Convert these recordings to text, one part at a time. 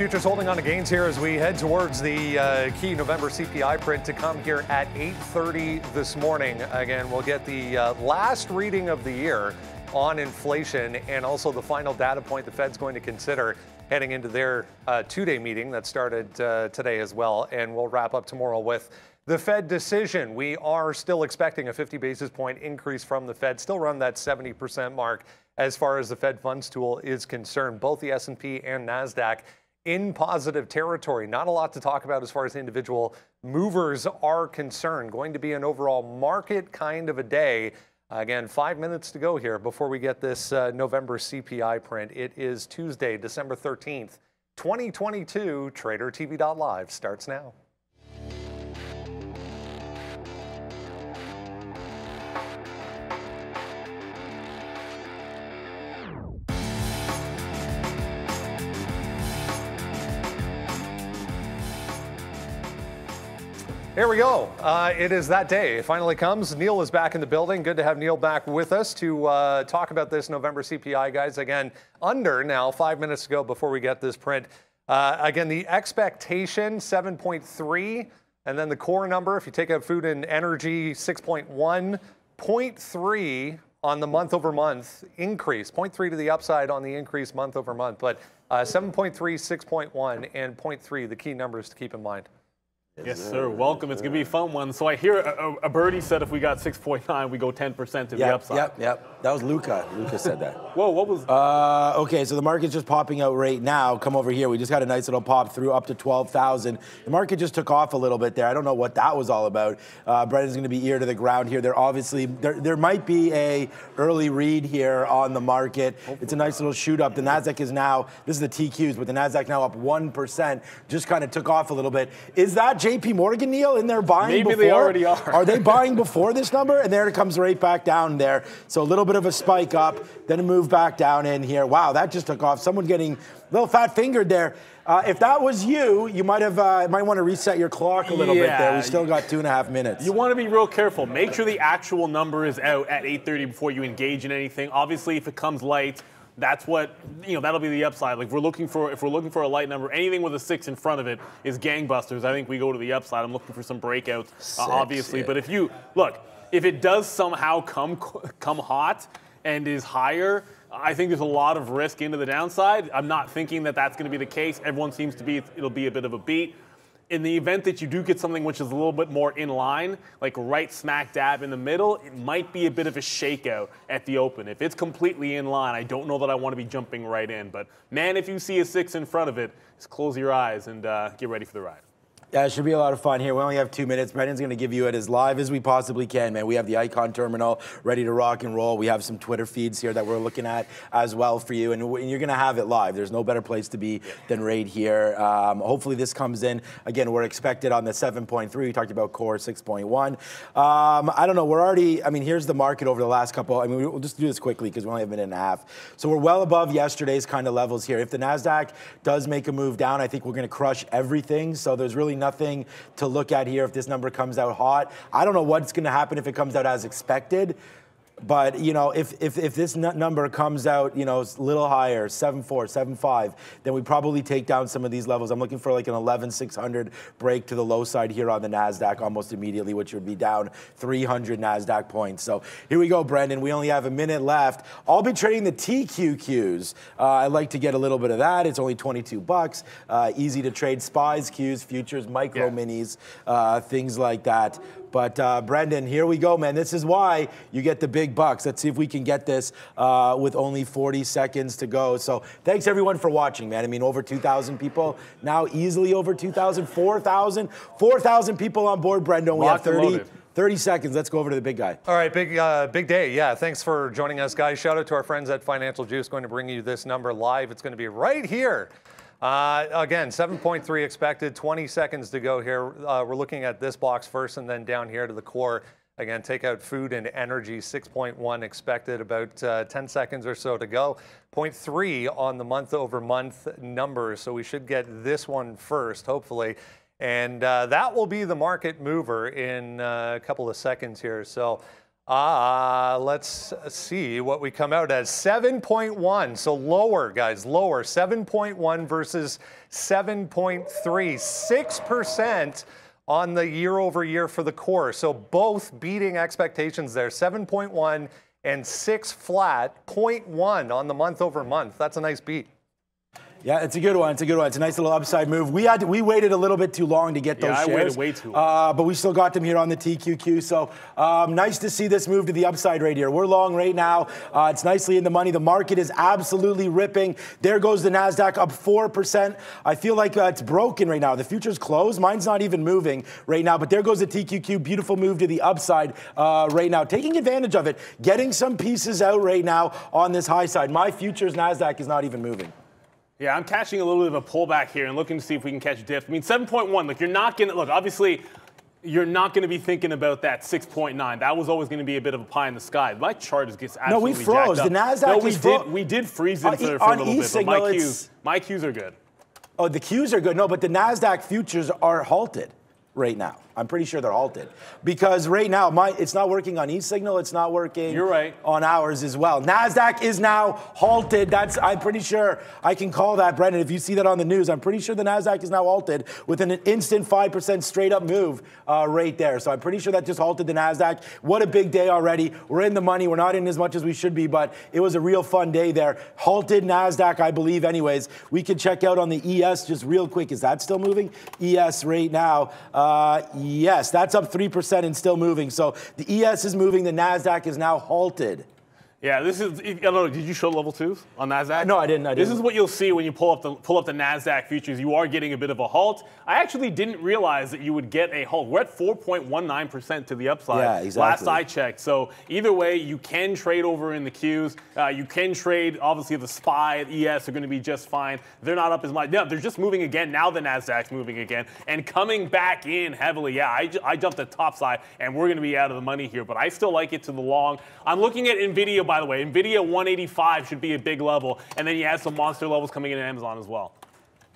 Futures holding on to gains here as we head towards the uh, key November CPI print to come here at 8:30 this morning. Again, we'll get the uh, last reading of the year on inflation and also the final data point the Fed's going to consider heading into their uh, two-day meeting that started uh, today as well. And we'll wrap up tomorrow with the Fed decision. We are still expecting a 50 basis point increase from the Fed, still run that 70% mark as far as the Fed funds tool is concerned. Both the S&P and Nasdaq in positive territory. Not a lot to talk about as far as individual movers are concerned. Going to be an overall market kind of a day. Again, five minutes to go here before we get this uh, November CPI print. It is Tuesday, December 13th, 2022. TraderTV.live starts now. Here we go. Uh, it is that day. It finally comes. Neal is back in the building. Good to have Neal back with us to uh, talk about this November CPI, guys. Again, under now, five minutes to go before we get this print. Uh, again, the expectation 7.3, and then the core number, if you take out food and energy, 6.1, 0.3 on the month over month increase, 0.3 to the upside on the increase month over month, but uh, 7.3, 6.1, and 0.3, the key numbers to keep in mind. Yes, sir. Welcome. It's going to be a fun one. So I hear a, a, birdie said if we got 6.9, we go 10% to yep, the upside. Yep, yep. That was Luca. Luca said that. Whoa, what was? Uh, okay, so the market's just popping out right now. Come over here. We just had a nice little pop through up to 12,000. The market just took off a little bit there. I don't know what that was all about. Uh, Brendan's going to be ear to the ground here. There obviously there, there might be a early read here on the market. It's a nice little shoot up. The Nasdaq is now this is the TQs, but the Nasdaq now up one percent. Just kind of took off a little bit. Is that J.P. Morgan Neal in there buying? Maybe before? they already are. Are they buying before this number? And there it comes right back down there. So a little bit of a spike up then a move back down in here. Wow, that just took off. Someone getting a little fat fingered there. Uh, if that was you, you might have uh, might want to reset your clock a little yeah. bit there. We still got two and a half minutes. You want to be real careful. Make sure the actual number is out at 8:30 before you engage in anything. Obviously, if it comes light, that's what you know. That'll be the upside. Like if we're looking for if we're looking for a light number, anything with a six in front of it is gangbusters. I think we go to the upside. I'm looking for some breakouts, uh, obviously. Yeah. But if you look, if it does somehow come come hot and is higher I think there's a lot of risk into the downside. I'm not thinking that that's going to be the case. Everyone seems to be, it'll be a bit of a beat. In the event that you do get something which is a little bit more in line, like right smack dab in the middle, it might be a bit of a shakeout at the open. If it's completely in line, I don't know that I want to be jumping right in. But man, if you see a six in front of it, just close your eyes and uh, get ready for the ride. Yeah, it should be a lot of fun here. We only have two minutes. Brendan's going to give you it as live as we possibly can, man. We have the Icon Terminal ready to rock and roll. We have some Twitter feeds here that we're looking at as well for you, and you're going to have it live. There's no better place to be than right here. Um, hopefully, this comes in. Again, we're expected on the 7.3. We talked about core 6.1. Um, I don't know. We're already, I mean, here's the market over the last couple. I mean, we'll just do this quickly because we only have a minute and a half. So we're well above yesterday's kind of levels here. If the NASDAQ does make a move down, I think we're going to crush everything. So there's really nothing to look at here if this number comes out hot. I don't know what's going to happen if it comes out as expected. But you know, if if, if this number comes out, you know, a little higher, seven four, seven five, then we probably take down some of these levels. I'm looking for like an 11,600 break to the low side here on the Nasdaq almost immediately, which would be down 300 Nasdaq points. So here we go, Brendan. We only have a minute left. I'll be trading the TQQs. Uh, I like to get a little bit of that. It's only 22 bucks. Uh, easy to trade. Spies, Qs, futures, micro yeah. minis, uh, things like that. But uh, Brendan, here we go, man. This is why you get the big bucks. Let's see if we can get this uh, with only 40 seconds to go. So thanks everyone for watching, man. I mean, over 2,000 people now, easily over 2,000, 4,000, 4,000 people on board, Brendan. We have 30. 30 seconds. Let's go over to the big guy. All right, big uh, big day. Yeah, thanks for joining us, guys. Shout out to our friends at Financial Juice. Going to bring you this number live. It's going to be right here uh, again, 7.3 expected, 20 seconds to go here. Uh, we're looking at this box first and then down here to the core. Again, take out food and energy, 6.1 expected, about uh, 10 seconds or so to go. 0.3 on the month over month numbers. So we should get this one first, hopefully. And uh, that will be the market mover in uh, a couple of seconds here. So Uh, let's see what we come out as 7.1. So lower, guys, lower. 7.1 versus 7.3. 6% on the year over year for the core. So both beating expectations there. 7.1 and 6 flat, 0.1 on the month over month. That's a nice beat. Yeah, it's a good one. It's a good one. It's a nice little upside move. We had to, we waited a little bit too long to get those yeah, I shares. waited way too long. Uh, but we still got them here on the TQQ. So um, nice to see this move to the upside right here. We're long right now. Uh, it's nicely in the money. The market is absolutely ripping. There goes the Nasdaq up four percent. I feel like uh, it's broken right now. The future's closed. Mine's not even moving right now. But there goes the TQQ. Beautiful move to the upside uh, right now. Taking advantage of it. Getting some pieces out right now on this high side. My futures Nasdaq is not even moving. Yeah, I'm catching a little bit of a pullback here and looking to see if we can catch dips. I mean, 7.1, look, you're not going to, look, obviously, you're not going to be thinking about that 6.9. That was always going to be a bit of a pie in the sky. My chart is gets absolutely No, we froze. The Nasdaq no, we did. We did freeze it Uh, for, e- for a little bit. But my it's- Qs, my cues are good. Oh, the Qs are good. No, but the NASDAQ futures are halted right now. I'm pretty sure they're halted because right now my it's not working on eSignal. It's not working. You're right. on ours as well. Nasdaq is now halted. That's I'm pretty sure I can call that, Brendan. If you see that on the news, I'm pretty sure the Nasdaq is now halted with an instant five percent straight up move uh, right there. So I'm pretty sure that just halted the Nasdaq. What a big day already. We're in the money. We're not in as much as we should be, but it was a real fun day there. Halted Nasdaq, I believe. Anyways, we can check out on the ES just real quick. Is that still moving? ES right now. Uh, yes, that's up three percent and still moving. So the ES is moving. The Nasdaq is now halted. Yeah, this is. I don't know. Did you show level twos on Nasdaq? No, I didn't, I This didn't. is what you'll see when you pull up the pull up the Nasdaq futures. You are getting a bit of a halt. I actually didn't realize that you would get a halt. We're at 4.19 percent to the upside. Yeah, exactly. Last I checked. So either way, you can trade over in the Qs. Uh, you can trade. Obviously, the SPY, ES are going to be just fine. They're not up as much. Yeah, they're just moving again. Now the Nasdaq's moving again and coming back in heavily. Yeah, I, I jumped the top side, and we're going to be out of the money here. But I still like it to the long. I'm looking at Nvidia, by the way. Nvidia 185 should be a big level, and then you have some monster levels coming in at Amazon as well.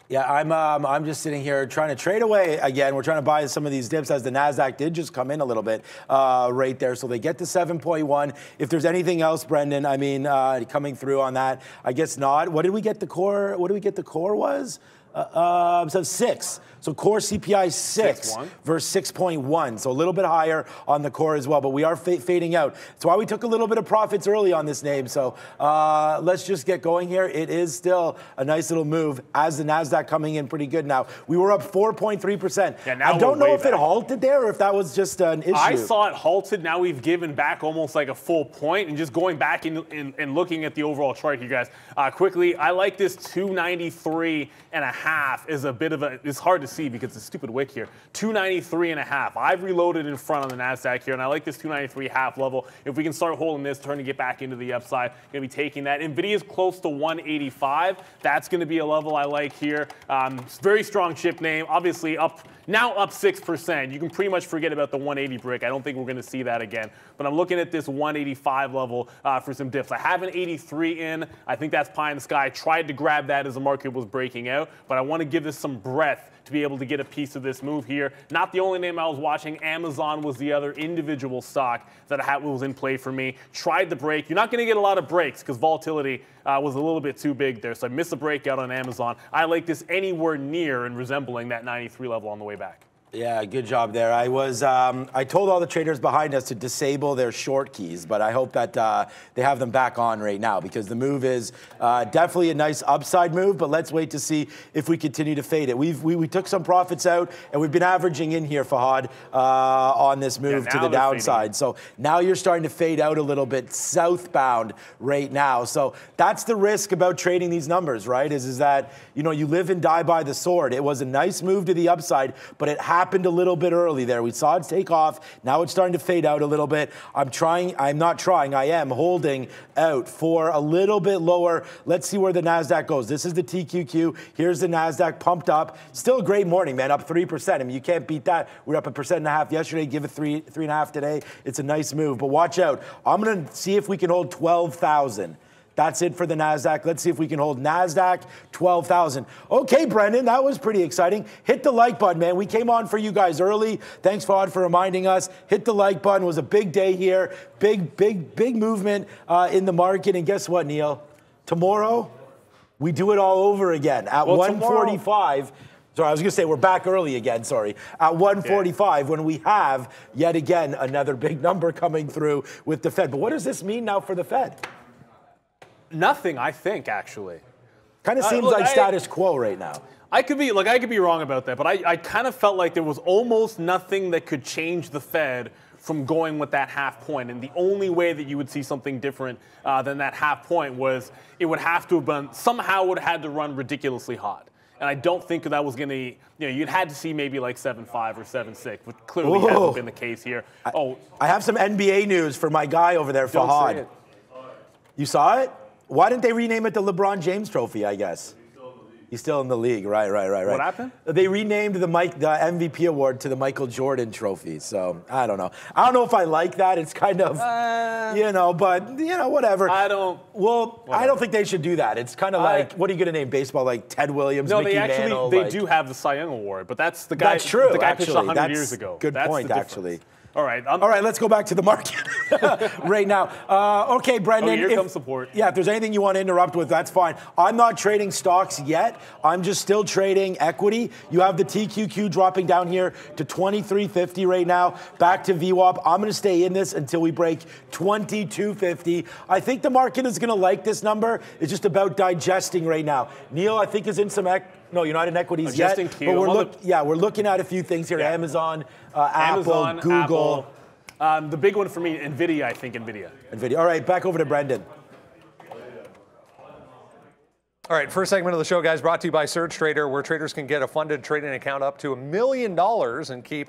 Yeah, I'm um, I'm just sitting here trying to trade away again. We're trying to buy some of these dips as the Nasdaq did just come in a little bit uh, right there. So they get to 7.1. If there's anything else, Brendan, I mean, uh, coming through on that, I guess not. What did we get the core? What did we get the core was? Uh, uh, so six. So core CPI six Six, one. versus 6.1. So a little bit higher on the core as well, but we are fa- fading out. That's why we took a little bit of profits early on this name. So uh, let's just get going here. It is still a nice little move as the NASDAQ coming in pretty good now. We were up 4.3%. Yeah, now I don't know if it halted there or if that was just an issue. I saw it halted. Now we've given back almost like a full point, and just going back and, and, and looking at the overall chart here, guys. Uh, quickly, I like this 293 and a half is a bit of a. It's hard to see because it's stupid wick here. 293 and a half. I've reloaded in front on the Nasdaq here, and I like this 293 half level. If we can start holding this, turn to get back into the upside, gonna be taking that. Nvidia's close to 185. That's gonna be a level I like here. Um, very strong chip name. Obviously up now up 6%. You can pretty much forget about the 180 brick. I don't think we're going to see that again. But I'm looking at this 185 level uh, for some dips. I have an 83 in. I think that's pie in the sky. I tried to grab that as the market was breaking out, but I want to give this some breadth to be able to get a piece of this move here. Not the only name I was watching. Amazon was the other individual stock that I had was in play for me. Tried the break. You're not going to get a lot of breaks because volatility uh, was a little bit too big there. So I missed a breakout on Amazon. I like this anywhere near and resembling that 93 level on the way back. Yeah, good job there. I was, um, I told all the traders behind us to disable their short keys, but I hope that uh, they have them back on right now because the move is uh, definitely a nice upside move. But let's wait to see if we continue to fade it. We've we, we took some profits out and we've been averaging in here, Fahad, uh, on this move Yeah, to the they're fading. downside. So now you're starting to fade out a little bit southbound right now. So that's the risk about trading these numbers, right? Is is that you know you live and die by the sword. It was a nice move to the upside, but it happened a little bit early there. We saw it take off. Now it's starting to fade out a little bit. I'm trying. I'm not trying. I am holding out for a little bit lower. Let's see where the Nasdaq goes. This is the TQQ. Here's the Nasdaq pumped up. Still a great morning, man. Up three percent. I mean, you can't beat that. We are up a percent and a half yesterday. Give it three, three and a half today. It's a nice move. But watch out. I'm gonna see if we can hold twelve thousand. That's it for the NASDAQ. Let's see if we can hold NASDAQ 12,000. Okay, Brendan, that was pretty exciting. Hit the like button, man. We came on for you guys early. Thanks, Fod, for reminding us. Hit the like button. It was a big day here. Big, big, big movement uh, in the market. And guess what, Neal? Tomorrow, we do it all over again at Well, 145. Sorry, I was going to say we're back early again. Sorry, at 145 when we have yet again another big number coming through with the Fed. But what does this mean now for the Fed? Nothing, I think, actually. Kind of Uh, seems look, like I- status quo right now. I could be like I could be wrong about that, but I, I kind of felt like there was almost nothing that could change the Fed from going with that half point. And the only way that you would see something different uh, than that half point was it would have to have been somehow would have had to run ridiculously hot. And I don't think that was going to, you know, you'd had to see maybe like 7 5 or 7 6, which clearly Whoa. hasn't been the case here. oh, I have some NBA news for my guy over there, Fahad. it. You saw it? Why didn't they rename it the LeBron James Trophy? I guess. He's still in the league, right, right, right, right. What happened? They renamed the Mike, the MVP award to the Michael Jordan Trophy. So I don't know. I don't know if I like that. It's kind of, you know, but you know, whatever. Uh, I don't- Well, I don't think they should do that. It's kind of like, what are you going to name baseball? Like Ted Williams, No, Mickey they actually Mantle, they like- do have the Cy Young Award, but that's the guy. That's true, The guy pitched actually. 100 That's years ago. good That's point, actually. All right. I'm, All right, let's go back to the market right now. Uh, okay, Brendan. Oh, here if- comes support. Yeah, if there's anything you want to interrupt with, that's fine. I'm not trading stocks yet. I'm just still trading equity. You have the TQQ dropping down here to 23.50 right now. Back to VWAP. I'm going to stay in this until we break 22.50. I think the market is going to like this number. It's just about digesting right now. Neal, I think is in some. Ec- no, you're not in equities Uh, yet. queue. But we're look, yeah, we're looking at a few things here. Yeah. Amazon, uh, Amazon, Apple, Google. Apple. Um, the big one for me, Nvidia. I think Nvidia. NVIDIA. All right, back over to Brendan. All right, first segment of the show, guys, brought to you by Surge Trader, where traders can get a funded trading account up to a million dollars and keep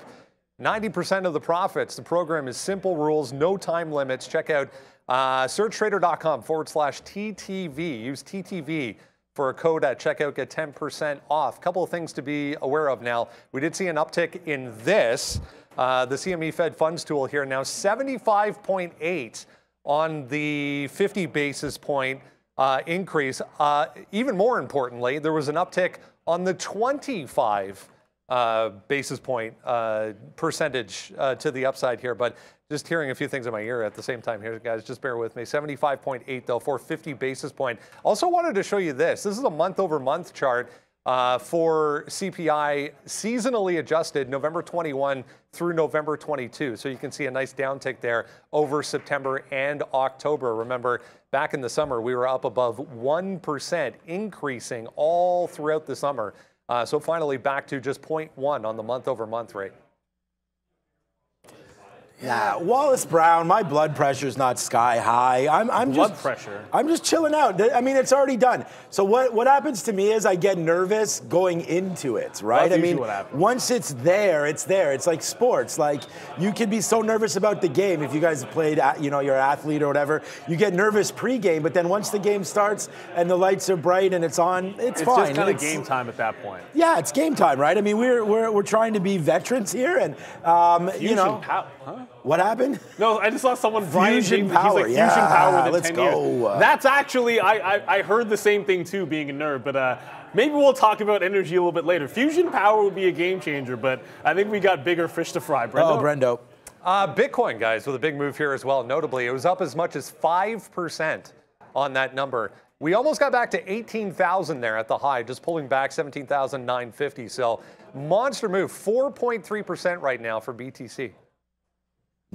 90% of the profits. The program is simple rules, no time limits. Check out uh, surgetrader.com forward slash TTV. Use TTV for a code at checkout, get 10% off. Couple of things to be aware of now. We did see an uptick in this, uh, the CME Fed Funds tool here, now 75.8 on the 50 basis point uh, increase. Uh, even more importantly, there was an uptick on the 25 uh, basis point uh, percentage uh, to the upside here. But just hearing a few things in my ear at the same time here, guys, just bear with me. 75.8 though for 50 basis point. Also wanted to show you this. This is a month over month chart. Uh, for CPI seasonally adjusted November 21 through November 22. So you can see a nice downtick there over September and October. Remember, back in the summer, we were up above 1%, increasing all throughout the summer. Uh, so finally back to just 0.1 on the month over month rate. Yeah, Wallace Brown, my blood pressure's not sky high. I'm, I'm Blood just pressure. I'm just chilling out. I mean, it's already done. So what what happens to me is I get nervous going into it, right? That's I mean, once it's there, it's there. It's like sports. Like you can be so nervous about the game if you guys have played, you know, you're an athlete or whatever. You get nervous pre-game, but then once the game starts and the lights are bright and it's on, it's, fine. It's fine. just kind of game time at that point. Yeah, it's game time, right? I mean, we're we're, we're trying to be veterans here, and um, you know pow- huh? what happened. No, I just saw someone Brian Fusion James, power, He's like fusion yeah, power within let's 10 go. years. That's actually I, I I heard the same thing too, being a nerd. But uh, maybe we'll talk about energy a little bit later. Fusion power would be a game changer, but I think we got bigger fish to fry. Brendo? Oh, Brendo. Uh, Bitcoin, guys, with a big move here as well. Notably, it was up as much as 5% on that number. We almost got back to 18,000 there at the high, just pulling back 17,950. So, monster move, 4.3% right now for BTC.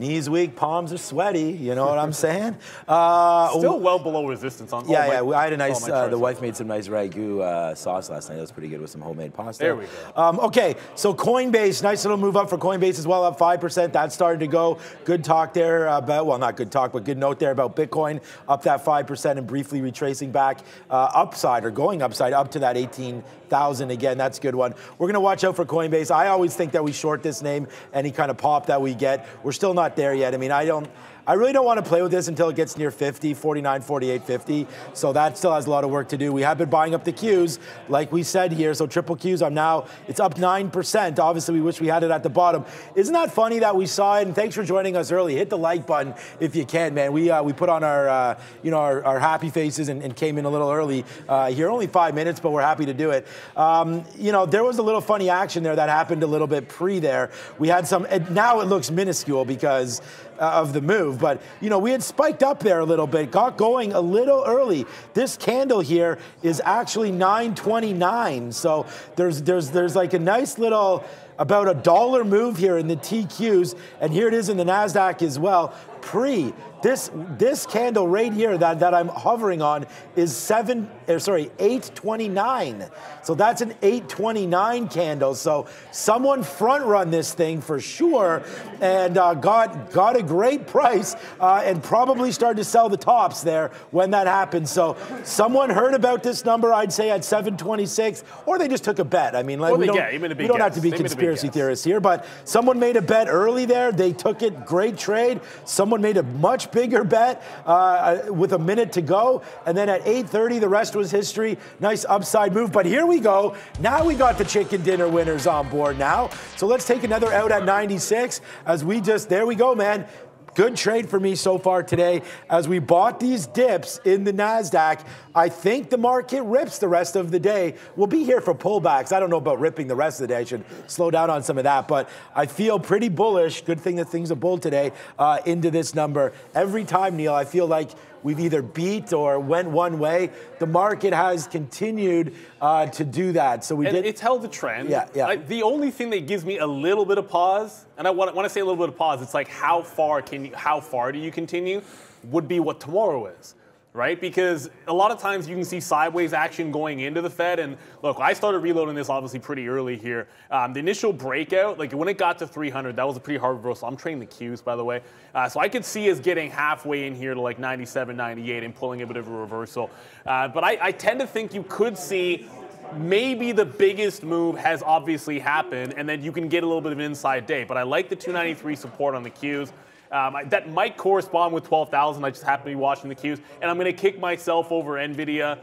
Knees weak, palms are sweaty. You know what I'm saying? Uh, Still well below resistance on. Yeah, oh, my- yeah. I had a oh, nice. uh, the wife made some nice ragu uh, sauce last night. That was pretty good with some homemade pasta. There we go. Um, okay, so Coinbase, nice little move up for Coinbase as well, up five percent. That started to go. Good talk there about well, not good talk, but good note there about Bitcoin up that five percent and briefly retracing back uh, upside or going upside up to that eighteen thousand again. That's a good one. We're gonna watch out for Coinbase. I always think that we short this name any kind of pop that we get. We're still not there yet. I mean, I don't. I really don't want to play with this until it gets near 50, 49, 48, 50. So that still has a lot of work to do. We have been buying up the Qs, like we said here. So triple Qs, I'm now, it's up 9%. Obviously, we wish we had it at the bottom. Isn't that funny that we saw it? And thanks for joining us early. Hit the like button if you can, man. We, uh, we put on our, uh, you know, our, our, happy faces and, and, came in a little early uh, here. Only five minutes, but we're happy to do it. Um, you know, there was a little funny action there that happened a little bit pre there. We had some, now it looks minuscule because Uh, of the move. But, you know, we had spiked up there a little bit, got going a little early. This candle here is actually 929. So there's, there's, there's like a nice little, about a dollar move here in the TQs, and here it is in the NASDAQ as well. Pre this this candle right here that, that I'm hovering on is seven or sorry 829. So that's an 829 candle. So someone front run this thing for sure, and uh, got got a great price uh, and probably started to sell the tops there when that happened. So someone heard about this number, I'd say at 726, or they just took a bet. I mean, like, we, don't, we don't have to be they conspiracy theorists here, but someone made a bet early there. They took it. Great trade. Someone made a much bigger bet uh, with a minute to go. And then at 8.30, the rest was history. Nice upside move. But here we go. Now we got the chicken dinner winners on board now. So let's take another out at 96 as we just, there we go, man. Good trade for me so far today. As we bought these dips in the NASDAQ, I think the market rips the rest of the day. We'll be here for pullbacks. I don't know about ripping the rest of the day. I should slow down on some of that. But I feel pretty bullish. Good thing that things are bull today uh, into this number. Every time, Neal, I feel like we've either beat or went one way. The market has continued uh, to do that. So we and did. It's held the trend. Yeah, yeah. I, the only thing that gives me a little bit of pause, and I want, want to say a little bit of pause, it's like how far can you, how far do you continue? Would be what tomorrow is right? Because a lot of times you can see sideways action going into the Fed. And look, I started reloading this obviously pretty early here. Um, the initial breakout, like when it got to 300, that was a pretty hard reversal. I'm trading the Qs, by the way. Uh, so I could see us getting halfway in here to like 97, 98 and pulling a bit of a reversal. Uh, but I, I tend to think you could see maybe the biggest move has obviously happened, and then you can get a little bit of an inside day. But I like the 293 support on the Qs. Um, that might correspond with 12,000. I just happen to be watching the Qs. And I'm going to kick myself over NVIDIA.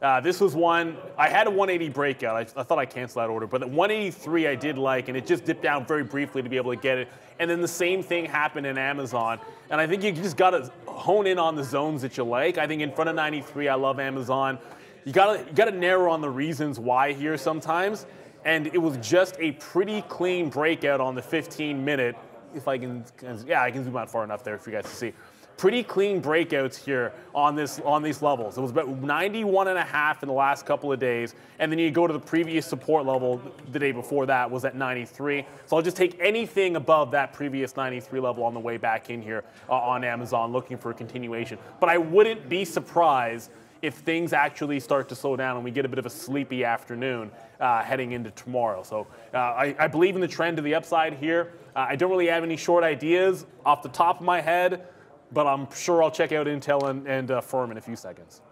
Uh, this was one, I had a 180 breakout. I, I, thought I canceled that order, but the 183 I did like, and it just dipped down very briefly to be able to get it. And then the same thing happened in Amazon. And I think you just got to hone in on the zones that you like. I think in front of 93, I love Amazon. You got to narrow on the reasons why here sometimes. And it was just a pretty clean breakout on the 15 minute if I can, yeah, I can zoom out far enough there for you guys to see. Pretty clean breakouts here on this on these levels. It was about 91 and a half in the last couple of days, and then you go to the previous support level the day before that was at 93. So I'll just take anything above that previous 93 level on the way back in here uh, on Amazon, looking for a continuation. But I wouldn't be surprised if things actually start to slow down and we get a bit of a sleepy afternoon uh, heading into tomorrow. So uh, I, I, believe in the trend to the upside here. Uh, I don't really have any short ideas off the top of my head, but I'm sure I'll check out Intel and, and uh, Firm in a few seconds.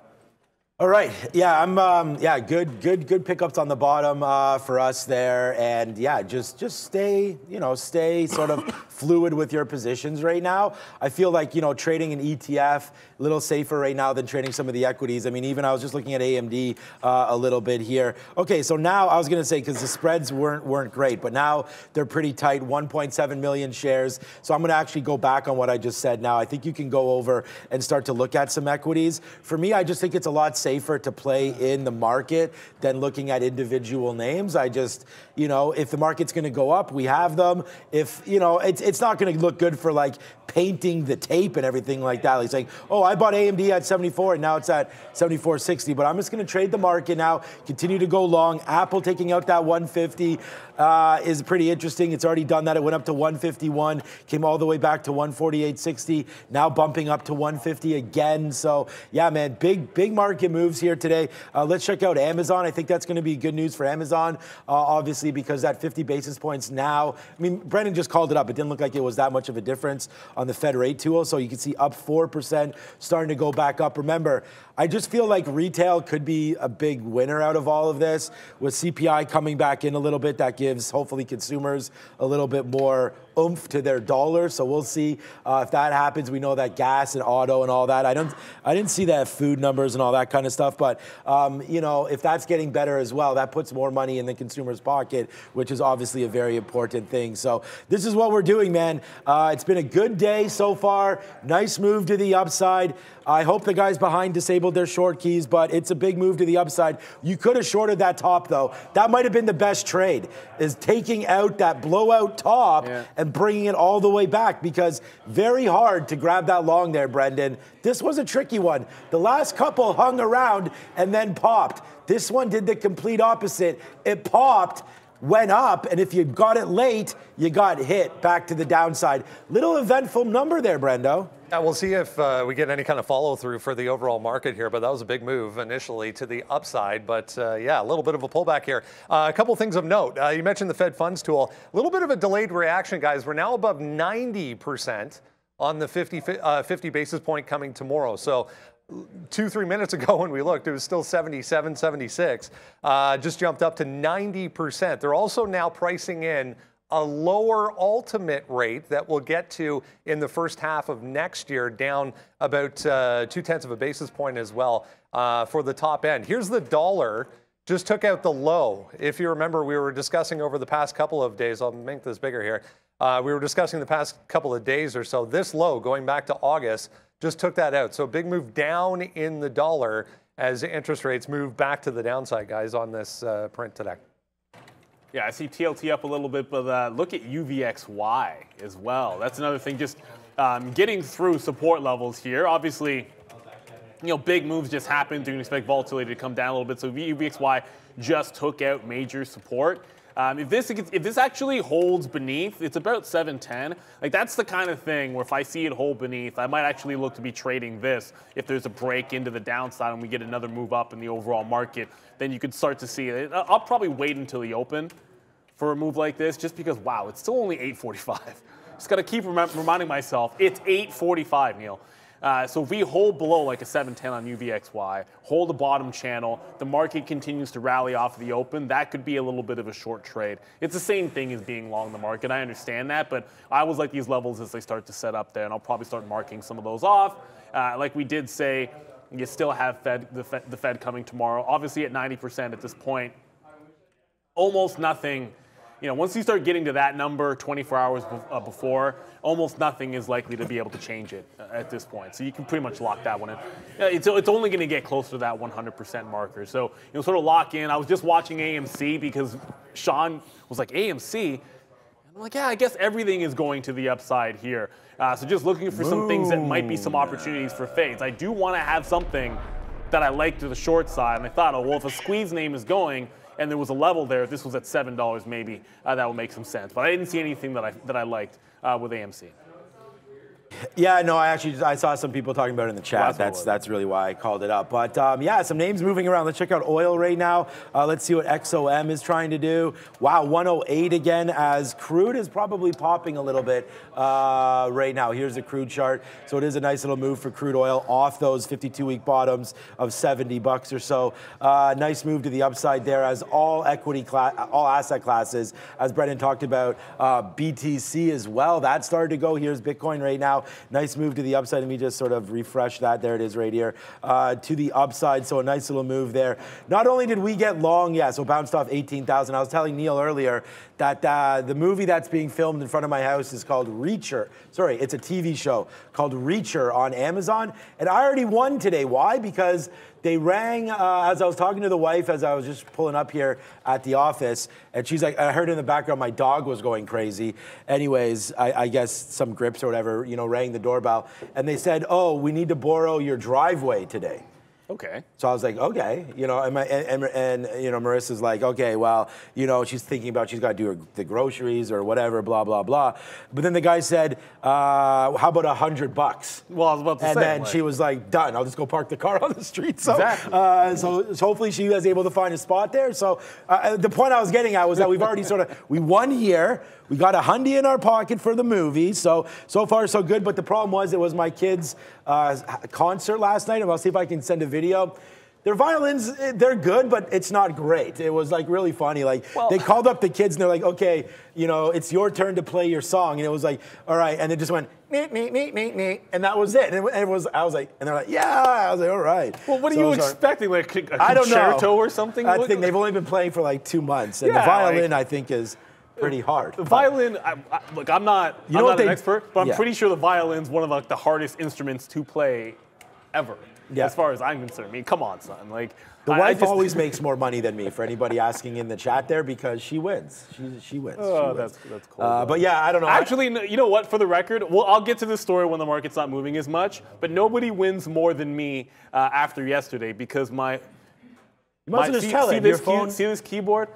All right. Yeah, I'm. Um, yeah, good, good, good pickups on the bottom uh, for us there, and yeah, just, just stay, you know, stay sort of fluid with your positions right now. I feel like you know trading an ETF a little safer right now than trading some of the equities. I mean, even I was just looking at AMD uh, a little bit here. Okay, so now I was going to say because the spreads weren't weren't great, but now they're pretty tight. 1.7 million shares. So I'm going to actually go back on what I just said. Now I think you can go over and start to look at some equities. For me, I just think it's a lot safer to play in the market than looking at individual names. I just, you know, if the market's going to go up, we have them. If, you know, it's, it's not going to look good for like painting the tape and everything like that. Like saying, oh, I bought AMD at 74 and now it's at 74.60, but I'm just going to trade the market now, continue to go long. Apple taking out that 150 uh, is pretty interesting. It's already done that. It went up to 151, came all the way back to 148.60, now bumping up to 150 again. So, yeah, man, big, big market moves here today. Uh, let's check out Amazon. I think that's going to be good news for Amazon, uh, obviously, because that 50 basis points now, I mean, Brendan just called it up. It didn't look like it was that much of a difference on the Fed rate tool. So you can see up 4%, starting to go back up. Remember, I just feel like retail could be a big winner out of all of this. With CPI coming back in a little bit, that gives hopefully consumers a little bit more oomph to their dollar. So we'll see uh, if that happens. We know that gas and auto and all that. I don't, I didn't see that food numbers and all that kind of stuff. But um, you know, if that's getting better as well, that puts more money in the consumer's pocket, which is obviously a very important thing. So this is what we're doing, man. Uh, it's been a good day so far. Nice move to the upside. I hope the guys behind disabled their short keys, but it's a big move to the upside. You could have shorted that top though. That might have been the best trade, is taking out that blowout top yeah. and bringing it all the way back because very hard to grab that long there, Brendan. This was a tricky one. The last couple hung around and then popped. This one did the complete opposite. It popped went up, and if you got it late, you got hit back to the downside. Little eventful number there, Brendo. Yeah, we'll see if uh, we get any kind of follow through for the overall market here, but that was a big move initially to the upside. But uh, yeah, a little bit of a pullback here. Uh, a couple things of note. Uh, you mentioned the Fed funds tool. A little bit of a delayed reaction, guys. We're now above 90% on the 50, uh, 50 basis point coming tomorrow. So two, three minutes ago when we looked, it was still 77, 76. Uh, just jumped up to 90%. They're also now pricing in a lower ultimate rate that we'll get to in the first half of next year, down about uh, two tenths of a basis point as well uh, for the top end. Here's the dollar. Just took out the low. If you remember, we were discussing over the past couple of days, I'll make this bigger here. Uh, we were discussing the past couple of days or so. This low, going back to August, just took that out. So big move down in the dollar as interest rates move back to the downside, guys, on this uh, print today. Yeah, I see TLT up a little bit, but uh, look at UVXY as well. That's another thing, just um, getting through support levels here. Obviously, you know, big moves just happened. You can expect volatility to come down a little bit. So UVXY just took out major support. Um, if this if this actually holds beneath, it's about 710. Like that's the kind of thing where if I see it hold beneath, I might actually look to be trading this. If there's a break into the downside and we get another move up in the overall market, then you could start to see it. I'll probably wait until the open for a move like this, just because wow, it's still only 8:45. Just got to keep rem- reminding myself it's 8:45, Neal. Uh, so if we hold below like a 710 on UVXY, hold the bottom channel, the market continues to rally off the open, that could be a little bit of a short trade. It's the same thing as being long the market. I understand that, but I always like these levels as they start to set up there, and I'll probably start marking some of those off. Uh, like we did say, you still have Fed, the, Fed, the Fed coming tomorrow. Obviously at 90% at this point, almost nothing you know, once you start getting to that number 24 hours uh, before, almost nothing is likely to be able to change it uh, at this point. So you can pretty much lock that one in. It's, it's only going to get closer to that 100% marker. So, you know, sort of lock in. I was just watching AMC because Shawn was like, AMC? I'm like, yeah, I guess everything is going to the upside here. Uh, so just looking for some things that might be some opportunities for fades. I do want to have something that I like to the short side. And I thought, oh, well, if a squeeze name is going, and there was a level there. This was at seven dollars, maybe uh, that would make some sense. But I didn't see anything that I that I liked uh, with AMC. Yeah, no, I actually I saw some people talking about it in the chat. Well, that's that's, that's really why I called it up. But um, yeah, some names moving around. Let's check out oil right now. Uh, let's see what XOM is trying to do. Wow, 108 again as crude is probably popping a little bit uh, right now. Here's the crude chart. So it is a nice little move for crude oil off those 52-week bottoms of 70 bucks or so. Uh, nice move to the upside there as all equity class, all asset classes, as Brendan talked about, uh, BTC as well. That started to go. Here's Bitcoin right now. Nice move to the upside. Let me just sort of refresh that. There it is right here. Uh, to the upside. So a nice little move there. Not only did we get long, yeah, so bounced off 18,000. I was telling Neil earlier that uh, the movie that's being filmed in front of my house is called Reacher. Sorry, it's a TV show called Reacher on Amazon. And I already won today. Why? Because they rang uh, as I was talking to the wife as I was just pulling up here at the office, and she's like, I heard in the background my dog was going crazy. Anyways, I, I guess some grips or whatever, you know, rang the doorbell, and they said, "Oh, we need to borrow your driveway today." Okay. So I was like, okay, you know, and, my, and, and, and, you know, Marissa's like, okay, well, you know, she's thinking about she's got to do her, the groceries or whatever, blah blah blah. But then the guy said, uh, how about a hundred bucks? Well, I was about to and say. And then like... she was like, done. I'll just go park the car on the street. So, exactly. Uh, so, so, hopefully she was able to find a spot there. So uh, the point I was getting at was that we've already sort of we won here. We got a hundy in our pocket for the movie. So so far so good. But the problem was it was my kids' uh, concert last night, and I'll see if I can send a video. Their violins, eh, they're good, but it's not great. It was like really funny. Like Well- they called up the kids and they're like, okay, you know, it's your turn to play your song. And it was like, all right. And they just went, meet, meet, meet, meet, meet. And that was it. And it, it was, I was like, and they're like, yeah. I was like, all right. Well, what are So you like- expecting? Like a, a I don't know. concerto or something? I think they've only been playing for like two months. And Yeah, the violin, like- I think, is pretty hard. The violin, I, I, look, I'm not, You I'm know not what an they- expert, but I'm yeah. pretty sure the violin's one of like the hardest instruments to play ever. Yeah. As far as I'm concerned. I mean, come on, son. Like The I- wife just- always makes more money than me for anybody asking in the chat there because she wins. She, she wins. Oh, she wins. that's that's cool. Uh, but yeah, I don't know. Actually, no, you know what? For the record, well, I'll get to this story when the market's not moving as much. But nobody wins more than me uh, after yesterday because my you must My- just see, tell see it. this Your phone. key, see this keyboard?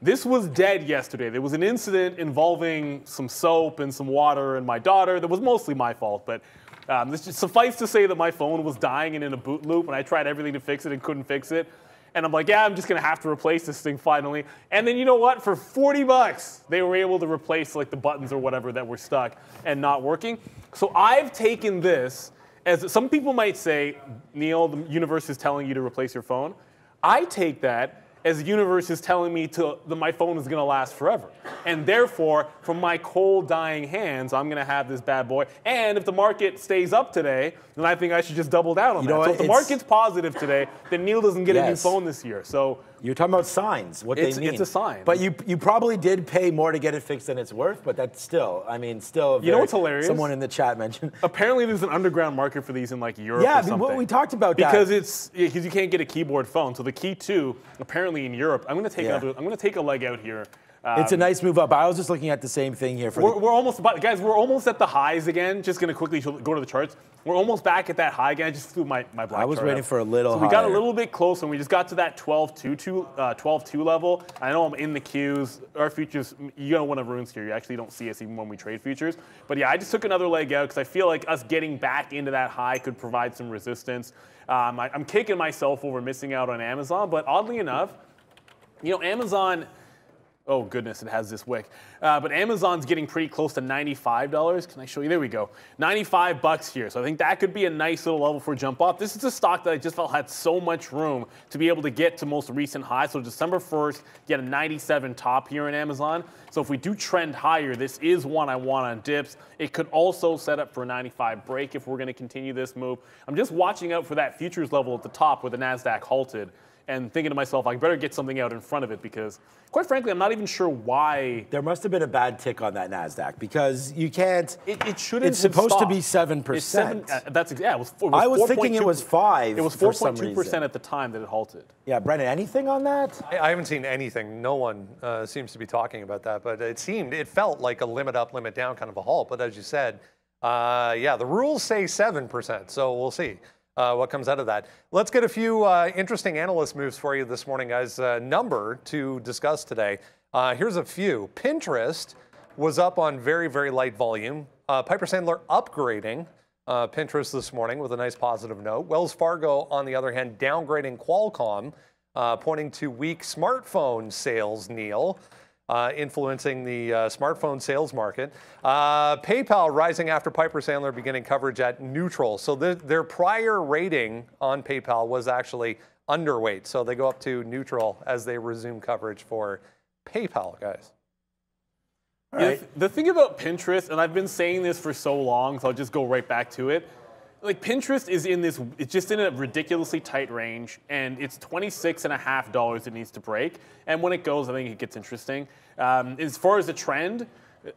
This was dead yesterday. There was an incident involving some soap and some water and my daughter. That was mostly my fault, but um, this just suffice to say that my phone was dying and in a boot loop, and I tried everything to fix it and couldn't fix it. And I'm like, yeah, I'm just gonna have to replace this thing finally. And then you know what? For 40 bucks, they were able to replace like the buttons or whatever that were stuck and not working. So I've taken this as some people might say, Neal, the universe is telling you to replace your phone. I take that as the universe is telling me to, that my phone is going to last forever. And therefore, from my cold, dying hands, I'm going to have this bad boy. And if the market stays up today, then I think I should just double down on You that. so if the market's positive today, then Neal doesn't get a new phone this year. So You're talking about signs, what It's- they mean. it's a sign. But you you probably did pay more to get it fixed than it's worth, but that's still, I mean, still. You know what's hilarious? Someone in the chat mentioned. apparently there's an underground market for these in like Europe Yeah, or I mean, something. we talked about that. because it's because you can't get a keyboard phone. So the Key 2, apparently in Europe, I'm going to take Yeah. another. I'm going to take a leg out here. Um, It's a nice move up. I was just looking at the same thing here for We're, the, we're almost guys. We're almost at the highs again. Just gonna quickly go to the charts. We're almost back at that high again. I just threw my my black. I was waiting up. for a little So we got a little bit close, and we just got to that 12-2 uh, 12-2 level. I know I'm in the Qs. Our futures, you don't want to ruin here. You actually don't see us even when we trade futures. But yeah, I just took another leg out because I feel like us getting back into that high could provide some resistance. Um, I, I'm kicking myself over missing out on Amazon, but oddly enough, you know, Amazon. Oh goodness, it has this wick. Uh, but Amazon's getting pretty close to $95. Can I show you? There we go. 95 bucks here. So I think that could be a nice little level for jump up. This is a stock that I just felt had so much room to be able to get to most recent highs. So December 1st, get a 97 top here in Amazon. So if we do trend higher, this is one I want on dips. It could also set up for a 95 break if we're going to continue this move. I'm just watching out for that futures level at the top where the NASDAQ halted and thinking to myself, I better get something out in front of it because, quite frankly, I'm not even sure why there must have been a bad tick on that Nasdaq because you can't. it, it shouldn't. It's have supposed to be 7%. It's seven- uh, that's yeah. It was. Four, it was I was thinking it was five It was four point two percent at the time that it halted. Yeah, Brendan, anything on that? I I haven't seen anything. No one uh, seems to be talking about that, but it seemed, it felt like a limit up, limit down kind of a halt. But as you said, uh, yeah, the rules say 7%, so we'll see uh, what comes out of that. Let's get a few uh, interesting analyst moves for you this morning, guys. Uh, number to discuss today. Uh, here's a few. Pinterest was up on very, very light volume. Uh, Piper Sandler upgrading uh, Pinterest this morning with a nice positive note. Wells Fargo, on the other hand, downgrading Qualcomm, uh, pointing to weak smartphone sales, Neal. Uh, influencing the uh, smartphone sales market. Uh, PayPal rising after Piper Sandler beginning coverage at neutral. So the, their prior rating on PayPal was actually underweight. So they go up to neutral as they resume coverage for PayPal, guys. Right. The thing about Pinterest, and I've been saying this for so long, so I'll just go right back to it. Like Pinterest is in this, it's just in a ridiculously tight range, and it's twenty-six and a half dollars it needs to break. And when it goes, I think it gets interesting. Um, as far as the trend,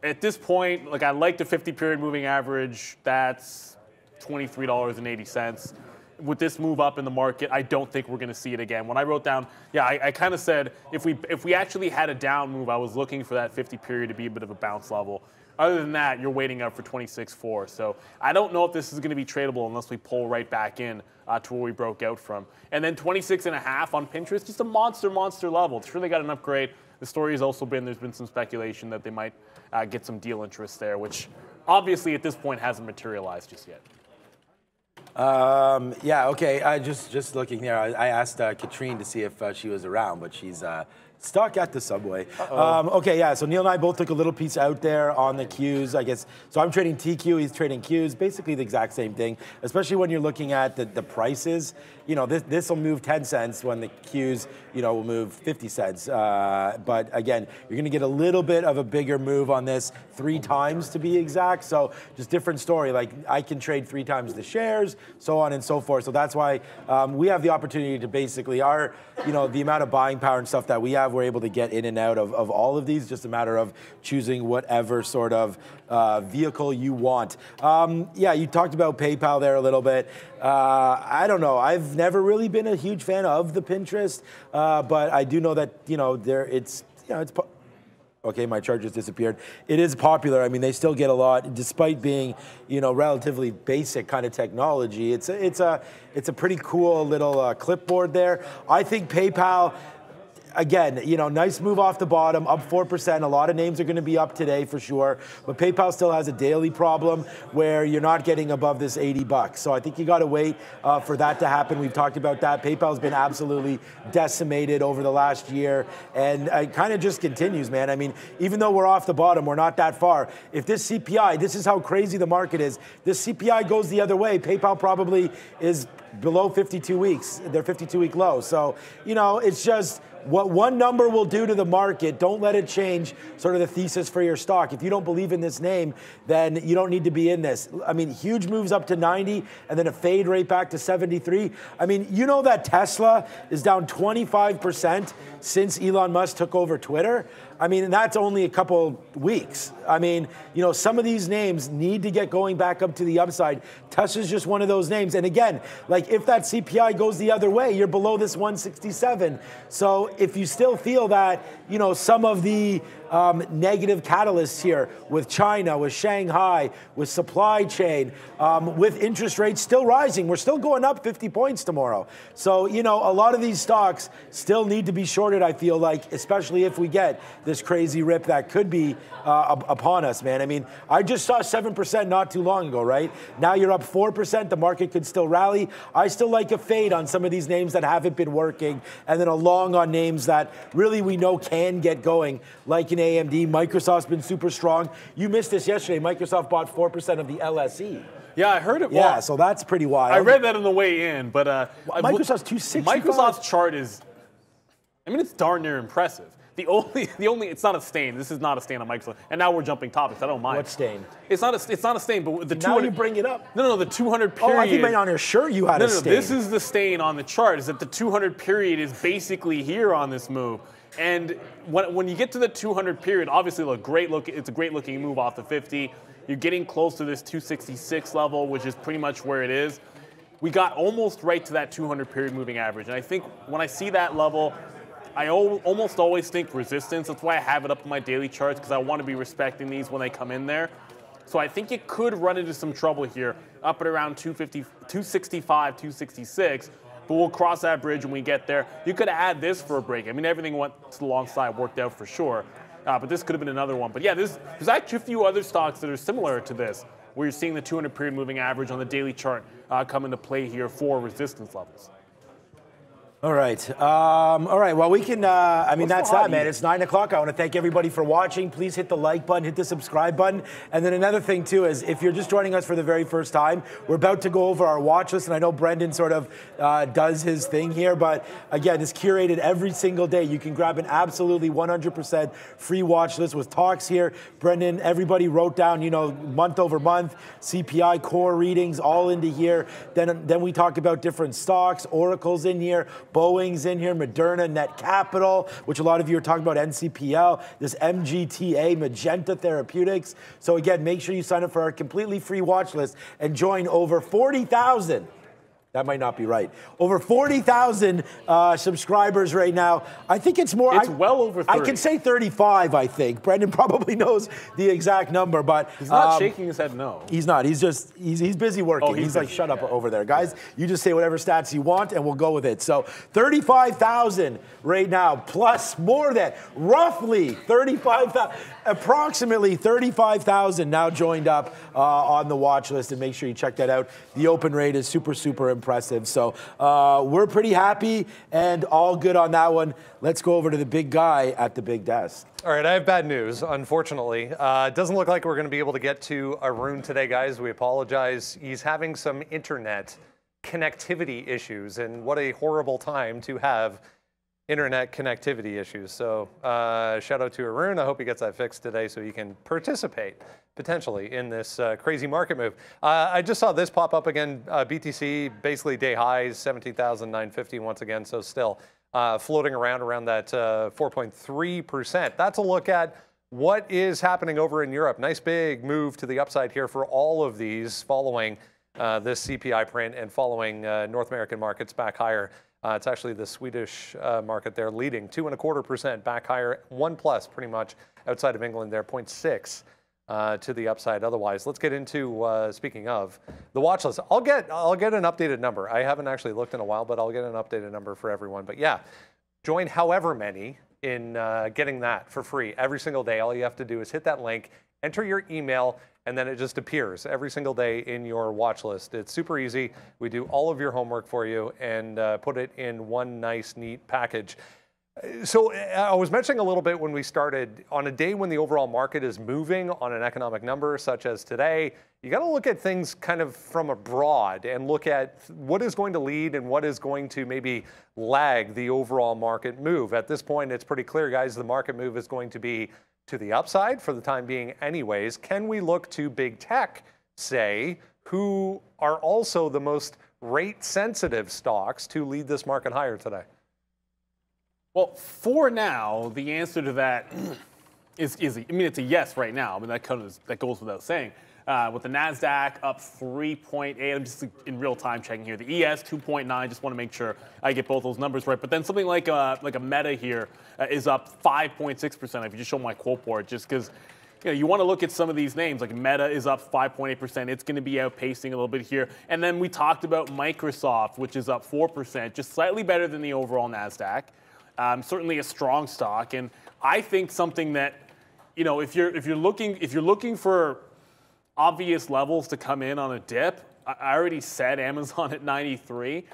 at this point, like I like the 50-period moving average. That's twenty-three dollars and eighty cents. With this move up in the market, I don't think we're going to see it again. When I wrote down, yeah, I, I kind of said if we if we actually had a down move, I was looking for that 50 period to be a bit of a bounce level. Other than that, you're waiting up for 26.4. So I don't know if this is going to be tradable unless we pull right back in uh, to where we broke out from. And then 26 and a half on Pinterest, just a monster, monster level. Sure, they got an upgrade. The story has also been there's been some speculation that they might uh, get some deal interest there, which obviously at this point hasn't materialized just yet. Um, yeah, okay. I just just looking there. I, I asked uh, Katrine to see if uh, she was around, but she's uh, stuck at the subway. Um, okay, yeah. So Neal and I both took a little piece out there on the Qs. I guess so. I'm trading TQ. He's trading Qs. Basically the exact same thing. Especially when you're looking at the, the prices. You know, this this will move 10 cents when the Qs, you know, will move 50 cents. Uh, but again, you're going to get a little bit of a bigger move on this, three times to be exact. So just different story. Like I can trade three times the shares, so on and so forth. So that's why um, we have the opportunity to basically our, you know, the amount of buying power and stuff that we have, we're able to get in and out of, of all of these. Just a matter of choosing whatever sort of uh, vehicle you want. Um, yeah, you talked about PayPal there a little bit. Uh, I don't know. I've never really been a huge fan of the Pinterest, uh, but I do know that you know there it's you know it's. Okay, my chart just disappeared. It is popular. I mean, they still get a lot, despite being, you know, relatively basic kind of technology. It's a, it's a, it's a pretty cool little uh, clipboard there. I think PayPal again, you know, nice move off the bottom, up 4%. A lot of names are going to be up today for sure. But PayPal still has a daily problem where you're not getting above this 80 bucks. So I think you got to wait uh, for that to happen. We've talked about that. PayPal's been absolutely decimated over the last year. And it kind of just continues, man. I mean, even though we're off the bottom, we're not that far. If this CPI, this is how crazy the market is, this CPI goes the other way, PayPal probably is below 52 weeks, their 52 week low. So, you know, it's just what one number will do to the market, don't let it change sort of the thesis for your stock. If you don't believe in this name, then you don't need to be in this. I mean, huge moves up to 90 and then a fade right back to 73. I mean, you know that Tesla is down 25% since Elon Musk took over Twitter. I mean, that's only a couple weeks. I mean, you know, some of these names need to get going back up to the upside. Tesla's just one of those names. And again, like if that CPI goes the other way, you're below this 167. So if you still feel that, you know, some of the um, negative catalysts here with China, with Shanghai, with supply chain, um, with interest rates still rising. We're still going up 50 points tomorrow. So, you know, a lot of these stocks still need to be shorted, I feel like, especially if we get this crazy rip that could be uh, upon us, man. I mean, I just saw 7% not too long ago, right? Now you're up 4%. The market could still rally. I still like a fade on some of these names that haven't been working, and then a long on names that really we know can get going, like an AMD. Microsoft's been super strong. You missed this yesterday. Microsoft bought 4% of the LSE. Yeah, I heard it. Yeah, well, so that's pretty wild. I read that on the way in, but uh, Microsoft's 265? Microsoft's chart is, I mean, it's darn near impressive. The only, the only, it's not a stain. This is not a stain on Microsoft. And now we're jumping topics. I don't mind. What stain? It's not a, it's not a stain, but the Now 200. you bring it up. No, no, the 200 period. Oh. I think on your shirt you had no, a no, stain. this is the stain on the chart. Is that the 200 period is basically here on this move, and when, when you get to the 200 period, obviously, look great. Look, it's a great looking move off the 50. You're getting close to this 266 level, which is pretty much where it is. We got almost right to that 200 period moving average, and I think when I see that level. I almost always think resistance. That's why I have it up in my daily charts because I want to be respecting these when they come in there. So I think it could run into some trouble here, up at around 250, 265, 266. But we'll cross that bridge when we get there. You could add this for a break. I mean, everything went to the long side, worked out for sure. Uh, but this could have been another one. But yeah, there's, there's actually a few other stocks that are similar to this, where you're seeing the 200 period moving average on the daily chart uh, come into play here for resistance levels. All right. Um, all right. Well, we can. Uh, I mean, What's that's that, man. It's nine o'clock. I want to thank everybody for watching. Please hit the like button, hit the subscribe button, and then another thing too is if you're just joining us for the very first time, we're about to go over our watch list, and I know Brendan sort of uh, does his thing here, but again, it's curated every single day. You can grab an absolutely 100% free watch list with talks here. Brendan, everybody wrote down, you know, month over month, CPI core readings all into here. Then, then we talk about different stocks. Oracle's in here, Boeing's in here, Moderna, Net Capital, which a lot of you are talking about NCPL, this MGTA, Magenta Therapeutics. So again, make sure you sign up for our completely free watch list and join over 40,000 That might not be right. Over 40,000 uh, subscribers right now. I think it's more. It's I, well over I can say 35, I think. Brendan probably knows the exact number, but. He's not um, shaking his head no. He's not. He's just he's, he's busy working. Oh, he's he's, like, busy, shut up yeah. over there, guys. You just say whatever stats you want, and we'll go with it. So, thirty-five thousand right now, plus more than roughly thirty-five thousand, approximately thirty-five thousand now joined up uh, on the watch list. And make sure you check that out. The open rate is super, super impressive. So, uh, we're pretty happy and all good on that one. Let's go over to the big guy at the big desk. All right, I have bad news, unfortunately. Uh, it doesn't look like we're going to be able to get to Arun today, guys. We apologize. He's having some internet connectivity issues, and what a horrible time to have internet connectivity issues. So, uh, shout out to Arun. I hope he gets that fixed today so he can participate potentially in this uh, crazy market move. Uh, I just saw this pop up again. Uh, BTC basically day highs, 17,950 once again. So, still uh, floating around around that uh, 4.3%. That's a look at what is happening over in Europe. Nice big move to the upside here for all of these following uh, this CPI print and following uh, North American markets back higher. Uh, it's actually the Swedish uh, market there leading two and a quarter percent back higher, one plus pretty much outside of England there, 0.6 uh, to the upside. Otherwise, let's get into uh, speaking of the watch list. I'll get I'll get an updated number. I haven't actually looked in a while, but I'll get an updated number for everyone. But yeah, join however many in uh, getting that for free every single day. All you have to do is hit that link, enter your email, and then it just appears every single day in your watch list. It's super easy. We do all of your homework for you and uh, put it in one nice, neat package. So uh, I was mentioning a little bit when we started on a day when the overall market is moving on an economic number such as today, you got to look at things kind of from abroad and look at what is going to lead and what is going to maybe lag the overall market move. At this point, it's pretty clear, guys, the market move is going to be to the upside for the time being, anyways. Can we look to big tech, say, who are also the most rate sensitive stocks to lead this market higher today? Well, for now, the answer to that is, is I mean, it's a yes right now. I mean, that, goes, that goes without saying. Uh, with the NASDAQ up 3.8, I'm just in real time checking here. The ES 2.9, just want to make sure I get both those numbers right. But then something like a, like a Meta here uh, is up 5.6%. If you just show my quote board, just because you know, you want to look at some of these names, like Meta is up 5.8%. It's going to be outpacing a little bit here. And then we talked about Microsoft, which is up 4%, just slightly better than the overall NASDAQ. Um, certainly a strong stock. And I think something that, you know, if you're, if you're, looking, if you're looking for obvious levels to come in on a dip, I already said Amazon at 93.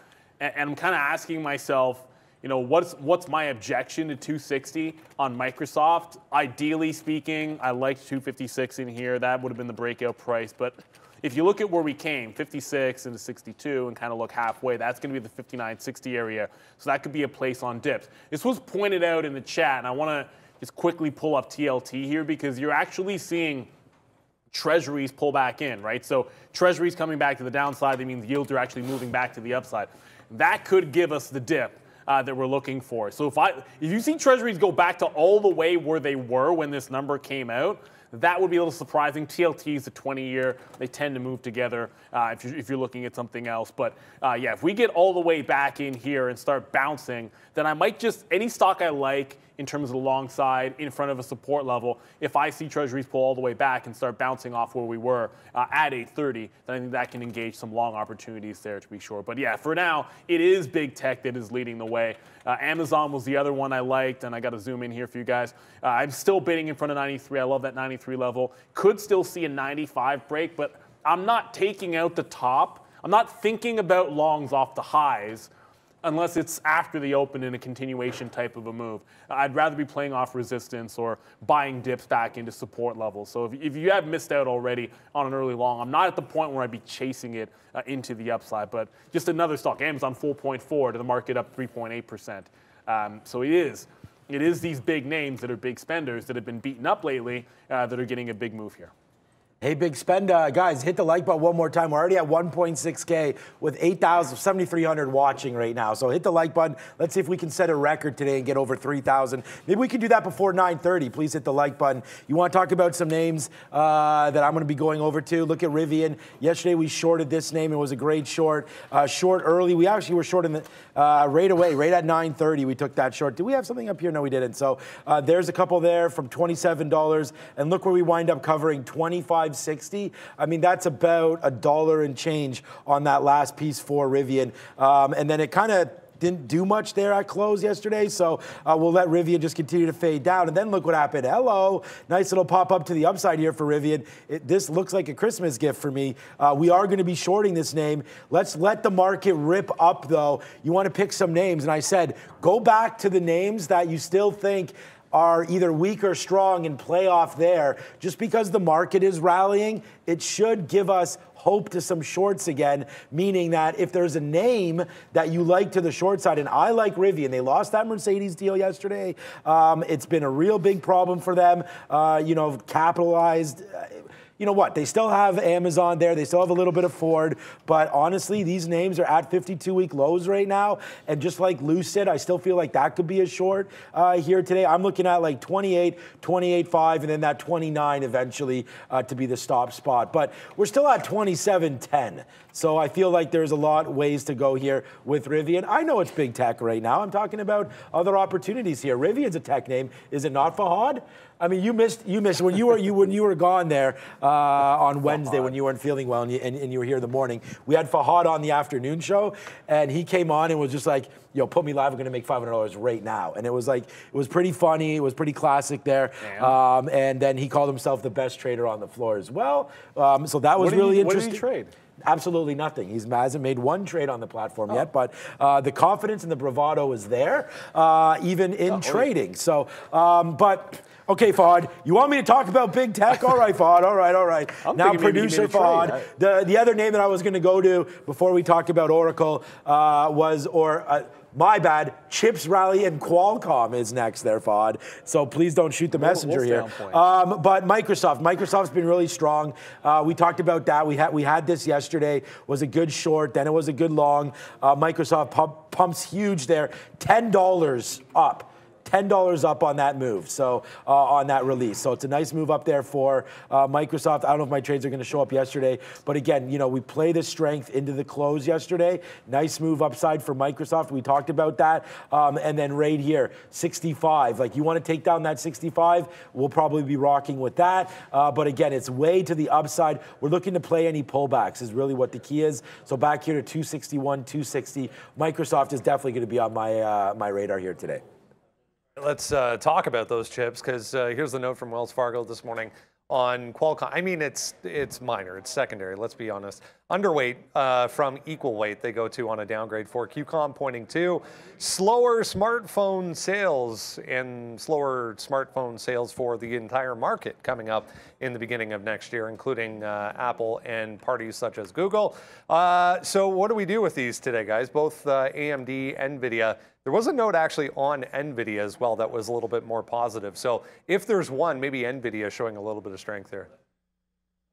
And, I'm kind of asking myself, you know, what's what's my objection to 260 on Microsoft? Ideally speaking, I liked 256 in here. That would have been the breakout price. But if you look at where we came, 56 into 62, and kind of look halfway, that's going to be the 59, 60 area. So that could be a place on dips. This was pointed out in the chat, and I want to just quickly pull up TLT here because you're actually seeing treasuries pull back in, right? So treasuries coming back to the downside, that means yields are actually moving back to the upside. That could give us the dip uh, that we're looking for. So if I, if you see treasuries go back to all the way where they were when this number came out, that would be a little surprising. TLT is a 20 year. They tend to move together uh, if, you're, if you're looking at something else. But uh, yeah, if we get all the way back in here and start bouncing, then I might just, any stock I like in terms of the long side in front of a support level, if I see treasuries pull all the way back and start bouncing off where we were uh, at 830, then I think that can engage some long opportunities there to be sure. But yeah, for now, it is big tech that is leading the way. Uh, Amazon was the other one I liked, and I got to zoom in here for you guys. Uh, I'm still bidding in front of 93. I love that 93 level. Could still see a 95 break, but I'm not taking out the top. I'm not thinking about longs off the highs unless it's after the open in a continuation type of a move. I'd rather be playing off resistance or buying dips back into support levels. So if, if you have missed out already on an early long, I'm not at the point where I'd be chasing it uh, into the upside, but just another stock. Amazon 4.4 to the market up 3.8%. Um, so it is. It is these big names that are big spenders that have been beaten up lately uh, that are getting a big move here. Hey, Big Spend, uh, guys, hit the like button one more time. We're already at 1.6K with 8,000, 7,300 watching right now. So hit the like button. Let's see if we can set a record today and get over 3,000. Maybe we can do that before 9.30. Please hit the like button. You want to talk about some names uh, that I'm going to be going over to? Look at Rivian. Yesterday we shorted this name. It was a great short. Uh, short early. We actually were short in the, uh, right away, right at 9.30. We took that short. Do we have something up here? No, we didn't. So uh, there's a couple there from $27. And look where we wind up covering 25 560. I mean, that's about a dollar and change on that last piece for Rivian. Um, and then it kind of didn't do much there at close yesterday, so uh, we'll let Rivian just continue to fade down. And then look what happened. Hello, nice little pop up to the upside here for Rivian. It, this looks like a Christmas gift for me. Uh, we are going to be shorting this name. Let's let the market rip up, though. You want to pick some names, and I said go back to the names that you still think are either weak or strong and play off there. Just because the market is rallying, it should give us hope to some shorts again, meaning that if there's a name that you like to the short side, and I like Rivian, they lost that Mercedes deal yesterday. Um, it's been a real big problem for them. Uh, you know, capitalized you know what? They still have Amazon there. They still have a little bit of Ford. But honestly, these names are at 52 week lows right now. And just like Lucid, I still feel like that could be a short uh, here today. I'm looking at like 28, 28.5, and then that 29 eventually uh, to be the stop spot. But we're still at 27.10. So I feel like there's a lot of ways to go here with Rivian. I know it's big tech right now. I'm talking about other opportunities here. Rivian's a tech name. Is it not Fahad? I mean, you missed you missed when you were you when you were gone there uh, on Wednesday when you weren't feeling well and you, and, and you were here in the morning. We had Fahad on the afternoon show, and he came on and was just like, "Yo, put me live. I'm gonna make five hundred dollars right now." And it was like it was pretty funny. It was pretty classic there. Um, and then he called himself the best trader on the floor as well. Um, so that was really he, interesting. What did he trade? Absolutely nothing. He's hasn't made one trade on the platform oh. yet, but uh, the confidence and the bravado is there, uh, even in oh, trading. So, um, but Okay, Fahad, you want me to talk about big tech? All right, Fahad, all right, all right. I'm now, producer Fahad. The, the other name that I was going to go to before we talked about Oracle uh, was, or uh, my bad, Chips Rally and Qualcomm is next there, Fahad. So please don't shoot the messenger we'll, we'll here. Um, but Microsoft, Microsoft's been really strong. Uh, we talked about that. We had we had this yesterday. Was a good short, then it was a good long. Uh, Microsoft pump, pumps huge there, ten dollars up $10 up on that move, so uh, on that release. So it's a nice move up there for uh, Microsoft. I don't know if my trades are going to show up yesterday, but again, you know, we play the strength into the close yesterday. Nice move upside for Microsoft. We talked about that. Um, and then right here, 65. Like you want to take down that 65, we'll probably be rocking with that. Uh, but again, it's way to the upside. We're looking to play any pullbacks is really what the key is. So back here to 261, 260. Microsoft is definitely going to be on my uh, my radar here today. Let's uh, talk about those chips because uh, here's the note from Wells Fargo this morning on Qualcomm. I mean, it's it's minor, it's secondary. Let's be honest. Underweight uh, from equal weight they go to on a downgrade for QCOM, pointing to slower smartphone sales and slower smartphone sales for the entire market coming up in the beginning of next year, including uh, Apple and parties such as Google. Uh, so, what do we do with these today, guys? Both uh, AMD, Nvidia there was a note actually on NVIDIA as well that was a little bit more positive. So if there's one, maybe NVIDIA showing a little bit of strength there.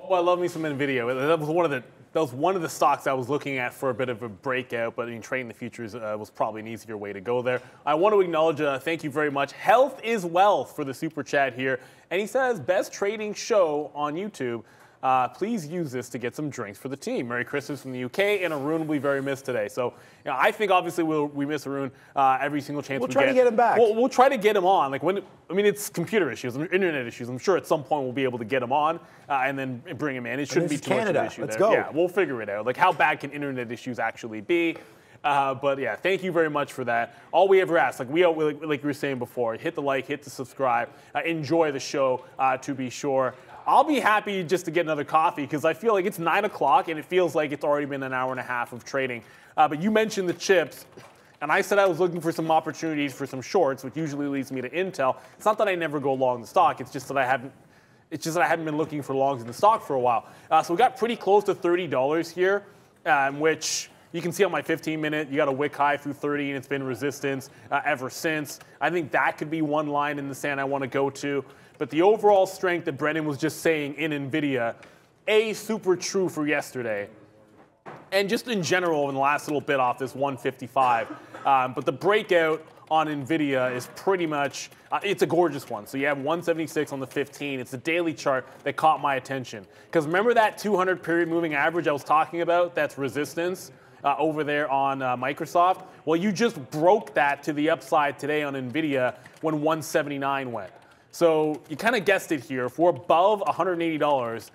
Oh, I love me some NVIDIA. That was one of the that was one of the stocks I was looking at for a bit of a breakout, but in trading the futures uh, was probably an easier way to go there. I want to acknowledge, uh, thank you very much. Health is wealth for the super chat here, and he says best trading show on YouTube. Uh, please use this to get some drinks for the team. Merry Christmas from the UK, and Arun will be very missed today. So you know, I think obviously we'll, we miss Arun uh, every single chance we'll we try get. to get him back. We'll, we'll, try to get him on. Like when I mean, it's computer issues, internet issues. I'm sure at some point we'll be able to get him on uh, and then bring him in. It shouldn't be too Canada. much of an issue Let's there. go. Yeah, we'll figure it out. Like how bad can internet issues actually be? Uh, but yeah, thank you very much for that. All we ever ask, like we like, like we were saying before, hit the like, hit the subscribe, uh, enjoy the show uh, to be sure. I'll be happy just to get another coffee because I feel like it's nine o'clock and it feels like it's already been an hour and a half of trading. Uh, but you mentioned the chips. And I said I was looking for some opportunities for some shorts, which usually leads me to Intel. It's not that I never go long the stock. It's just that I haven't. It's just that I hadn't been looking for longs in the stock for a while. Uh, so we got pretty close to $30 here, um, which you can see on my 15 minute. You got a wick high through 30, and it's been resistance uh, ever since. I think that could be one line in the sand I want to go to. But the overall strength that Brendan was just saying in NVIDIA, A, super true for yesterday, and just in general in the last little bit off this 155. Um, but the breakout on NVIDIA is pretty much, uh, it's a gorgeous one. So you have 176 on the 15. It's a daily chart that caught my attention. Because remember that 200 period moving average I was talking about? That's resistance. Uh, over there on uh, Microsoft. Well, you just broke that to the upside today on NVIDIA when 179 went. So you kind of guessed it here. If we're above $180,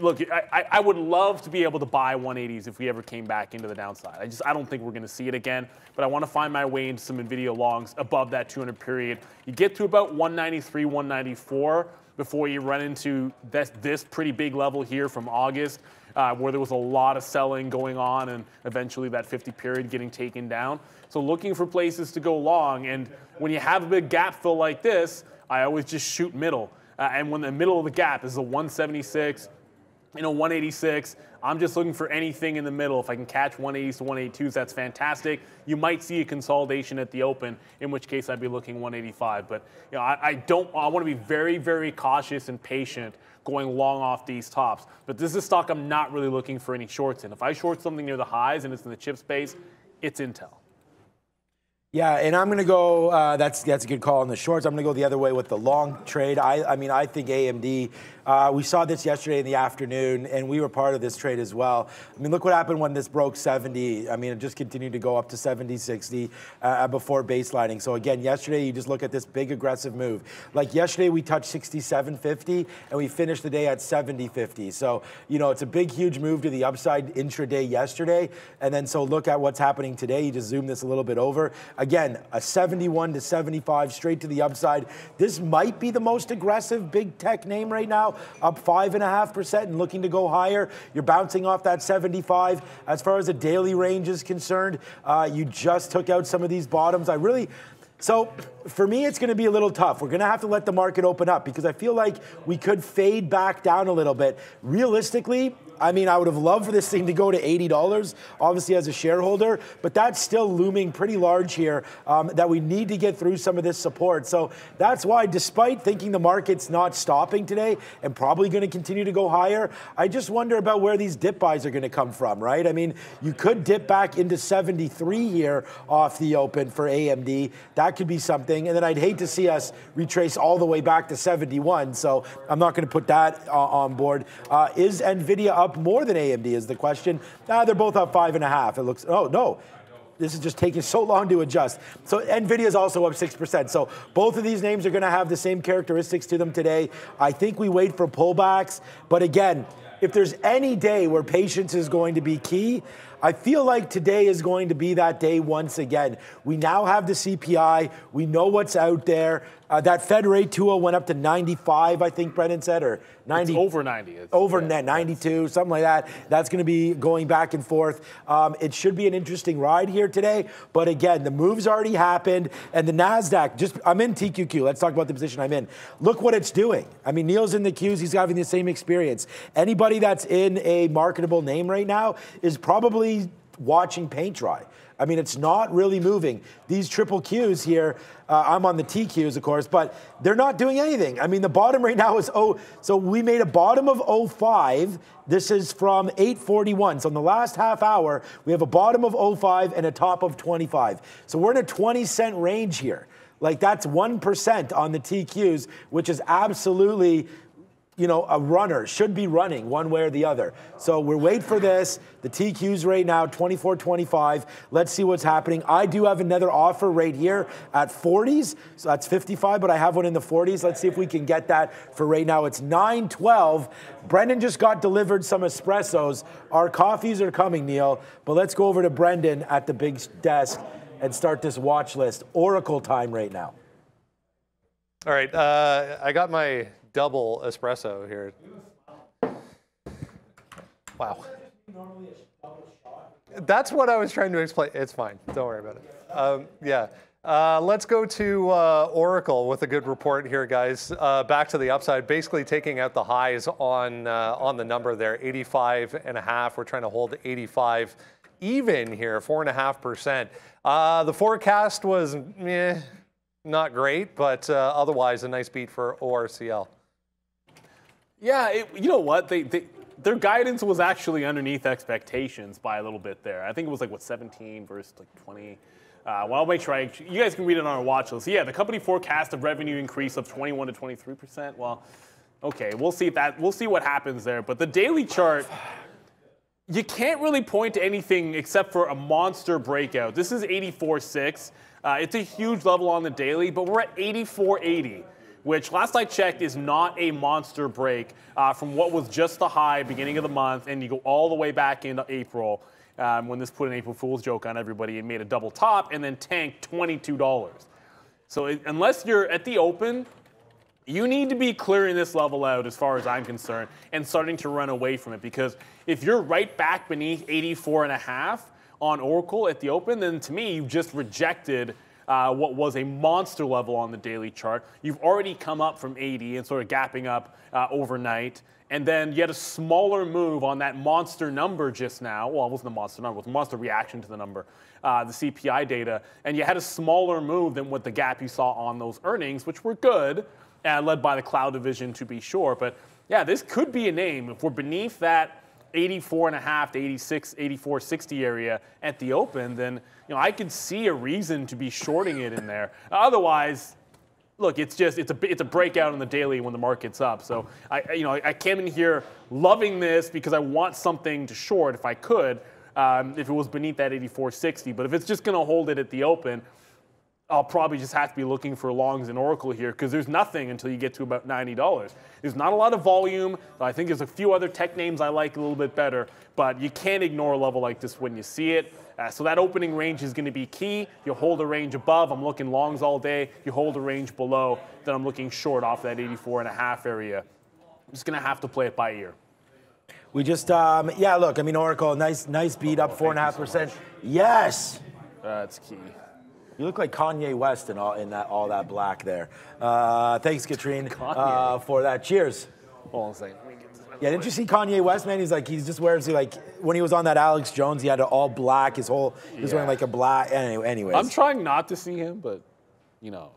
look, I, I would love to be able to buy 180s if we ever came back into the downside. I just I don't think we're going to see it again. But I want to find my way into some Nvidia longs above that 200 period. You get to about 193, 194 before you run into this, this pretty big level here from August. Uh, where there was a lot of selling going on and eventually that 50 period getting taken down. So looking for places to go long. And when you have a big gap fill like this, I always just shoot middle. Uh, and when the middle of the gap is a 176, you know, 186. I'm just looking for anything in the middle. If I can catch 180s to 182s, that's fantastic. You might see a consolidation at the open, in which case I'd be looking 185. But you know, I, I don't. I want to be very, very cautious and patient going long off these tops. But this is a stock I'm not really looking for any shorts in. If I short something near the highs and it's in the chip space, it's Intel. Yeah, and I'm going to go. Uh, that's that's a good call on the shorts. I'm going to go the other way with the long trade. I, I mean, I think AMD uh, we saw this yesterday in the afternoon, and we were part of this trade as well. I mean, look what happened when this broke 70. I mean, it just continued to go up to 70, 60 uh, before baselining. So again, yesterday you just look at this big aggressive move. Like yesterday we touched 67.50, and we finished the day at 70.50. So you know, it's a big, huge move to the upside intraday yesterday, and then so look at what's happening today. You just zoom this a little bit over. Again, a 71 to 75 straight to the upside. This might be the most aggressive big tech name right now up 5.5% and looking to go higher. You're bouncing off that 75. As far as the daily range is concerned, uh, you just took out some of these bottoms. I really, so for me, it's going to be a little tough. We're going to have to let the market open up because I feel like we could fade back down a little bit. Realistically, I mean, I would have loved for this thing to go to $80, obviously, as a shareholder, but that's still looming pretty large here um, that we need to get through some of this support. So that's why, despite thinking the market's not stopping today and probably going to continue to go higher, I just wonder about where these dip buys are going to come from, right? I mean, you could dip back into 73 here off the open for AMD. That could be something. And then I'd hate to see us retrace all the way back to 71. So I'm not going to put that uh, on board. Uh, is NVIDIA up? Up more than AMD is the question. Ah, they're both up five and a half. It looks, oh, no. This is just taking so long to adjust. So NVIDIA is also up 6%. So both of these names are going to have the same characteristics to them today. I think we wait for pullbacks. But again, if there's any day where patience is going to be key, I feel like today is going to be that day once again. We now have the CPI. We know what's out there. Uh, that Fed rate 2 went up to 95, I think Brendan said, or 90. It's over 90. It's, over yeah, 92, yes. something like that. That's going to be going back and forth. Um, it should be an interesting ride here today. But again, the moves already happened, and the NASDAQ, just, I'm in TQQ. Let's talk about the position I'm in. Look what it's doing. I mean, Neal's in the Qs. He's having the same experience. Anybody that's in a marketable name right now is probably watching paint dry. I mean, it's not really moving. These triple Qs here, uh, I'm on the TQs, of course, but they're not doing anything. I mean, the bottom right now is oh, so we made a bottom of 05. This is from 841. So in the last half hour, we have a bottom of 05 and a top of 25. So we're in a 20 cent range here. Like that's 1% on the TQs, which is absolutely you know, a runner should be running one way or the other. So we're waiting for this. The TQs right now, 24.25. Let's see what's happening. I do have another offer right here at 40s. So that's 55, but I have one in the 40s. Let's see if we can get that for right now. It's 912. Brendan just got delivered some espressos. Our coffees are coming, Neal. But let's go over to Brendan at the big desk and start this watch list. Oracle time right now. All right, uh, I got my double espresso here. Wow. That's what I was trying to explain. It's fine. Don't worry about it. Um, yeah. Uh, let's go to uh, Oracle with a good report here, guys. Uh, back to the upside, basically taking out the highs on uh, on the number there, 85 and a half. We're trying to hold 85 even here, four and a half percent. Uh, the forecast was not great, but uh, otherwise a nice beat for ORCL. Yeah, it, you know what? They, they their guidance was actually underneath expectations by a little bit there. I think it was like what 17 versus like 20. Uh, well, I'll make sure I, you guys can read it on our watch list. Yeah, the company forecast a revenue increase of 21 to 23 percent. Well, okay, we'll see that. We'll see what happens there. But the daily chart, you can't really point to anything except for a monster breakout. This is 84.6. Uh, it's a huge level on the daily, but we're at 84.80 which last I checked is not a monster break uh, from what was just the high beginning of the month, and you go all the way back into April um, when this put an April Fool's joke on everybody and made a double top and then tanked $22. So it, unless you're at the open, you need to be clearing this level out as far as I'm concerned and starting to run away from it because if you're right back beneath 84 and a half on Oracle at the open, then to me, you've just rejected – uh, what was a monster level on the daily chart. You've already come up from 80 and sort of gapping up uh, overnight. And then you had a smaller move on that monster number just now. Well, it wasn't a monster number, it was a monster reaction to the number, uh, the CPI data. And you had a smaller move than what the gap you saw on those earnings, which were good, uh, led by the cloud division to be sure. But yeah, this could be a name. If we're beneath that 84 and a half to 86, 84, 60 area at the open, then you know I could see a reason to be shorting it in there. Otherwise, look, it's just it's a it's a breakout in the daily when the market's up. So I you know I came in here loving this because I want something to short if I could. Um, if it was beneath that 84.60, but if it's just going to hold it at the open, I'll probably just have to be looking for longs in Oracle here because there's nothing until you get to about $90. There's not a lot of volume. I think there's a few other tech names I like a little bit better, but you can't ignore a level like this when you see it. Uh, so that opening range is going to be key. You hold a range above, I'm looking longs all day. You hold a range below, then I'm looking short off that 84 and a half area. I'm just going to have to play it by ear. We just, um, yeah, look, I mean, Oracle, nice, nice beat up, four and a half percent. Yes. That's key. You look like Kanye West in all in that all that black there. Uh, thanks, Katrine, uh, for that. Cheers. Hold on a second. Yeah, didn't you see Kanye West, man? He's like, he just wears like when he was on that Alex Jones, he had it all black. His whole he was yeah. wearing like a black. Anyway, anyways. I'm trying not to see him, but you know,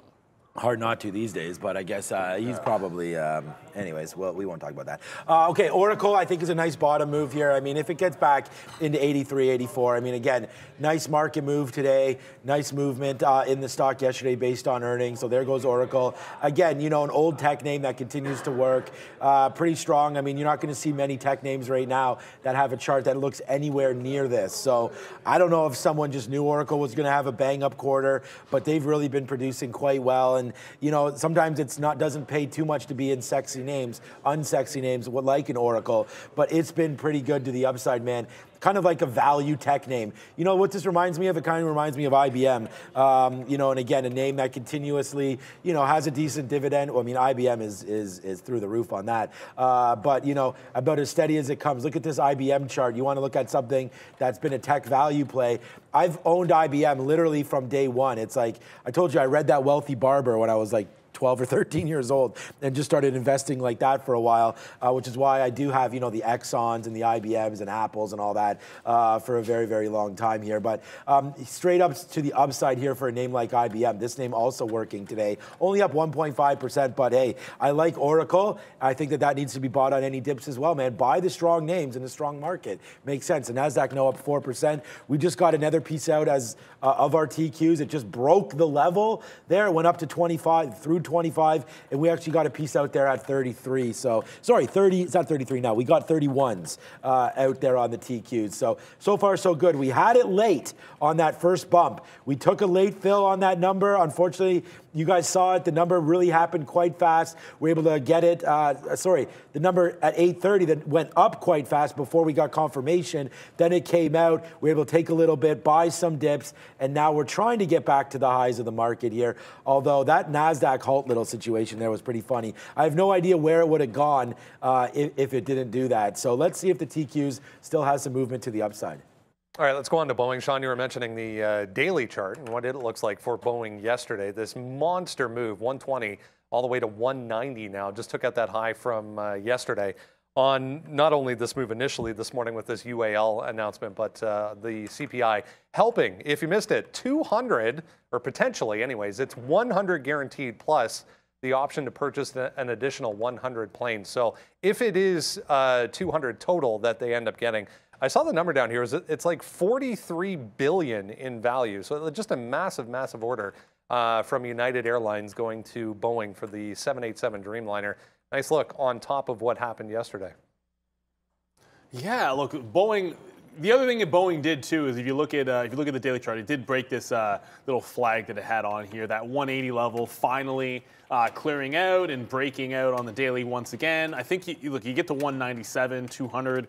hard not to these days. But I guess uh, he's probably. Um, anyways, well, we won't talk about that. Uh, okay, Oracle, I think is a nice bottom move here. I mean, if it gets back into 83, 84, I mean, again, nice market move today, nice movement uh, in the stock yesterday based on earnings. So there goes Oracle. Again, you know, an old tech name that continues to work, uh, pretty strong. I mean, you're not going to see many tech names right now that have a chart that looks anywhere near this. So I don't know if someone just knew Oracle was going to have a bang up quarter, but they've really been producing quite well. And you know, sometimes it's not doesn't pay too much to be in sexy names, unsexy names, like an Oracle, but it's been pretty good to the upside, man kind of like a value tech name. You know what this reminds me of? It kind of reminds me of IBM. Um, you know, and again, a name that continuously, you know, has a decent dividend. Well, I mean, IBM is is is through the roof on that. Uh, but you know, about as steady as it comes. Look at this IBM chart. You want to look at something that's been a tech value play. I've owned IBM literally from day one. It's like I told you, I read that Wealthy Barber when I was like 12 or 13 years old and just started investing like that for a while, uh, which is why I do have, you know, the Exxons and the IBMs and Apples and all that uh, for a very, very long time here. But um, straight up to the upside here for a name like IBM. This name also working today, only up 1.5%. But hey, I like Oracle. I think that that needs to be bought on any dips as well, man. Buy the strong names in a strong market. Makes sense. And NASDAQ now up 4%. We just got another piece out as uh, of our TQs. It just broke the level there. It went up to 25 through 25, and we actually got a piece out there at 33. So, sorry, 30, it's not 33 now. We got 31s uh, out there on the TQs. So, so far, so good. We had it late on that first bump. We took a late fill on that number. Unfortunately, you guys saw it. The number really happened quite fast. We are able to get it. Uh, sorry, the number at 8:30 that went up quite fast before we got confirmation. Then it came out. We were able to take a little bit, buy some dips, and now we're trying to get back to the highs of the market here. Although that Nasdaq halt little situation there was pretty funny. I have no idea where it would have gone uh, if, if it didn't do that. So let's see if the TQs still has some movement to the upside. All right, let's go on to Boeing. Shawn, you were mentioning the uh, daily chart and what it looks like for Boeing yesterday. This monster move, 120 all the way to 190 now, just took out that high from uh, yesterday on not only this move initially this morning with this UAL announcement, but uh, the CPI helping. If you missed it, 200, or potentially, anyways, it's 100 guaranteed plus the option to purchase an additional 100 planes. So if it is uh, 200 total that they end up getting, I saw the number down here. It's like 43 billion in value. So just a massive, massive order uh, from United Airlines going to Boeing for the 787 Dreamliner. Nice look on top of what happened yesterday. Yeah, look, Boeing. The other thing that Boeing did too is if you look at uh, if you look at the daily chart, it did break this uh, little flag that it had on here, that 180 level, finally uh, clearing out and breaking out on the daily once again. I think you, look, you get to 197, 200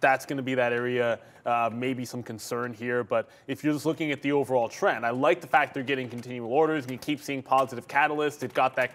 that's going to be that area, uh, maybe some concern here. But if you're just looking at the overall trend, I like the fact they're getting continual orders and you keep seeing positive catalysts. It got that.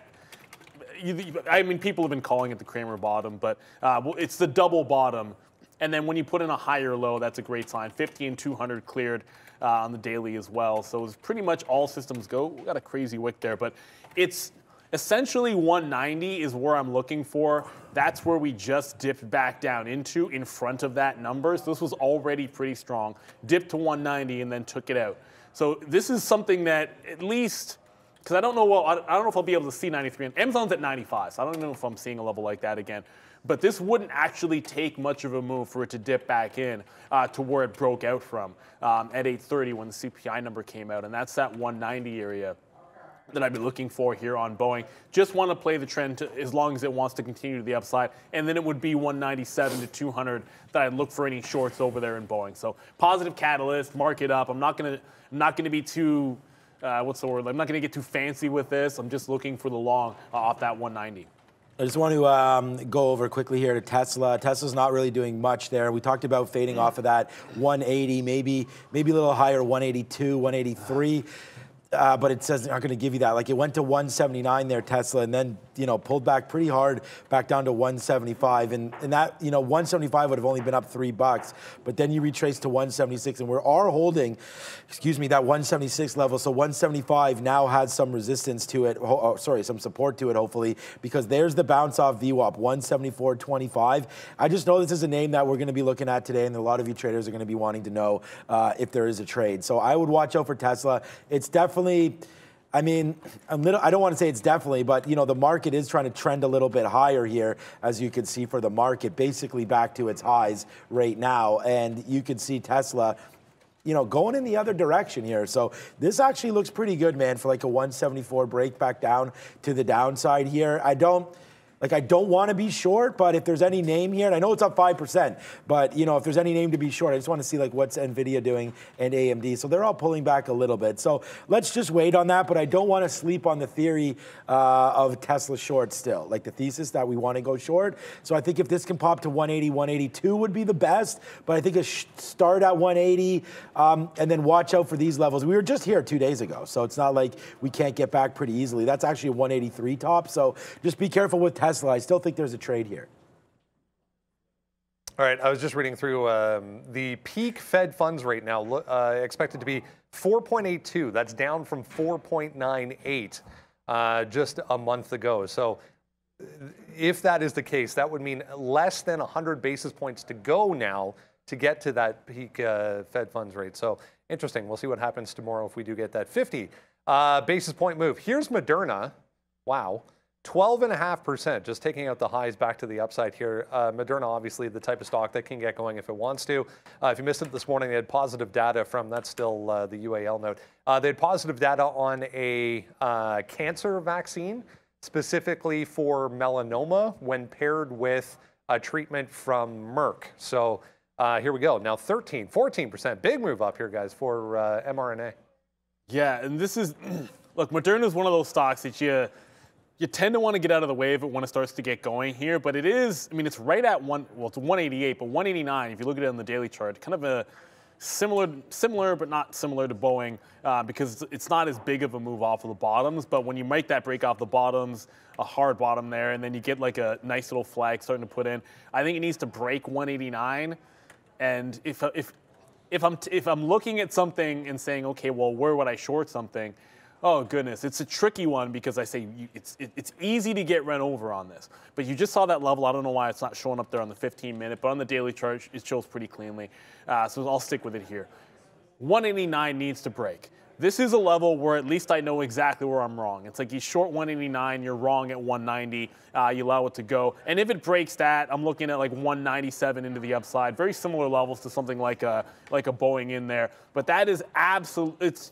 I mean, people have been calling it the Cramer bottom, but uh, it's the double bottom. And then when you put in a higher low, that's a great sign. 50 and 200 cleared uh, on the daily as well. So it's pretty much all systems go. We got a crazy wick there, but it's Essentially 190 is where I'm looking for. That's where we just dipped back down into in front of that number. So this was already pretty strong. Dipped to 190 and then took it out. So this is something that at least because I don't know well, I don't know if I'll be able to see 93. And Amazon's at 95, so I don't know if I'm seeing a level like that again. But this wouldn't actually take much of a move for it to dip back in uh, to where it broke out from um, at 8:30 when the CPI number came out, and that's that 190 area that I'd be looking for here on Boeing. Just want to play the trend to, as long as it wants to continue to the upside. And then it would be 197 to 200 that I'd look for any shorts over there in Boeing. So positive catalyst, mark it up. I'm not going to I'm not going to be too uh, what's the word? I'm not going to get too fancy with this. I'm just looking for the long uh, off that 190. I just want to um, go over quickly here to Tesla. Tesla's not really doing much there. We talked about fading off of that 180, maybe maybe a little higher, 182, 183 uh, but it says they're not going to give you that. Like it went to 179 there, Tesla, and then you know pulled back pretty hard, back down to 175, and and that you know 175 would have only been up three bucks, but then you retrace to 176, and we are holding, excuse me, that 176 level. So 175 now has some resistance to it. Oh, sorry, some support to it, hopefully, because there's the bounce off VWAP 174.25. I just know this is a name that we're going to be looking at today, and a lot of you traders are going to be wanting to know uh, if there is a trade. So I would watch out for Tesla. It's definitely definitely. I mean, little, I don't want to say it's definitely, but you know, the market is trying to trend a little bit higher here, as you can see for the market, basically back to its highs right now. And you can see Tesla, you know, going in the other direction here. So this actually looks pretty good, man, for like a 174 break back down to the downside here. I don't. Like I don't want to be short, but if there's any name here, and I know it's up five percent, but you know if there's any name to be short, I just want to see like what's Nvidia doing and AMD. So they're all pulling back a little bit. So let's just wait on that. But I don't want to sleep on the theory uh, of Tesla short still, like the thesis that we want to go short. So I think if this can pop to 180, 182 would be the best. But I think a start at 180 um, and then watch out for these levels. We were just here two days ago, so it's not like we can't get back pretty easily. That's actually a 183 top. So just be careful with Tesla. Tesla. I still think there's a trade here. All right, I was just reading through um, the peak Fed funds rate now uh, expected to be 4.82. That's down from 4.98 uh, just a month ago. So, if that is the case, that would mean less than 100 basis points to go now to get to that peak uh, Fed funds rate. So, interesting. We'll see what happens tomorrow if we do get that 50 uh, basis point move. Here's Moderna. Wow. 12.5%, just taking out the highs back to the upside here. Uh, Moderna, obviously, the type of stock that can get going if it wants to. Uh, if you missed it this morning, they had positive data from, that's still uh, the UAL note. Uh, they had positive data on a uh, cancer vaccine, specifically for melanoma, when paired with a treatment from Merck. So uh, here we go. Now 13, 14%, big move up here, guys, for mRNA. Yeah, and this is, look, Moderna is one of those stocks that you you tend to want to get out of the way of it when it starts to get going here, but it is, I mean, it's right at one, well, it's 188, but 189, if you look at it on the daily chart, kind of a similar, similar but not similar to Boeing uh, because it's not as big of a move off of the bottoms, but when you make that break off the bottoms, a hard bottom there, and then you get like a nice little flag starting to put in, I think it needs to break 189, and if, if, if I'm, if I'm looking at something and saying, okay, well, where would I short something? Oh goodness, it's a tricky one because I say you, it's it, it's easy to get run over on this, but you just saw that level. I don't know why it's not showing up there on the 15 minute, but on the daily chart it shows pretty cleanly. Uh, so I'll stick with it here. 189 needs to break. this is a level where at least I know exactly where I'm wrong. It's like you short 189, you're wrong at 190, uh, you allow it to go. And if it breaks that, I'm looking at like 197 into the upside. Very similar levels to something like a like a Boeing in there. But that is absolute. It's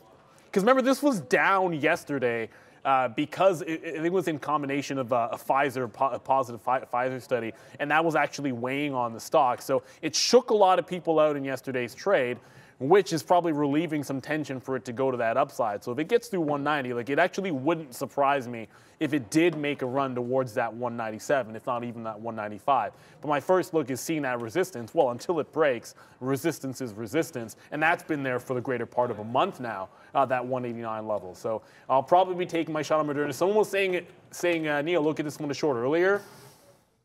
because remember this was down yesterday. Uh, because it, it, was in combination of a, a Pfizer a positive Pfizer study, and that was actually weighing on the stock. So it shook a lot of people out in yesterday's trade which is probably relieving some tension for it to go to that upside. So if it gets through 190, like it actually wouldn't surprise me if it did make a run towards that 197, if not even that 195. But my first look is seeing that resistance. Well, until it breaks, resistance is resistance, and that's been there for the greater part of a month now. Uh, that 189 level. So I'll probably be taking my shot on Moderna. Someone was saying, saying, uh, Neal, look at this one to short earlier.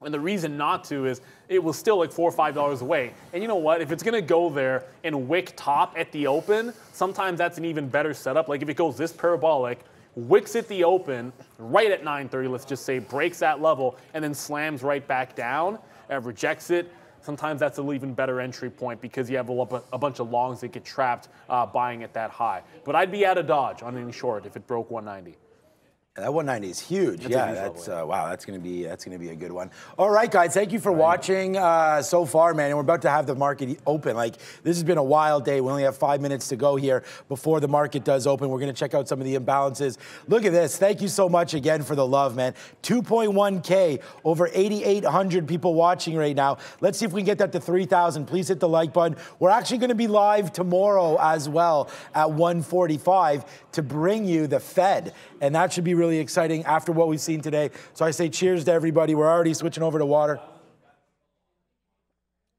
And the reason not to is it was still like four or five dollars away. And you know what? If it's gonna go there and wick top at the open, sometimes that's an even better setup. Like if it goes this parabolic, wicks at the open right at 930, let's just say, breaks that level, and then slams right back down and rejects it. Sometimes that's an even better entry point because you have a, a bunch of longs that get trapped uh, buying at that high. But I'd be out of dodge on any short if it broke 190. That 190 is huge. That's yeah, that's uh, wow. That's gonna be that's gonna be a good one. All right, guys. Thank you for watching uh, so far, man. And we're about to have the market open. Like this has been a wild day. We only have five minutes to go here before the market does open. We're gonna check out some of the imbalances. Look at this. Thank you so much again for the love, man. 2.1k, over 8,800 people watching right now. Let's see if we can get that to 3,000. Please hit the like button. We're actually gonna be live tomorrow as well at 1:45 to bring you the Fed, and that should be really really exciting after what we've seen today. So I say cheers to everybody. We're already switching over to water.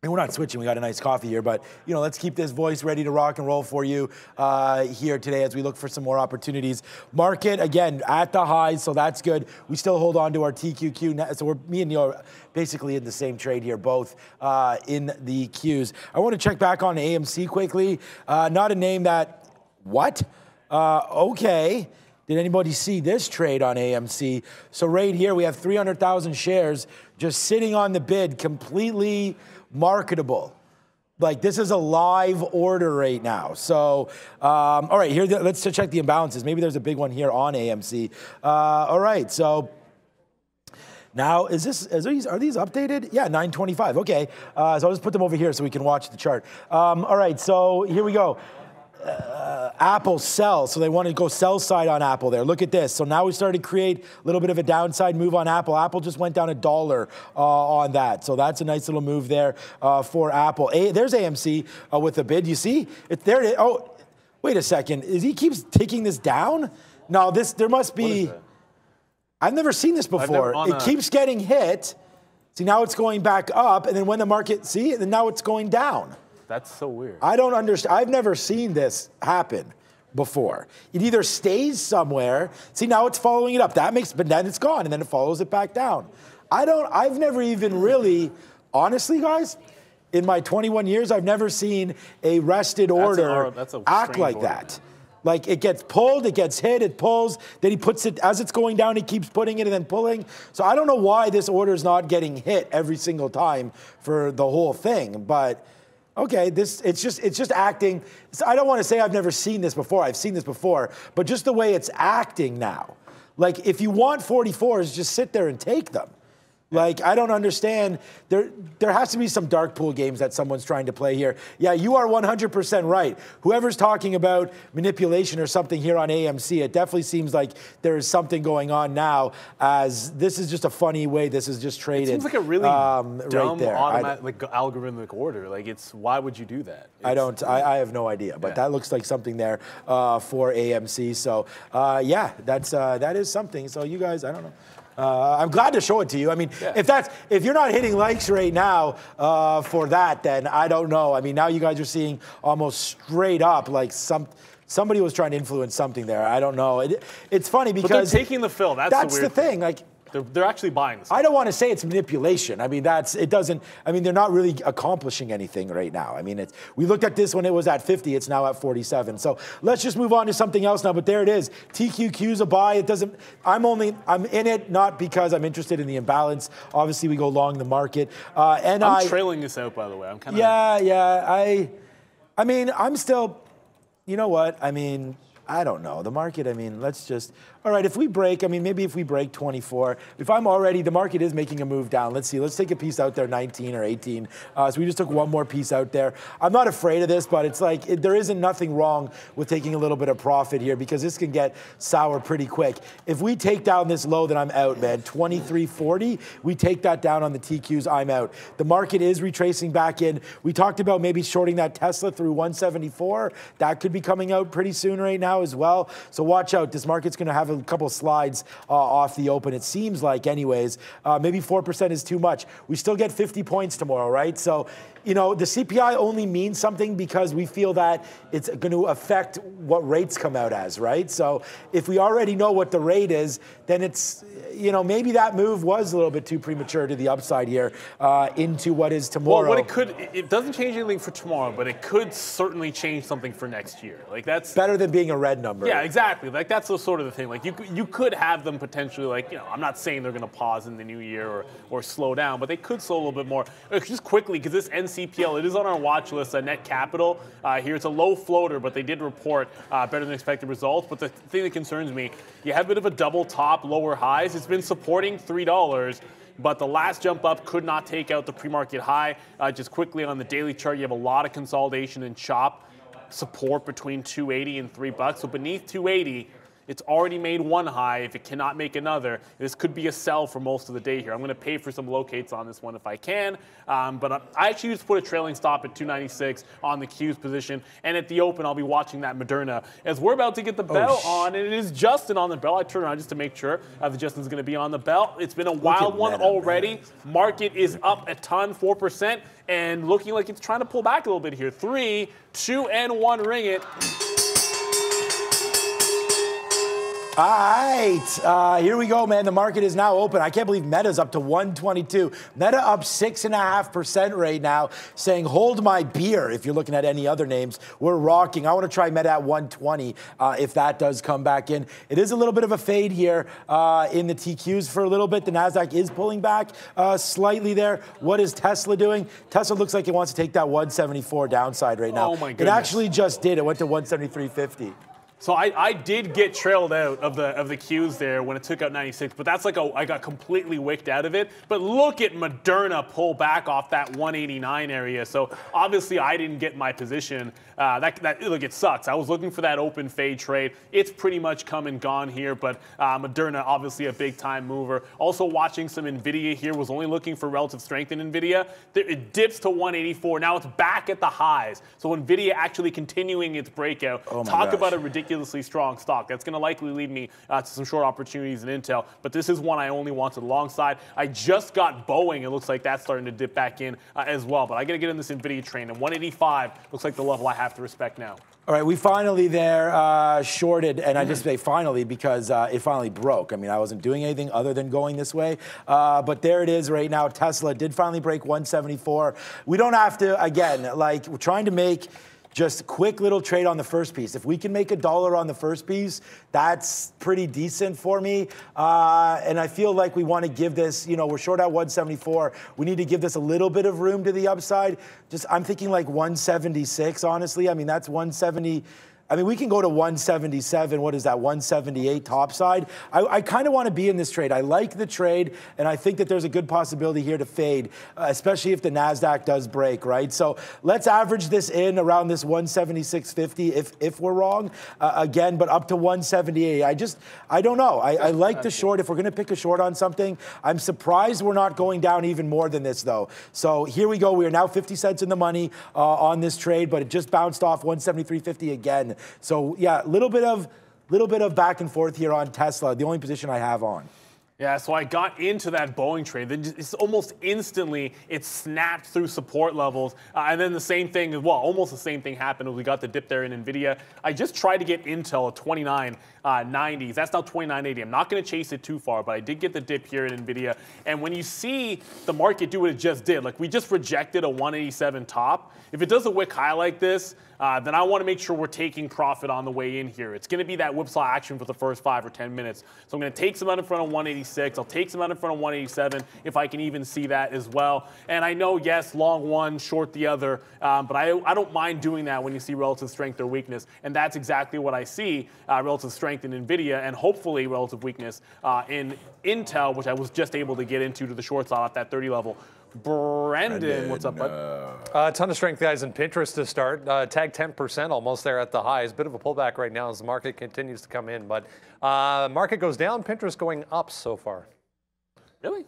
And we're not switching. We got a nice coffee here, but you know, let's keep this voice ready to rock and roll for you uh, here today as we look for some more opportunities. Market again at the highs, so that's good. We still hold on to our TQQ. So we're me and Neal are basically in the same trade here, both uh, in the Qs. I want to check back on AMC quickly. Uh, not a name that what? Uh, okay. Did anybody see this trade on AMC? So right here we have 300,000 shares just sitting on the bid, completely marketable. Like this is a live order right now. So, um, all right, here let's check the imbalances. Maybe there's a big one here on AMC. Uh, all right, so. Now, is this, is these, are these updated? Yeah, 925, okay. Uh, so I'll just put them over here so we can watch the chart. Um, all right, so here we go uh, Apple sell, so they want to go sell side on Apple there. Look at this. So now we started to create a little bit of a downside move on Apple. Apple just went down a dollar uh, on that. So that's a nice little move there uh, for Apple. A, there's AMC uh, with a bid. You see? It, there it is. Oh, wait a second. Is he keeps taking this down? No, this there must be. I've never seen this before. It keeps getting hit. See, now it's going back up, and then when the market, see, and now it's going down. That's so weird. I don't understand. I've never seen this happen before. It either stays somewhere. See, now it's following it up. That makes, but then it's gone, and then it follows it back down. I don't. I've never even really, honestly, guys. In my 21 years, I've never seen a rested order that's a, that's a act like order. that. Like it gets pulled, it gets hit, it pulls, then he puts it as it's going down, he keeps putting it and then pulling. So I don't know why this order is not getting hit every single time for the whole thing, but okay, this it's just it's just acting. I don't want to say I've never seen this before. I've seen this before, but just the way it's acting now. Like if you want 44s, just sit there and take them. Like I don't understand. There, there has to be some dark pool games that someone's trying to play here. Yeah, you are 100% right. Whoever's talking about manipulation or something here on AMC, it definitely seems like there is something going on now. As this is just a funny way this is just traded. It seems like a really um, dumb right automatic, like algorithmic order. Like it's why would you do that? It's, I don't. I, I, have no idea. But yeah. that looks like something there uh, for AMC. So uh, yeah, that's uh, that is something. So you guys, I don't know. Uh, I'm glad to show it to you. I mean, yeah. if that's if you're not hitting likes right now uh, for that, then I don't know. I mean, now you guys are seeing almost straight up like some somebody was trying to influence something there. I don't know. It, it's funny because taking the fill. That's, that's the, the thing. thing. Like they're, they're actually buying this. I don't want to say it's manipulation. I mean, that's it doesn't. I mean, they're not really accomplishing anything right now. I mean, it's we looked at this when it was at 50. It's now at 47. So let's just move on to something else now. But there it is. TQQ's a buy. It doesn't. I'm only. I'm in it not because I'm interested in the imbalance. Obviously, we go long the market. Uh, and I'm trailing this out by the way. I'm kind of. Yeah, yeah. I. I mean, I'm still. You know what? I mean, I don't know. The market, I mean, let's just, all right, if we break, I mean, maybe if we break 24, if I'm already, the market is making a move down. Let's see, let's take a piece out there, 19 or 18. Uh, so we just took one more piece out there. I'm not afraid of this, but it's like, it, there isn't nothing wrong with taking a little bit of profit here because this can get sour pretty quick. If we take down this low, then I'm out, man. 23.40, we take that down on the TQs, I'm out. The market is retracing back in. We talked about maybe shorting that Tesla through 174. That could be coming out pretty soon right now as well. So watch out. This market's going to have a couple slides uh, off the open. It seems like, anyways. Uh, maybe 4% is too much. We still get 50 points tomorrow, right? So you know, the CPI only means something because we feel that it's going to affect what rates come out as, right? So if we already know what the rate is, then it's, you know, maybe that move was a little bit too premature to the upside here uh, into what is tomorrow. Well, what it could, it doesn't change anything for tomorrow, but it could certainly change something for next year. Like that's better than being a red number. Yeah, exactly. Like that's the sort of the thing. Like you, you could have them potentially, like you know, I'm not saying they're going to pause in the new year or or slow down, but they could slow a little bit more. Just quickly, because this NC CPL. It is on our watch list at Netcapital. Uh, here it's a low floater, but they did report uh, better than expected results. But the thing that concerns me, you have a bit of a double top, lower highs. It's been supporting three dollars but the last jump up could not take out the pre-market high. Uh, just quickly on the daily chart, you have a lot of consolidation and chop support between 280 and 3 bucks. So beneath 280, it's already made one high. If it cannot make another, this could be a sell for most of the day here. I'm going to pay for some locates on this one if I can. Um, but I actually just put a trailing stop at 296 on the Q's position. And at the open, I'll be watching that Moderna as we're about to get the bell oh, on. And it is Justin on the bell. I turn around just to make sure uh, that Justin's going to be on the bell. It's been a wild one already. Market is up a ton, 4%, and looking like it's trying to pull back a little bit here. Three, two, and one ring it. All right, uh, here we go, man. The market is now open. I can't believe Meta's up to 122. Meta up six and a half percent right now, saying hold my beer. If you're looking at any other names, we're rocking. I want to try Meta at 120 uh, if that does come back in. It is a little bit of a fade here uh, in the TQs for a little bit. The Nasdaq is pulling back uh, slightly there. What is Tesla doing? Tesla looks like it wants to take that 174 downside right now. Oh my goodness! It actually just did. It went to 173.50. So I, I did get trailed out of the of the Qs there when it took out 96, but that's like a I got completely wicked out of it. But look at Moderna pull back off that 189 area. So obviously I didn't get my position. Uh, that that look it sucks. I was looking for that open fade trade. It's pretty much come and gone here. But uh, Moderna obviously a big time mover. Also watching some Nvidia here was only looking for relative strength in Nvidia. It dips to 184. Now it's back at the highs. So Nvidia actually continuing its breakout. Oh Talk gosh. about a ridiculous ridiculously strong stock. That's going to likely lead me uh, to some short opportunities in Intel, but this is one I only wanted alongside. I just got Boeing. It looks like that's starting to dip back in uh, as well, but I got to get in this NVIDIA train, and 185 looks like the level I have to respect now. All right, we finally there uh, shorted, and I just say finally because uh, it finally broke. I mean, I wasn't doing anything other than going this way, uh, but there it is right now. Tesla did finally break 174. We don't have to again, like we're trying to make just quick little trade on the first piece. If we can make a dollar on the first piece, that's pretty decent for me. Uh, and I feel like we want to give this, you know, we're short at 174. We need to give this a little bit of room to the upside. Just, I'm thinking like 176, honestly. I mean, that's 170. I mean, we can go to 177. What is that? 178 topside. I, I kind of want to be in this trade. I like the trade, and I think that there's a good possibility here to fade, uh, especially if the Nasdaq does break, right? So let's average this in around this 176.50 if if we're wrong uh, again, but up to 178. I just I don't know. I, I like the short. If we're going to pick a short on something, I'm surprised we're not going down even more than this though. So here we go. We are now 50 cents in the money uh, on this trade, but it just bounced off 173.50 again. So yeah, a little bit of little bit of back and forth here on Tesla. The only position I have on. Yeah, so I got into that Boeing trade. Then it's almost instantly it snapped through support levels, uh, and then the same thing, well, almost the same thing happened we got the dip there in Nvidia. I just tried to get Intel at 29. Uh, 90s. That's now 29.80. I'm not going to chase it too far, but I did get the dip here in Nvidia. And when you see the market do what it just did, like we just rejected a 187 top. If it does a wick high like this, uh, then I want to make sure we're taking profit on the way in here. It's going to be that whipsaw action for the first five or 10 minutes. So I'm going to take some out in front of 186. I'll take some out in front of 187 if I can even see that as well. And I know, yes, long one, short the other, um, but I, I don't mind doing that when you see relative strength or weakness. And that's exactly what I see uh, relative strength in NVIDIA and hopefully relative weakness uh, in Intel, which I was just able to get into to the short side at that 30 level. Brendan, Brendan what's up, bud? A uh, ton of strength guys in Pinterest to start. Uh, tag 10% almost there at the highs. Bit of a pullback right now as the market continues to come in. But uh, market goes down, Pinterest going up so far. Really?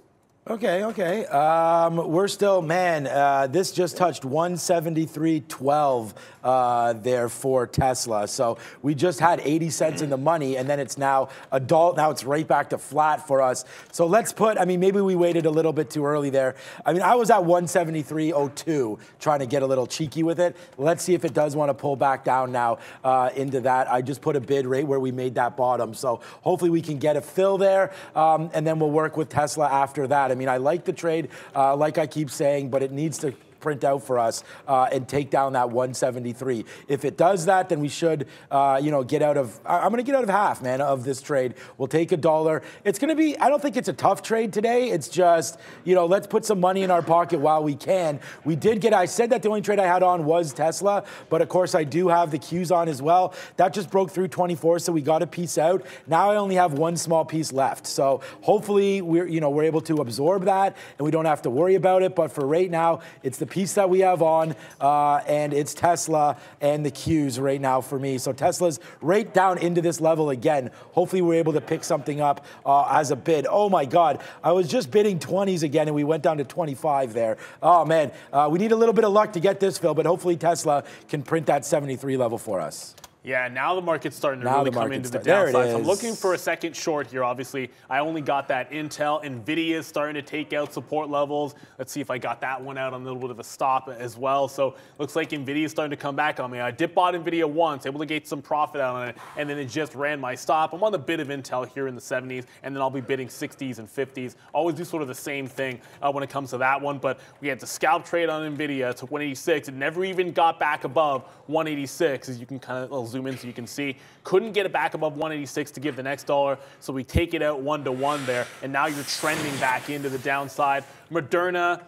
Okay, okay. Um, we're still, man, uh, this just touched 173.12 uh, there for Tesla. So we just had 80 cents in the money, and then it's now adult. Now it's right back to flat for us. So let's put, I mean, maybe we waited a little bit too early there. I mean, I was at 173.02 trying to get a little cheeky with it. Let's see if it does want to pull back down now uh, into that. I just put a bid rate where we made that bottom. So hopefully we can get a fill there, um, and then we'll work with Tesla after that. I mean, I like the trade, uh, like I keep saying, but it needs to print out for us uh, and take down that 173. If it does that, then we should, uh, you know, get out of. I'm going to get out of half, man, of this trade. We'll take a dollar. It's going to be. I don't think it's a tough trade today. It's just, you know, let's put some money in our pocket while we can. We did get. I said that the only trade I had on was Tesla, but of course I do have the Qs on as well. That just broke through 24, so we got a piece out. Now I only have one small piece left. So hopefully we're, you know, we're able to absorb that and we don't have to worry about it. But for right now, it's the piece that we have on, uh, and it's Tesla and the Qs right now for me. So Tesla's right down into this level again. Hopefully, we're able to pick something up uh, as a bid. Oh my God, I was just bidding 20s again, and we went down to 25 there. Oh man, uh, we need a little bit of luck to get this, fill, but hopefully Tesla can print that 73 level for us. Yeah, now the market's starting to now really come into the downside. So I'm looking for a second short here. Obviously, I only got that Intel. Nvidia is starting to take out support levels. Let's see if I got that one out on a little bit of a stop as well. So looks like Nvidia is starting to come back on me. I dip bought Nvidia once, able to get some profit out on it, and then it just ran my stop. I'm on the bid of Intel here in the 70s, and then I'll be bidding 60s and 50s. Always do sort of the same thing uh, when it comes to that one. But we had the scalp trade on Nvidia to 186. It never even got back above 186, as you can kind of zoom in so you can see. Couldn't get it back above 186 to give the next dollar, so we take it out one to one there, and now you're trending back into the downside. Moderna,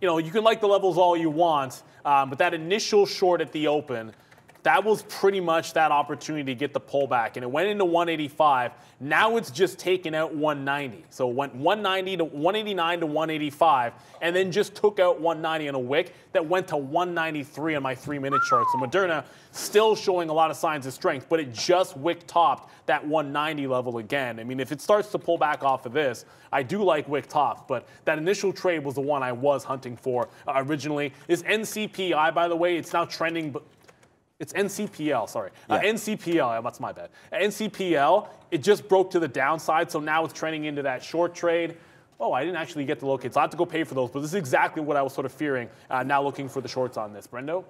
you know, you can like the levels all you want, um, but that initial short at the open, that was pretty much that opportunity to get the pullback, and it went into 185. Now it's just taken out 190. So it went 190 to 189 to 185, and then just took out 190 on a wick that went to 193 on my three-minute chart. So Moderna still showing a lot of signs of strength, but it just wick topped that 190 level again. I mean, if it starts to pull back off of this, I do like wick tops, but that initial trade was the one I was hunting for uh, originally. This NCPI, by the way, it's now trending it's NCPL, sorry. Uh, yeah. Uh, NCPL, that's my bad. NCPL, it just broke to the downside, so now it's trending into that short trade. Oh, I didn't actually get the locates. I have to go pay for those, but this is exactly what I was sort of fearing. Uh, now looking for the shorts on this. Brendo?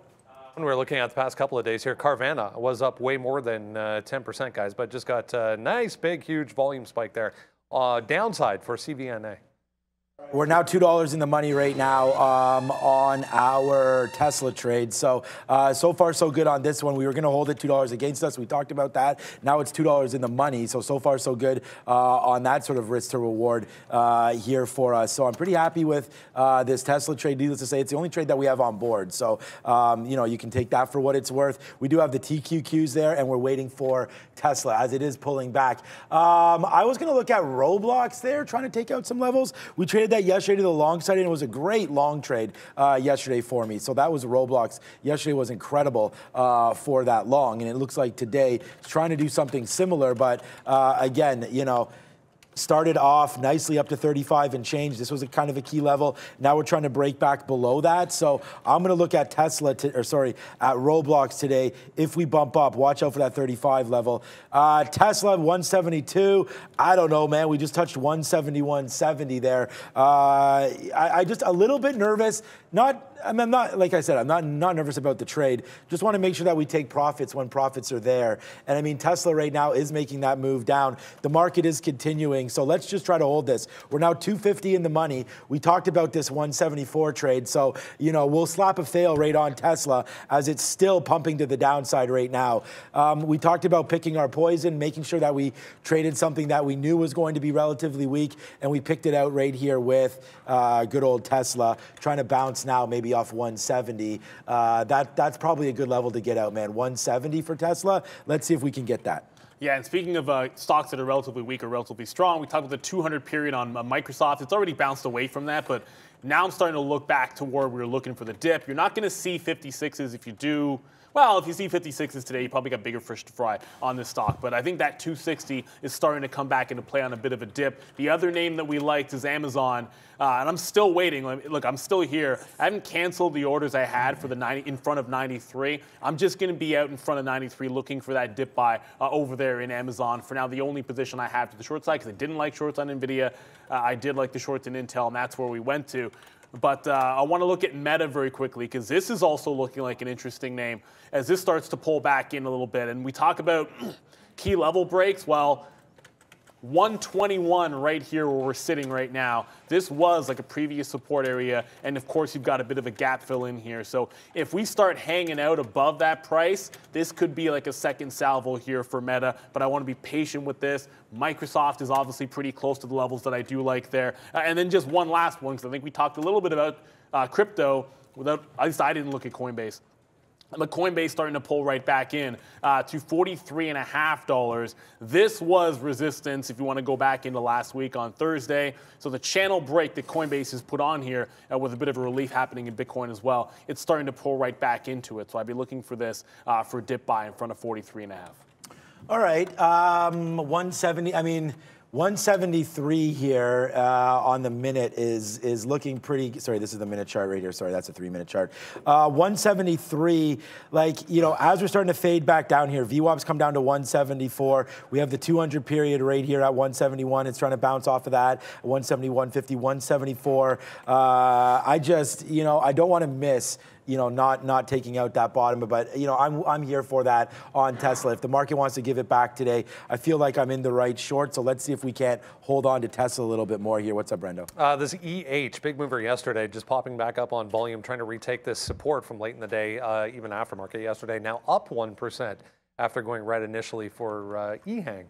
When we are looking at the past couple of days here, Carvana was up way more than uh, 10%, guys, but just got a nice, big, huge volume spike there. Uh, downside for CVNA. We're now two dollars in the money right now um, on our Tesla trade. So uh, so far so good on this one. We were going to hold it two dollars against us. We talked about that. Now it's two dollars in the money. So so far so good uh, on that sort of risk to reward uh, here for us. So I'm pretty happy with uh, this Tesla trade. Needless to say, it's the only trade that we have on board. So um, you know you can take that for what it's worth. We do have the TQQs there, and we're waiting for Tesla as it is pulling back. Um, I was going to look at Roblox there, trying to take out some levels. We traded that yesterday to the long side, and it was a great long trade uh, yesterday for me. So that was Roblox. Yesterday was incredible uh, for that long, and it looks like today it's trying to do something similar. But uh, again, you know started off nicely up to 35 and change. This was a kind of a key level. Now we're trying to break back below that. So I'm going to look at Tesla, to, or sorry, at Roblox today. If we bump up, watch out for that 35 level. Uh, Tesla 172. I don't know, man. We just touched 171.70 there. Uh, I, I just a little bit nervous not I I'm not like I said, I'm not not nervous about the trade. Just want to make sure that we take profits when profits are there. And I mean, Tesla right now is making that move down. The market is continuing, so let's just try to hold this. We're now 250 in the money. We talked about this 174 trade, so you know we'll slap a fail rate on Tesla as it's still pumping to the downside right now. Um, we talked about picking our poison, making sure that we traded something that we knew was going to be relatively weak, and we picked it out right here with uh, good old Tesla, trying to bounce now maybe off 170. Uh, that that's probably a good level to get out, man. 170 for Tesla. Let's see if we can get that. Yeah, and speaking of uh, stocks that are relatively weak or relatively strong, we talked about the 200 period on uh, Microsoft. It's already bounced away from that, but now I'm starting to look back to where we were looking for the dip. You're not going to see 56s if you do well, if you see 56s today, you probably got bigger fish to fry on this stock. But I think that 260 is starting to come back into play on a bit of a dip. The other name that we liked is Amazon, uh, and I'm still waiting. Look, I'm still here. I haven't canceled the orders I had for the 90 in front of 93. I'm just going to be out in front of 93 looking for that dip buy uh, over there in Amazon. For now, the only position I have to the short side because I didn't like shorts on Nvidia. Uh, I did like the shorts in Intel, and that's where we went to. But uh, I want to look at Meta very quickly because this is also looking like an interesting name as this starts to pull back in a little bit. And we talk about key level breaks. Well, 121 right here where we're sitting right now. This was like a previous support area, and of course you've got a bit of a gap fill in here. So if we start hanging out above that price, this could be like a second salvo here for Meta, but I want to be patient with this. Microsoft is obviously pretty close to the levels that I do like there. Uh, and then just one last one, because I think we talked a little bit about uh, crypto without, at least I didn't look at Coinbase. But Coinbase starting to pull right back in uh, to $43.5. This was resistance if you want to go back into last week on Thursday. So the channel break that Coinbase has put on here uh, with a bit of a relief happening in Bitcoin as well, it's starting to pull right back into it. So I'd be looking for this uh, for a dip buy in front of 43.5. All right, um, 170. I mean, 173 here uh, on the minute is is looking pretty. Sorry, this is the minute chart right here. Sorry, that's a three minute chart. Uh, 173, like you know, as we're starting to fade back down here, VWAPs come down to 174. We have the 200 period right here at 171. It's trying to bounce off of that. 171, 50, 174. Uh, I just, you know, I don't want to miss you know, not not taking out that bottom. But you know, I'm I'm here for that on Tesla. If the market wants to give it back today, I feel like I'm in the right short. So let's see if we can't hold on to Tesla a little bit more here. What's up, Brendo? Uh, this EH big mover yesterday, just popping back up on volume, trying to retake this support from late in the day, uh, even aftermarket yesterday. Now up one percent after going red initially for uh, EHang.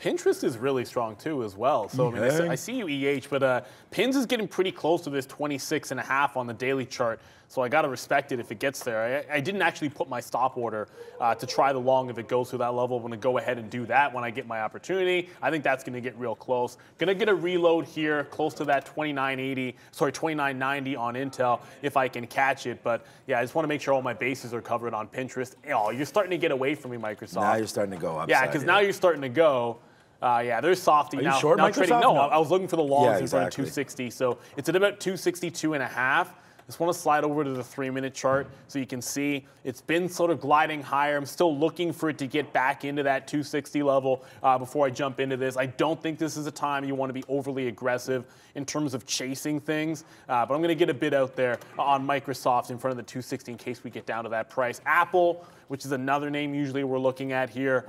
Pinterest is really strong too as well. So I mean, I, I see you EH, but uh, Pins is getting pretty close to this 26 and a half on the daily chart. So I got to respect it if it gets there. I, I didn't actually put my stop order uh, to try the long if it goes through that level. I'm going to go ahead and do that when I get my opportunity. I think that's going to get real close. Going to get a reload here close to that 2980, sorry, 2990 on Intel if I can catch it. But yeah, I just want to make sure all my bases are covered on Pinterest. Oh, you're starting to get away from me, Microsoft. Now you're starting to go up. Yeah, because now you're starting to go. Uh, yeah, there's softy. Are now, you short now Microsoft? trading. No, No. I was looking for the longs Yeah, in front of exactly. 260. So it's at about 262 and a half. Just want to slide over to the three minute chart so you can see it's been sort of gliding higher. I'm still looking for it to get back into that 260 level uh, before I jump into this. I don't think this is a time you want to be overly aggressive in terms of chasing things, uh, but I'm going to get a bit out there on Microsoft in front of the 260 in case we get down to that price. Apple, which is another name usually we're looking at here.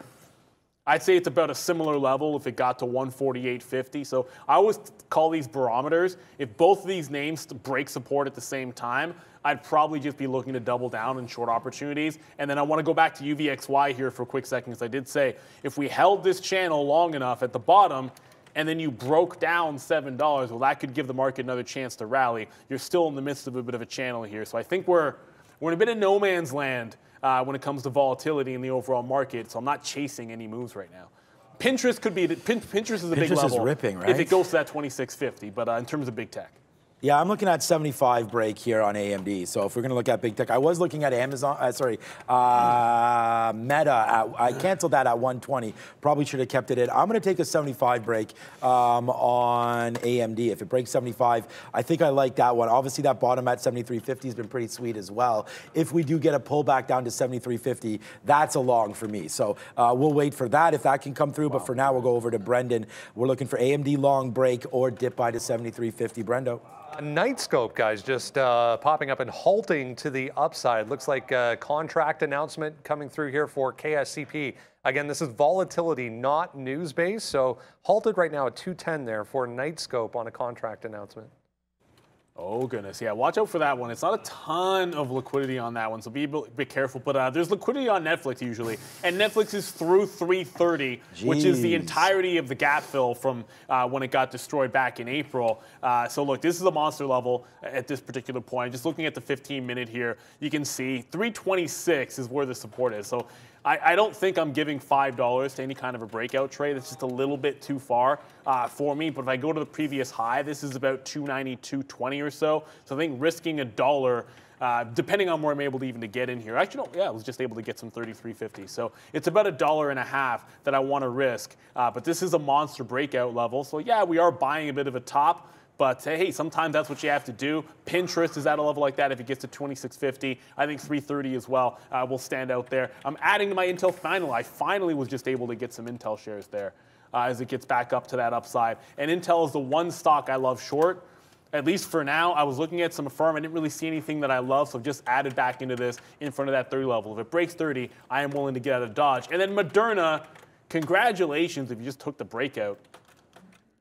I'd say it's about a similar level if it got to 148.50. So I always call these barometers. If both of these names break support at the same time, I'd probably just be looking to double down in short opportunities. And then I want to go back to UVXY here for a quick second because I did say if we held this channel long enough at the bottom, and then you broke down $7, well, that could give the market another chance to rally. You're still in the midst of a bit of a channel here. So I think we're, we're in a bit of no man's land uh, when it comes to volatility in the overall market. So I'm not chasing any moves right now. Pinterest could be, Pin, Pinterest is a big Pinterest is level. ripping, If it goes to that 2650, but uh, in terms of big tech. Yeah, I'm looking at 75 break here on AMD. So if we're going to look at big tech, I was looking at Amazon. Uh, sorry, uh, Meta. At, I canceled that at 120. Probably should have kept it in. I'm going to take a 75 break um, on AMD. If it breaks 75, I think I like that one. Obviously, that bottom at 73.50 has been pretty sweet as well. If we do get a pullback down to 73.50, that's a long for me. So uh, we'll wait for that if that can come through. But for now, we'll go over to Brendan. We're looking for AMD long break or dip by to 73.50. Brendo. Knightscope, guys, just uh, popping up and halting to the upside. Looks like a contract announcement coming through here for KSCP. Again, this is volatility, not news based. So halted right now at 210 there for Knightscope on a contract announcement. Oh goodness, yeah. Watch out for that one. It's not a ton of liquidity on that one, so be a bit careful. But uh, there's liquidity on Netflix usually, and Netflix is through 330, Jeez. which is the entirety of the gap fill from uh, when it got destroyed back in April. Uh, so look, this is a monster level at this particular point. Just looking at the 15 minute here, you can see 326 is where the support is. So I, I don't think I'm giving $5 to any kind of a breakout trade. That's just a little bit too far uh, for me. But if I go to the previous high, this is about 290, 220 or so. So I think risking a dollar. Uh, depending on where I'm able to even to get in here. Actually, no, yeah, I was just able to get some 33.50. So it's about a dollar and a half that I want to risk. Uh, but this is a monster breakout level. So yeah, we are buying a bit of a top. But hey, sometimes that's what you have to do. Pinterest is at a level like that. If it gets to 2650, I think 330 as well uh, will stand out there. I'm adding to my Intel final. I finally was just able to get some Intel shares there uh, as it gets back up to that upside. And Intel is the one stock I love short. At least for now, I was looking at some firm. I didn't really see anything that I love, so I've just added back into this in front of that 30 level. If it breaks 30, I am willing to get out of Dodge. And then Moderna, congratulations if you just took the breakout.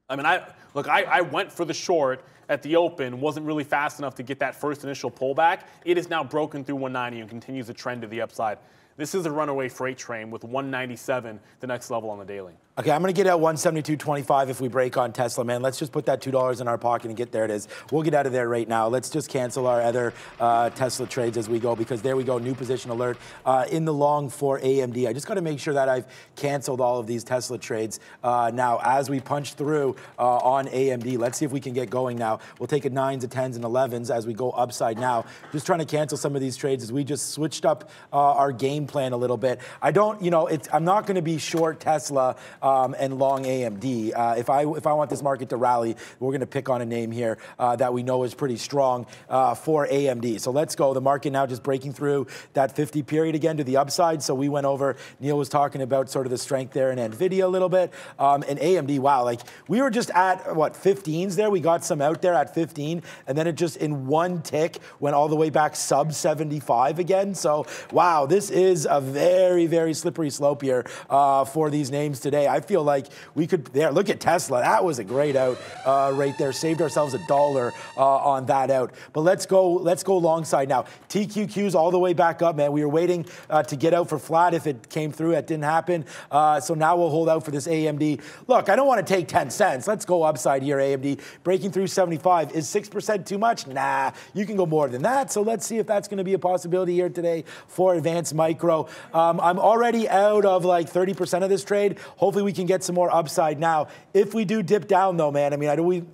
I mean, I look, I, I went for the short at the open, wasn't really fast enough to get that first initial pullback. It is now broken through 190 and continues to trend to the upside. This is a runaway freight train with 197, the next level on the daily. Okay, I'm going to get out 172.25 if we break on Tesla, man. Let's just put that $2 in our pocket and get there it is. We'll get out of there right now. Let's just cancel our other uh, Tesla trades as we go because there we go, new position alert uh, in the long for AMD. I just got to make sure that I've canceled all of these Tesla trades. Uh, now, as we punch through uh, on AMD, let's see if we can get going now. We'll take a 9s, a 10s, and 11s as we go upside now. Just trying to cancel some of these trades as we just switched up uh, our game plan a little bit. I don't, you know, I'm not going to be short Tesla um, and long AMD. Uh, if I if I want this market to rally, we're going to pick on a name here uh, that we know is pretty strong uh, for AMD. So let's go. The market now just breaking through that 50 period again to the upside. So we went over. Neal was talking about sort of the strength there in Nvidia a little bit, um, and AMD. Wow, like we were just at what 15s there. We got some out there at 15, and then it just in one tick went all the way back sub 75 again. So wow, this is a very very slippery slope here uh, for these names today. Feel like we could there. Look at Tesla. That was a great out uh, right there. Saved ourselves a dollar uh, on that out. But let's go. Let's go alongside now. TQQ's all the way back up, man. We were waiting uh, to get out for flat if it came through. That didn't happen. Uh, so now we'll hold out for this AMD. Look, I don't want to take 10 cents. Let's go upside here. AMD breaking through 75. Is six percent too much? Nah. You can go more than that. So let's see if that's going to be a possibility here today for Advanced Micro. Um, I'm already out of like 30% of this trade. Hopefully we can get some more upside now. If we do dip down, though, man, I mean, I do we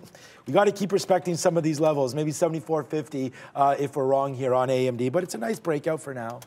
we got to keep respecting some of these levels. Maybe 74.50 uh, if we're wrong here on AMD, but it's a nice breakout for now.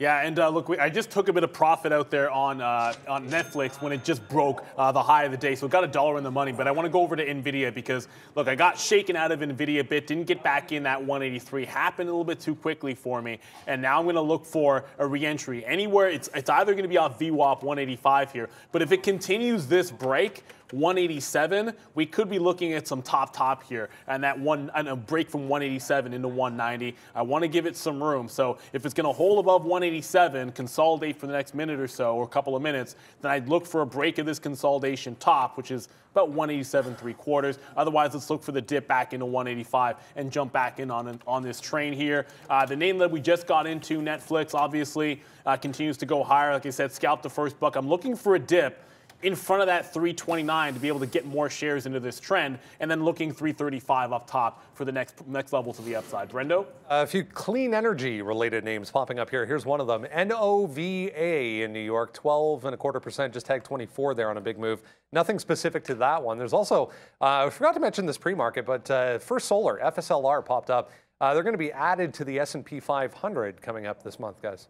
Yeah, and uh, look, we, I just took a bit of profit out there on uh, on Netflix when it just broke uh, the high of the day, so it got a dollar in the money. But I want to go over to Nvidia because look, I got shaken out of Nvidia a bit, didn't get back in that 183, happened a little bit too quickly for me, and now I'm going to look for a reentry anywhere. It's it's either going to be off VWAP 185 here, but if it continues this break. 187, we could be looking at some top top here and that one and a break from 187 into 190. I want to give it some room. So if it's going to hold above 187, consolidate for the next minute or so or a couple of minutes, then I'd look for a break of this consolidation top, which is about 187 three quarters. Otherwise, let's look for the dip back into 185 and jump back in on on this train here. Uh, the name that we just got into, Netflix, obviously uh, continues to go higher. Like I said, scalp the first buck. I'm looking for a dip in front of that 329 to be able to get more shares into this trend, and then looking 335 up top for the next next level to the upside. Brendo? A few clean energy related names popping up here. Here's one of them NOVA in New York, 12 and a quarter percent, just tagged 24 there on a big move. Nothing specific to that one. There's also, uh, I forgot to mention this pre market, but uh, First Solar, FSLR, popped up. Uh, they're going to be added to the S&P 500 coming up this month, guys.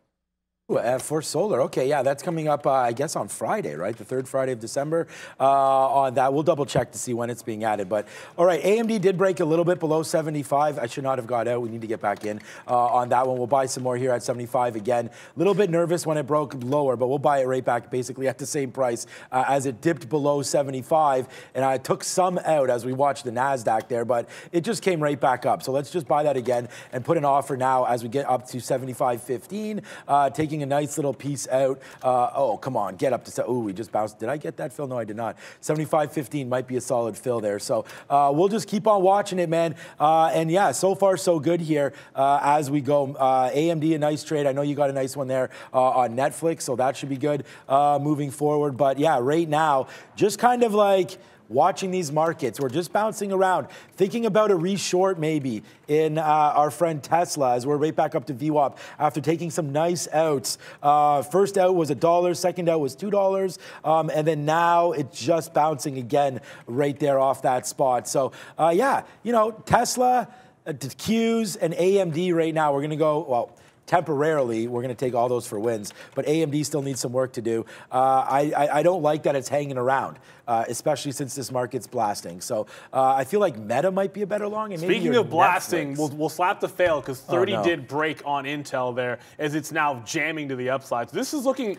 Uh, for solar, okay, yeah, that's coming up, uh, I guess, on Friday, right? The third Friday of December. Uh, on that, we'll double check to see when it's being added. But all right, AMD did break a little bit below 75. I should not have got out. We need to get back in uh, on that one. We'll buy some more here at 75 again. A little bit nervous when it broke lower, but we'll buy it right back, basically at the same price uh, as it dipped below 75. And I took some out as we watched the Nasdaq there, but it just came right back up. So let's just buy that again and put an offer now as we get up to 75.15, uh, taking a nice little piece out. Uh, oh, come on, get up to. Oh, we just bounced. Did I get that fill? No, I did not. 75.15 might be a solid fill there. So uh, we'll just keep on watching it, man. Uh, and yeah, so far so good here uh, as we go. Uh, AMD a nice trade. I know you got a nice one there on Netflix, so that should be good moving forward. But yeah, right now, just kind of like watching these markets. We're just bouncing around, thinking about a reshort maybe in uh, our friend Tesla as we're right back up to VWAP after taking some nice outs. Uh, first out was a dollar, second out was two dollars, um, and then now it's just bouncing again right there off that spot. So uh, yeah, you know Tesla. Uh, Qs and AMD right now, we're going to go, well, temporarily, we're going to take all those for wins. But AMD still needs some work to do. Uh, I, I, I, don't like that it's hanging around, uh, especially since this market's blasting. So uh, I feel like Meta might be a better long. And Speaking of blasting, we'll, we'll, slap the fail because 30 oh, no. did break on Intel there as it's now jamming to the upside. So this is looking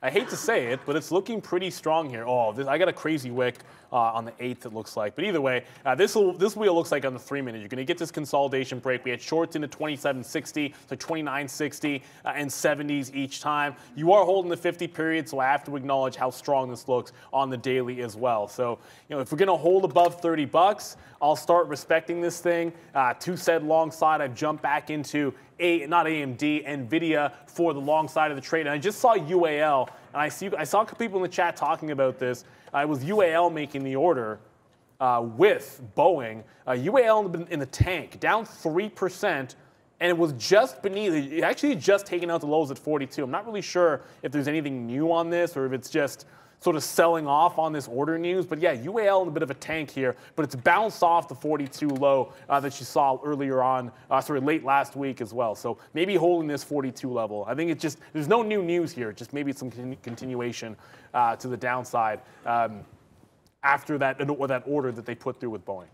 I hate to say it, but it's looking pretty strong here. Oh, this, I got a crazy wick uh, on the 8th, it looks like. But either way, uh, this, this wheel looks like on the 3 minute. You're going to get this consolidation break. We had shorts into 2760 to 2960 uh, and 70s each time. You are holding the 50 period, so I have to acknowledge how strong this looks on the daily as well. So, you know, if we're going to hold above 30 bucks, I'll start respecting this thing. Uh, two said long side, I've jumped back into a, not AMD, NVIDIA for the long side of the trade. And I just saw UAL, and I, see, I saw people in the chat talking about this. Uh, it was UAL making the order uh, with Boeing. Uh, UAL in the tank, down 3%, and it was just beneath, actually just taken out the lows at 42. I'm not really sure if there's anything new on this or if it's just sort of selling off on this order news. But yeah, UAL in a bit of a tank here, but it's bounced off the 42 low uh, that you saw earlier on, uh, sorry, late last week as well. So maybe holding this 42 level. I think it's just, there's no new news here, just maybe some con- continuation uh, to the downside um, after that, that order that they put through with Boeing.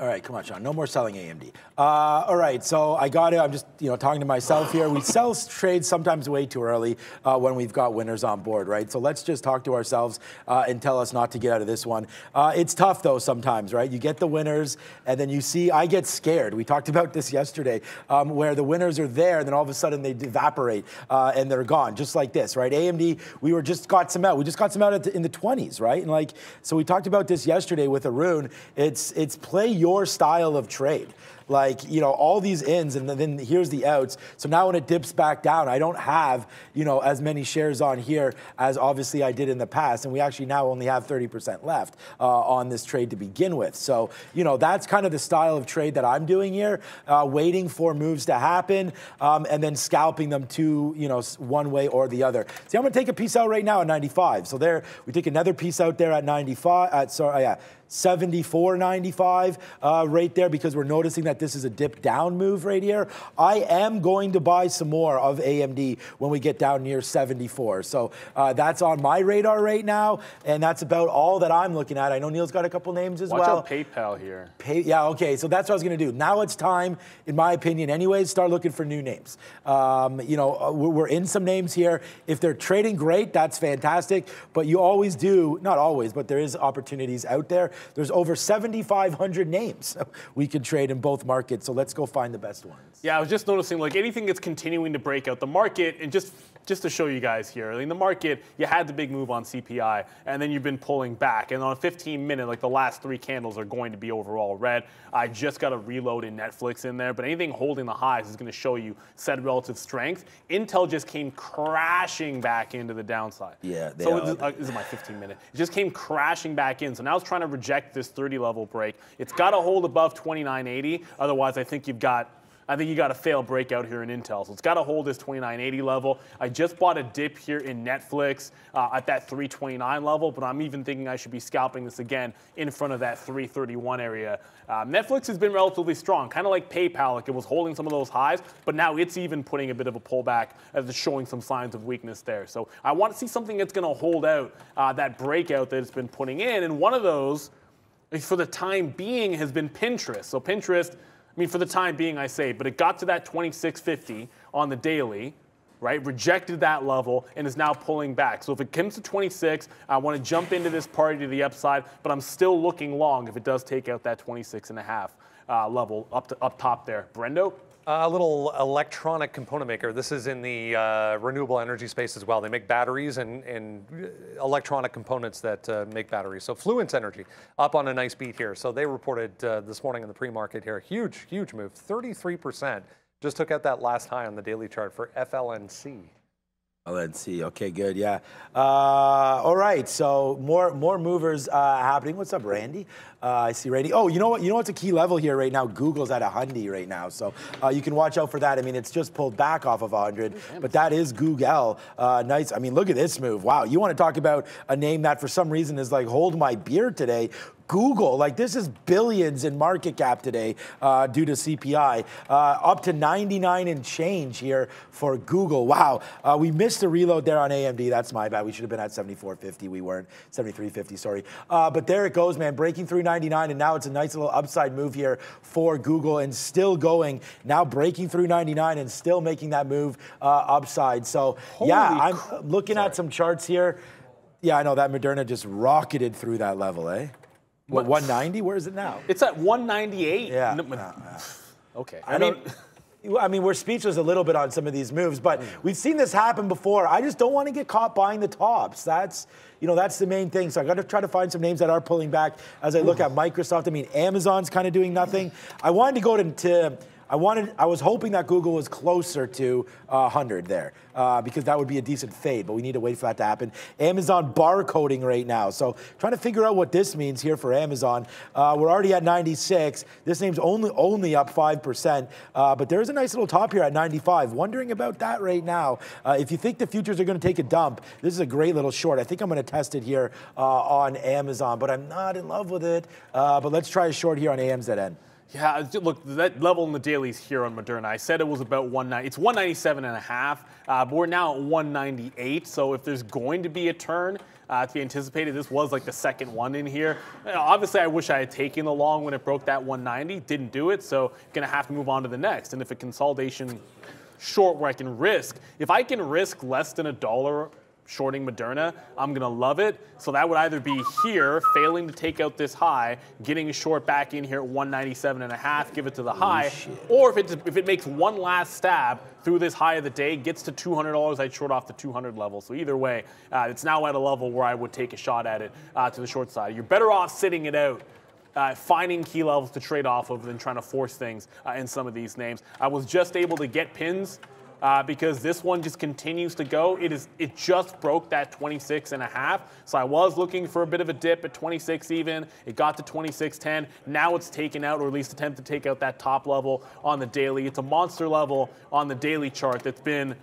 All right, come on, Shawn. No more selling AMD. Uh, all right, so I got it. I'm just you know talking to myself here. We sell trades sometimes way too early uh, when we've got winners on board, right? So let's just talk to ourselves uh, and tell us not to get out of this one. Uh, it's tough though sometimes, right? You get the winners, and then you see I get scared. We talked about this yesterday, um, where the winners are there, and then all of a sudden they evaporate uh, and they're gone, just like this, right? AMD, we were just got some out. We just got some out the, in the 20s, right? And like so, we talked about this yesterday with Arun. It's it's play your your style of trade. Like you know all these ins and then here's the outs. So now when it dips back down i don't have you know as many shares on here as obviously i did in the past. And we actually now only have 30% left uh, on this trade to begin with. So you know that's kind of the style of trade that i'm doing here uh, waiting for moves to happen um, and then scalping them to you know one way or the other. See i'm going to take a piece out right now at 95 so there we take another piece out there at 95 at sorry yeah 74.95 uh, right there because we're noticing that this is a dip down move right here. I am going to buy some more of AMD when we get down near 74. So uh, that's on my radar right now, and that's about all that I'm looking at. I know Neal's got a couple names as Watch well. Watch out PayPal here. Pay, yeah, okay. So that's what I was going to do. Now it's time, in my opinion, anyways, start looking for new names. Um, you know, uh, we're in some names here. If they're trading great, that's fantastic. But you always do, not always, but there is opportunities out there there's over 7,500 names we can trade in both markets. So let's go find the best ones. Yeah, I was just noticing like anything that's continuing to break out the market, and just just to show you guys here, in the market, you had the big move on CPI, and then you've been pulling back. And on a 15 minute, like the last three candles are going to be overall red. I just got a reload in Netflix in there, but anything holding the highs is going to show you said relative strength. Intel just came crashing back into the downside. Yeah, they so this, uh, this is my 15 minute. It just came crashing back in. So now it's trying to reject this 30 level break. It's got to hold above 2980. Otherwise, I think you've got I think you got a fail breakout here in Intel. So it's got to hold this 2980 level. I just bought a dip here in Netflix uh, at that 329 level, but I'm even thinking I should be scalping this again in front of that 331 area. Uh, Netflix has been relatively strong, kind of like PayPal. Like it was holding some of those highs, but now it's even putting a bit of a pullback as it's showing some signs of weakness there. So I want to see something that's going to hold out uh, that breakout that it's been putting in. And one of those, for the time being, has been Pinterest. So Pinterest I mean, for the time being, I say, but it got to that 2650 on the daily, right? Rejected that level and is now pulling back. So if it comes to 26, I want to jump into this party to the upside, but I'm still looking long if it does take out that 26 and a half uh, level up to, up top there. Brendo? A little electronic component maker. This is in the uh, renewable energy space as well. They make batteries and, and electronic components that uh, make batteries. So Fluence Energy up on a nice beat here. So they reported uh, this morning in the pre-market here, huge, huge move, 33%. Just took out that last high on the daily chart for FLNC. Let's. Okay, good. Yeah. Uh, all right. So more more movers uh, happening. What's up, Randy? Uh, I see Randy. Oh, you know what? You know what's a key level here right now? Google's at a hundy right now, so uh, you can watch out for that. I mean, it's just pulled back off of 100, but that is Google. Uh, nice. I mean, look at this move. Wow. You want to talk about a name that for some reason is like hold my beer today? Google, like this is billions in market cap today uh, due to CPI, uh, up to 99 and change here for Google. Wow, uh, we missed a reload there on AMD. That's my bad. We should have been at 74.50. We weren't 73.50. Sorry, uh, but there it goes, man. Breaking through 99, and now it's a nice little upside move here for Google, and still going. Now breaking through 99 and still making that move uh, upside. So Holy yeah, I'm cr- looking Sorry. at some charts here. Yeah, I know that Moderna just rocketed through that level, eh? What, 190? Where is it now? It's at 198. Yeah, No, yeah, yeah. Okay. I mean, I mean, we're speechless a little bit on some of these moves, but mm. we've seen this happen before. I just don't want to get caught buying the tops. That's, you know, that's the main thing. So I got to try to find some names that are pulling back as I look at Microsoft. I mean, Amazon's kind of doing nothing. I wanted to go to, to I wanted, I was hoping that Google was closer to uh, 100 there uh, because that would be a decent fade, but we need to wait for that to happen. Amazon barcoding right now, so trying to figure out what this means here for Amazon. Uh, we're already at 96. This name's only only up five percent, uh, but there's a nice little top here at 95. Wondering about that right now. Uh, if you think the futures are going to take a dump, this is a great little short. I think I'm going to test it here uh, on Amazon, but I'm not in love with it. But let's try a short here on AMZN. Yeah, look, that level in the dailies here on Moderna, I said it was about 190. It's 197 and a half, uh, but we're now at 198. So if there's going to be a turn uh, to be anticipated, this was like the second one in here. Obviously, I wish I had taken the long when it broke that 190. Didn't do it, so gonna have to move on to the next. And if a consolidation short where I can risk, if I can risk less than a dollar shorting Moderna, I'm gonna love it. So that would either be here, failing to take out this high, getting a short back in here at 197 and a half, give it to the high, or if it if it makes one last stab through this high of the day, gets to $200, I'd short off the 200 level. So either way, uh, it's now at a level where I would take a shot at it uh, to the short side. You're better off sitting it out uh, finding key levels to trade off of than trying to force things uh, in some of these names. I was just able to get pins uh, because this one just continues to go. It is it just broke that 26 and a half. So I was looking for a bit of a dip at 26 even. It got to 26.10. Now it's taken out, or at least attempt to take out that top level on the daily. It's a monster level on the daily chart that's been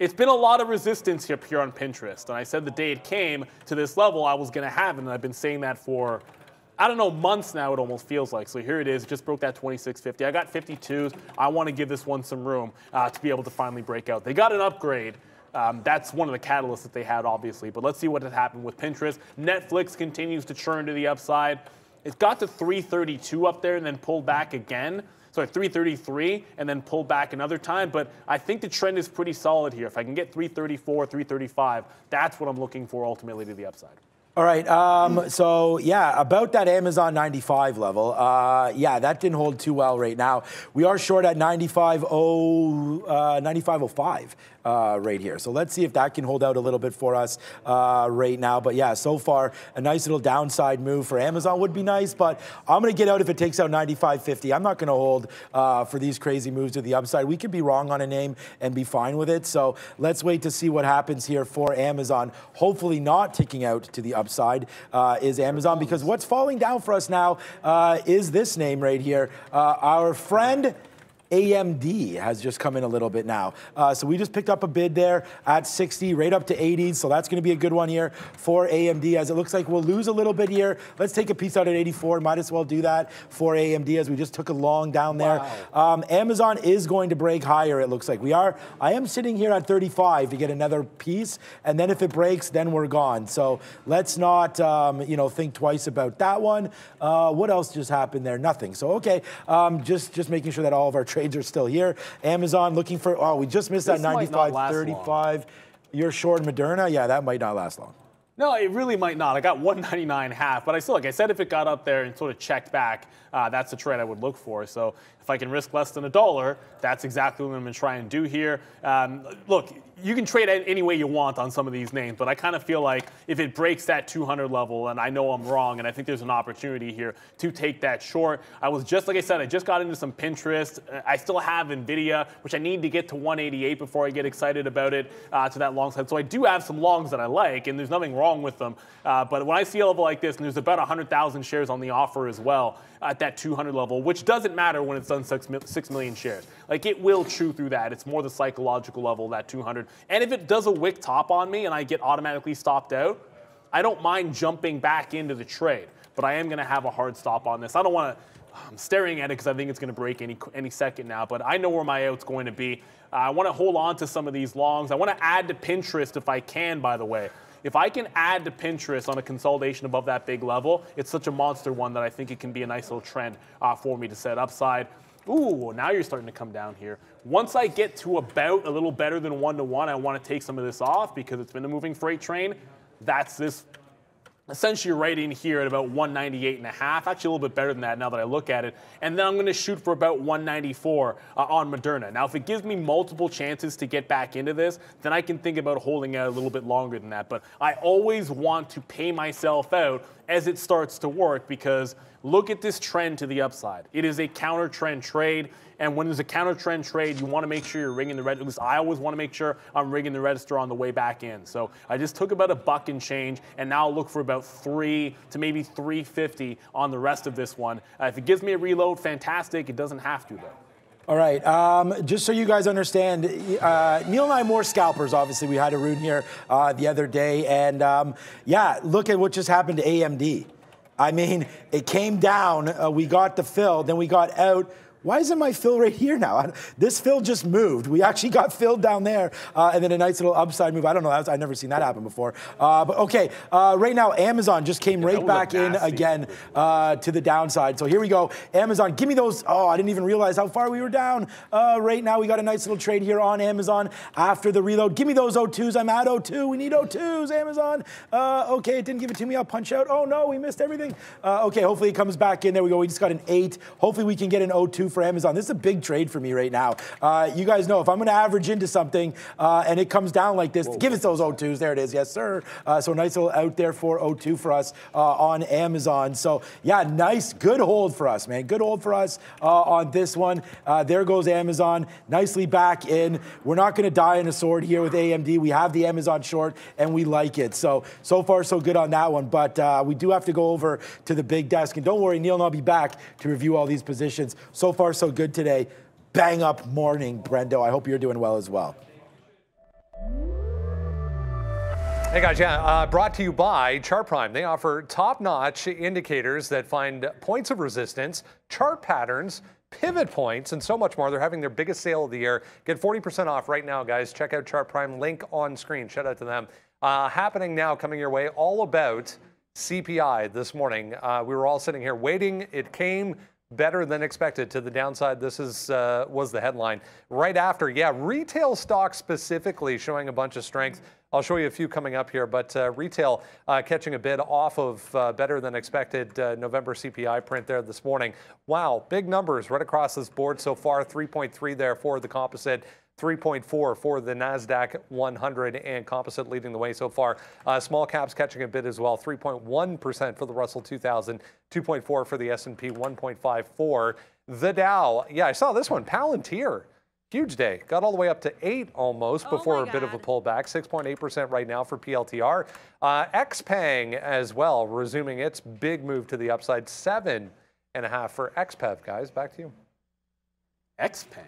it's been a lot of resistance here, here on Pinterest. And I said the day it came to this level, I was going to have it. And I've been saying that for, I don't know, months now, it almost feels like. So here it is. Just broke that 2650. I got 52s. I want to give this one some room uh, to be able to finally break out. They got an upgrade. Um, that's one of the catalysts that they had, obviously. But let's see what has happened with Pinterest. Netflix continues to churn to the upside. It got to 332 up there and then pulled back again. Sorry, 333 and then pulled back another time. But I think the trend is pretty solid here. If I can get 334, 335, that's what I'm looking for ultimately to the upside. All right. Um, so yeah, about that Amazon 95 level. Uh, yeah, that didn't hold too well right now. We are short at 95.0, uh, 95.05 uh, right here. So let's see if that can hold out a little bit for us uh, right now. But yeah, so far a nice little downside move for Amazon would be nice. But I'm going to get out if it takes out 95.50. I'm not going to hold uh, for these crazy moves to the upside. We could be wrong on a name and be fine with it. So let's wait to see what happens here for Amazon. Hopefully not ticking out to the upside uh, is Amazon because what's falling down for us now uh, is this name right here. Uh, our friend AMD has just come in a little bit now. Uh, so we just picked up a bid there at 60, right up to 80. So that's going to be a good one here for AMD as it looks like we'll lose a little bit here. Let's take a piece out at 84. Might as well do that for AMD as we just took a long down there. Wow. Um, Amazon is going to break higher, it looks like. We are, I am sitting here at 35 to get another piece. And then if it breaks, then we're gone. So let's not, um, you know, think twice about that one. Uh, what else just happened there? Nothing. So, okay, um, just, just making sure that all of our trades are still here. Amazon looking for, oh, we just missed this that 95, 35. Long. You're short Moderna? Yeah, that might not last long. No, it really might not. I got 199 half, but I still, like I said, if it got up there and sort of checked back, uh, that's the trade I would look for. So if I can risk less than a dollar, that's exactly what I'm going to try and do here. Um, look, you can trade any way you want on some of these names, but I kind of feel like if it breaks that 200 level, and I know I'm wrong, and I think there's an opportunity here to take that short. I was just, like I said, I just got into some Pinterest. I still have NVIDIA, which I need to get to 188 before I get excited about it uh, to that long side. So I do have some longs that I like, and there's nothing wrong with them. Uh, but when I see a level like this, and there's about 100,000 shares on the offer as well at that 200 level, which doesn't matter when it's done 6 million shares. Like it will chew through that. It's more the psychological level, that 200. And if it does a wick top on me and I get automatically stopped out, I don't mind jumping back into the trade. But I am going to have a hard stop on this. I don't want to. I'm staring at it because I think it's going to break any any second now. But I know where my out's going to be. Uh, I want to hold on to some of these longs. I want to add to Pinterest if I can. By the way, if I can add to Pinterest on a consolidation above that big level, it's such a monster one that I think it can be a nice little trend uh, for me to set upside. Ooh, now you're starting to come down here. Once I get to about a little better than one to one, I want to take some of this off because it's been a moving freight train. That's this essentially right in here at about 198 and a half, actually a little bit better than that now that I look at it. And then I'm going to shoot for about 194 uh, on Moderna. Now, if it gives me multiple chances to get back into this, then I can think about holding out a little bit longer than that. But I always want to pay myself out as it starts to work because look at this trend to the upside. It is a counter trend trade. And when there's a counter trend trade, you want to make sure you're ringing the red. At least I always want to make sure I'm ringing the register on the way back in. So I just took about a buck and change, and now I'll look for about three to maybe 350 on the rest of this one. Uh, if it gives me a reload, fantastic. It doesn't have to though. All right. Um, just so you guys understand, uh, Neal and I more scalpers. Obviously, we had a Arun here uh, the other day, and um, yeah, look at what just happened to AMD. I mean, it came down. Uh, we got the fill, then we got out why isn't my fill right here now? This fill just moved. We actually got filled down there, uh, and then a nice little upside move. I don't know. I've never seen that happen before. Uh, but okay, uh, right now Amazon just came right back in again uh, to the downside. So here we go. Amazon, give me those. Oh, I didn't even realize how far we were down. Uh, right now we got a nice little trade here on Amazon after the reload. Give me those O2s. I'm at O2. We need O2s, Amazon. Uh, okay, it didn't give it to me. I'll punch out. Oh no, we missed everything. okay, hopefully it comes back in. There we go. We just got an eight. Hopefully we can get an O2 for Amazon. This is a big trade for me right now. Uh, you guys know if I'm going to average into something uh, and it comes down like this, Whoa. give us those O2s. There it is. Yes, sir. Uh, so nice little out there for O2 for us uh, on Amazon. So yeah, nice, good hold for us, man. Good hold for us uh, on this one. Uh, there goes Amazon, nicely back in. We're not going to die in a sword here with AMD. We have the Amazon short and we like it. So so far so good on that one. But we do have to go over to the big desk. And don't worry, Neal and I'll be back to review all these positions. So far so good good today. Bang up morning, Brendo. I hope you're doing well as well. Hey guys, yeah, uh, brought to you by Chart Prime. They offer top-notch indicators that find points of resistance, chart patterns, pivot points, and so much more. They're having their biggest sale of the year. Get 40% off right now, guys. Check out Chart Prime. Link on screen. Shout out to them. Uh, happening now, coming your way, all about CPI this morning. Uh, we were all sitting here waiting. It came better than expected to the downside. This is uh, was the headline. Right after, yeah, retail stocks specifically showing a bunch of strength. I'll show you a few coming up here, but uh, retail uh, catching a bid off of uh, better than expected uh, November CPI print there this morning. Wow, big numbers right across this board so far. 3.3 there for the composite. 3.4 for the NASDAQ 100 and composite leading the way so far. Uh, small caps catching a bit as well. 3.1% for the Russell 2000, 2.4 for the S&P, 1.54. the Dow. Yeah, I saw this one, Palantir. Huge day. Got all the way up to eight almost oh before a bit of a pullback. 6.8% right now for PLTR. Uh, XPeng as well, resuming its big move to the upside. Seven and a half for XPEV, guys. Back to you. Xpeng.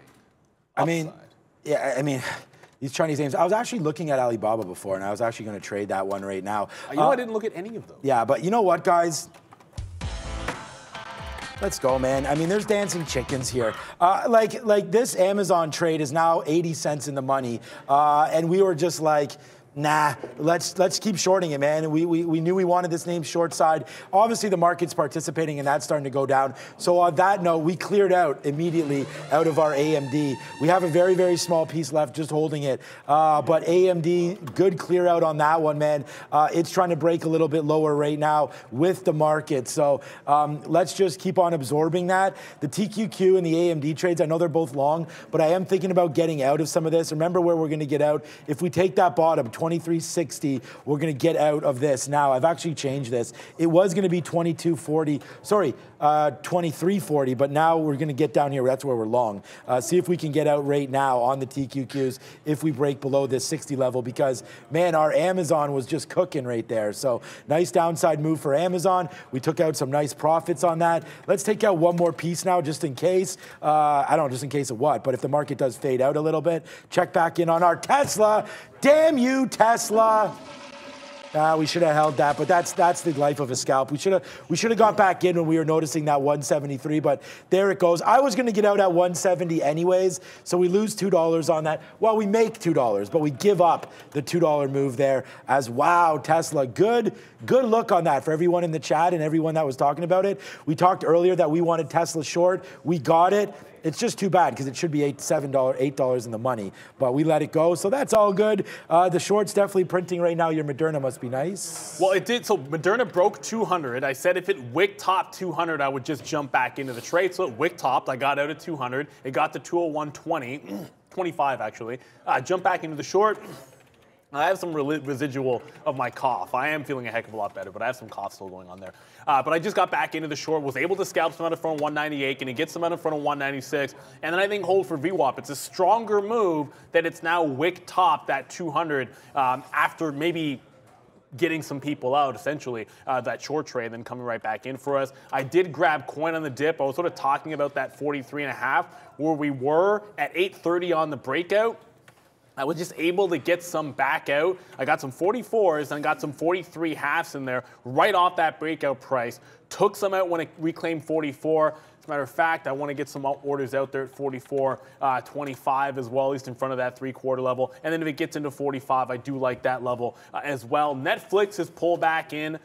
I mean, yeah, I mean, these Chinese names. I was actually looking at Alibaba before, and I was actually going to trade that one right now. Uh, you know, Uh, I didn't look at any of those. Yeah, but you know what, guys? Let's go, man. I mean, there's dancing chickens here. Uh, like, like this Amazon trade is now 80 cents in the money, uh, and we were just like. Nah, let's let's keep shorting it, man. We, we, we knew we wanted this name short side. Obviously, the market's participating, and that's starting to go down. So on that note, we cleared out immediately out of our AMD. We have a very very small piece left, just holding it. Uh, but AMD, good clear out on that one, man. Uh, it's trying to break a little bit lower right now with the market. So um, let's just keep on absorbing that. The TQQ and the AMD trades, I know they're both long, but I am thinking about getting out of some of this. Remember where we're going to get out? If we take that bottom, 2360, we're going to get out of this. Now, I've actually changed this. It was going to be 2240, sorry, uh, 2340, but now we're going to get down here. That's where we're long. Uh, see if we can get out right now on the TQQs if we break below this 60 level because, man, our Amazon was just cooking right there. So nice downside move for Amazon. We took out some nice profits on that. Let's take out one more piece now just in case. Uh, I don't know, just in case of what, but if the market does fade out a little bit, check back in on our Tesla. Damn you, Tesla. Uh, we should have held that, but that's that's the life of a scalp. We should have we should have got back in when we were noticing that 173, but there it goes. I was going to get out at 170 anyways, so we lose two dollars on that. Well, we make two dollars, but we give up the two dollar move there. As wow, Tesla, good good look on that for everyone in the chat and everyone that was talking about it. We talked earlier that we wanted Tesla short. We got it. It's just too bad because it should be eight, seven dollars, eight dollars in the money, but we let it go, so that's all good. Uh, the short's definitely printing right now. Your Moderna must be nice. Well, it did. So Moderna broke 200. I said if it wick topped 200, I would just jump back into the trade. So it wick topped. I got out at 200. It got to 201.20, 25 actually. I jumped back into the short. I have some residual of my cough. I am feeling a heck of a lot better, but I have some cough still going on there. Uh, but I just got back into the short, was able to scalp some out in front of 198, and it gets some out in front of 196, and then I think hold for VWAP. It's a stronger move that it's now wick top that 200 um, after maybe getting some people out, essentially, uh, that short trade, then coming right back in for us. I did grab coin on the dip. I was sort of talking about that 43 and a half, where we were at 830 on the breakout. I was just able to get some back out. I got some 44s and got some 43 halves in there right off that breakout price. Took some out when it reclaimed 44. As a matter of fact, I want to get some orders out there at 44, uh, 25 as well, at least in front of that three quarter level. And then if it gets into 45, I do like that level uh, as well. Netflix has pulled back in.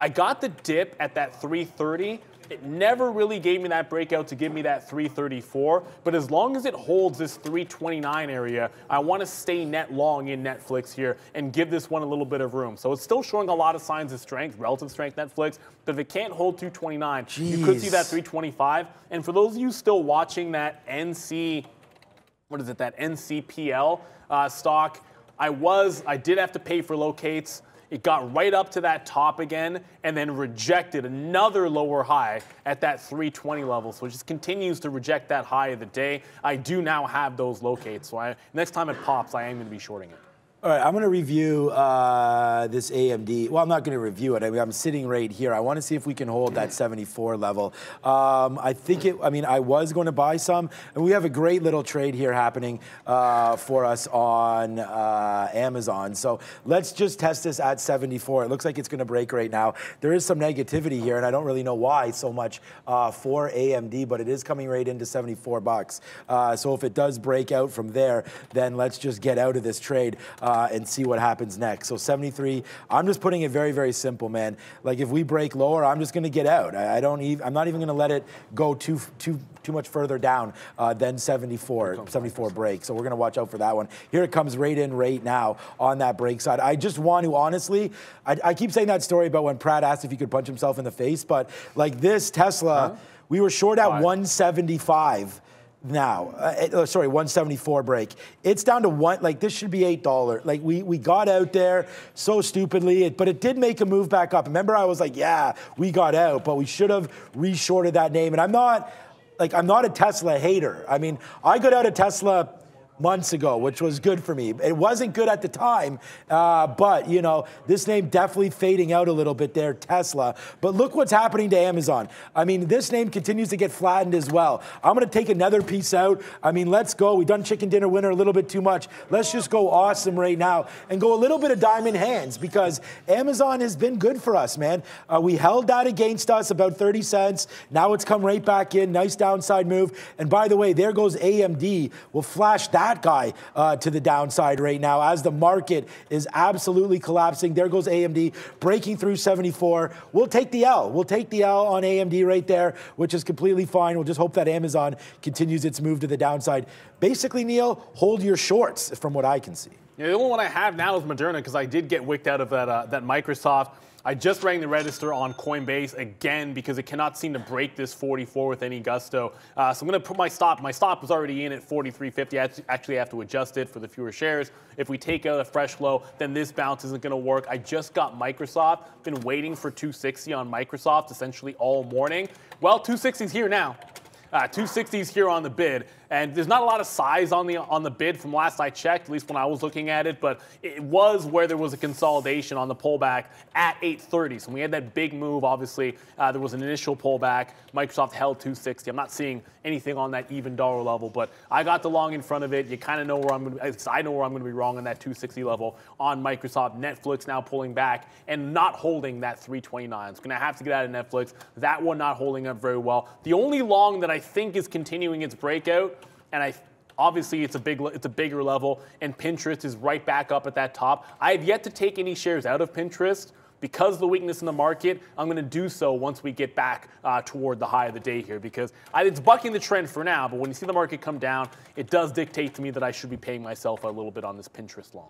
I got the dip at that 330. It never really gave me that breakout to give me that 334, but as long as it holds this 329 area, I want to stay net long in Netflix here and give this one a little bit of room. So it's still showing a lot of signs of strength, relative strength Netflix, but if it can't hold 229, you could see that 325. And for those of you still watching that NC what is it, that NCPL uh, stock. I was, I did have to pay for locates. It got right up to that top again and then rejected another lower high at that 320 level. So it just continues to reject that high of the day. I do now have those locates. So I, next time it pops, I am going to be shorting it. All right, I'm going to review uh, this AMD. Well, I'm not going to review it. I mean, I'm sitting right here. I want to see if we can hold that 74 level. Um, I think it. I mean, I was going to buy some, and we have a great little trade here happening uh, for us on uh, Amazon. So let's just test this at 74. It looks like it's going to break right now. There is some negativity here, and I don't really know why so much uh, for AMD, but it is coming right into 74 bucks. Uh, so if it does break out from there, then let's just get out of this trade uh, and see what happens next. So 73. I'm just putting it very, very simple, man. Like if we break lower, I'm just going to get out. I, I don't. Even, I'm not even going to let it go too too too much further down uh, than 74 74 break. So we're going to watch out for that one. Here it comes right in right now on that break side. I just want to honestly. I, I keep saying that story about when Pratt asked if he could punch himself in the face, but like this Tesla, we were short at Why? 175 now. Uh, oh, sorry, 174 break. It's down to one. Like this should be eight dollar. Like we we got out there so stupidly, it, but it did make a move back up. Remember, I was like, yeah, we got out, but we should have reshorted that name. And I'm not like I'm not a Tesla hater. I mean, I got out of Tesla months ago, which was good for me. It wasn't good at the time, uh, but you know, this name definitely fading out a little bit there, Tesla. But look what's happening to Amazon. I mean, this name continues to get flattened as well. I'm going to take another piece out. I mean, let's go. We've done chicken dinner winner a little bit too much. Let's just go awesome right now and go a little bit of diamond hands because Amazon has been good for us, man. Uh, we held that against us about 30 cents. Now it's come right back in. Nice downside move. And by the way, there goes AMD. We'll flash that guy uh, to the downside right now as the market is absolutely collapsing. There goes AMD breaking through 74. We'll take the L. We'll take the L on AMD right there, which is completely fine. We'll just hope that Amazon continues its move to the downside. Basically, Neal, hold your shorts from what I can see. Yeah, the only one I have now is Moderna because I did get wicked out of that, uh, that Microsoft. I just rang the register on Coinbase again because it cannot seem to break this 44 with any gusto. Uh, so I'm going to put my stop. My stop was already in at 43.50. I actually have to adjust it for the fewer shares. If we take out a fresh low, then this bounce isn't going to work. I just got Microsoft. Been waiting for 260 on Microsoft essentially all morning. Well, 260 is here now. Uh, 260s here on the bid, and there's not a lot of size on the on the bid from last I checked, at least when I was looking at it. But it was where there was a consolidation on the pullback at 8:30. So we had that big move. Obviously, uh, there was an initial pullback. Microsoft held 260. I'm not seeing anything on that even dollar level, but I got the long in front of it. You kind of know where I'm to I know where I'm going to be wrong on that 260 level on Microsoft. Netflix now pulling back and not holding that 329. It's going to have to get out of Netflix. That one not holding up very well. The only long that I think is continuing its breakout, and I obviously it's a big it's a bigger level, and Pinterest is right back up at that top. I have yet to take any shares out of Pinterest. Because of the weakness in the market, I'm going to do so once we get back uh, toward the high of the day here. Because I, it's bucking the trend for now, but when you see the market come down, it does dictate to me that I should be paying myself a little bit on this Pinterest long.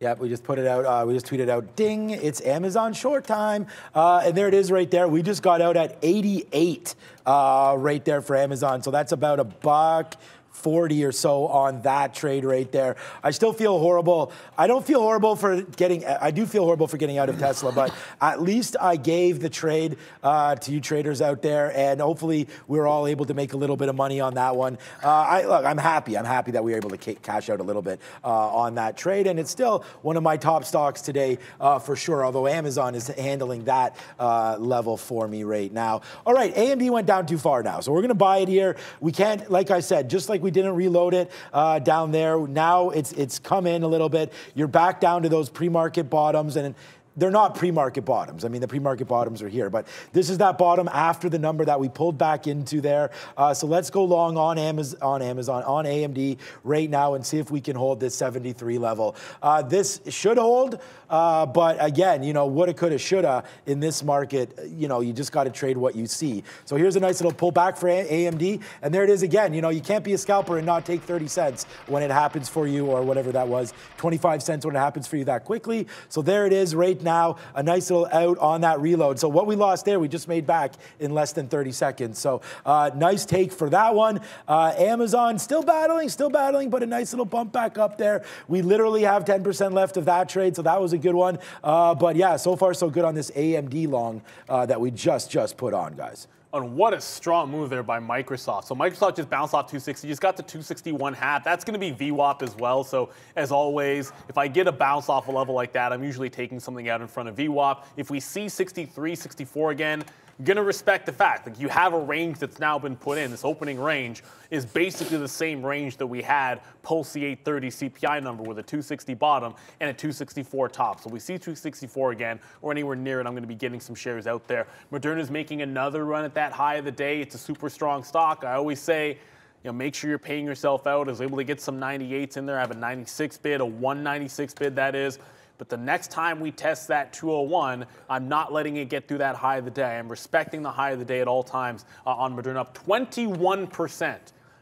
Yep, we just put it out. Uh, we just tweeted out, ding, it's Amazon short time. Uh, and there it is right there. We just got out at 88 uh, right there for Amazon. So that's about a buck 40 or so on that trade right there. I still feel horrible. I don't feel horrible for getting, I do feel horrible for getting out of Tesla, but at least I gave the trade uh, to you traders out there, and hopefully we are all able to make a little bit of money on that one. Uh, I, look, I'm happy. I'm happy that we were able to cash out a little bit uh, on that trade, and it's still one of my top stocks today uh, for sure, although Amazon is handling that uh, level for me right now. All right, AMD went down too far now, so we're going to buy it here. We can't, like I said, just like we we didn't reload it uh, down there. Now it's it's come in a little bit. You're back down to those pre-market bottoms, and they're not pre-market bottoms. I mean, the pre-market bottoms are here, but this is that bottom after the number that we pulled back into there. Uh, so let's go long on Amazon, on Amazon, on AMD right now and see if we can hold this 73 level. Uh, this should hold, uh, but again, you know, woulda, coulda, shoulda in this market. You know, you just got to trade what you see. So here's a nice little pullback for AMD, and there it is again. You know, you can't be a scalper and not take 30 cents when it happens for you, or whatever that was, 25 cents when it happens for you that quickly. So there it is right now a nice little out on that reload. So what we lost there, we just made back in less than 30 seconds. So uh, nice take for that one. Uh, Amazon still battling, still battling, but a nice little bump back up there. We literally have 10% left of that trade, so that was a good one. Uh, but yeah, so far so good on this AMD long uh, that we just just put on, guys. And what a strong move there by Microsoft. So Microsoft just bounced off 260, just got to 261 half. That's going to be VWAP as well. So as always, if I get a bounce off a level like that, I'm usually taking something out in front of VWAP. If we see 63, 64 again, gonna respect the fact like you have a range that's now been put in. This opening range is basically the same range that we had post the 830 CPI number with a 260 bottom and a 264 top. So we see 264 again or anywhere near it. I'm going to be getting some shares out there. Moderna is making another run at that high of the day. It's a super strong stock. I always say. You know, make sure you're paying yourself out. I was able to get some 98s in there. I have a 96 bid, a 196 bid that is. But the next time we test that 201, I'm not letting it get through that high of the day. I'm respecting the high of the day at all times uh, on Moderna, up 21%.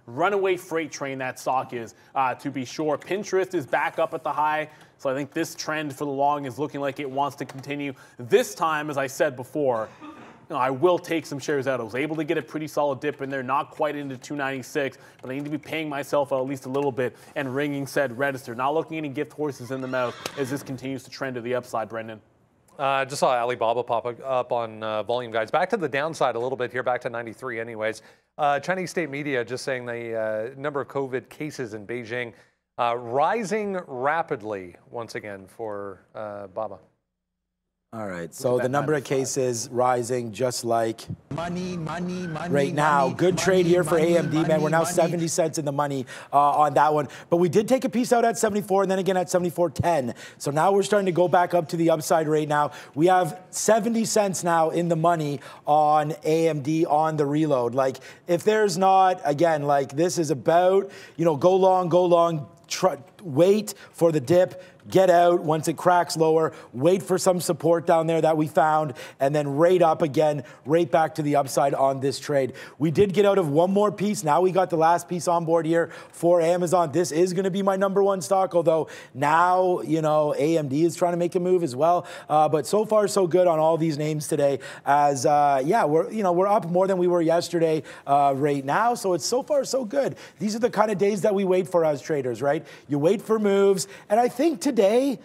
Runaway freight train that stock is, uh, to be sure. Pinterest is back up at the high. So I think this trend for the long is looking like it wants to continue. This time, as I said before, I will take some shares out. I was able to get a pretty solid dip in there, not quite into 296, but I need to be paying myself at least a little bit and ringing said register. Not looking any gift horses in the mouth as this continues to trend to the upside, Brendan. Uh, just saw Alibaba pop up on uh, volume guides. Back to the downside a little bit here, back to 93 anyways. Uh, Chinese state media just saying the uh, number of COVID cases in Beijing uh, rising rapidly once again for uh, Baba. All right, so the number of cases rising just like Money, money, money. right now. money, Good trade money, here for money, AMD, man. We're now money. 70 cents in the money uh, on that one. But we did take a piece out at 74 and then again at 74.10. So now we're starting to go back up to the upside right now. We have 70 cents now in the money on AMD on the reload. Like, if there's not, again, like this is about, you know, go long, go long, try, wait for the dip, get out once it cracks lower, wait for some support down there that we found, and then rate up again, right back to the upside on this trade. We did get out of one more piece. Now we got the last piece on board here for Amazon. This is going to be my number one stock, although now, you know, AMD is trying to make a move as well. Uh, but so far, so good on all these names today. As, uh, yeah, we're, you know, we're up more than we were yesterday uh, right now. So it's so far, so good. These are the kind of days that we wait for as traders, right? You wait for moves. And I think today, today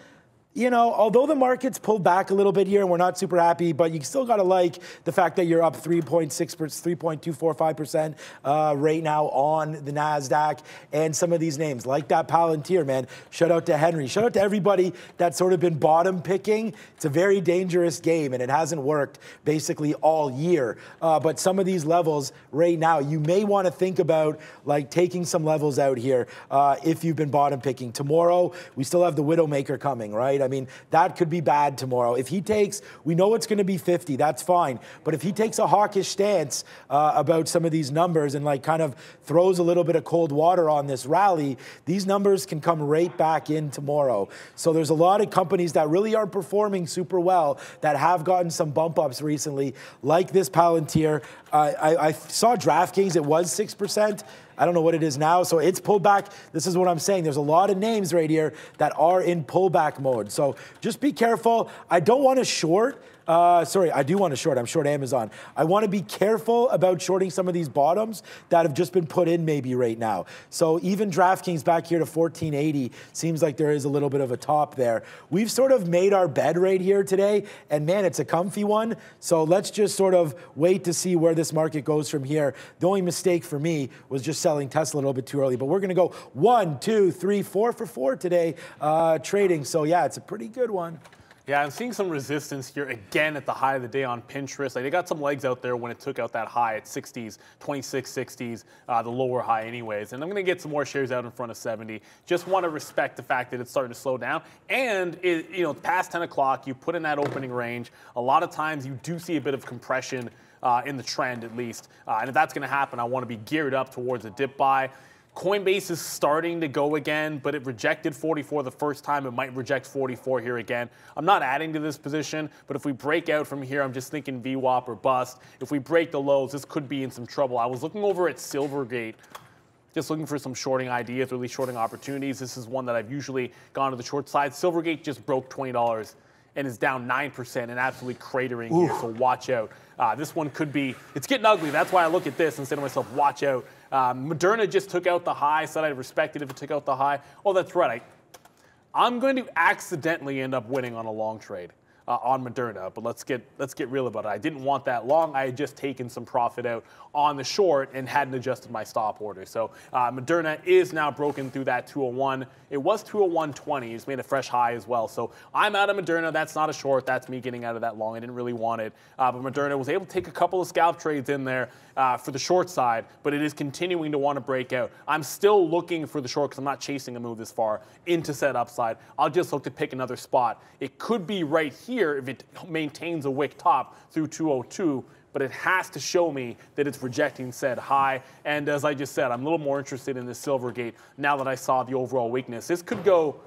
you know, although the market's pulled back a little bit here and we're not super happy, but you still got to like the fact that you're up 3.6%, 3.245% uh, right now on the NASDAQ and some of these names, like that Palantir, man. Shout out to Henry. Shout out to everybody that's sort of been bottom picking. It's a very dangerous game and it hasn't worked basically all year. Uh, but some of these levels right now, you may want to think about like taking some levels out here uh, if you've been bottom picking. Tomorrow, we still have the Widowmaker coming, right? I mean, that could be bad tomorrow. If he takes, we know it's going to be 50, that's fine. But if he takes a hawkish stance uh, about some of these numbers and like kind of throws a little bit of cold water on this rally, these numbers can come right back in tomorrow. So there's a lot of companies that really aren't performing super well that have gotten some bump ups recently, like this Palantir. Uh, I, I saw DraftKings, it was 6%. I don't know what it is now. So it's pulled back. This is what I'm saying. There's a lot of names right here that are in pullback mode. So just be careful. I don't want to short. Uh, sorry, I do want to short. I'm short Amazon. I want to be careful about shorting some of these bottoms that have just been put in maybe right now. So even DraftKings back here to 1480 seems like there is a little bit of a top there. We've sort of made our bed right here today, and man, it's a comfy one. So let's just sort of wait to see where this market goes from here. The only mistake for me was just selling Tesla a little bit too early, but we're going to go one, two, three, four for four today uh, trading. So yeah, it's a pretty good one. Yeah, I'm seeing some resistance here again at the high of the day on Pinterest. Like they got some legs out there when it took out that high at 60s, 26, 60s, uh, the lower high, anyways. And I'm going to get some more shares out in front of 70. Just want to respect the fact that it's starting to slow down. And it, you know, past 10 o'clock, you put in that opening range. A lot of times, you do see a bit of compression uh, in the trend, at least. Uh, and if that's going to happen, I want to be geared up towards a dip buy. Coinbase is starting to go again, but it rejected 44 the first time. It might reject 44 here again. I'm not adding to this position, but if we break out from here, I'm just thinking VWAP or bust. If we break the lows, this could be in some trouble. I was looking over at Silvergate just looking for some shorting ideas, really shorting opportunities. This is one that I've usually gone to the short side. Silvergate just broke $20 and is down 9% and absolutely cratering here, so watch out. Uh, this one could be, it's getting ugly. That's why I look at this and say to myself, watch out. Um, Moderna just took out the high, said I'd respect it if it took out the high. Oh, that's right. I, I'm going to accidentally end up winning on a long trade. Uh, on Moderna, but let's get let's get real about it. I didn't want that long. I had just taken some profit out on the short and hadn't adjusted my stop order. So uh, Moderna is now broken through that 201. It was 201.20. It's made a fresh high as well. So I'm out of Moderna. That's not a short. That's me getting out of that long. I didn't really want it, uh, but Moderna was able to take a couple of scalp trades in there uh, for the short side, but it is continuing to want to break out. I'm still looking for the short because I'm not chasing a move this far into set upside. I'll just look to pick another spot. It could be right here if it maintains a wick top through 202 but it has to show me that it's rejecting said high. And as I just said, I'm a little more interested in this Silvergate now that I saw the overall weakness. This could go,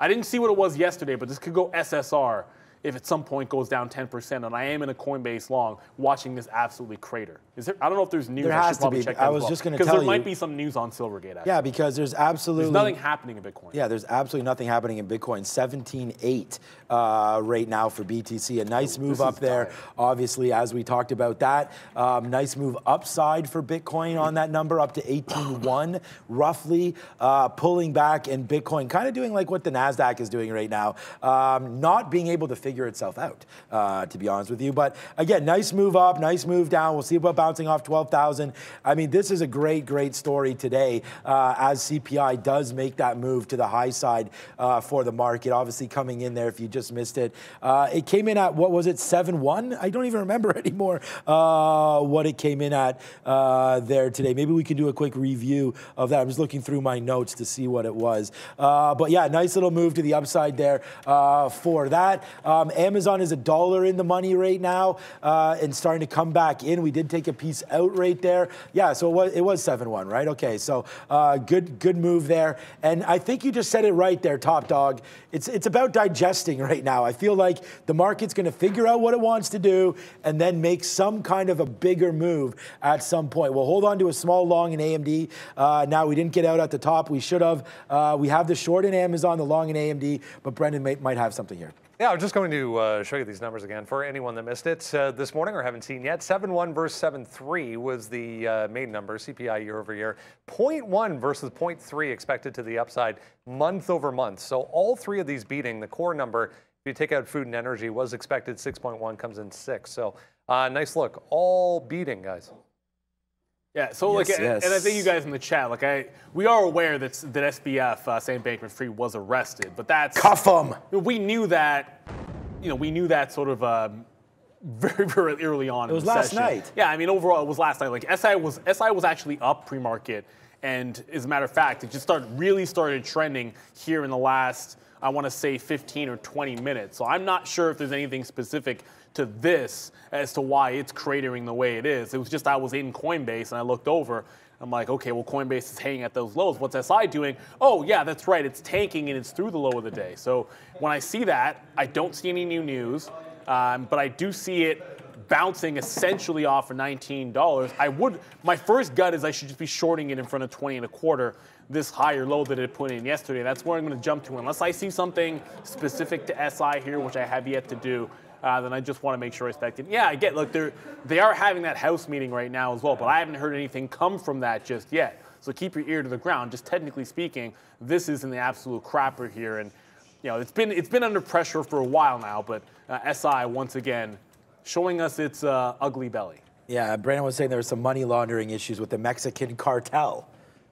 I didn't see what it was yesterday, but this could go SSR if at some point goes down 10%. And I am in a Coinbase long watching this absolutely crater. Is there, I don't know if there's news. There I has should to probably be. check that I was well. just gonna Because tell there might be some news on Silvergate, actually. Yeah, because there's absolutely There's nothing happening in Bitcoin. Yeah, there's absolutely nothing happening in Bitcoin. 17.8 uh, right now for BTC. A nice move up there. Obviously, as we talked about that, um, nice move upside for Bitcoin on that number up to 18.1 roughly, uh, pulling back and Bitcoin kind of doing like what the Nasdaq is doing right now, um, not being able to figure itself out, uh, to be honest with you. But again, nice move up, nice move down. We'll see what bouncing off 12,000. I mean, this is a great, great story today uh, as CPI does make that move to the high side uh, for the market. Obviously, coming in there if you just missed it. Uh, it came in at, what was it, 7 1? I don't even remember anymore uh, what it came in at uh, there today. Maybe we can do a quick review of that. I'm just looking through my notes to see what it was. Uh, but yeah, nice little move to the upside there for that. Um, Amazon is a dollar in the money right now and starting to come back in. We did take a piece out right there. Yeah, so it was, it was 7 1, right? Okay, so good, good move there. And I think you just said it right there, top dog. It's, it's about digesting right now. I feel like the market's going to figure out what it wants to do and then make some kind of a bigger move at some point. We'll hold on to a small long in AMD. Uh, now, we didn't get out at the top. We should have. Uh, we have the short in Amazon, the long in AMD, but Brendan may, might have something here. Yeah, I'm just going to uh, show you these numbers again for anyone that missed it uh, this morning or haven't seen yet. 7.1 versus 7.3 was the uh, main number, CPI year over year. 0.1 versus 0.3 expected to the upside month over month. So all three of these beating. The core number, if you take out food and energy, was expected 6.1, comes in 6. So uh, nice look. All beating, guys. Yeah, so yes, like, yes. and I think you guys in the chat, like, I we are aware that that SBF uh, Sam Bankman-Fried was arrested, but that's cuff him. We knew that, you know, we knew that sort of um, very very early on. It was last session. night. Yeah, I mean, overall, it was last night. Like SI was SI was actually up pre-market, and as a matter of fact, it just started really started trending here in the last, I want to say, 15 or 20 minutes. So I'm not sure if there's anything specific to this as to why it's cratering the way it is. It was just I was in Coinbase and I looked over. I'm like, okay, well, Coinbase is hanging at those lows. What's SI doing? Oh, yeah, that's right. It's tanking and it's through the low of the day. So when I see that, I don't see any new news, um, but I do see it bouncing essentially off of $19. I would, my first gut is I should just be shorting it in front of 20 and a quarter, this higher low that it put in yesterday. That's where I'm going to jump to. Unless I see something specific to SI here, which I have yet to do, uh, then I just want to make sure I respect it. Yeah, I get. Look, they're they are having that house meeting right now as well, but I haven't heard anything come from that just yet. So keep your ear to the ground. Just technically speaking, this isn't the absolute crapper here, and you know it's been it's been under pressure for a while now. But uh, SI once again showing us its uh, ugly belly. Yeah, Brandon was saying there were some money laundering issues with the Mexican cartel.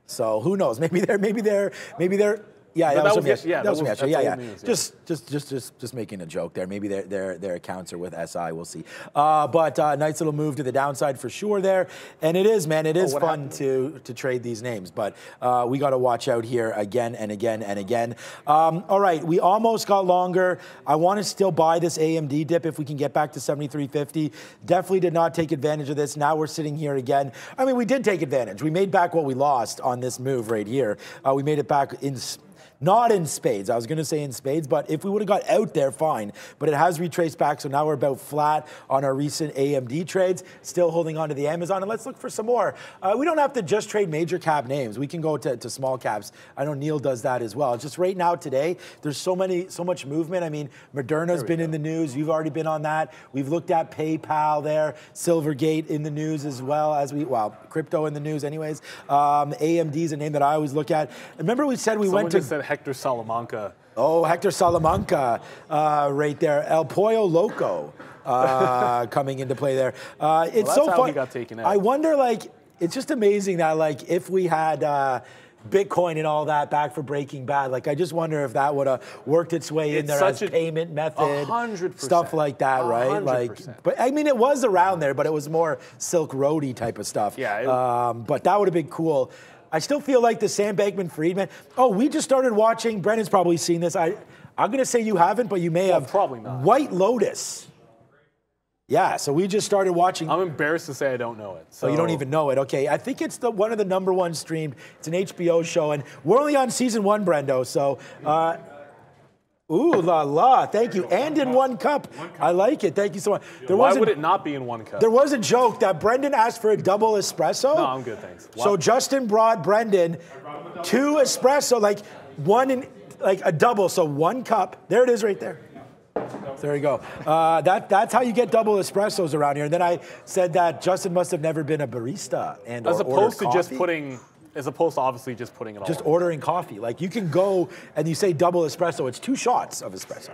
So who knows? Maybe they're maybe they're maybe they're yeah, that, that, was, was yeah, that, was, was yeah, yeah. News, yeah. Just, just, just, just, just making a joke there. Maybe their their their accounts are with SI. We'll see. Uh, but uh, nice little move to the downside for sure there. And it is, man. It is oh, fun happened? to to trade these names, but uh, we got to watch out here again and again and again. Um, all right, we almost got longer. I want to still buy this AMD dip if we can get back to 73.50. Definitely did not take advantage of this. Now we're sitting here again. I mean, we did take advantage. We made back what we lost on this move right here. Uh, we made it back in not in spades. I was going to say in spades, but if we would have got out there, fine. But it has retraced back, so now we're about flat on our recent AMD trades. Still holding on to the Amazon, and let's look for some more. Uh, we don't have to just trade major cap names. We can go to, to small caps. I know Neal does that as well. Just right now today, there's so many, so much movement. I mean, Moderna's been go. in the news. You've already been on that. We've looked at PayPal there, Silvergate in the news as well as we, well, crypto in the news anyways. Um, AMD is a name that I always look at. Remember we said we Someone went to Hector Salamanca. Oh, Hector Salamanca, uh, right there. El Pollo Loco uh, coming into play there. Uh, it's well, so fun. got taken out. I wonder, like, it's just amazing that, like, if we had. Uh, Bitcoin and all that back for Breaking Bad. Like, I just wonder if that would have worked its way it's in there as a, payment method, 100%, stuff like that, right? 100%. Like, but I mean, it was around there, but it was more Silk Roady type of stuff. Yeah. It, um, but that would have been cool. I still feel like the Sam Bankman Friedman. Oh, we just started watching. Brendan's probably seen this. I, I'm going to say you haven't, but you may well, have. Probably not. White Lotus. Yeah, so we just started watching. I'm embarrassed to say I don't know it. So oh, you don't even know it. Okay, I think it's the one of the number one streamed. It's an HBO show, and we're only on season one, Brendo. So uh, Ooh la la! Thank you, and in one cup. I like it. Thank you so much. There Why would it not be in one cup? There was a joke that Brendan asked for a double espresso. No, I'm good, thanks. So Justin brought Brendan two espresso, like one in, like a double. So one cup. There it is, right there. There you go. Uh, that, that's how you get double espressos around here. And then I said that Justin must have never been a barista and as opposed to coffee. just putting as opposed to obviously just putting it all. Just ordering coffee. Like you can go and you say double espresso, it's two shots of espresso.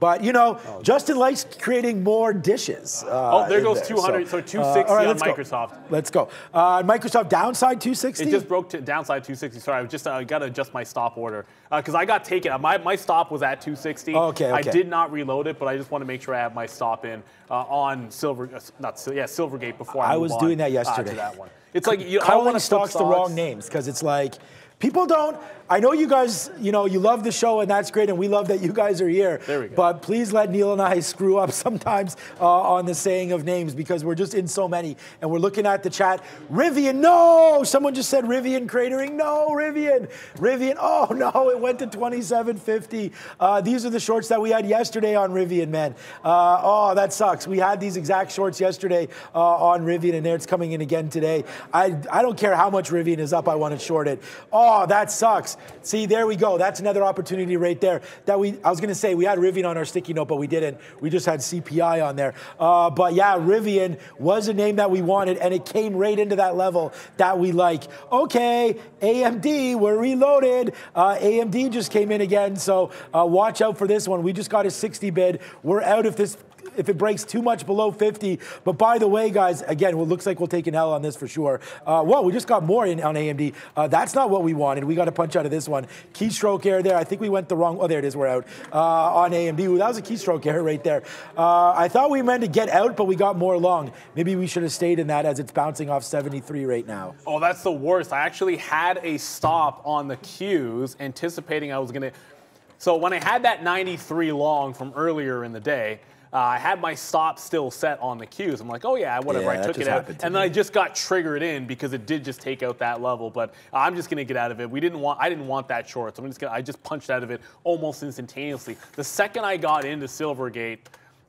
But you know, Justin likes creating more dishes. Uh, Oh, there in goes 200, so 260 all right, on let's go. Microsoft. Let's go. Uh, Microsoft downside 260. It just broke to downside 260. Sorry, I just uh, got to adjust my stop order because I got taken. My, my stop was at 260. Okay, I did not reload it, but I just want to make sure I have my stop in uh, on Silver, uh, not yeah, Silvergate before I, I was on, doing that uh, yesterday. to that one. It's like you, I don't calling want to stocks the wrong names because it's like people don't. I know you guys, you know, you love the show and that's great, and we love that you guys are here. There we go. But please let Neal and I screw up sometimes uh, on the saying of names because we're just in so many, and we're looking at the chat. Rivian, no! Someone just said Rivian cratering. No, Rivian, Rivian. Oh no, it went to 2750. Uh, these are the shorts that we had yesterday on Rivian, man. Uh, oh, that sucks. We had these exact shorts yesterday uh, on Rivian, and there it's coming in again today. I, I don't care how much Rivian is up, I want to short it. Oh, that sucks. See, there we go. That's another opportunity right there. That we, I was going to say we had Rivian on our sticky note, but we didn't. We just had CPI on there. Uh, but yeah, Rivian was a name that we wanted, and it came right into that level that we like. Okay, AMD, we're reloaded. Uh, AMD just came in again, so uh, watch out for this one. We just got a 60 bid. We're out if this if it breaks too much below 50. But by the way, guys, again, it looks like we'll take an L on this for sure. Uh, whoa, we just got more in on AMD. Uh, that's not what we wanted. We got a punch out of this one. Keystroke error there. I think we went the wrong. Oh, there it is. We're out uh, on AMD. Ooh, that was a keystroke error right there. Uh, I thought we meant to get out, but we got more long. Maybe we should have stayed in that as it's bouncing off 73 right now. Oh, that's the worst. I actually had a stop on the Qs, anticipating I was going to. So when I had that 93 long from earlier in the day, uh, I had my stop still set on the Qs. I'm like, oh yeah, whatever. Yeah, I took it out, to and then I just got triggered in because it did just take out that level. But I'm just gonna get out of it. We didn't want. I didn't want that short, so I'm just gonna. I just punched out of it almost instantaneously. The second I got into Silvergate,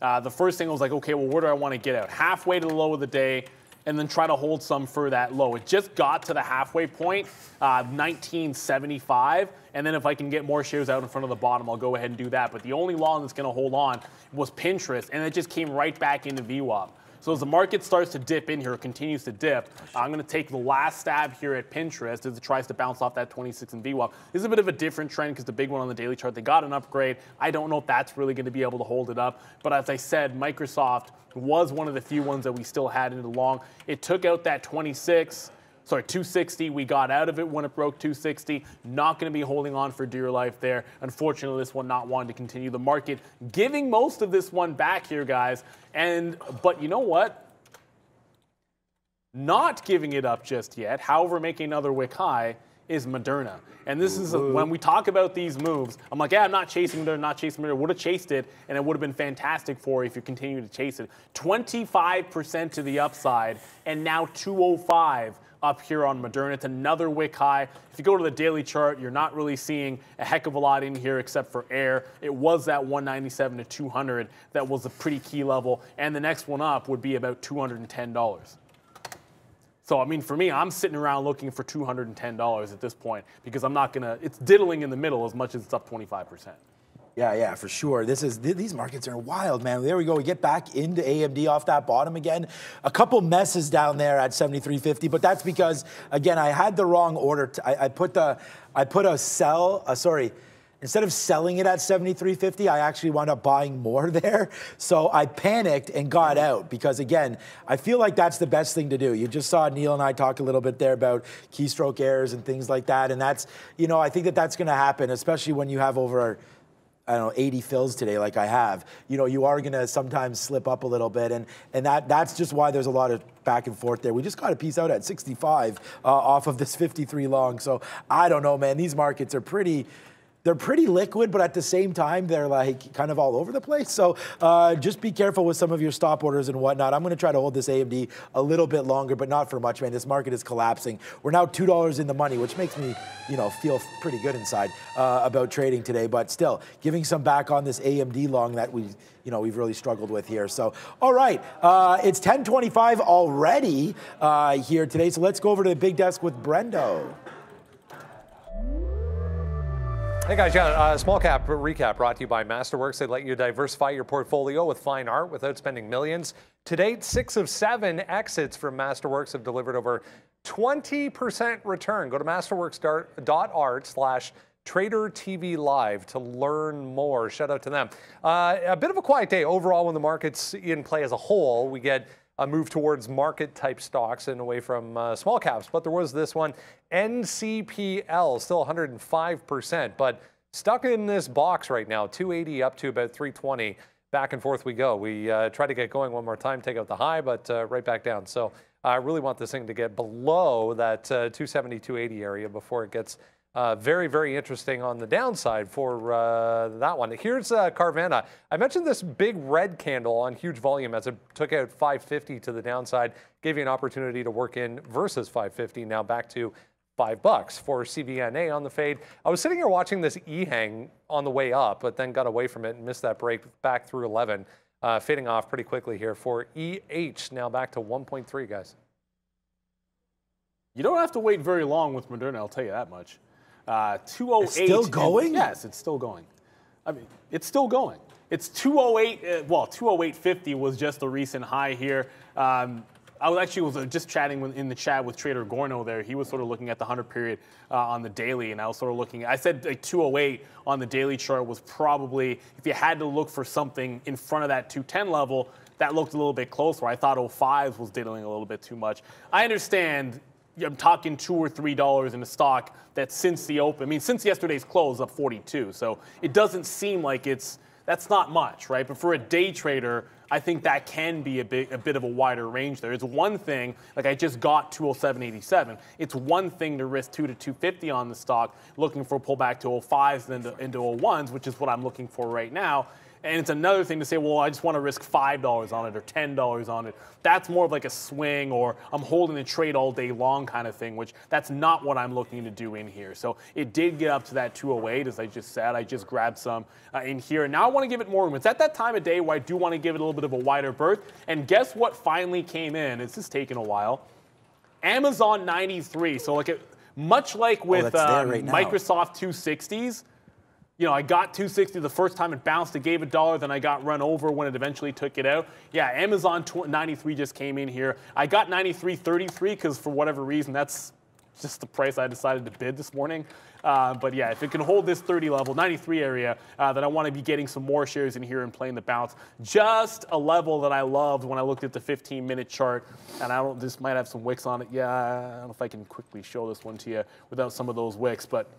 uh, the first thing I was like, okay, well, where do I want to get out? Halfway to the low of the day and then try to hold some for that low. It just got to the halfway point, uh, 1975, and then if I can get more shares out in front of the bottom, I'll go ahead and do that. But the only long that's going to hold on was Pinterest, and it just came right back into VWAP. So as the market starts to dip in here, continues to dip. Oh, I'm going to take the last stab here at Pinterest as it tries to bounce off that 26 in VWAP. This is a bit of a different trend because the big one on the daily chart, they got an upgrade. I don't know if that's really going to be able to hold it up. But as I said, Microsoft was one of the few ones that we still had in the long. It took out that 26 sorry, 260. We got out of it when it broke 260. Not going to be holding on for dear life there. Unfortunately, this one not wanting to continue. The market giving most of this one back here, guys. And but you know what? Not giving it up just yet. However, making another wick high is Moderna. And this is when we talk about these moves. I'm like, yeah, I'm not chasing Moderna, not chasing Moderna. Would have chased it, and it would have been fantastic for you if you continue to chase it. 25% to the upside, and now 205 up here on Moderna. It's another wick high. If you go to the daily chart, you're not really seeing a heck of a lot in here except for air. It was that 197 to 200 that was a pretty key level, and the next one up would be about $210. So I mean, for me, I'm sitting around looking for $210 at this point because I'm not gonna. It's diddling in the middle as much as it's up 25%. Yeah, yeah, for sure. This is th- these markets are wild, man. There we go. We get back into AMD off that bottom again. A couple messes down there at 73.50, but that's because again I had the wrong order. I put the I put a sell. Uh, sorry. Instead of selling it at 73.50, I actually wound up buying more there. So I panicked and got out because, again, I feel like that's the best thing to do. You just saw Neal and I talk a little bit there about keystroke errors and things like that. And that's, you know, I think that that's going to happen, especially when you have over I don't know, 80 fills today, like I have, you know, you are going to sometimes slip up a little bit, and and that that's just why there's a lot of back and forth there. We just got a piece out at 65 uh, off of this 53 long, so I don't know, man. These markets are pretty. They're pretty liquid, but at the same time, they're like kind of all over the place. So uh, just be careful with some of your stop orders and whatnot. I'm going to try to hold this AMD a little bit longer, but not for much, man. This market is collapsing. We're now two dollars in the money, which makes me, you know, feel pretty good inside uh, about trading today. But still, giving some back on this AMD long that we, you know, we've really struggled with here. So, all right, uh, it's 10:25 already uh, here today. So let's go over to the big desk with Brendo. Hey guys, yeah, uh, small cap recap brought to you by Masterworks. They let you diversify your portfolio with fine art without spending millions. To date, six of seven exits from Masterworks have delivered over 20% return. Go to masterworks.art slash Trader TV Live to learn more. Shout out to them. Uh, a bit of a quiet day overall when the market's in play as a whole. We get a move towards market type stocks and away from uh, small caps. But there was this one, NCPL, still 105%, but stuck in this box right now, 280 up to about 320. Back and forth we go. We uh, try to get going one more time, take out the high, but uh, right back down. So I really want this thing to get below that uh, 270, 280 area before it gets uh, very, very interesting on the downside for uh, that one. Here's uh, Carvana. I mentioned this big red candle on huge volume as it took out 550 to the downside, gave you an opportunity to work in versus 550. Now back to five bucks for CVNA on the fade. I was sitting here watching this EHang on the way up, but then got away from it and missed that break back through 11, uh, fading off pretty quickly here for EH. Now back to 1.3, guys. You don't have to wait very long with Moderna, I'll tell you that much. Uh, 208. It's still going? yes, it's still going. I mean, it's still going. It's 208. Uh, well, 208.50 was just the recent high here. Um, I was actually was uh, just chatting in the chat with Trader Gorno there. He was sort of looking at the 100 period uh, on the daily, and I was sort of looking. I said like 208 on the daily chart was probably if you had to look for something in front of that 210 level, that looked a little bit closer. I thought 05 was diddling a little bit too much. I understand I'm talking two or three dollars in a stock that since the open, I mean, since yesterday's close, up 42. So it doesn't seem like it's that's not much, right? But for a day trader, I think that can be a bit, a bit of a wider range there. It's one thing, like I just got 207.87. It's one thing to risk 2 to 250 on the stock, looking for a pullback to 05s and into, into 01s, which is what I'm looking for right now. And it's another thing to say, well, I just want to risk $5 on it or $10 on it. That's more of like a swing or I'm holding the trade all day long kind of thing, which that's not what I'm looking to do in here. So it did get up to that 208, as I just said. I just grabbed some uh, in here. And now I want to give it more room. It's at that time of day where I do want to give it a little bit of a wider berth. And guess what finally came in? It's just taken a while. Amazon 93. So like it, much like oh, with oh, um, right Microsoft 260s, you know, I got 260 the first time it bounced. It gave a dollar. Then I got run over when it eventually took it out. Yeah, Amazon 93 just came in here. I got 93.33 because for whatever reason, that's just the price I decided to bid this morning. Uh, but yeah, if it can hold this 30 level, 93 area, uh, then I want to be getting some more shares in here and playing the bounce. Just a level that I loved when I looked at the 15 minute chart. And I don't, this might have some wicks on it. Yeah, I don't know if I can quickly show this one to you without some of those wicks, but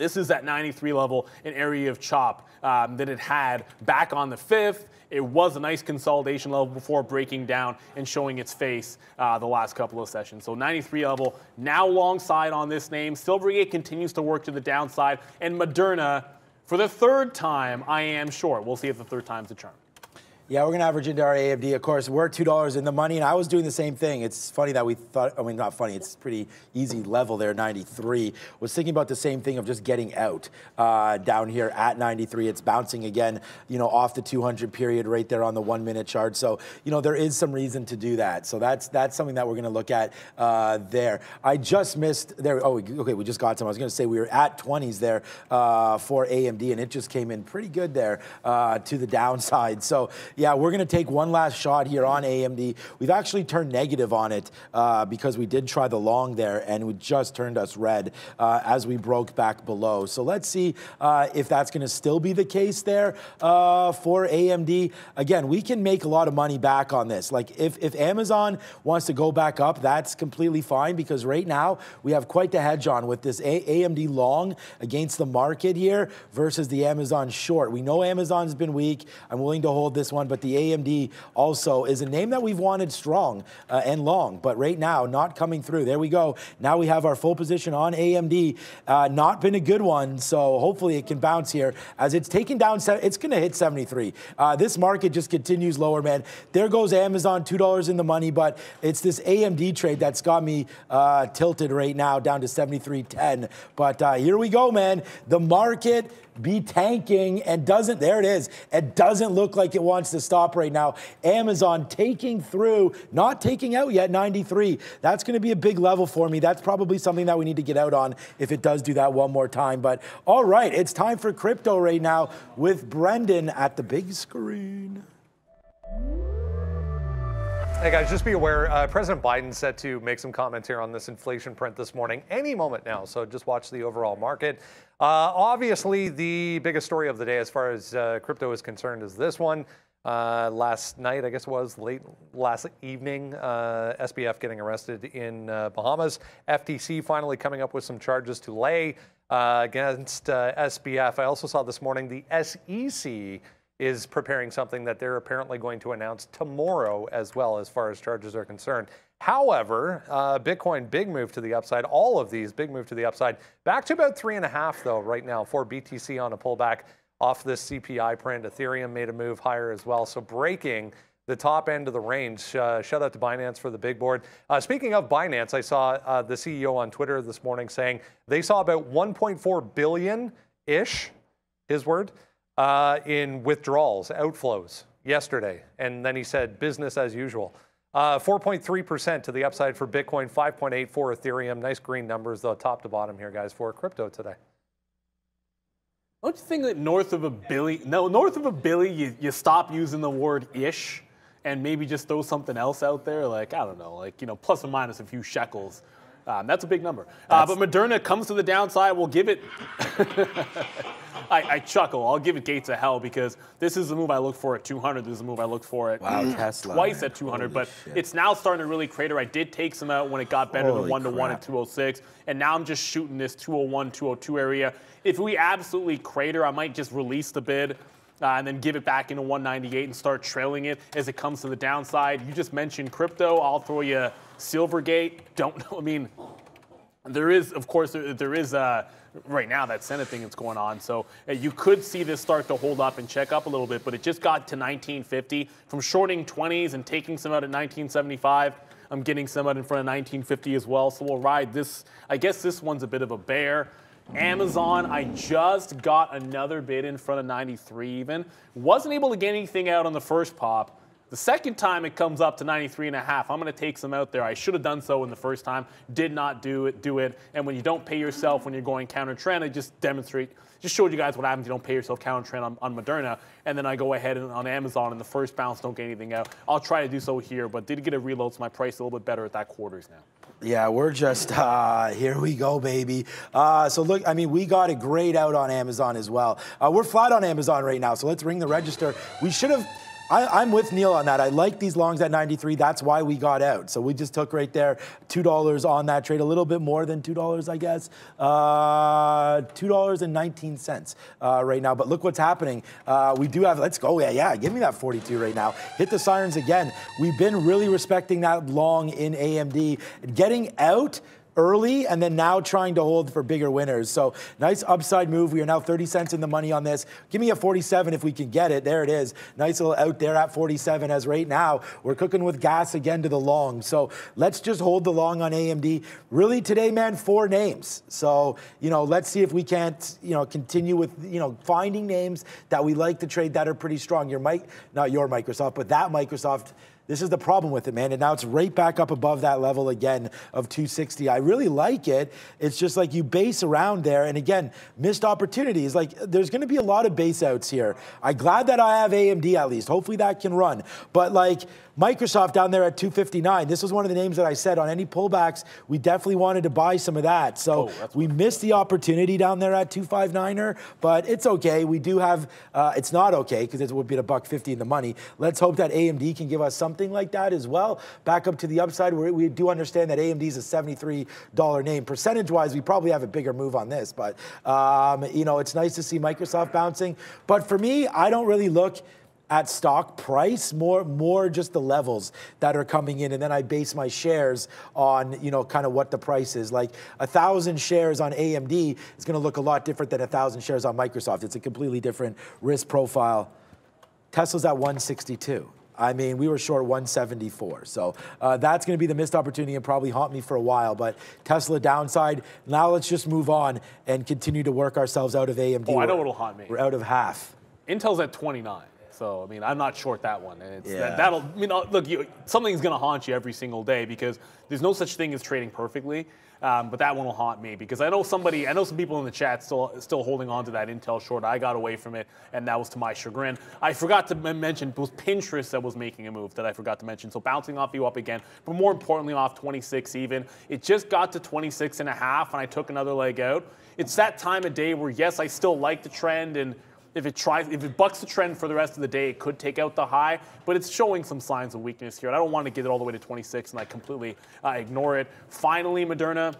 this is that 93 level, an area of chop um, that it had back on the fifth. It was a nice consolidation level before breaking down and showing its face uh, the last couple of sessions. So 93 level, now long side on this name. Silvergate continues to work to the downside. And Moderna, for the third time, I am short. We'll see if the third time's a charm. Yeah, we're going to average into our AMD. Of course, we're $2 in the money, and I was doing the same thing. It's funny that we thought, I mean, not funny, it's pretty easy level there, 93. Was thinking about the same thing of just getting out uh, down here at 93. It's bouncing again, you know, off the 200 period right there on the one minute chart. So, you know, there is some reason to do that. So that's that's something that we're going to look at uh, there. I just missed there. Oh, okay, we just got some. I was going to say we were at 20s there uh, for AMD, and it just came in pretty good there uh, to the downside. So, yeah, we're going to take one last shot here on AMD. We've actually turned negative on it uh, because we did try the long there and it just turned us red uh, as we broke back below. So let's see uh, if that's going to still be the case there uh, for AMD. Again, we can make a lot of money back on this. Like if, if Amazon wants to go back up, that's completely fine because right now we have quite the hedge on with this a- AMD long against the market here versus the Amazon short. We know Amazon's been weak. I'm willing to hold this one but the AMD also is a name that we've wanted strong uh, and long, but right now not coming through. There we go. Now we have our full position on AMD. Uh, not been a good one, so hopefully it can bounce here as it's taken down. It's going to hit 73. Uh, this market just continues lower, man. There goes Amazon, two dollars in the money, but it's this AMD trade that's got me uh, tilted right now down to 73.10. But uh, here we go, man. The market be tanking and doesn't, there it is, it doesn't look like it wants to stop right now. Amazon taking through, not taking out yet, 93. That's going to be a big level for me. That's probably something that we need to get out on if it does do that one more time. But all right, it's time for crypto right now with Brendan at the big screen. Hey guys, just be aware, uh, President Biden set to make some comments here on this inflation print this morning, any moment now. So just watch the overall market. Uh, obviously, the biggest story of the day as far as uh, crypto is concerned is this one. Uh, last night, I guess it was late last evening, uh, SBF getting arrested in uh, Bahamas. FTC finally coming up with some charges to lay against SBF. I also saw this morning the SEC is preparing something that they're apparently going to announce tomorrow as well, as far as charges are concerned. However, uh, Bitcoin, big move to the upside. All of these, big move to the upside. Back to about three and a half, though, right now for BTC on a pullback off this CPI print. Ethereum made a move higher as well. So breaking the top end of the range. Uh, shout out to Binance for the big board. Uh, speaking of Binance, I saw uh, the CEO on Twitter this morning saying they saw about 1.4 billion ish, his word, uh, in withdrawals, outflows yesterday. And then he said business as usual. 4.3% uh, to the upside for Bitcoin, 5.8 for Ethereum. Nice green numbers, though, top to bottom here, guys, for crypto today. Don't you think that north of a billion, no, north of a billion, you, you stop using the word ish and maybe just throw something else out there? Like, I don't know, like, you know, plus or minus a few shekels. Um, that's a big number. Uh, but Moderna comes to the downside. We'll give it. I, I, chuckle. I'll give it gates of hell because this is the move I look for at 200. This is the move I look for at wow, Tesla, twice at 200. Holy but shit. it's now starting to really crater. I did take some out when it got better Holy than one to one at 206, and now I'm just shooting this 201, 202 area. If we absolutely crater, I might just release the bid. Uh, and then give it back into 198 and start trailing it as it comes to the downside. You just mentioned crypto. I'll throw you Silvergate. Don't know. I mean, there is, of course, there, is uh, right now that Senate thing that's going on. So uh, you could see this start to hold up and check up a little bit, but it just got to 1950 from shorting 20s and taking some out at 1975. I'm getting some out in front of 1950 as well. So we'll ride this. I guess this one's a bit of a bear. Amazon, I just got another bid in front of 93 even. Wasn't able to get anything out on the first pop. The second time it comes up to 93 and a half, I'm going to take some out there. I should have done so in the first time, did not do it. Do it. And when you don't pay yourself when you're going counter trend, I just demonstrate, just showed you guys what happens. You don't pay yourself counter trend on, on Moderna, and then I go ahead and on Amazon and the first bounce don't get anything out. I'll try to do so here, but did get a reload, so my price a little bit better at that quarters now. Yeah, we're just uh, here we go, baby. Uh, so look, I mean, we got a great out on Amazon as well. Uh, we're flat on Amazon right now, so let's ring the register. We should have I, am with Neal on that. I like these longs at 93. That's why we got out. So we just took right there $2 on that trade, a little bit more than $2, I guess. Uh, $2.19 uh, right now. But look what's happening. Uh, we do have, let's go. Yeah, yeah, give me that 42 right now. Hit the sirens again. We've been really respecting that long in AMD. Getting out early and then now trying to hold for bigger winners. So nice upside move. We are now 30 cents in the money on this. Give me a 47 if we can get it. There it is. Nice little out there at 47 as right now we're cooking with gas again to the long. So let's just hold the long on AMD. Really today, man, four names. So, you know, let's see if we can't, you know, continue with, you know, finding names that we like to trade that are pretty strong. Your mic, not your Microsoft, but that Microsoft this is the problem with it, man. And now it's right back up above that level again of 260. I really like it. It's just like you base around there. And again, missed opportunities. Like there's going to be a lot of base outs here. I'm glad that I have AMD at least. Hopefully that can run. But like, Microsoft down there at 259. This was one of the names that I said on any pullbacks. We definitely wanted to buy some of that. So oh, we missed the opportunity down there at 259er, but it's okay. We do have. Uh, it's not okay because it would be a buck 50 in the money. Let's hope that AMD can give us something like that as well. Back up to the upside. we we do understand that AMD is a $73 name. Percentage-wise, we probably have a bigger move on this, but um, you know it's nice to see Microsoft bouncing. But for me, I don't really look at stock price, more more just the levels that are coming in, and then I base my shares on you know kind of what the price is. Like a thousand shares on AMD is going to look a lot different than a thousand shares on Microsoft. It's a completely different risk profile. Tesla's at 162. I mean, we were short 174. So uh, that's going to be the missed opportunity and probably haunt me for a while. But Tesla downside. Now let's just move on and continue to work ourselves out of AMD. Oh, I know what'll haunt me. We're out of half. Intel's at 29. So I mean, I'm not short that one, and yeah. that, will I mean, uh, look, you, something's going to haunt you every single day because there's no such thing as trading perfectly. Um, but that one will haunt me because I know somebody, I know some people in the chat still still holding on to that Intel short. I got away from it, and that was to my chagrin. I forgot to mention it was Pinterest that was making a move that I forgot to mention. So bouncing off you up again, but more importantly off 26 even. It just got to 26 and a half, and I took another leg out. It's that time of day where yes, I still like the trend and if it tries, if it bucks the trend for the rest of the day, it could take out the high, but it's showing some signs of weakness here. And I don't want to get it all the way to 26 and I completely uh, ignore it. Finally, Moderna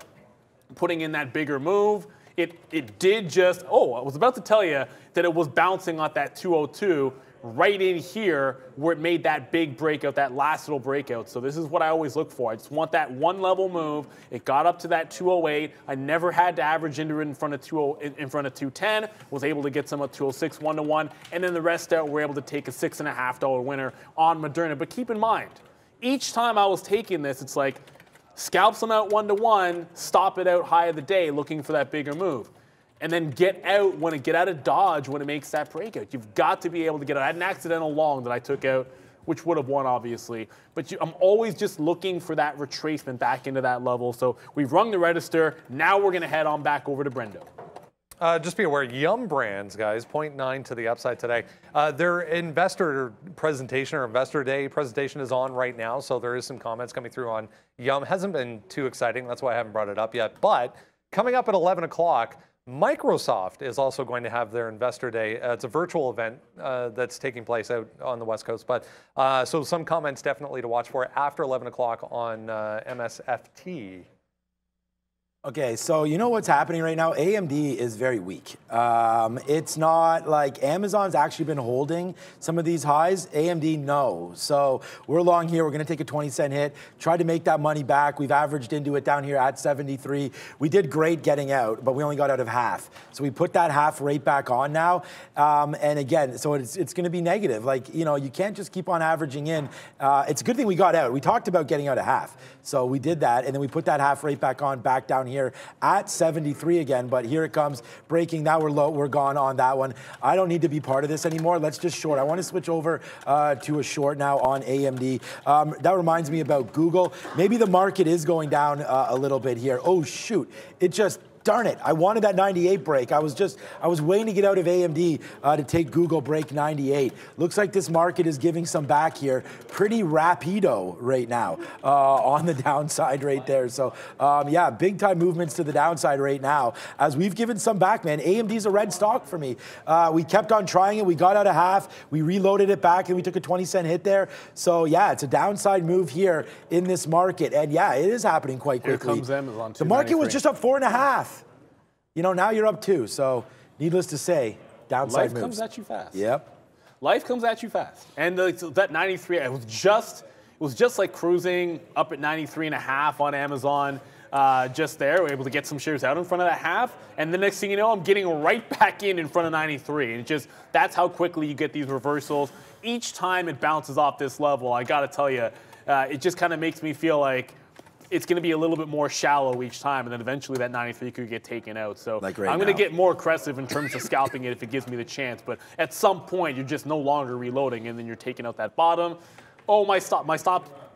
putting in that bigger move. It, it did just, oh, I was about to tell you that it was bouncing off that 202 right in here where it made that big breakout, that last little breakout. So this is what I always look for. I just want that one level move. It got up to that 208. I never had to average into it in front of 20 in front of 210. Was able to get some at 206 one to one, and then the rest out we're able to take a six and a half dollar winner on Moderna. But keep in mind, each time I was taking this, it's like scalps them out one to one, stop it out high of the day, looking for that bigger move and then get out when it get out of dodge when it makes that breakout. You've got to be able to get out. I had an accidental long that I took out, which would have won obviously, but you, I'm always just looking for that retracement back into that level. So we've rung the register. Now we're going to head on back over to Brendo. Uh, just be aware, Yum Brands, guys, 0.9 to the upside today. Uh, their investor presentation or investor day presentation is on right now, so there is some comments coming through on Yum. Hasn't been too exciting, that's why I haven't brought it up yet. But coming up at 11 o'clock, Microsoft is also going to have their investor day. Uh, it's a virtual event uh, that's taking place out on the West Coast. But uh, so some comments definitely to watch for after 11 o'clock on uh, MSFT. Okay, so you know what's happening right now? AMD is very weak. Um, it's not like Amazon's actually been holding some of these highs. AMD, no. So we're long here. We're going to take a 20 cent hit, try to make that money back. We've averaged into it down here at 73. We did great getting out, but we only got out of half. So we put that half rate back on now. Um, and again, so it's, it's going to be negative. Like, you know, you can't just keep on averaging in. Uh, it's a good thing we got out. We talked about getting out of half. So we did that, and then we put that half rate back on, back down here at 73 again. But here it comes, breaking. Now we're low, we're gone on that one. I don't need to be part of this anymore. Let's just short. I want to switch over uh, to a short now on AMD. Um, that reminds me about Google. Maybe the market is going down uh, a little bit here. Oh shoot! It just darn it, I wanted that 98 break. I was just, I was waiting to get out of AMD uh, to take Google break 98. Looks like this market is giving some back here. Pretty rapido right now uh, on the downside right there. So um, yeah, big time movements to the downside right now as we've given some back, man. AMD's a red stock for me. Uh, we kept on trying it. We got out of half. We reloaded it back and we took a 20 cent hit there. So yeah, it's a downside move here in this market. And yeah, it is happening quite quickly. Here comes Amazon. The market was just up four and a half. You know, now you're up two. So, needless to say, downside Life moves. comes at you fast. Yep. Life comes at you fast. And uh, that 93, it was just, it was just like cruising up at 93 and a half on Amazon. Uh, just there, we're able to get some shares out in front of that half, and the next thing you know, I'm getting right back in in front of 93. And just that's how quickly you get these reversals. Each time it bounces off this level, I got to tell you, uh, it just kind of makes me feel like it's going to be a little bit more shallow each time, and then eventually that 93 could get taken out. So right I'm going to get more aggressive in terms of scalping it if it gives me the chance. But at some point, you're just no longer reloading, and then you're taking out that bottom. Oh, my stop, my stop,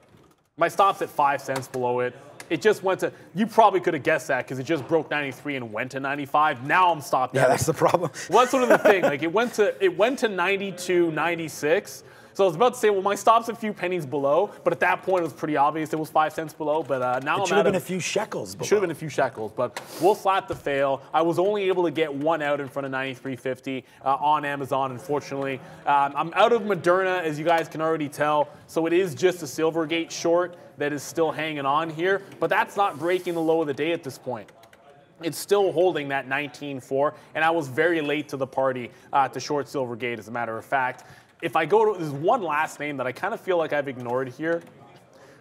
my stop's at five cents below it. It just went to. You probably could have guessed that because it just broke 93 and went to 95. Now I'm stopped. Yeah, at that's the problem. well, that's sort of the thing. Like it went to it went to 92, 96. So I was about to say, well, my stop's a few pennies below, but at that point it was pretty obvious it was five cents below. But uh, now It should have been a, few shekels. should have been a few shekels, but we'll slap the fail. I was only able to get one out in front of 93.50 uh, on Amazon, unfortunately. Um, I'm out of Moderna, as you guys can already tell, so it is just a Silvergate short that is still hanging on here, but that's not breaking the low of the day at this point. It's still holding that 19.4, and I was very late to the party uh, to short Silvergate, as a matter of fact. If I go to, there's one last name that I kind of feel like I've ignored here.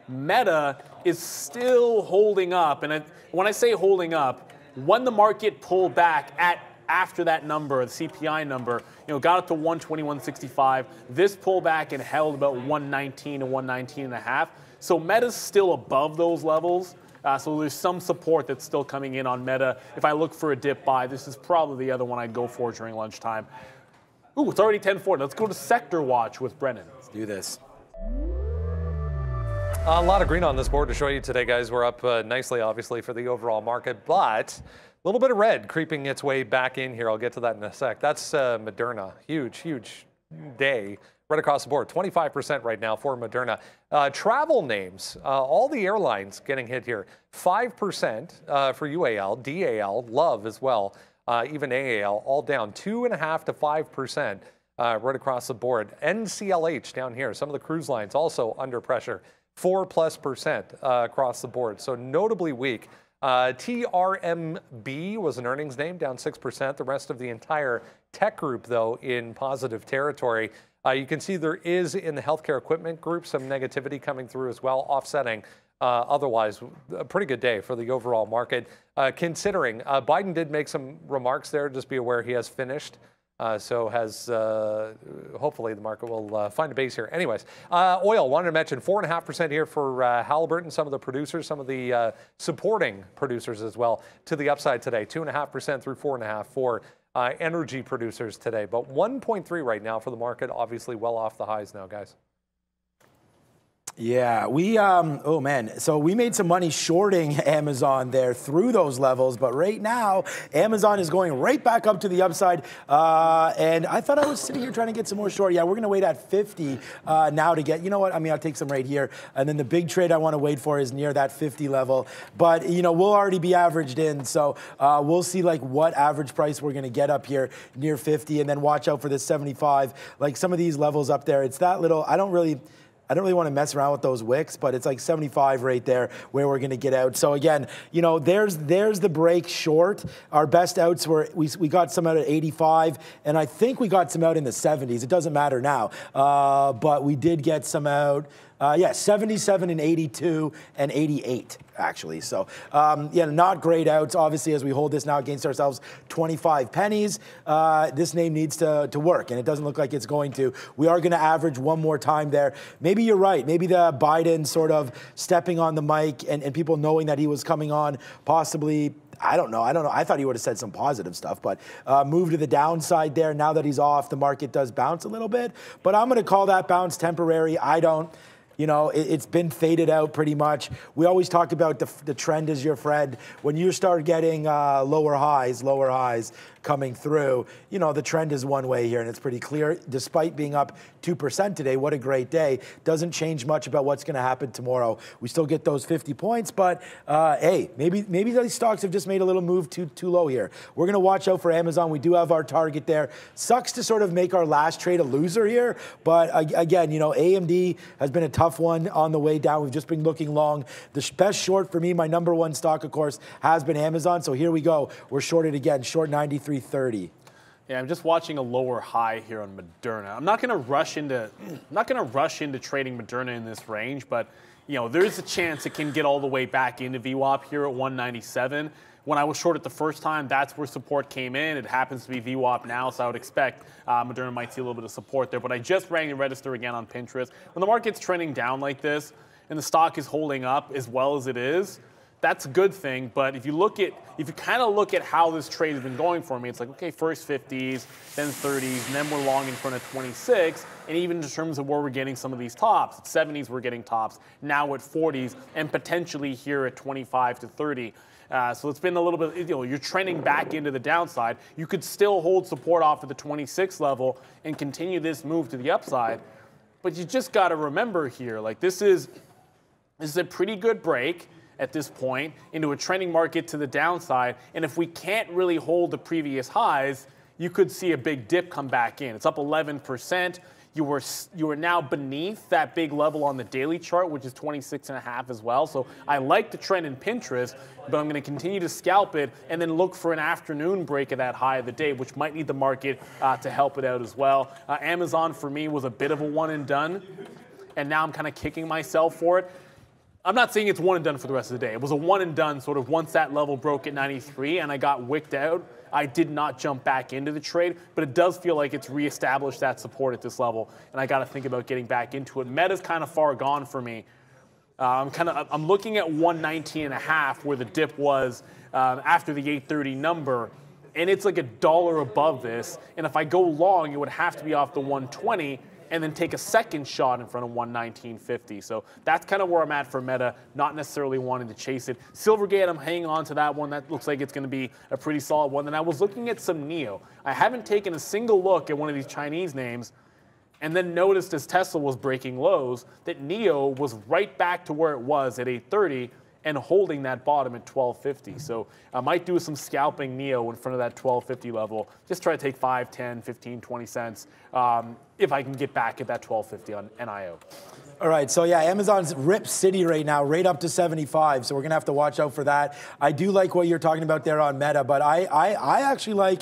Meta is still holding up. And it, when I say holding up, when the market pulled back at after that number, the CPI number, you know, got up to 121.65. This pullback and held about 119 to 119 and a half. So Meta's still above those levels. Uh, so there's some support that's still coming in on Meta. If I look for a dip buy, this is probably the other one I'd go for during lunchtime. Ooh, it's already 10:40. Let's go to Sector Watch with Brendan. Let's do this. A lot of green on this board to show you today, guys. We're up uh, nicely, obviously, for the overall market, but a little bit of red creeping its way back in here. I'll get to that in a sec. That's uh, Moderna. Huge, huge day right across the board. 25% right now for Moderna. Uh, travel names, uh, all the airlines getting hit here. 5% uh, for UAL, DAL, Love as well, uh, even AAL, all down 2.5 to 5%. Uh, right across the board. NCLH down here, some of the cruise lines also under pressure four plus percent uh, across the board. So notably weak. Uh, TRMB was an earnings name, down 6%. The rest of the entire tech group, though, in positive territory. Uh, you can see there is in the healthcare equipment group some negativity coming through as well, offsetting uh, otherwise a pretty good day for the overall market. Uh, considering uh, Biden did make some remarks there, just be aware he has finished. Uh, so has uh, hopefully the market will uh, find a base here. Anyways, oil wanted to mention four and a half percent here for Halliburton. Some of the producers, some of the supporting producers as well to the upside today. Two and a half percent through four and a half for energy producers today, but 1.3 right now for the market. Obviously, well off the highs now, guys. Yeah, we, um, oh man, so we made some money shorting Amazon there through those levels, but right now, Amazon is going right back up to the upside. Uh, and I thought I was sitting here trying to get some more short. Yeah, we're going to wait at 50 uh, now to get, you know what, I mean, I'll take some right here. And then the big trade I want to wait for is near that 50 level. But, you know, we'll already be averaged in, so uh, we'll see like what average price we're going to get up here near 50 and then watch out for this 75. Like some of these levels up there, it's that little, I don't really, I don't really want to mess around with those wicks, but it's like 75 right there where we're going to get out. So again, you know, there's there's the break short. Our best outs were we, we got some out at 85, and I think we got some out in the 70s. It doesn't matter now, uh, but we did get some out. Uh, yeah, 77 and 82 and 88, actually. So, um, yeah, not great outs. Obviously, as we hold this now against ourselves, 25 pennies. Uh, this name needs to, to work, and it doesn't look like it's going to. We are going to average one more time there. Maybe you're right. Maybe the Biden sort of stepping on the mic and, and people knowing that he was coming on possibly I don't know. I don't know. I thought he would have said some positive stuff, but uh, move to the downside there. Now that he's off, the market does bounce a little bit, but I'm going to call that bounce temporary. I don't. You know, it, has been faded out pretty much. We always talk about the, the trend is your friend. When you start getting uh, lower highs, lower highs, coming through. You know, the trend is one way here, and it's pretty clear. Despite being up 2% today, what a great day. Doesn't change much about what's going to happen tomorrow. We still get those 50 points, but uh, hey, maybe maybe these stocks have just made a little move too too low here. We're going to watch out for Amazon. We do have our target there. Sucks to sort of make our last trade a loser here, but again, you know, AMD has been a tough one on the way down. We've just been looking long. The best short for me, my number one stock, of course, has been Amazon. So here we go. We're shorted again, short 93. 330. Yeah, I'm just watching a lower high here on Moderna. I'm not going to rush into I'm not going to rush into trading Moderna in this range, but you know, there's a chance it can get all the way back into VWAP here at 197. When I was short it the first time, that's where support came in. It happens to be VWAP now, so I would expect uh, Moderna might see a little bit of support there. But I just rang the register again on Pinterest. When the market's trending down like this and the stock is holding up as well as it is, that's a good thing. But if you look at, if you kind of look at how this trade has been going for me, it's like, okay, first 50s, then 30s, and then we're long in front of 26. And even in terms of where we're getting some of these tops, at 70s we're getting tops, now at 40s, and potentially here at 25 to 30. Uh, so it's been a little bit, you know, you're trending back into the downside. You could still hold support off at the 26 level and continue this move to the upside. But you just got to remember here, like this is, this is a pretty good break at this point into a trending market to the downside. And if we can't really hold the previous highs, you could see a big dip come back in. It's up 11%. You were, you were now beneath that big level on the daily chart, which is 26 and a half as well. So I like the trend in Pinterest, but I'm going to continue to scalp it and then look for an afternoon break of that high of the day, which might need the market uh, to help it out as well. Uh, Amazon for me was a bit of a one and done, and now I'm kind of kicking myself for it. I'm not saying it's one and done for the rest of the day. It was a one and done sort of once that level broke at 93 and I got wicked out. I did not jump back into the trade, but it does feel like it's reestablished that support at this level, and I got to think about getting back into it. Meta's kind of far gone for me. Uh, I'm kind of I'm looking at 119 and a half where the dip was um, after the 830 number, and it's like a dollar above this. And if I go long, it would have to be off the 120 and then take a second shot in front of 119.50. So that's kind of where I'm at for Meta, not necessarily wanting to chase it. Silvergate, I'm hanging on to that one. That looks like it's going to be a pretty solid one. Then I was looking at some NIO. I haven't taken a single look at one of these Chinese names and then noticed as Tesla was breaking lows that NIO was right back to where it was at 830 and holding that bottom at 1250. So I might do some scalping NIO in front of that 1250 level. Just try to take 5, 10, 15, 20 cents um, if I can get back at that 1250 on NIO. All right, so yeah, Amazon's Rip City right now, right up to 75. So we're gonna have to watch out for that. I do like what you're talking about there on Meta, but I, I, I actually like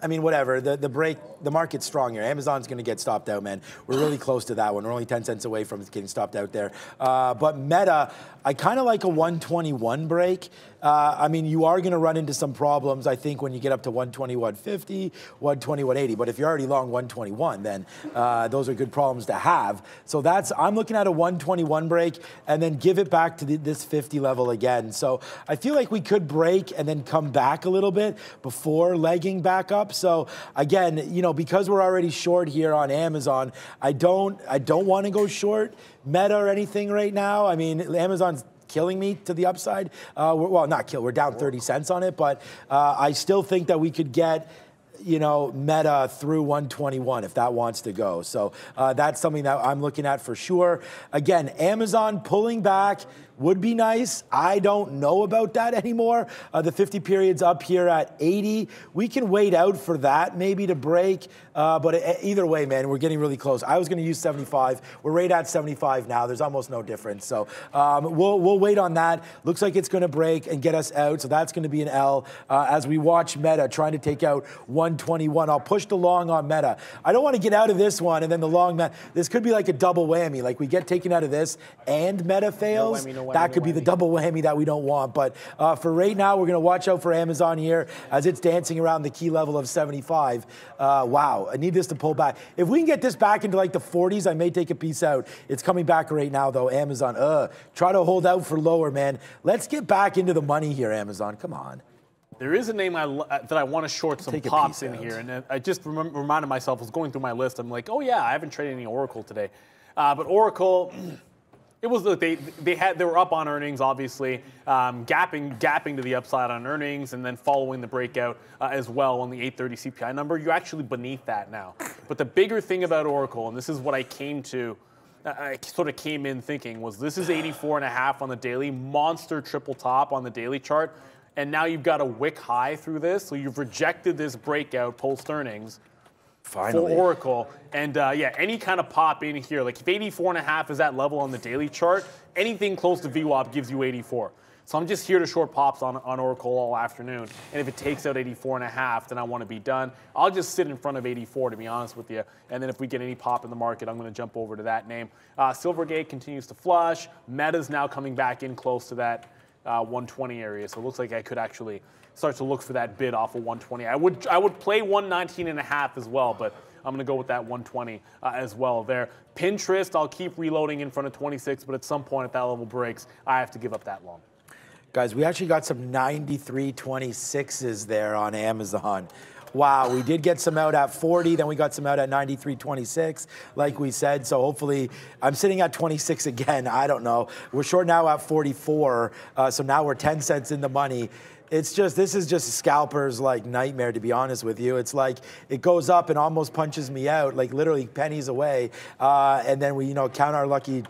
I mean, whatever. The the break, the market's strong here. Amazon's going to get stopped out, man. We're really close to that one. We're only 10 cents away from getting stopped out there. Uh, but Meta, I kind of like a 121 break. Uh, I mean, you are going to run into some problems, I think, when you get up to 121.50, 121.80. But if you're already long 121, then uh, those are good problems to have. So that's I'm looking at a 121 break and then give it back to the, this 50 level again. So I feel like we could break and then come back a little bit before legging back up. So again, you know, because we're already short here on Amazon, I don't I don't want to go short Meta or anything right now. I mean, Amazon's killing me to the upside. Uh, well, not kill. We're down 30 cents on it, but uh, I still think that we could get you know, meta through 121 if that wants to go. So uh, that's something that I'm looking at for sure. Again, Amazon pulling back would be nice. I don't know about that anymore. Uh, the 50 period's up here at 80. We can wait out for that maybe to break. Uh, but it, either way, man, we're getting really close. I was going to use 75. We're right at 75 now. There's almost no difference. So um, we'll, we'll wait on that. Looks like it's going to break and get us out. So that's going to be an L uh, as we watch Meta trying to take out 121. I'll push the long on Meta. I don't want to get out of this one and then the long Meta. This could be like a double whammy. Like we get taken out of this and Meta fails. No whammy, no that could be the double whammy that we don't want. But uh, for right now, we're going to watch out for Amazon here as it's dancing around the key level of 75. Uh, wow, I need this to pull back. If we can get this back into like the 40s, I may take a piece out. It's coming back right now, though. Amazon, uh, try to hold out for lower, man. Let's get back into the money here, Amazon. Come on. There is a name I, that I want to short some pops in out. here, and I just rem- reminded myself. I was going through my list. I'm like, oh yeah, I haven't traded any Oracle today, uh, but Oracle. It was they they had they were up on earnings, obviously, um, gapping gapping to the upside on earnings, and then following the breakout uh, as well on the 830 CPI number. You're actually beneath that now. But the bigger thing about Oracle, and this is what I came to, I sort of came in thinking was this is 84 and a half on the daily, monster triple top on the daily chart, and now you've got a wick high through this, so you've rejected this breakout post earnings. Finally. for Oracle. And uh, yeah, any kind of pop in here, like if 84 and a half is that level on the daily chart, anything close to VWAP gives you 84. So I'm just here to short pops on, on Oracle all afternoon. And if it takes out 84 and a half, then I want to be done. I'll just sit in front of 84 to be honest with you. And then if we get any pop in the market, I'm going to jump over to that name. Uh, Silvergate continues to flush. Meta's now coming back in close to that uh, 120 area. So it looks like I could actually start to look for that bid off of 120. I would I would play 119 and a half as well, but I'm going to go with that 120 uh, as well there. Pinterest, I'll keep reloading in front of 26, but at some point if that level breaks, I have to give up that long. Guys, we actually got some 93.26s there on Amazon. Wow, we did get some out at 40, then we got some out at 93.26, like we said. So hopefully, I'm sitting at 26 again. I don't know. We're short now at 44, uh, so now we're 10 cents in the money it's just this is just a scalper's like nightmare to be honest with you. It's like it goes up and almost punches me out like literally pennies away. Uh, and then we you know count our lucky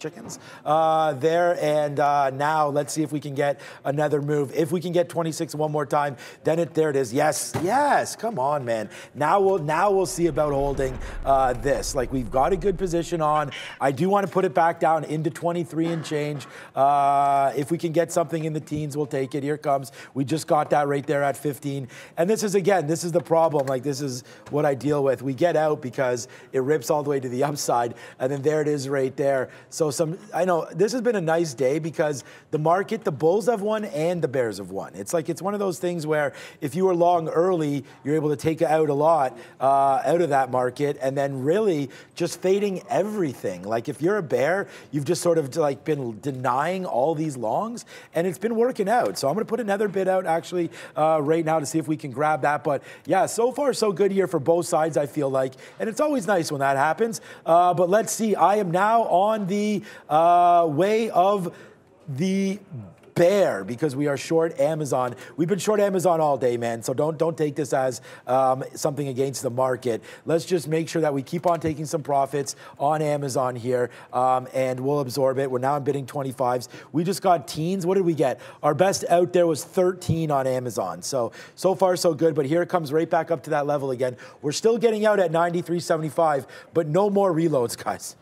chickens uh, there. And uh, now let's see if we can get another move. If we can get 26 one more time, then it there it is. Yes, yes. Come on, man. Now we'll now we'll see about holding uh, this. Like we've got a good position on. I do want to put it back down into 23 and change. Uh, if we can get something in the teens, we'll take it. Here comes. We just got that right there at 15. And this is again, this is the problem. Like this is what I deal with. We get out because it rips all the way to the upside, and then there it is right there. So So some, I know this has been a nice day because the market, the Bulls have won and the Bears have won. It's like it's one of those things where if you were long early, you're able to take out a lot uh, out of that market, and then really just fading everything. Like if you're a bear, you've just sort of like been denying all these longs, and it's been working out. So I'm going to put another bid out actually uh, right now to see if we can grab that. But yeah, so far so good here for both sides. I feel like, and it's always nice when that happens. Uh, but let's see. I am now on the uh, way of the bear because we are short Amazon. We've been short Amazon all day, man. So don't don't take this as um, something against the market. Let's just make sure that we keep on taking some profits on Amazon here, um, and we'll absorb it. We're now in bidding 25s. We just got teens. What did we get? Our best out there was 13 on Amazon. So so far so good. But here it comes right back up to that level again. We're still getting out at 93.75, but no more reloads, guys.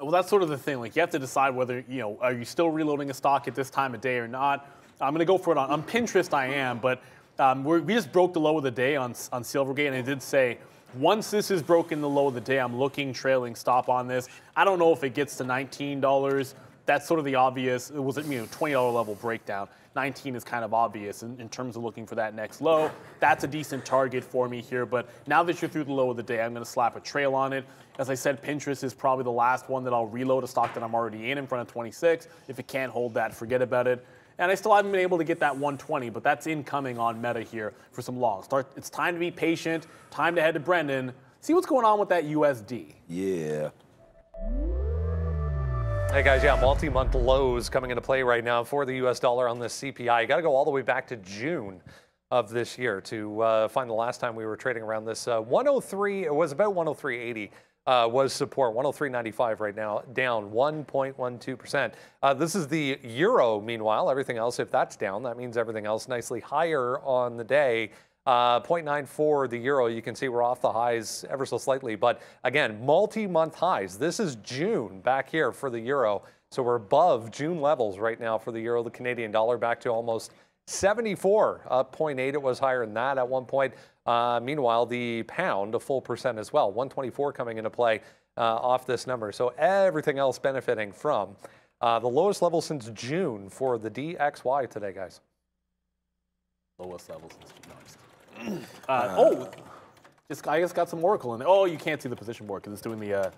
Well, that's sort of the thing. Like, you have to decide whether, you know, are you still reloading a stock at this time of day or not? I'm going to go for it on, on Pinterest, I am, but um, we just broke the low of the day on, on Silvergate, and I did say, once this is broken the low of the day, I'm looking trailing stop on this. I don't know if it gets to $19. That's sort of the obvious, it was, a you know, $20 level breakdown. 19 is kind of obvious in, in, terms of looking for that next low. That's a decent target for me here, but now that you're through the low of the day, I'm going to slap a trail on it. As I said, Pinterest is probably the last one that I'll reload a stock that I'm already in in front of 26. If it can't hold that, forget about it. And I still haven't been able to get that 120, but that's incoming on Meta here for some longs. Start, it's time to be patient, time to head to Brendan, see what's going on with that USD. Yeah. Hey guys, yeah, multi-month lows coming into play right now for the U.S. dollar on this CPI. You got to go all the way back to June of this year to uh, find the last time we were trading around this uh, 103. It was about 103.80. Uh, was support 103.95 right now, down 1.12 percent. Uh, this is the euro. Meanwhile, everything else, if that's down, that means everything else nicely higher on the day. Uh, 0.94 the euro. You can see we're off the highs ever so slightly, but again, multi-month highs. This is June back here for the euro, so we're above June levels right now for the euro. The Canadian dollar back to almost 74, up 0.8. It was higher than that at one point. Uh, meanwhile, the pound a full percent as well, 124 coming into play uh, off this number. So everything else benefiting from uh, the lowest level since June for the DXY today, guys. Lowest level since June. Uh, oh, this guy has got some Oracle in there. Oh, you can't see the position board because it's doing the. Uh,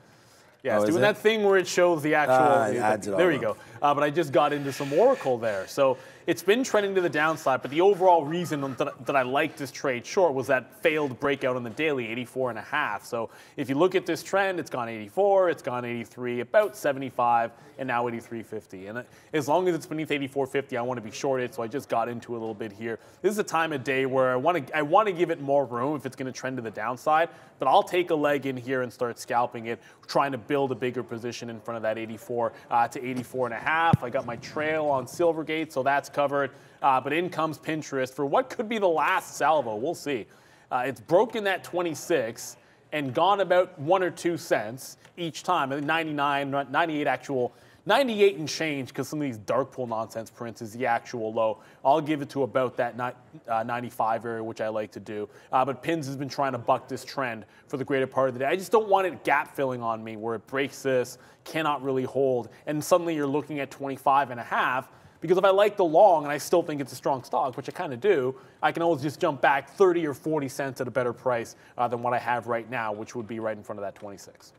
yeah, it's Oh, doing it? that thing where it shows the actual. Ah, it the- it all there you up. go. Uh, but I just got into some Oracle there, so it's been trending to the downside. But the overall reason that, that I liked this trade short was that failed breakout on the daily, 84 and a half. So if you look at this trend, it's gone 84, it's gone 83, about 75, and now 83.50. And as long as it's beneath 84.50, I want to be shorted. So I just got into a little bit here. This is a time of day where I want to I want to give it more room if it's going to trend to the downside. But I'll take a leg in here and start scalping it, trying to build a bigger position in front of that 84 uh, to 84 and a half. I got my trail on Silvergate, so that's covered. Uh, but in comes Pinterest for what could be the last salvo. We'll see. Uh, it's broken that 26 and gone about one or two cents each time. I think 99, 98 actual, 98 and change because some of these dark pool nonsense prints is the actual low. I'll give it to about that uh, 95 area, which I like to do. Uh, but Pins has been trying to buck this trend for the greater part of the day. I just don't want it gap filling on me where it breaks this, cannot really hold, and suddenly you're looking at 25 and a half. Because if I like the long and I still think it's a strong stock, which I kind of do, I can always just jump back 30 or 40 cents at a better price uh, than what I have right now, which would be right in front of that 26.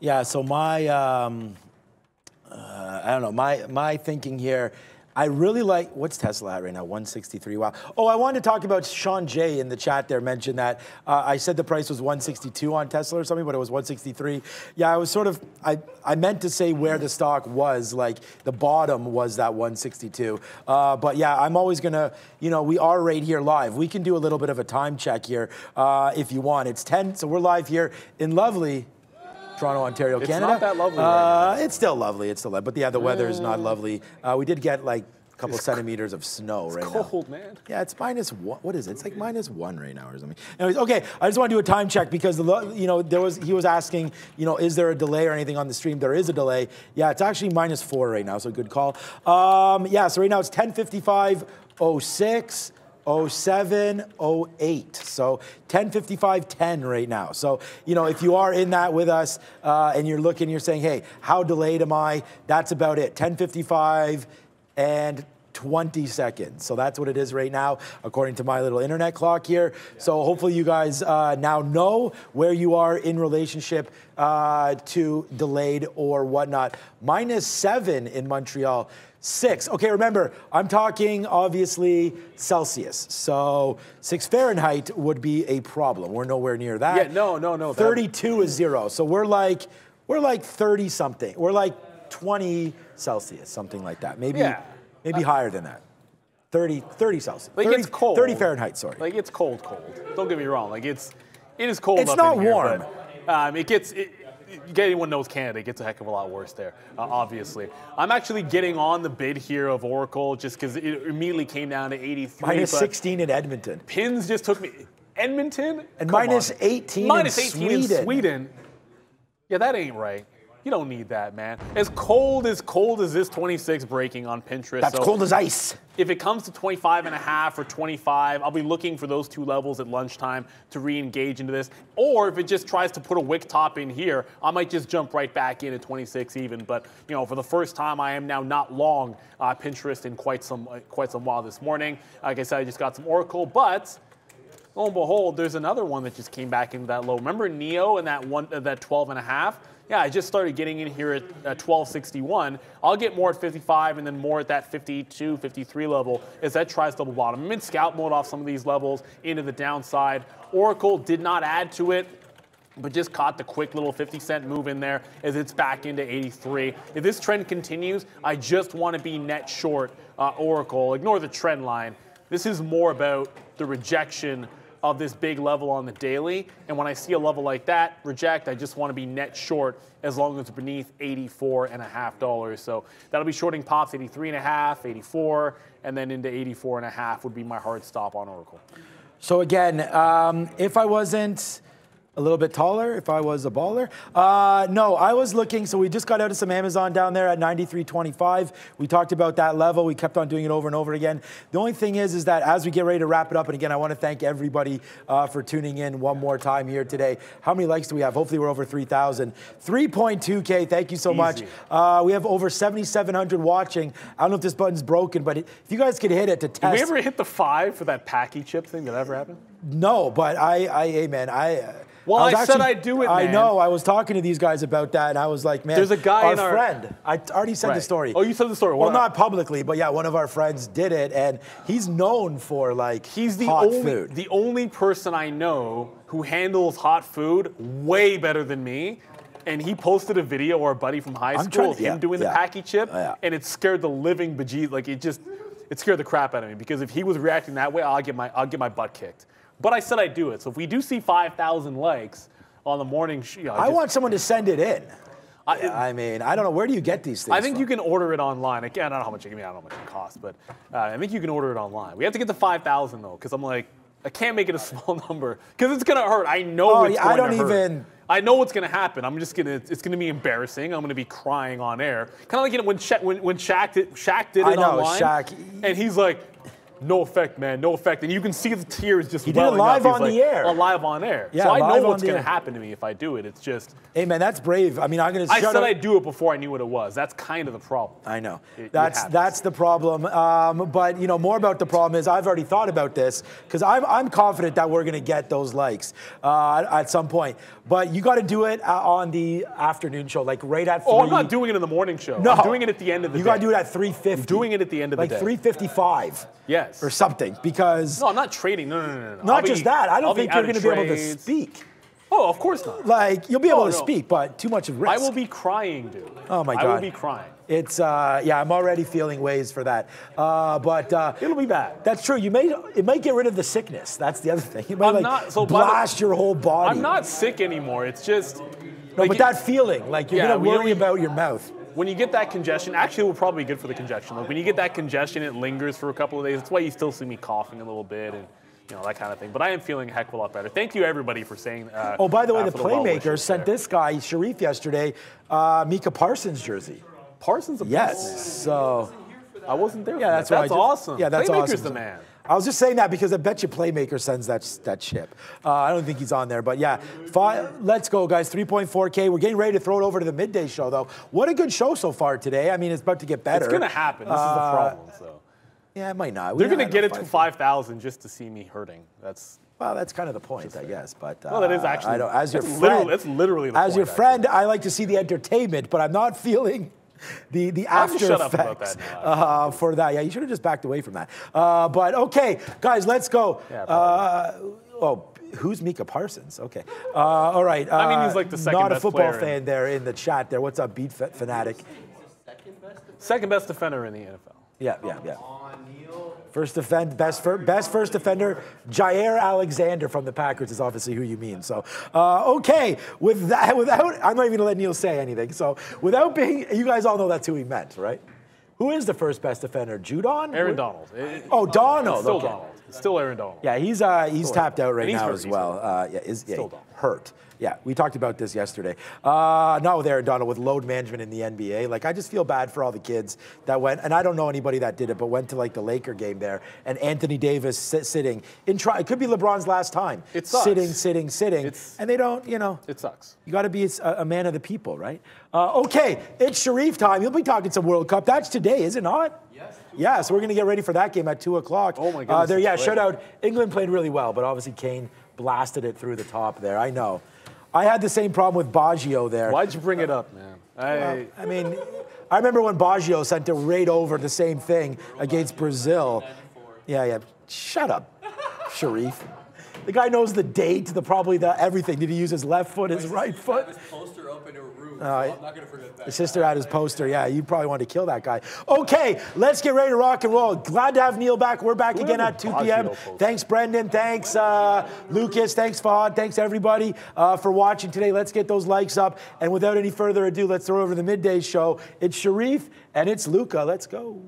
Yeah, so my, um, uh, I don't know, my, my thinking here, I really like, what's Tesla at right now? 163, wow. Oh, I wanted to talk about Sean J in the chat there mentioned that uh, I said the price was 162 on Tesla or something, but it was 163. Yeah, I was sort of, I, I meant to say where the stock was, like the bottom was that 162. Uh, but yeah, I'm always gonna, you know, we are right here live. We can do a little bit of a time check here uh, if you want. It's 10, so we're live here in lovely Toronto, Ontario, It's Canada. It's not that lovely right Uh, it's still lovely. It's still lovely. But yeah, the weather is not lovely. Uh, we did get like a couple centimeters of snow right now. Cold, man. Yeah, it's minus one. What is it? It's like minus one right now or something. Anyways, okay. I just want to do a time check because the you know there was he was asking you know is there a delay or anything on the stream? There is a delay. Yeah, it's actually minus four right now. So good call. Um, yeah. So right now it's 10:55:06. 07, 08. So 1055, 10 right now. So, you know, if you are in that with us uh, and you're looking, you're saying, hey, how delayed am I? That's about it. 1055 and 20 seconds. So that's what it is right now, according to my little internet clock here. So hopefully you guys uh, now know where you are in relationship uh, to delayed or whatnot. Minus seven in Montreal. Six. Okay, remember, I'm talking obviously Celsius. So six Fahrenheit would be a problem. We're nowhere near that. Yeah, no, no, no. 32 is zero. So we're like, we're like 30 something. We're like 20 Celsius, something like that. Maybe, Yeah. maybe higher than that. 30, 30 Celsius. Like 30, it's cold. 30 Fahrenheit, sorry. Like it's cold, cold. Don't get me wrong. Like it's, it is cold. It's up not in here, warm. But, um, it gets. It, anyone knows Canada, it gets a heck of a lot worse there. Uh, obviously, I'm actually getting on the bid here of Oracle just because it immediately came down to 83. 16 in Edmonton. Pins just took me. Edmonton And minus on. 18 in Minus 18 in Sweden. Sweden. Yeah, that ain't right. You don't need that, man. As cold as cold as this 26 breaking on Pinterest. That's so cold as ice. if it comes to 25 and a half or 25, I'll be looking for those two levels at lunchtime to re-engage into this. Or if it just tries to put a wick top in here, I might just jump right back in at 26 even. But you know, for the first time, I am now not long uh, Pinterest in quite some uh, quite some while this morning. Like I said, I just got some Oracle, but lo and behold, there's another one that just came back into that low. Remember NIO and that one, uh, that 12 and a half? Yeah, I just started getting in here at uh, 1261. I'll get more at 55 and then more at that 52, 53 level as that tries double bottom. I'm in scout mode off some of these levels into the downside. Oracle did not add to it but just caught the quick little 50 cent move in there as it's back into 83. If this trend continues, I just want to be net short uh, Oracle. Ignore the trend line. This is more about the rejection of this big level on the daily. And when I see a level like that reject, I just want to be net short as long as it's beneath 84 and a half dollars. So that'll be shorting pops 83 and a half, 84, and then into 84 and a half would be my hard stop on Oracle. So again, um, if I wasn't a little bit taller, if I was a baller, uh, no, I was looking. So we just got out of some Amazon down there at 93.25. We talked about that level. We kept on doing it over and over again. The only thing is, is that as we get ready to wrap it up, and again, I want to thank everybody uh, for tuning in one more time here today. How many likes do we have? Hopefully, we're over 3,000. 3.2k. Thank you so much. Uh, we have over 7,700 watching. I don't know if this button's broken, but if you guys could hit it to test. Did we ever hit the five for that Paqui chip thing? Did that ever happen? No, but I, I, hey man, I. Well, was I said I'd do it, I man. know. I was talking to these guys about that, and I was like, man, There's a guy our in our- friend. I already said the story. Oh, you said the story. Well, What- not publicly, but yeah, one of our friends did it, and he's known for like He's the hot only food. the only person I know who handles hot food way better than me. And he posted a video, or a buddy from high school, trying of him yeah, doing yeah. the Paqui chip, Oh, yeah. and it scared the living bejesus. Like it just, it scared the crap out of me because if he was reacting that way, I'll get my I'll get my butt kicked. But I said I'd do it. So if we do see 5,000 likes on the morning, sh- you know, I just- want someone to send it in. I, I mean, I don't know where do you get these things. I think from? you can order it online. I, can't, I don't know how much it, I mean, I don't know how much it costs, but uh, I think you can order it online. We have to get to 5,000 though, because I'm like, I can't make it a small number because it's gonna hurt. I know Oh, it's yeah, going I don't to hurt. even- I know what's gonna happen. I'm just gonna. It's gonna be embarrassing. I'm gonna be crying on air, kind of like you know, when Sha- when when Shaq did, Shaq did it I know, online, Shaq- and he's like. No effect, man. No effect, and you can see the tears just. He did it up. live on like, the air. "Oh, live on air. Yeah, so I know what's gonna happen to me if I do it. It's just. Hey man, that's brave. I mean, I'm gonna. I shout said out- I'd do it before I knew what it was. That's kind of the problem. I know. It- it that's happens. that's the problem. Um, but you know, more about the problem is I've already thought about this because I'm I'm confident that we're gonna get those likes uh, at some point. But you got to do it uh, on the afternoon show, like right at. 3. Oh, I'm not doing it in the morning show. No, I'm doing it at the end of the day. you got to do it at 3:50. doing it at the end of the like day. 3:55 Yes. or something because No, I'm not trading. No, no, no, no. no. not I'll be- just that. I don't I'll think you're gonna be able to speak. Oh, of course not. Like you'll be able Oh, to no. speak, but too much of risk. I will be crying, dude. Oh my god. I will be crying. It's uh, yeah, I'm already feeling ways for that. Uh, but uh, It'll be bad. That's true. You may it might get rid of the sickness. That's the other thing. It might I'm like not- so by the- blast your whole body. I'm not sick anymore. It's just. No, like, but it- that feeling, like you're Yeah, gonna worry about your mouth. When you get that congestion, actually, it will probably be good for the congestion. Like when you get that congestion, it lingers for a couple of days. That's why you still see me coughing a little bit and you know that kind of thing. But I am feeling a heck of a lot better. Thank you everybody for saying. Uh, Oh, by the way, uh, the well playmaker sent there. this guy Sharif yesterday, uh, Micah Parsons jersey. Parsons. Yes. So I wasn't there. yeah, for that's that. That's just- awesome. Yeah, that's Playmaker's awesome. the man. I was just saying that because I bet you Playmaker sends that that chip. Uh, I don't think he's on there, but yeah. Five, let's go, guys. 3.4K. We're getting ready to throw it over to the midday show, though. What a good show so far today. I mean, it's about to get better. It's gonna happen. This is the Uh, problem. So Yeah, it might not. they're gonna get it to five thousand just to see me hurting. That's Well, that's kind of the point, I guess. But uh, Well, that is actually- I don't, as your friend, literally- that's literally as your point, friend, I like to see the entertainment, but I'm not feeling the the Why don't after you shut up about effects that uh, for that. Yeah, you should have just backed away from that. Uh, but okay, guys, let's go. Yeah, uh, oh. Who's Micah Parsons? Okay. Uh, all right. Uh, I mean, he's like the second Not a football player in- fan there in the chat there. What's up, Beat fa- Fanatic? second best defender in the NFL. Yeah, yeah, yeah. First defend, best fir- best first defender, Jaire Alexander from the Packers is obviously who you mean. So, uh, okay, with that, without, I'm not even gonna let Neal say anything. So, without being, you guys all know that's who he meant, right? Who is the first best defender? Judon? Aaron Donald. Oh, Donald. It's still okay. Donald. It's still Aaron Donald. Yeah, he's uh, he's tapped out right now hurt, as well. Uh, yeah, is yeah, Still hurt. Yeah, we talked about this yesterday. Uh, with Aaron Donald, with load management in the NBA. Like, I just feel bad for all the kids that went, and I don't know anybody that did it, but went to like the Laker game there, and Anthony Davis sit, sitting in try. It could be LeBron's last time. It sucks. Sitting, sitting, sitting, It's- and they don't. You know, It sucks. you got to be a, a man of the people, right? Uh, okay, it's Sharif time. You'll be talking some World Cup. That's today, is it not? Yes. Yeah, so we're going to get ready for that game at 2 o'clock. Oh, my Uh, there, yeah, shout out. England played really well, but obviously Kane blasted it through the top there. I know. I had the same problem with Baggio there. Why'd you bring it up, man? I, I mean, I remember when Baggio sent it right over the same thing against Brazil. Yeah, yeah. Shut up, Sharif. The guy knows the date, the probably the everything. Did he use his left foot, his right foot? His poster up in her room. Uh, so I'm not gonna forget that. His sister had his poster. Yeah, you probably want to kill that guy. Okay, let's get ready to rock and roll. Glad to have Neal back. We're back Who again at 2 p.m. Thanks, Brendan. Thanks, uh, Lucas. Thanks, Fahad. Thanks, everybody, uh, for watching today. Let's get those likes up. And without any further ado, let's throw over the midday show. It's Sharif and it's Luca. Let's go.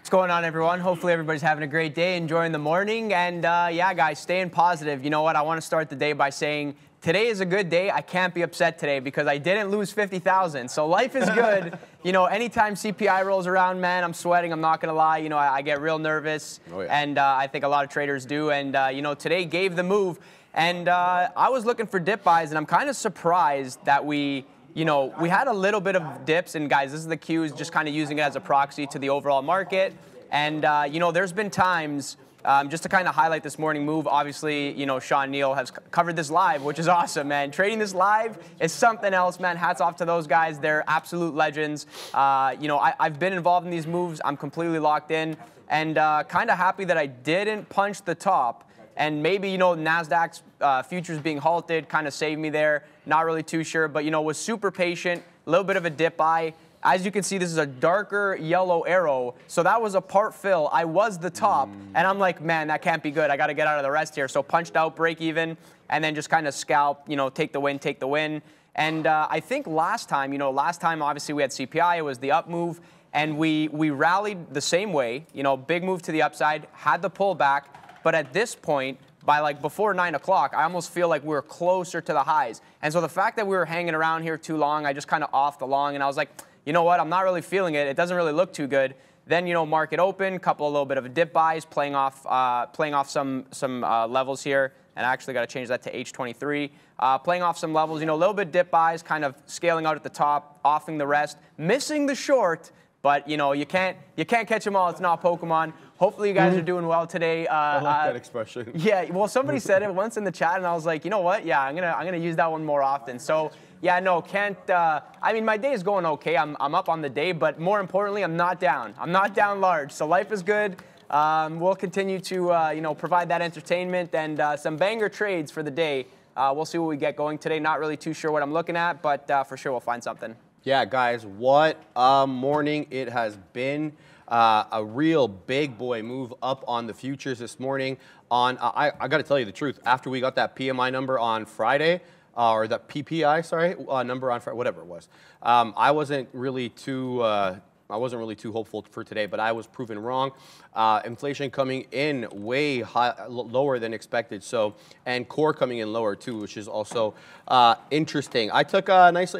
What's going on, everyone? Hopefully, everybody's having a great day, enjoying the morning. And uh, yeah, guys, staying positive. You know what? I want to start the day by saying today is a good day. I can't be upset today because I didn't lose 50,000. So life is good. you know, anytime CPI rolls around, man, I'm sweating. I'm not going to lie. You know, I, I get real nervous. Oh, yeah. And uh, I think a lot of traders do. And, uh, you know, today gave the move. And uh, I was looking for dip buys, and I'm kind of surprised that we you know, we had a little bit of dips, and guys, this is the Qs, just kind of using it as a proxy to the overall market. And, uh, you know, there's been times, um, just to kind of highlight this morning move, obviously, you know, Shawn Neal has covered this live, which is awesome, man. Trading this live is something else, man. Hats off to those guys. They're absolute legends. Uh, you know, I, I've been involved in these moves, I'm completely locked in, and uh, kind of happy that I didn't punch the top. And maybe, you know, NASDAQ's uh, futures being halted kind of saved me there. Not really too sure, but, you know, was super patient, a little bit of a dip buy. As you can see, this is a darker yellow arrow. So that was a part fill. I was the top, and I'm like, man, that can't be good. I got to get out of the rest here. So punched out, break even, and then just kind of scalp, you know, take the win, take the win. And uh, I think last time, you know, last time obviously we had CPI, it was the up move, and we we rallied the same way. You know, big move to the upside, had the pullback, but at this point, by like before nine o'clock, I almost feel like we are closer to the highs. And so the fact that we were hanging around here too long, I just kind of off the long, and I was like, you know what? I'm not really feeling it. It doesn't really look too good. Then you know, market open, couple a little bit of a dip buys, playing off uh, playing off some some uh, levels here. And I actually got to change that to H23. Uh, playing off some levels, you know, a little bit dip buys, kind of scaling out at the top, offing the rest, missing the short. But you know, you can't you can't catch them all. It's not Pokemon. Hopefully, you guys are doing well today. Uh, I like uh, that expression. yeah, well, somebody said it once in the chat, and I was like, you know what? Yeah, I'm gonna I'm gonna use that one more often. So yeah, no, can't. Uh, I mean, my day is going okay. I'm I'm up on the day, but more importantly, I'm not down. I'm not down large. So life is good. Um, we'll continue to uh, you know provide that entertainment and uh, some banger trades for the day. Uh, we'll see what we get going today. Not really too sure what I'm looking at, but uh, for sure we'll find something. Yeah, guys, what a morning it has been. Uh, a real big boy move up on the futures this morning. On uh, I, I got to tell you the truth. After we got that PMI number on Friday, uh, or that PPI, sorry, uh, number on Friday, whatever it was, um, I wasn't really too uh, I wasn't really too hopeful for today, but I was proven wrong. Uh, inflation coming in way high, l- lower than expected. So, and core coming in lower too, which is also uh, interesting. I took a nice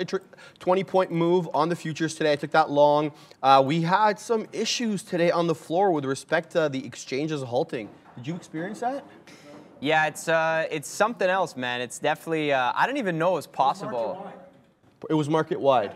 20 point move on the futures today. I took that long. Uh, we had some issues today on the floor with respect to the exchanges halting. Did you experience that? Yeah, it's uh, it's something else, man. It's definitely uh, I didn't even know it was possible. It was market wide.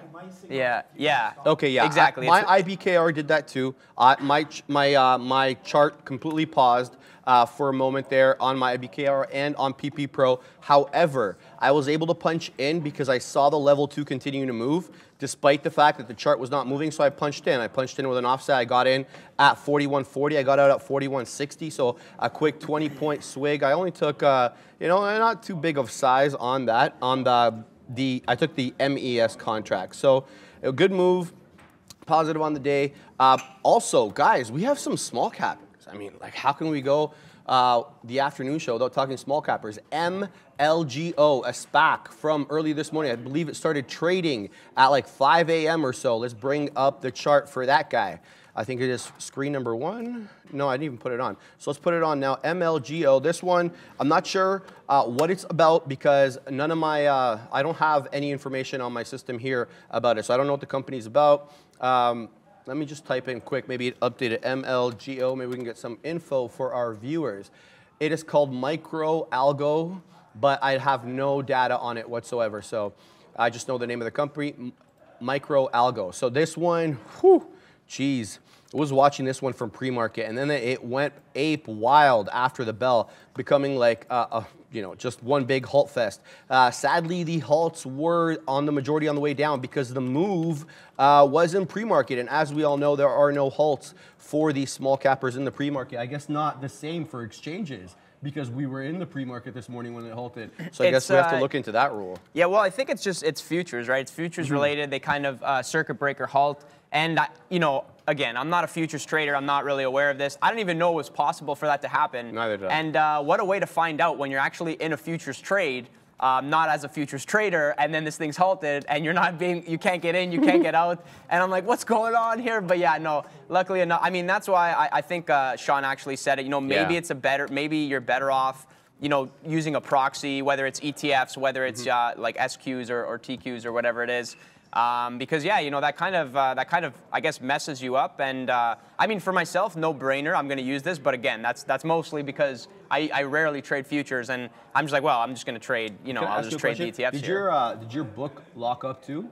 Yeah, yeah. Okay, yeah. Exactly. I- my IBKR did that too. Uh, my my uh, my chart completely paused uh, for a moment there on my IBKR and on PP Pro. However, I was able to punch in because I saw the level two continuing to move, despite the fact that the chart was not moving. So I punched in. I punched in with an offset. I got in at 41.40. I got out at 41.60. So a quick 20 point swig. I only took uh, you know not too big of size on that on the the I took the MES contract. So a good move, positive on the day. Uh, also, guys, we have some small cappers. I mean, like, how can we go uh, the afternoon show without talking small cappers? MLGO, a SPAC from early this morning. I believe it started trading at like 5 a.m. or so. Let's bring up the chart for that guy. I think it is screen number one. No, I didn't even put it on. So let's put it on now. MLGO. This one, I'm not sure uh, what it's about because none of my, uh, I don't have any information on my system here about it. So I don't know what the company's about. Um, let me just type in quick, maybe update it. MLGO. Maybe we can get some info for our viewers. It is called Micro Algo, but I have no data on it whatsoever. So I just know the name of the company, Micro Algo. So this one, whew, Jeez. I was watching this one from pre-market, and then it went ape wild after the bell, becoming like a, a you know just one big halt fest. Uh, sadly, the halts were on the majority on the way down because the move uh, was in pre-market, and as we all know, there are no halts for these small cappers in the pre-market. I guess not the same for exchanges because we were in the pre-market this morning when it halted. So I guess It's, we have to uh, look into that rule. Yeah, well, I think it's just it's futures, right? It's futures Mm-hmm. related. They kind of uh, circuit breaker halt, and I, you know, again, I'm not a futures trader. I'm not really aware of this. I didn't even know it was possible for that to happen. Neither did I. And uh, what a way to find out when you're actually in a futures trade. Um, not as a futures trader, and then this thing's halted, and you're not being, you can't get in, you can't get out, and I'm like, what's going on here? But yeah, no, luckily enough, I mean, that's why I, I think uh, Shawn actually said it. You know, maybe Yeah. it's a better, maybe you're better off you know, using a proxy, whether it's ETFs, whether it's Mm-hmm. uh, like SQs or, or TQs or whatever it is. Um, because yeah, you know that kind of uh, that kind of I guess messes you up. And uh, I mean, for myself, no brainer. I'm going to use this, but again, that's that's mostly because I, I rarely trade futures, and I'm just like, well, I'm just going to trade. You know, I'll just trade the? ETFs Did here. your uh, did your book lock up too?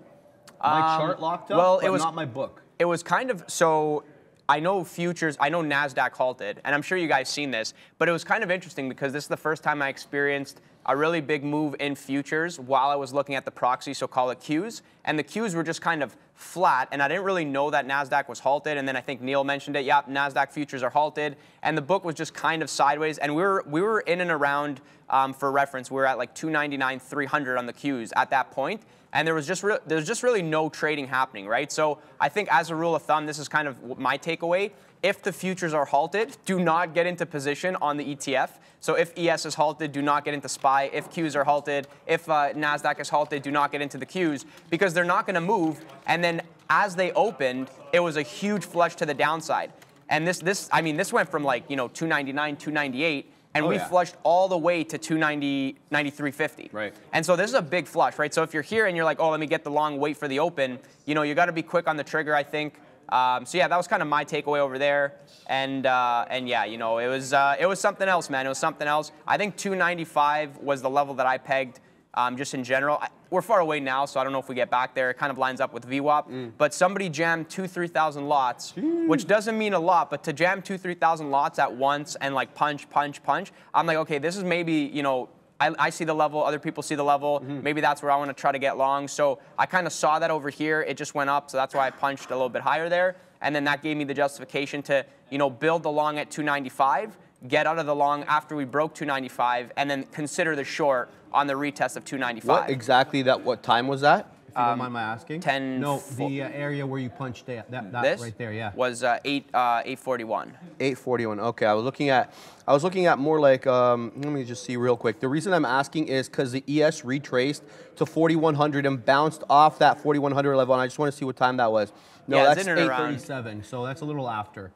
My Um, chart locked up, well, it but was- not my book. It was kind of so. I know futures. I know Nasdaq halted, and I'm sure you guys seen this. But it was kind of interesting because this is the first time I experienced a really big move in futures while I was looking at the proxy, so call it Qs, and the Qs were just kind of flat, and I didn't really know that Nasdaq was halted. And then I think Neal mentioned it. Yep, Nasdaq futures are halted, and the book was just kind of sideways. And we were we were in and around. Um, for reference, we were at like 299, 300 on the Qs at that point and there was just re- there's just really no trading happening, right? So I think as a rule of thumb, this is kind of my takeaway. If the futures are halted, do not get into position on the ETF. So if ES is halted, do not get into SPY. If Qs are halted, if uh, Nasdaq is halted, do not get into the Qs because they're not going to move. And then as they opened, it was a huge flush to the downside. And this this I mean this went from like you know 299, 298. And Oh, we yeah. flushed all the way to 290, 93.50. Right. And so this is a big flush, right? So if you're here and you're like, oh, let me get the long, wait for the open, you know, you got to be quick on the trigger, I think. Um, so yeah, that was kind of my takeaway over there. And uh, and yeah, you know, it was uh, it was something else, man. It was something else. I think 295 was the level that I pegged. Um, just in general, I, we're far away now, so I don't know if we get back there. It kind of lines up with VWAP. But somebody jammed two, three thousand lots, which doesn't mean a lot, but to jam two, three thousand lots at once and like punch, punch, punch, I'm like, okay, this is maybe you know I, I see the level, other people see the level. Mm-hmm. Maybe that's where I want to try to get long. So I kind of saw that over here. It just went up, so that's why I punched a little bit higher there. And then that gave me the justification to, you know, build the long at 295, get out of the long after we broke 295, and then consider the short on the retest of 295. What exactly that? What time was that? If you don't mind my asking. 10 No, the uh, area where you punched it. That, that this right there, yeah. was uh, eight uh, 841. 841. Okay, I was looking at, I was looking at more like, um, let me just see real quick. The reason I'm asking is because the ES retraced to 4100 and bounced off that 4100 level, and I just want to see what time that was. No, Yeah, it's that's in and around- 837, so that's a little after.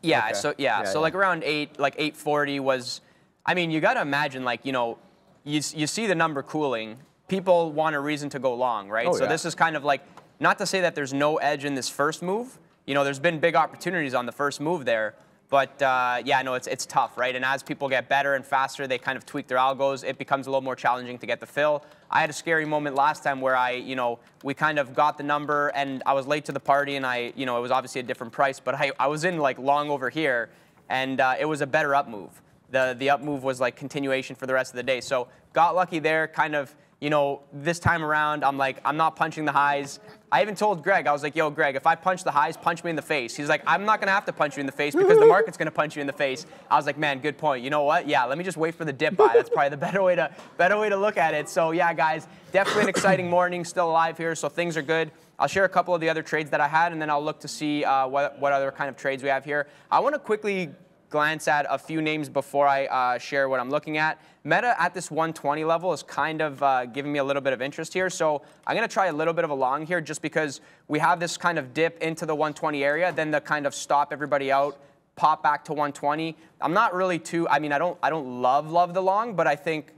Yeah, Okay. so yeah, Yeah, so yeah. like around eight, like 840 was. I mean, you got to imagine, like you know, you you see the number cooling, people want a reason to go long, right? Oh, so yeah. this is kind of like not to say that there's no edge in this first move. You know, there's been big opportunities on the first move there, but uh, yeah, no, it's it's tough, right? And as people get better and faster, they kind of tweak their algos. It becomes a little more challenging to get the fill. I had a scary moment last time where I, you know, we kind of got the number and I was late to the party and I, you know, it was obviously a different price, but I, I was in like long over here and uh, it was a better up move. The, the up move was like continuation for the rest of the day. So got lucky there, kind of, you know, this time around, I'm like, I'm not punching the highs. I even told Greg, I was like, yo, Greg, if I punch the highs, punch me in the face. He's like, I'm not gonna have to punch you in the face because the market's gonna punch you in the face. I was like, man, good point. You know what? Yeah, let me just wait for the dip buy. That's probably the better way to better way to look at it. So yeah, guys, definitely an exciting morning, still alive here, so things are good. I'll share a couple of the other trades that I had, and then I'll look to see uh, what, what other kind of trades we have here. I want to quickly glance at a few names before I uh, share what I'm looking at. Meta at this 120 level is kind of uh, giving me a little bit of interest here. So I'm going to try a little bit of a long here just because we have this kind of dip into the 120 area, then the kind of stop everybody out, pop back to 120. I'm not really too, I mean, I don't, I don't love, love the long, but I think,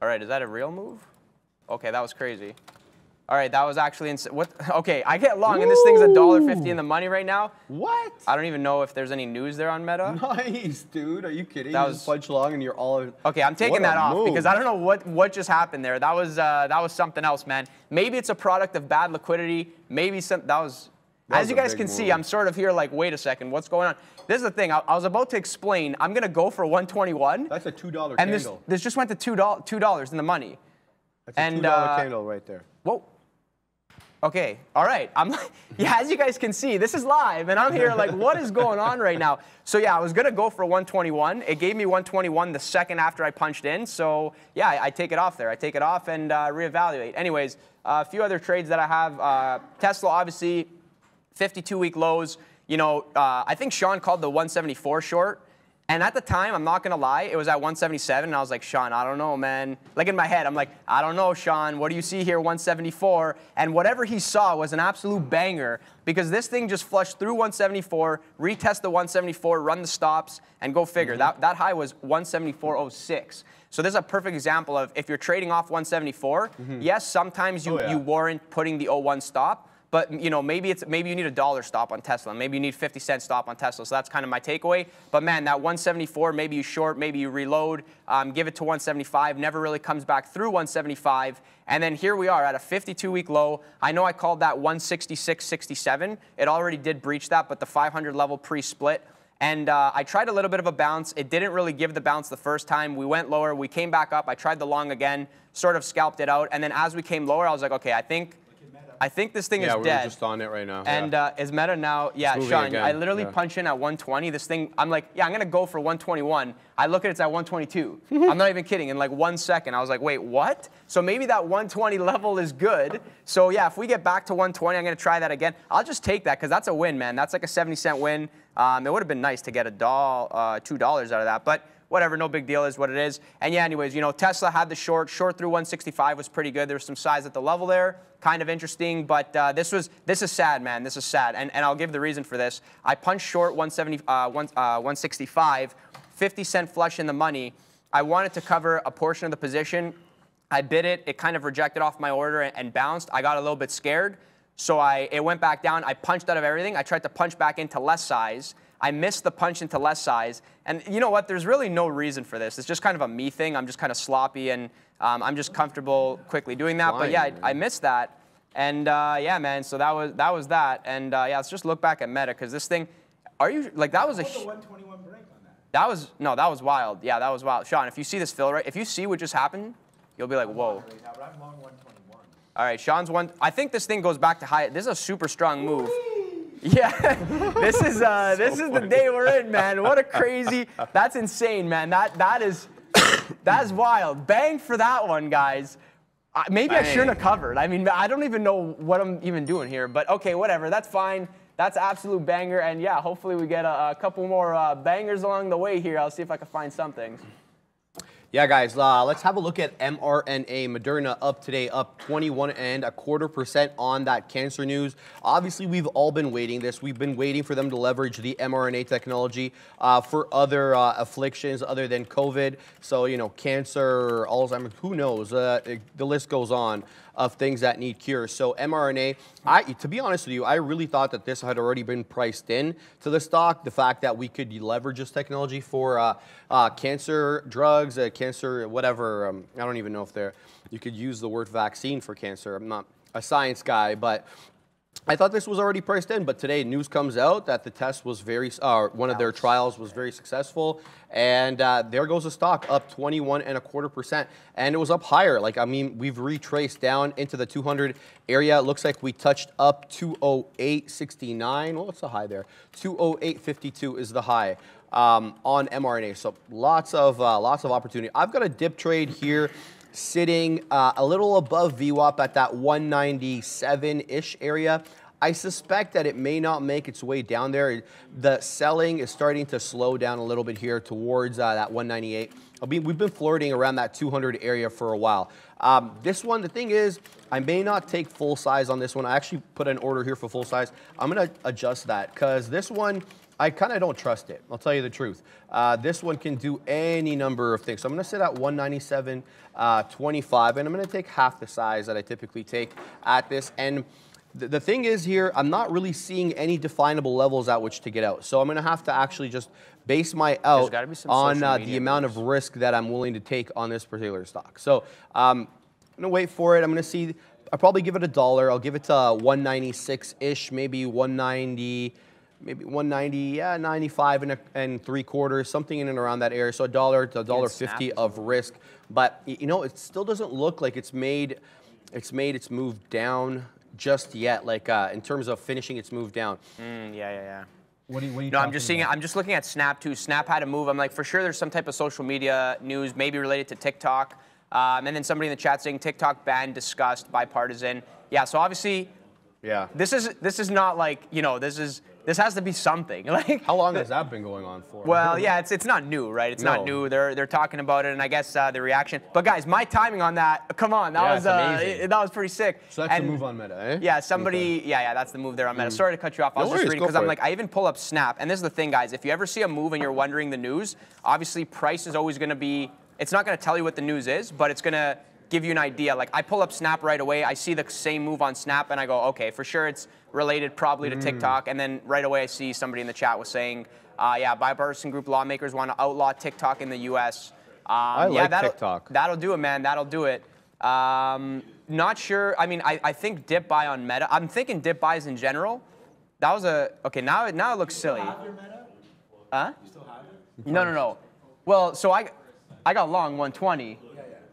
all right, is that a real move? Okay, that was crazy. All right, that was actually ins- what? Okay, I get long, and this thing's a dollar fifty in the money right now. What? I don't even know if there's any news there on Meta. Nice, dude. Are you kidding? That you was- punch long and you're all. Okay, I'm taking that off move. because I don't know what, what just happened there. That was uh, that was something else, man. Maybe it's a product of bad liquidity. Maybe some that was. That as was you guys can see. I'm sort of here like, wait a second, what's going on? This is the thing. I, I was about to explain. I'm gonna go for 121, That's a two dollar and this candle. this just went to two dollars two dollars in the money. That's a two dollar uh, candle right there. Okay, all right. I'm yeah, as you guys can see, this is live, and I'm here like, what is going on right now? So yeah, I was gonna go for 121. It gave me 121 the second after I punched in. So yeah, I, I take it off there. I take it off and uh, reevaluate. Anyways, uh, a few other trades that I have. Uh, Tesla, obviously, 52 week lows. You know, uh, I think Shawn called the 174 short. And at the time, I'm not gonna lie, it was at 177, and I was like, Shawn, I don't know, man. Like in my head, I'm like, I don't know, Shawn. What do you see here, 174? And whatever he saw was an absolute banger because this thing just flushed through 174, retest the 174, run the stops, and go figure. Mm-hmm. That that high was 174.06. So this is a perfect example of if you're trading off 174. Mm-hmm. Yes, sometimes you Oh, yeah. you warrant putting the 01 stop. But you know, maybe it's maybe you need a dollar stop on Tesla. Maybe you need 50 cent stop on Tesla. So that's kind of my takeaway. But man, that 174, maybe you short, maybe you reload, um, give it to 175. Never really comes back through 175. And then here we are at a 52-week low. I know I called that 166.67. It already did breach that, but the 500 level pre-split. And uh, I tried a little bit of a bounce. It didn't really give the bounce the first time. We went lower. We came back up. I tried the long again, sort of scalped it out. And then as we came lower, I was like, okay, I think, I think this thing is. Yeah, is we're dead. just on it right now. And yeah. uh, is Meta now? Yeah, Shawn. again, I literally yeah. punch in at 120. This thing, I'm like, yeah, I'm gonna go for 121. I look at it, it's at 122. I'm not even kidding. In like one second, I was like, wait, what? So maybe that 120 level is good. So yeah, if we get back to 120, I'm gonna try that again. I'll just take that because that's a win, man. That's like a 70 cent win. Um, it would have been nice to get a doll, uh, two dollars out of that, but whatever, no big deal is what it is. And yeah, anyways, you know, Tesla had the short, short through 165 was pretty good. There was some size at the level there, kind of interesting, but uh, this was this is sad, man. This is sad, and and I'll give the reason for this. I punched short 170, uh, one, uh, 165, 50 cent flush in the money. I wanted to cover a portion of the position. I bid it. It kind of rejected off my order and, and bounced. I got a little bit scared. So I, it went back down. I punched out of everything. I tried to punch back into less size. I missed the punch into less size. And you know what? There's really no reason for this. It's just kind of a me thing. I'm just kind of sloppy and um, I'm just comfortable quickly doing that. but yeah, I, I missed that. And uh, yeah, man. So that was that was that. And uh, yeah, let's just look back at Meta because this thing. Are you like that was a. 121 break on that. that was no, that was wild. Yeah, that was wild. Shawn, if you see this fill right, if you see what just happened, you'll be like, whoa. I'm long 121. All right, Shawn's one. I think this thing goes back to high. This is a super strong move. Yeah, this is uh, this is the day we're in, man. What a crazy. That's insane, man. That that is that is wild. Bang for that one, guys. I- maybe I shouldn't have covered. I mean, I don't even know what I'm even doing here. But okay, whatever. That's fine. That's absolute banger. And yeah, hopefully we get a, a couple more uh, bangers along the way here. I'll see if I can find something. Yeah, guys, uh, let's have a look at mRNA. Moderna up today, up 21 and a quarter percent on that cancer news. Obviously, we've all been waiting this. We've been waiting for them to leverage the mRNA technology uh, for other uh, afflictions other than COVID. So, you know, cancer, Alzheimer's, who knows? Uh, the list goes on of things that need cures. So mRNA, I, to be honest with you, I really thought that this had already been priced in to the stock. The fact that we could leverage this technology for uh, uh, cancer drugs, uh, cancer, whatever. Um, I don't even know if there you could use the word vaccine for cancer. I'm not a science guy, but I thought this was already priced in, but today news comes out that the test was very, uh, one of their trials was very successful, and uh, there goes the stock up 21 and a quarter percent, and it was up higher. Like I mean, we've retraced down into the 200 area. It looks like we touched up 208.69. Well, what's the high there? 208.52 is the high um, on mRNA. So lots of uh, lots of opportunity. I've got a dip trade here sitting uh, a little above VWAP at that 197-ish area. I suspect that it may not make its way down there. The selling is starting to slow down a little bit here towards uh, that 198. I mean, we've been flirting around that 200 area for a while. Um, this one, the thing is, I may not take full size on this one. I actually put an order here for full size. I'm gonna adjust that because this one, I kind of don't trust it. I'll tell you the truth. Uh, this one can do any number of things. So I'm going to sit at 197, uh, 25, and I'm going to take half the size that I typically take at this. And th- the thing is here, I'm not really seeing any definable levels at which to get out. So I'm going to have to actually just base my out gotta be some on uh, the amount of risk that I'm willing to take on this particular stock. So um, I'm going to wait for it. I'm going to see. I'll probably give it a dollar. I'll give it to 196-ish, maybe 190 maybe 190, yeah, 95 and, a, and three quarters, something in and around that area. So a dollar to a dollar fifty of risk, but you know it still doesn't look like it's made, it's made its move down just yet. Like uh, in terms of finishing its move down. Mm, yeah, yeah, yeah. What are you, what are you No, I'm just seeing. about? I'm just looking at Snap too. Snap had a move. I'm like, for sure, there's some type of social media news, maybe related to TikTok. Um, and then somebody in the chat saying TikTok ban discussed, bipartisan. Yeah. So obviously, Yeah. this is this is not like you know this is this has to be something. Like How long has that been going on for? well, yeah, it's it's not new, right? It's No. not new. They're they're talking about it, and I guess uh, the reaction. But guys, my timing on that, come on, that Yeah, was uh, that was pretty sick. So that's And- the move on Meta, eh? Yeah, somebody. Yeah, yeah, that's the move there on Meta. Sorry to cut you off. I No was worries, just reading because I'm it. like, I even pull up Snap, and this is the thing, guys. If you ever see a move and you're wondering the news, obviously price is always going to be. It's not going to tell you what the news is, but it's going to give you an idea. Like I pull up Snap right away, I see the same move on Snap, and I go, okay, for sure it's related probably Mm. to TikTok. And then right away I see somebody in the chat was saying, uh, yeah, bipartisan group lawmakers want to outlaw TikTok in the U.S. Um, I yeah, like that'll, TikTok. That'll do it, man. That'll do it. Um, not sure. I mean, I, I think dip buy on Meta. I'm thinking dip buys in general. That was a okay. Now it now it looks silly. Huh? No, no, no. Well, so I, I got long 120,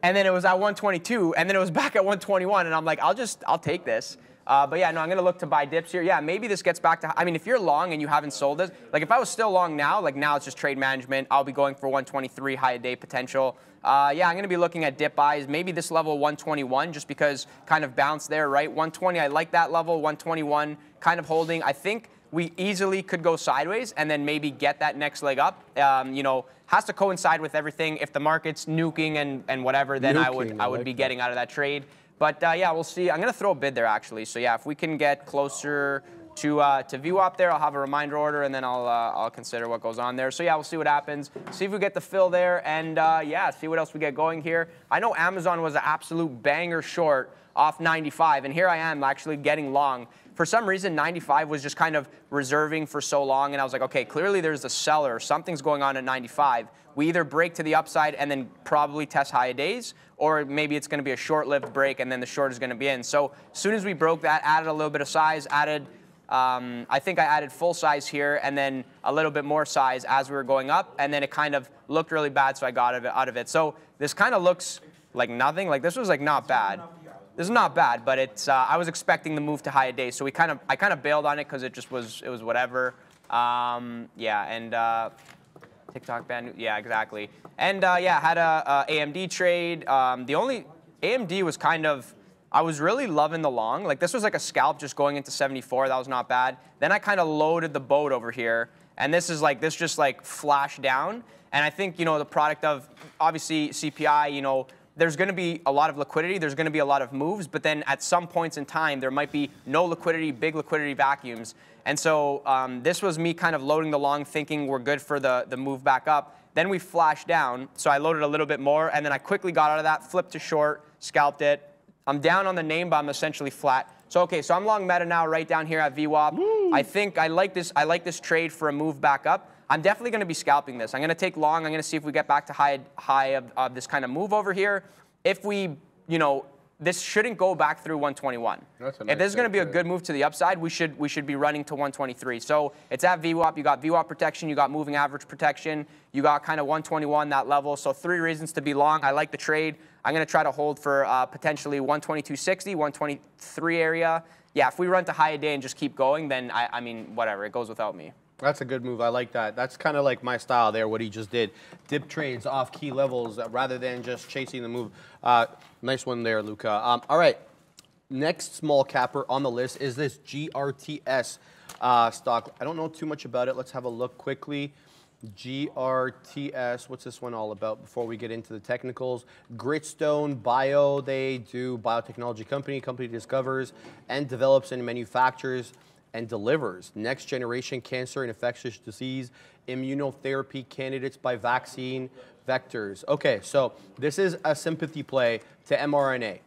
and then it was at 122, and then it was back at 121, and I'm like, I'll just, I'll take this. Uh, but yeah, no, I'm gonna look to buy dips here. Yeah, maybe this gets back to. I mean, if you're long and you haven't sold this, like if I was still long now, like now it's just trade management. I'll be going for 123 high a day potential. Uh, yeah, I'm gonna be looking at dip buys. Maybe this level 121, just because kind of bounce there, right? 120, I like that level. 121, kind of holding. I think we easily could go sideways and then maybe get that next leg up. Um, you know, has to coincide with everything. If the market's nuking and, and whatever, then I would Nuking, I I would like be that. getting out of that trade. But uh, yeah, we'll see. I'm gonna throw a bid there actually. So yeah, if we can get closer to uh, to VWAP there, I'll have a reminder order and then I'll uh, I'll consider what goes on there. So yeah, we'll see what happens. See if we get the fill there and uh, yeah, see what else we get going here. I know Amazon was an absolute banger short off 95, and here I am actually getting long. For some reason, 95 was just kind of reserving for so long, and I was like, okay, clearly there's a seller. Something's going on at 95. We either break to the upside and then probably test high days, or maybe it's going to be a short-lived break and then the short is going to be in. So as soon as we broke that, added a little bit of size, added. Um, I think I added full size here and then a little bit more size as we were going up, and then it kind of looked really bad, so I got out of it. Out of it. So this kind of looks like nothing. Like this was like not bad. This is not bad, but it's. Uh, I was expecting the move to high day, so we kind of. I kind of bailed on it because it just was. It was whatever. Um, yeah, and uh, TikTok ban. Yeah, exactly. And uh, yeah, had a, a AMD trade. Um, the only AMD was kind of, I was really loving the long. Like this was like a scalp just going into 74. That was not bad. Then I kind of loaded the boat over here, and this is like this just like flashed down. And I think you know the product of obviously CPI, you know. There's going to be a lot of liquidity. There's going to be a lot of moves, but then at some points in time, there might be no liquidity, big liquidity vacuums. And so um, this was me kind of loading the long, thinking we're good for the, the move back up. Then we flashed down, so I loaded a little bit more, and then I quickly got out of that, flipped to short, scalped it. I'm down on the name, but I'm essentially flat. So okay, so I'm long meta now, right down here at VWAP. Woo. I think I like this. I like this trade for a move back up. I'm definitely going to be scalping this. I'm going to take long. I'm going to see if we get back to high high of, of this kind of move over here. If we, you know, this shouldn't go back through 121. Nice if this is going to be a good move to the upside, we should we should be running to 123. So it's at VWAP. You got VWAP protection. You got moving average protection. You got kind of 121 that level. So three reasons to be long. I like the trade. I'm going to try to hold for uh, potentially 122.60, 123 area. Yeah, if we run to high a day and just keep going, then I, I mean, whatever. It goes without me. That's a good move. I like that. That's kind of like my style there, what he just did. Dip trades off key levels uh, rather than just chasing the move. Uh, nice one there, Luca. Um, all right. Next small capper on the list is this GRTS uh, stock. I don't know too much about it. Let's have a look quickly. GRTS, what's this one all about before we get into the technicals? Gritstone Bio, they do biotechnology company. Company discovers and develops and manufactures and delivers next generation cancer and infectious disease immunotherapy candidates by vaccine vectors. Okay, so this is a sympathy play to mRNA.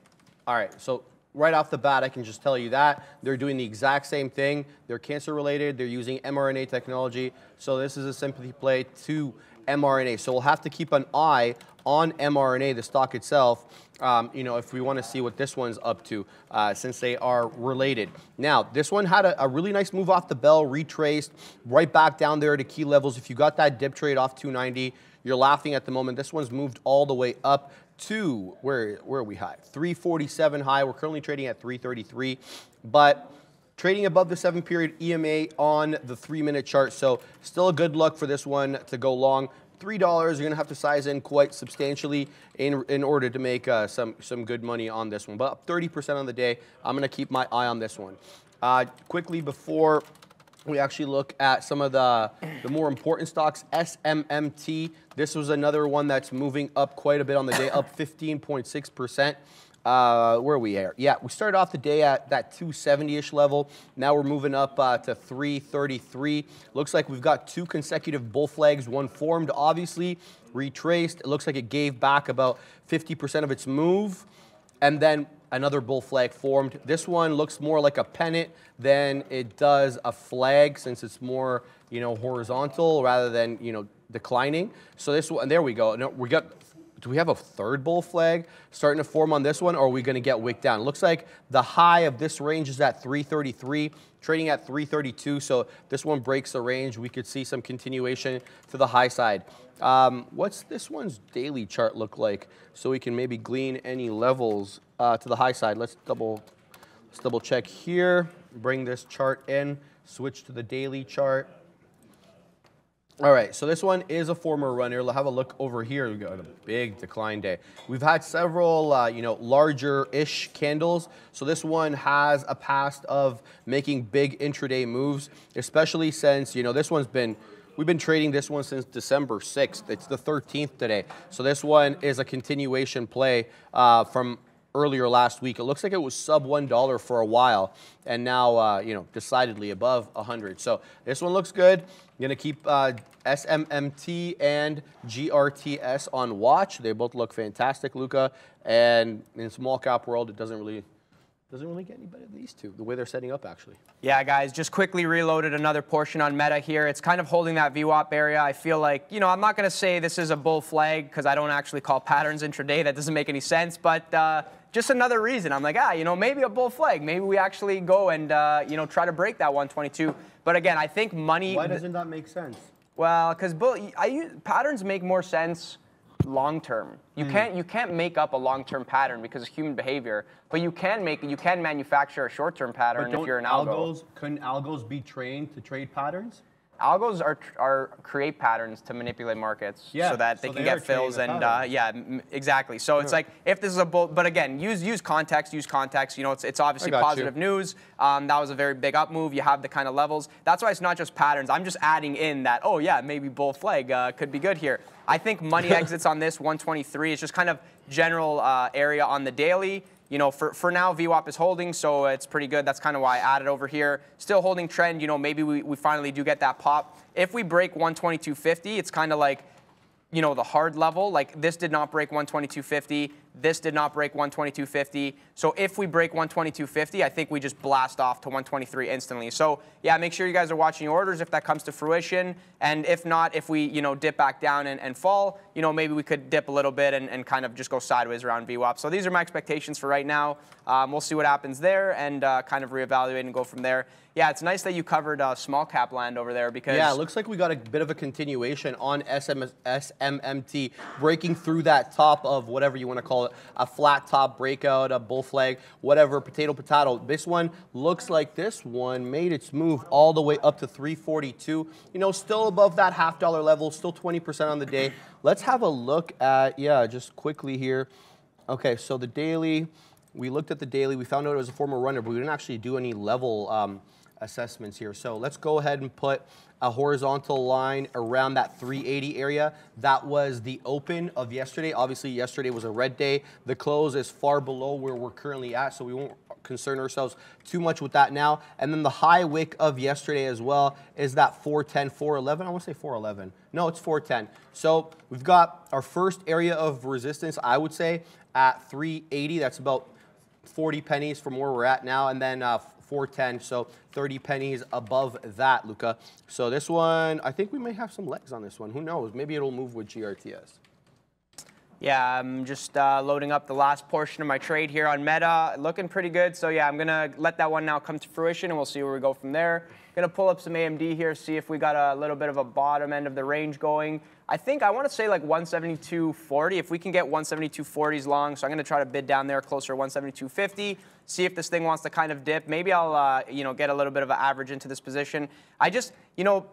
All right, so right off the bat, I can just tell you that. They're doing the exact same thing. They're cancer related, they're using mRNA technology. So this is a sympathy play to mRNA. So we'll have to keep an eye on mRNA, the stock itself, um, you know, if we want to see what this one's up to, uh, since they are related. Now, this one had a, a, really nice move off the bell, retraced right back down there to key levels. If you got that dip trade off 290, you're laughing at the moment. This one's moved all the way up to, where, where are we high? 347 high. We're currently trading at 333, but trading above the seven period EMA on the three minute chart. So still a good look for this one to go long. $3, you're to have to size in quite substantially in, in order to make uh, some, some good money on this one. But up 30% on the day, I'm to keep my eye on this one. Uh, quickly before we actually look at some of the, the more important stocks, SMMT. This was another one that's moving up quite a bit on the day, up 15.6%. Uh, where are we at? Yeah, we started off the day at that 270-ish level. Now we're moving up uh, to 333. Looks like we've got two consecutive bull flags. One formed, obviously, retraced. It looks like it gave back about 50% of its move. And then another bull flag formed. This one looks more like a pennant than it does a flag since it's more, you know, horizontal rather than, you know, declining. So this one, there we go. No, we got do we have a third bull flag starting to form on this one, or are we going to get wicked down? It looks like the high of this range is at 333, trading at 332. So this one breaks the range. We could see some continuation to the high side. Um, what's this one's daily chart look like? So we can maybe glean any levels uh, to the high side. Let's double, let's double check here. Bring this chart in. Switch to the daily chart. All right, so this one is a former runner. Let's have a look over here. We've got a big decline day. We've had several, uh, you know, larger-ish candles. So this one has a past of making big intraday moves, especially since, you know, this one's been, we've been trading this one since December 6th. It's the 13th today. So this one is a continuation play uh, from earlier last week. It looks like it was sub $1 for a while and now, uh, you know, decidedly above 100. So this one looks good. I'm going to keep uh, SMMT and GRTS on watch. They both look fantastic, Luca. And in small cap world, it doesn't really doesn't really get any better than these two, the way they're setting up, actually. Yeah, guys, just quickly reloaded another portion on meta here. It's kind of holding that VWAP area. I feel like, you know, I'm not going to say this is a bull flag because I don't actually call patterns intraday. That doesn't make any sense. But uh, just another reason. I'm like, ah, you know, maybe a bull flag. Maybe we actually go and, uh, you know, try to break that 122. But again, I think money. Why doesn't that make sense? Well, because bull patterns make more sense long term. You mm. can't you can't make up a long term pattern because of human behavior, but you can make you can manufacture a short term pattern if you're an algo. Algos, couldn't algos be trained to trade patterns? Algos are, are create patterns to manipulate markets Yeah, so that they so can they get fills and uh, yeah exactly. So it's like if this is a bull but again use use context use context. You know it's, it's obviously got you. positive news. Um, that was a very big up move. You have the kind of levels. That's why it's not just patterns. I'm just adding in that oh yeah maybe bull flag uh, could be good here. I think money exits on this 123 is just kind of general uh, area on the daily you know, for, for now, VWAP is holding, so it's pretty good. That's kind of why I added over here. Still holding trend. You know, maybe we, we finally do get that pop. If we break 122.50, it's kind of like, you know, the hard level. Like this did not break 122.50. This did not break 122.50. So if we break 122.50, I think we just blast off to 123 instantly. So yeah, make sure you guys are watching your orders if that comes to fruition. And if not, if we, you know, dip back down and, and fall, you know, maybe we could dip a little bit and, and kind of just go sideways around VWAP. So these are my expectations for right now. Um, we'll see what happens there and uh, kind of reevaluate and go from there. Yeah, it's nice that you covered uh, small cap land over there because Yeah, it looks like we got a bit of a continuation on SMS, SMMT, breaking through that top of whatever you want to call it, a flat top breakout, a bull flag, whatever, potato potato. This one looks like this one made its move all the way up to 342. You know, still above that half dollar level, still 20% on the day. Let's have a look at, yeah, just quickly here. Okay, so the daily, we looked at the daily, we found out it was a former runner, but we didn't actually do any level um, assessments here. So let's go ahead and put a horizontal line around that 380 area. That was the open of yesterday. Obviously, yesterday was a red day. The close is far below where we're currently at, so we won't concern ourselves too much with that now. And then the high wick of yesterday as well is that 410, 411. I want to say 411. No, it's 410. So we've got our first area of resistance, I would say, at 380. That's about 40 pennies from where we're at now, and then uh, 410, so 30 pennies above that, Luca. So this one, I think we may have some legs on this one. Who knows? Maybe it'll move with GRTS. Yeah, I'm just uh, loading up the last portion of my trade here on Meta. Looking pretty good. So yeah, I'm gonna let that one now come to fruition, and we'll see where we go from there. Gonna pull up some AMD here, see if we got a little bit of a bottom end of the range going. I think I want to say like 172.40. If we can get 172.40s long, so I'm gonna try to bid down there closer to 172.50. See if this thing wants to kind of dip. Maybe I'll uh, you know get a little bit of an average into this position. I just you know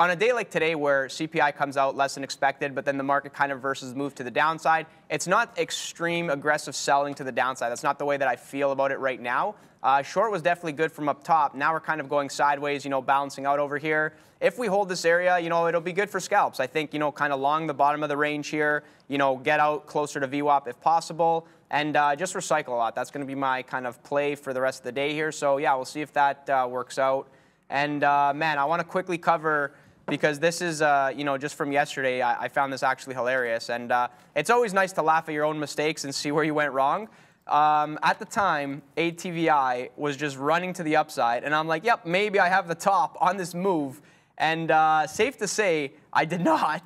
on a day like today where CPI comes out less than expected, but then the market kind of versus move to the downside, it's not extreme aggressive selling to the downside. That's not the way that I feel about it right now. Uh, short was definitely good from up top. Now we're kind of going sideways, you know, balancing out over here. If we hold this area, you know, it'll be good for scalps. I think, you know, kind of along the bottom of the range here, you know, get out closer to VWAP if possible, and uh, just recycle a lot. That's going to be my kind of play for the rest of the day here. So yeah, we'll see if that uh, works out. And uh, man, I want to quickly cover because this is, uh, you know, just from yesterday, I, I found this actually hilarious. And uh, it's always nice to laugh at your own mistakes and see where you went wrong. Um, at the time, ATVI was just running to the upside, and I'm like, yep, maybe I have the top on this move. And uh, safe to say, I did not.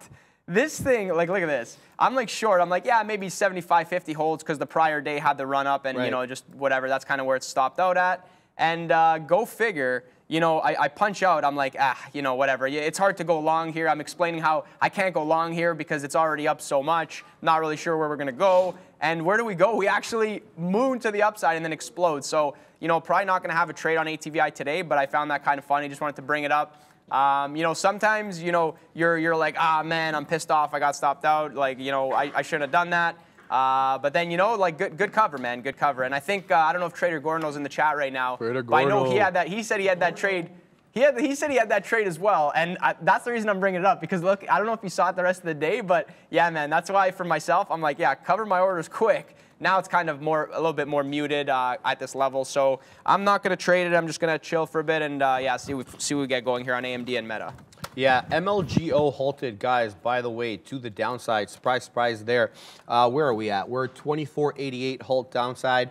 This thing, like, look at this. I'm like short. I'm like, yeah, maybe 75, 50 holds because the prior day had the run up and, you know, just whatever. That's kind of where it stopped out at. And uh, go figure, you know, I, I punch out. I'm like, ah, you know, whatever. It's hard to go long here. I'm explaining how I can't go long here because it's already up so much. Not really sure where we're going to go. And where do we go? We actually moon to the upside and then explode. So, you know, probably not going to have a trade on ATVI today, but I found that kind of funny. Just wanted to bring it up. Um, you know, sometimes, you know, you're, you're like, ah, man, I'm pissed off. I got stopped out. Like, you know, I, I shouldn't have done that. Uh, but then, you know, like, good, good cover, man. Good cover. And I think, uh, I don't know if Trader Gorno's in the chat right now. Trader But I know he had that. He said he had that trade. He, had, he said he had that trade as well. And I, that's the reason I'm bringing it up. Because, look, I don't know if you saw it the rest of the day. But, yeah, man, that's why for myself, I'm like, yeah, cover my orders quick. Now it's kind of more, a little bit more muted uh, at this level. So I'm not going to trade it. I'm just going to chill for a bit and, uh, yeah, see see what we get going here on AMD and Meta. Yeah, MLGO halted, guys, by the way, to the downside. Surprise, surprise there. Uh, where are we at? We're 2488 halt downside.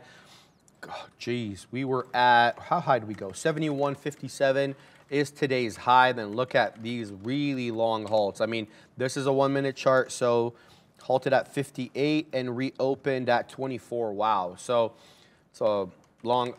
Jeez, we were at, how high did we go? 7157 is today's high. Then look at these really long halts. I mean, this is a one minute chart, so halted at 58 and reopened at 24. Wow. So it's a long,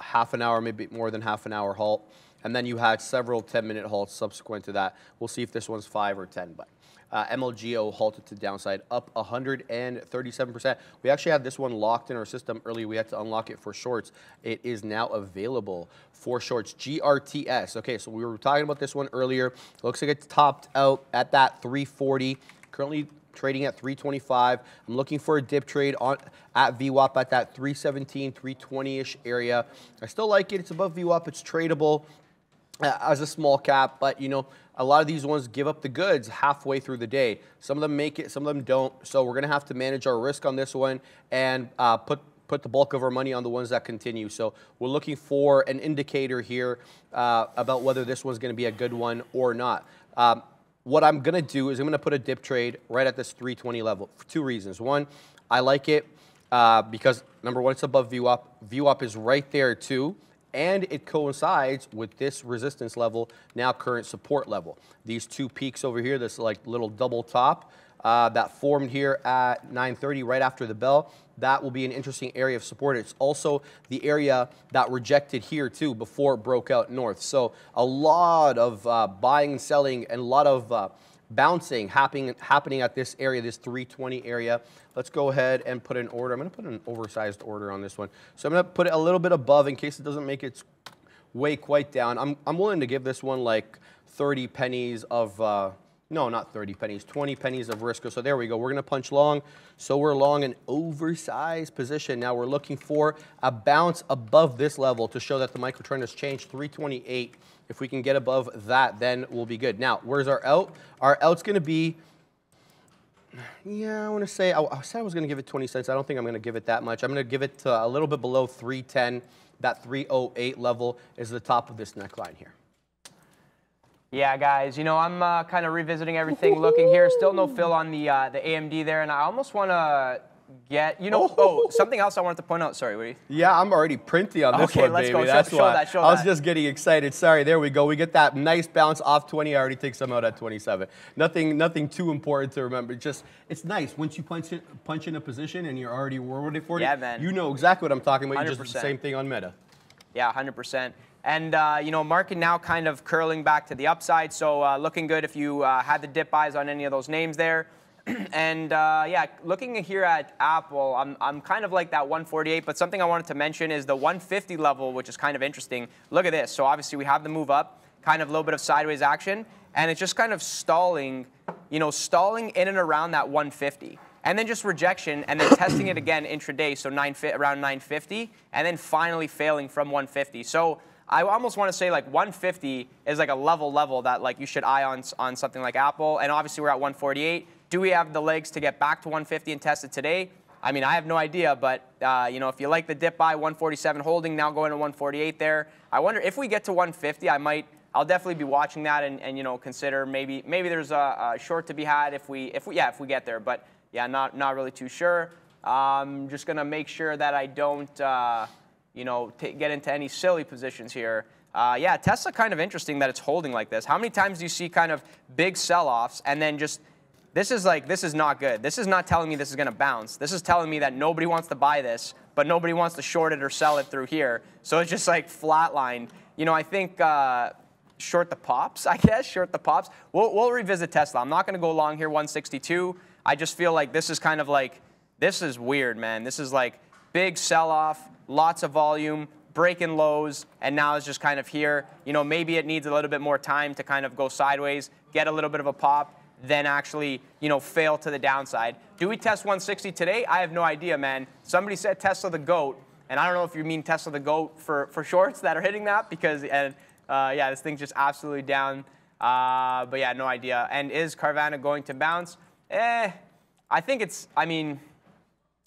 half an hour, maybe more than half an hour halt. And then you had several 10 minute halts subsequent to that. We'll see if this one's five or 10. But Uh, MLGO halted to downside, up 137%. We actually had this one locked in our system earlier. We had to unlock it for shorts. It is now available for shorts. GRTS. Okay, so we were talking about this one earlier. Looks like it's topped out at that 340. Currently trading at 325. I'm looking for a dip trade on at VWAP at that 317, 320-ish area. I still like it. It's above VWAP. It's tradable as a small cap, but you know, a lot of these ones give up the goods halfway through the day. Some of them make it, some of them don't. So we're gonna have to manage our risk on this one and uh, put put the bulk of our money on the ones that continue. So we're looking for an indicator here uh, about whether this one's going to be a good one or not. Um, what I'm going to do is I'm going to put a dip trade right at this 320 level for two reasons. One, I like it uh, because number one, it's above VWAP. VWAP is right there too and it coincides with this resistance level, now current support level. These two peaks over here, this like little double top uh, that formed here at 9.30 right after the bell, that will be an interesting area of support. It's also the area that rejected here too before it broke out north. So a lot of uh, buying and selling and a lot of uh, bouncing happening, happening at this area, this 320 area. Let's go ahead and put an order. I'm going to put an oversized order on this one. So I'm going to put it a little bit above in case it doesn't make its way quite down. I'm, I'm willing to give this one like 30 pennies of, uh, no, not 30 pennies, 20 pennies of risk. So there we go. We're going to punch long. So we're long an oversized position. Now we're looking for a bounce above this level to show that the microtrend has changed 328 if we can get above that, then we'll be good. Now, where's our out? Our out's to be, yeah, I want to say, I, I said I was to give it 20 cents. I don't think I'm to give it that much. I'm to give it a little bit below 310. That 308 level is the top of this neckline here. Yeah, guys, you know, I'm uh, kind of revisiting everything, looking here. Still no fill on the uh, the AMD there, and I almost want to get, you know, oh, oh something else I wanted to point out. Sorry, what Yeah, I'm already printy on this okay, one, let's baby. Go. That's show, why. Show that, show I was that. just getting excited. Sorry, there we go. We get that nice bounce off 20. I already take some out at 27. Nothing, nothing too important to remember. Just, it's nice once you punch in, punch in a position and you're already rewarded for it. Yeah, man. You know exactly what I'm talking about. 100%. You just the same thing on Meta. Yeah, 100%. And, uh, you know, market now kind of curling back to the upside. So uh, looking good if you uh, had the dip buys on any of those names there. and uh, yeah, looking here at Apple, I'm, I'm kind of like that 148, but something I wanted to mention is the 150 level, which is kind of interesting. Look at this. So obviously we have the move up, kind of a little bit of sideways action, and it's just kind of stalling, you know, stalling in and around that 150. And then just rejection, and then testing it again intraday, so nine, around 950, and then finally failing from 150. So I almost want to say like 150 is like a level level that like you should eye on on something like Apple. And obviously we're at 148. Do we have the legs to get back to 150 and test it today? I mean, I have no idea, but uh, you know, if you like the dip buy 147 holding, now going to 148 there. I wonder if we get to 150, I might, I'll definitely be watching that and, and you know, consider maybe maybe there's a, a, short to be had if we if we yeah if we get there, but yeah, not not really too sure. I'm um, just gonna make sure that I don't uh, you know get into any silly positions here. Uh, yeah, Tesla kind of interesting that it's holding like this. How many times do you see kind of big sell-offs and then just this is like, this is not good. This is not telling me this is going to bounce. This is telling me that nobody wants to buy this, but nobody wants to short it or sell it through here. So it's just like flatline. You know, I think uh, short the pops, I guess, short the pops. We'll, we'll revisit Tesla. I'm not going to go long here, 162. I just feel like this is kind of like, this is weird, man. This is like big sell off, lots of volume, breaking lows, and now it's just kind of here. You know, maybe it needs a little bit more time to kind of go sideways, get a little bit of a pop, then actually, you know, fail to the downside. Do we test 160 today? I have no idea, man. Somebody said Tesla the GOAT, and I don't know if you mean Tesla the GOAT for, for shorts that are hitting that because, and uh, yeah, this thing's just absolutely down. Uh, but yeah, no idea. And is Carvana going to bounce? Eh, I think it's, I mean,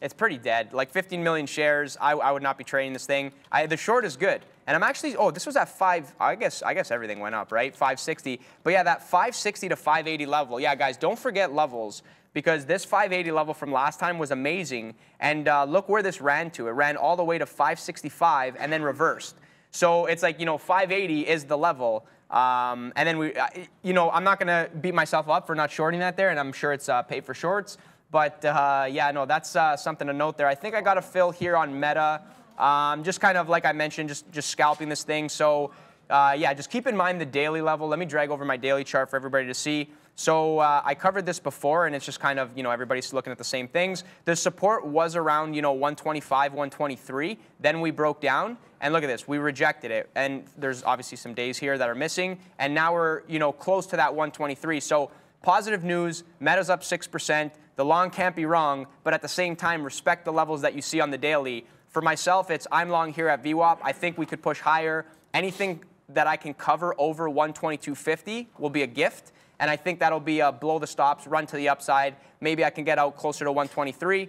it's pretty dead. Like 15 million shares, I, I would not be trading this thing. I, the short is good. And I'm actually, oh, this was at five, I guess, I guess everything went up, right? 560. But yeah, that 560 to 580 level. Yeah, guys, don't forget levels because this 580 level from last time was amazing. And uh, look where this ran to. It ran all the way to 565 and then reversed. So it's like, you know, 580 is the level. Um, and then we, uh, you know, I'm not going to beat myself up for not shorting that there, and I'm sure it's uh, paid for shorts. But uh, yeah, no, that's uh, something to note there. I think I got a fill here on Meta. Um, just kind of like I mentioned, just just scalping this thing. So uh, yeah, just keep in mind the daily level. Let me drag over my daily chart for everybody to see. So uh, I covered this before, and it's just kind of, you know, everybody's looking at the same things. The support was around, you know, 125, 123. Then we broke down, and look at this, we rejected it. And there's obviously some days here that are missing, and now we're, you know, close to that 123. So positive news, Meta's up 6%. The long can't be wrong, but at the same time, respect the levels that you see on the daily. For myself, it's I'm long here at VWAP. I think we could push higher. Anything that I can cover over 122.50 will be a gift. And I think that'll be a blow the stops, run to the upside. Maybe I can get out closer to 123.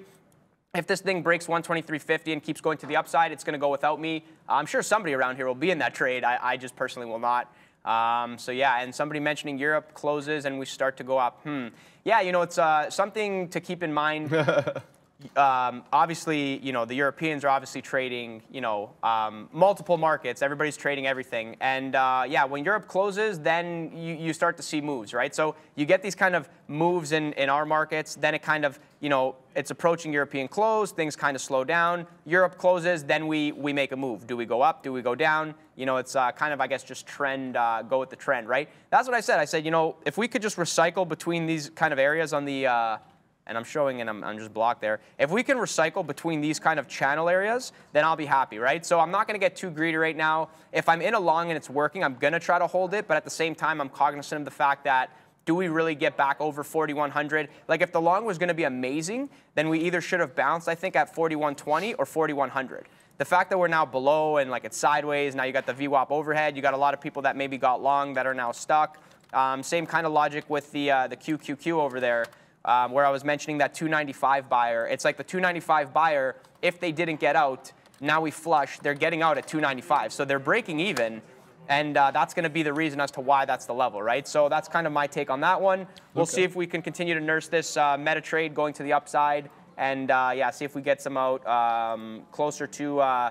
If this thing breaks 123.50 and keeps going to the upside, it's going to go without me. I'm sure somebody around here will be in that trade. I, I just personally will not. Um, so yeah, and somebody mentioning Europe closes and we start to go up. Hmm. Yeah, you know, it's uh, something to keep in mind. um, obviously, you know, the Europeans are obviously trading, you know, um, multiple markets. Everybody's trading everything. And uh, yeah, when Europe closes, then you, you start to see moves, right? So you get these kind of moves in, in our markets. Then it kind of, you know, it's approaching European close. Things kind of slow down. Europe closes. Then we, we make a move. Do we go up? Do we go down? You know, it's uh, kind of, I guess, just trend, uh, go with the trend, right? That's what I said. I said, you know, if we could just recycle between these kind of areas on the, uh, and I'm showing and I'm, I'm, just blocked there. If we can recycle between these kind of channel areas, then I'll be happy, right? So I'm not going to get too greedy right now. If I'm in a long and it's working, I'm going to try to hold it, but at the same time, I'm cognizant of the fact that do we really get back over 4,100? Like if the long was going to be amazing, then we either should have bounced, I think, at 4,120 or 4,100. The fact that we're now below and like it's sideways, now you got the VWAP overhead, you got a lot of people that maybe got long that are now stuck. Um, same kind of logic with the, uh, the QQQ over there um, where I was mentioning that 295 buyer. It's like the 295 buyer, if they didn't get out, now we flush, they're getting out at 295. So they're breaking even. And uh, that's going to be the reason as to why that's the level, right? So that's kind of my take on that one. We'll okay. see if we can continue to nurse this uh, meta trade going to the upside. And uh, yeah, see if we get some out um, closer to uh,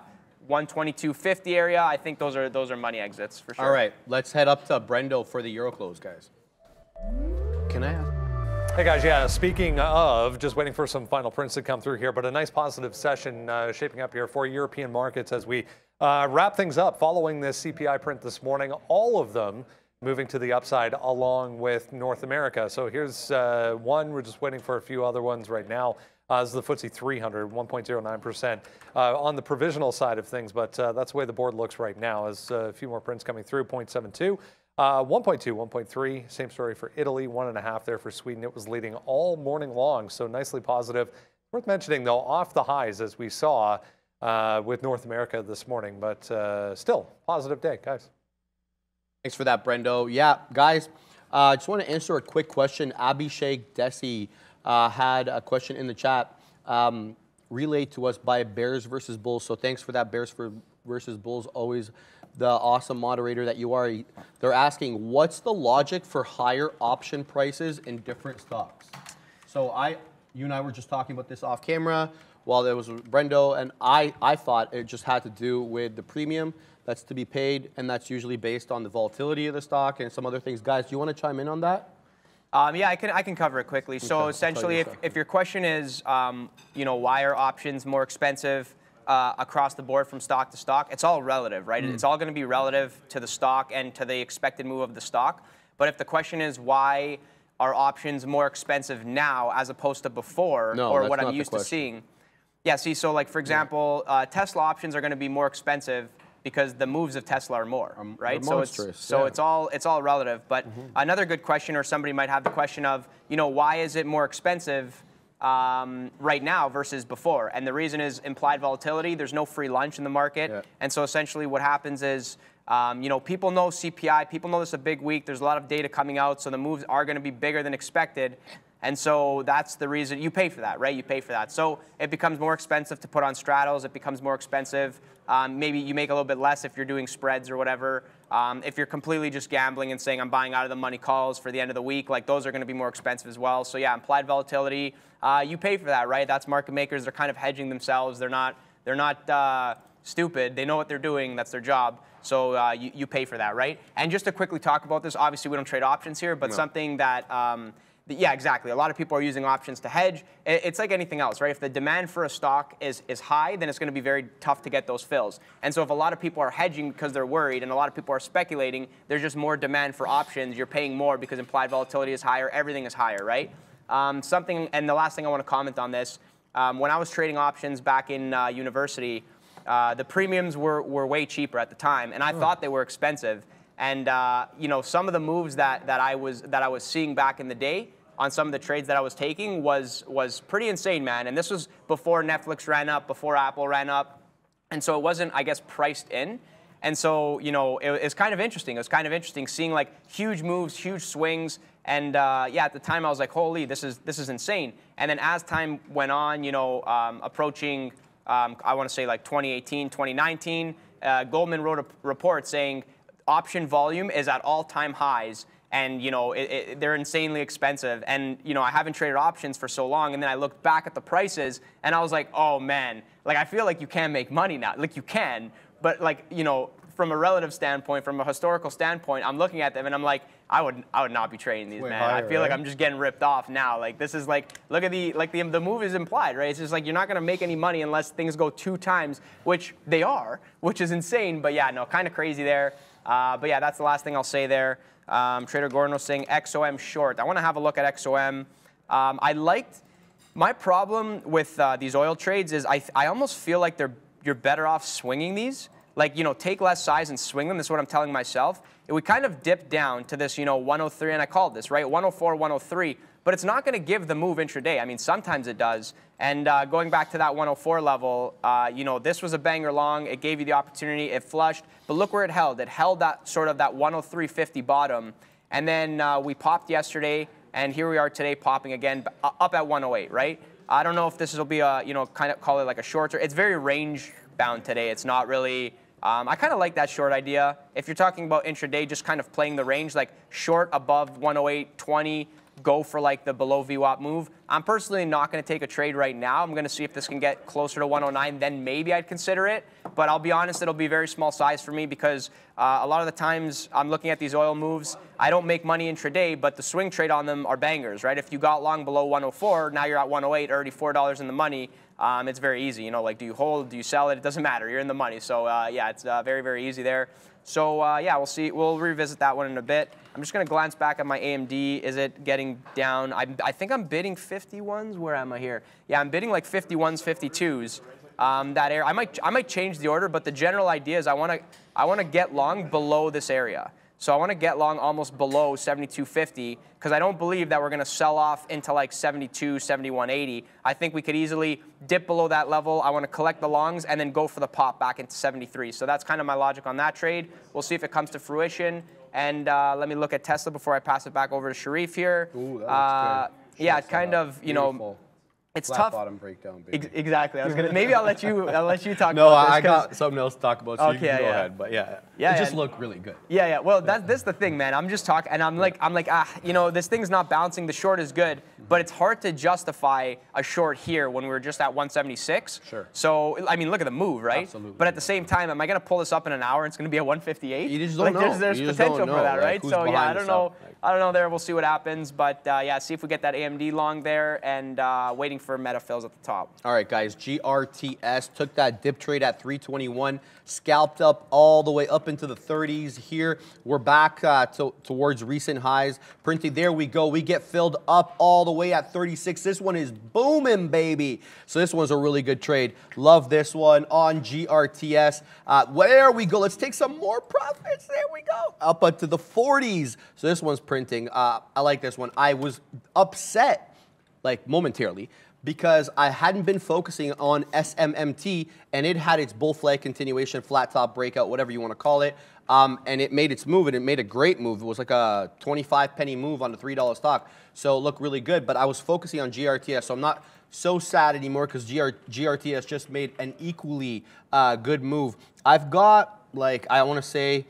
122.50 area. I think those are those are money exits for sure. All right, let's head up to Brendo for the Euro close, guys. Can I ask? Hey guys, yeah, speaking of, just waiting for some final prints to come through here, but a nice positive session uh, shaping up here for European markets as we uh, wrap things up following this CPI print this morning. All of them moving to the upside along with North America. So here's uh, one, we're just waiting for a few other ones right now. Uh, this is the FTSE 300, 1.09% uh, on the provisional side of things, but uh, that's the way the board looks right now. As uh, a few more prints coming through, 0.72. Uh, 1.2, 1.3, same story for Italy, one and a half there for Sweden. It was leading all morning long, so nicely positive. Worth mentioning though, off the highs as we saw uh, with North America this morning, but uh, still positive day, guys. Thanks for that, Brendo. Yeah, guys, I uh, just want to answer a quick question. Abhishek Desi uh, had a question in the chat um, relayed to us by Bears versus Bulls. So thanks for that, Bears for versus Bulls. Always the awesome moderator that you are, they're asking, what's the logic for higher option prices in different stocks? So I, you and I were just talking about this off camera while there was Brendo, and I, I thought it just had to do with the premium that's to be paid, and that's usually based on the volatility of the stock and some other things. Guys, do you want to chime in on that? Um, yeah, I can, I can cover it quickly. Okay, so essentially, if, if your question is, um, you know, why are options more expensive? Uh, across the board from stock to stock, it's all relative, right? Mm. It's all going to be relative to the stock and to the expected move of the stock. But if the question is why are options more expensive now as opposed to before, no, or what I'm used to seeing? Yeah, see, so like for example, uh, Tesla options are going to be more expensive because the moves of Tesla are more, um, right? So it's so it's all it's all relative. But mm-hmm. another good question, or somebody might have the question of, you know, why is it more expensive? Um, right now versus before. And the reason is implied volatility. There's no free lunch in the market. Yeah. And so essentially what happens is, um, you know, people know CPI, people know this is a big week. There's a lot of data coming out, so the moves are going to be bigger than expected. And so that's the reason you pay for that, right? You pay for that. So it becomes more expensive to put on straddles. It becomes more expensive. Um, maybe you make a little bit less if you're doing spreads or whatever. Um, if you're completely just gambling and saying I'm buying out of the money calls for the end of the week, like those are going to be more expensive as well. So yeah, implied volatility, uh, you pay for that, right? That's market makers. They're kind of hedging themselves. They're not. They're not uh, stupid. They know what they're doing. That's their job. So uh, you, you pay for that, right? And just to quickly talk about this, obviously we don't trade options here, but no. something that um, yeah, exactly. A lot of people are using options to hedge. It's like anything else, right? If the demand for a stock is, is high, then it's going to be very tough to get those fills. And so if a lot of people are hedging because they're worried and a lot of people are speculating, there's just more demand for options. You're paying more because implied volatility is higher. Everything is higher, right? Um, something, and the last thing I want to comment on this, um, when I was trading options back in uh, university, uh, the premiums were, were way cheaper at the time, and I oh. thought they were expensive. And uh, you know, some of the moves that, that I was that I was seeing back in the day on some of the trades that I was taking was was pretty insane, man. And this was before Netflix ran up, before Apple ran up, and so it wasn't, I guess, priced in. And so, you know, it, it's kind of interesting. It was kind of interesting seeing like huge moves, huge swings, and uh, yeah, at the time I was like, holy, this is this is insane. And then as time went on, you know, um, approaching, um, I want to say like 2018, 2019, uh, Goldman wrote a report saying option volume is at all-time highs and you know it, it, they're insanely expensive. And you know i haven't traded options for so long. And then i looked back at the prices and i was like oh man like i feel like you can make money now. Like you can. But like you know from a relative standpoint from a historical standpoint i'm looking at them and i'm like i would i would not be trading these man higher, i feel right? like i'm just getting ripped off now like this is like look at the like the, the move is implied right it's just like you're not going to make any money unless things go two times which they are which is insane but yeah no kind of crazy there uh, but yeah, that's the last thing I'll say there. Um, Trader Gordon was saying XOM short. I want to have a look at XOM. Um, I liked my problem with uh, these oil trades is I, I almost feel like they're you're better off swinging these. Like you know, take less size and swing them. This is what I'm telling myself. we kind of dipped down to this, you know, 103, and I called this right, 104, 103 but it's not going to give the move intraday. I mean, sometimes it does. And uh, going back to that 104 level, uh, you know, this was a banger long. It gave you the opportunity. It flushed, but look where it held. It held that sort of that 103.50 bottom, and then uh, we popped yesterday, and here we are today, popping again up at 108. Right? I don't know if this will be a you know kind of call it like a shorter. It's very range bound today. It's not really. Um, I kind of like that short idea. If you're talking about intraday, just kind of playing the range, like short above 108.20 go for like the below VWAP move. I'm personally not going to take a trade right now. I'm going to see if this can get closer to 109. Then maybe I'd consider it. But I'll be honest, it'll be very small size for me because uh, a lot of the times I'm looking at these oil moves. I don't make money intraday, but the swing trade on them are bangers, right? If you got long below 104, now you're at 108, already $4 in the money. Um, it's very easy. You know, like do you hold, do you sell it? It doesn't matter. You're in the money. So uh, yeah, it's uh, very, very easy there. So uh, yeah, we'll see. We'll revisit that one in a bit. I'm just going to glance back at my AMD. Is it getting down? I, I think I'm bidding 51s. Where am I here? Yeah, I'm bidding like 51s, 52s. Um, that area. I might I might change the order, but the general idea is I want to I want to get long below this area. So I want to get long almost below 72.50 because I don't believe that we're going to sell off into like 72, 71.80. I think we could easily dip below that level. I want to collect the longs and then go for the pop back into 73. So that's kind of my logic on that trade. We'll see if it comes to fruition. And uh, let me look at Tesla before I pass it back over to Sharif here. Ooh, that uh, yeah, it's kind of, you Beautiful. know, it's Flat tough. bottom breakdown. Baby. exactly. I was gonna. Maybe I'll let you. I'll let you talk. no, about I got something else to talk about. So okay, you can go yeah. ahead. But yeah, yeah, it just looked really good. Yeah, yeah. Well, that's this the thing, man. I'm just talking, and I'm like, I'm like, ah, you know, this thing's not bouncing. The short is good, but it's hard to justify a short here when we're just at 176. Sure. So I mean, look at the move, right? Absolutely. But at the same time, am I gonna pull this up in an hour? and It's gonna be a 158. You just don't like, know. There's, there's potential for that, right? Like, so yeah, I don't know. Like, I don't know there. We'll see what happens, but uh, yeah, see if we get that AMD long there, and uh, waiting for meta fills at the top. All right, guys. GRTS took that dip trade at 321, scalped up all the way up into the 30s. Here, we're back uh, to, towards recent highs. Printing, there we go. We get filled up all the way at 36. This one is booming, baby. So this one's a really good trade. Love this one on GRTS. Uh, where we go, let's take some more profits. There we go. Up into the 40s. So this one's printing. Uh, I like this one. I was upset, like momentarily, because I hadn't been focusing on SMMT and it had its bull flag continuation, flat top breakout, whatever you want to call it. Um, and it made its move and it made a great move. It was like a 25 penny move on the $3 stock. So it looked really good, but I was focusing on GRTS. So I'm not so sad anymore because GR, GRTS just made an equally uh, good move. I've got like, I want to say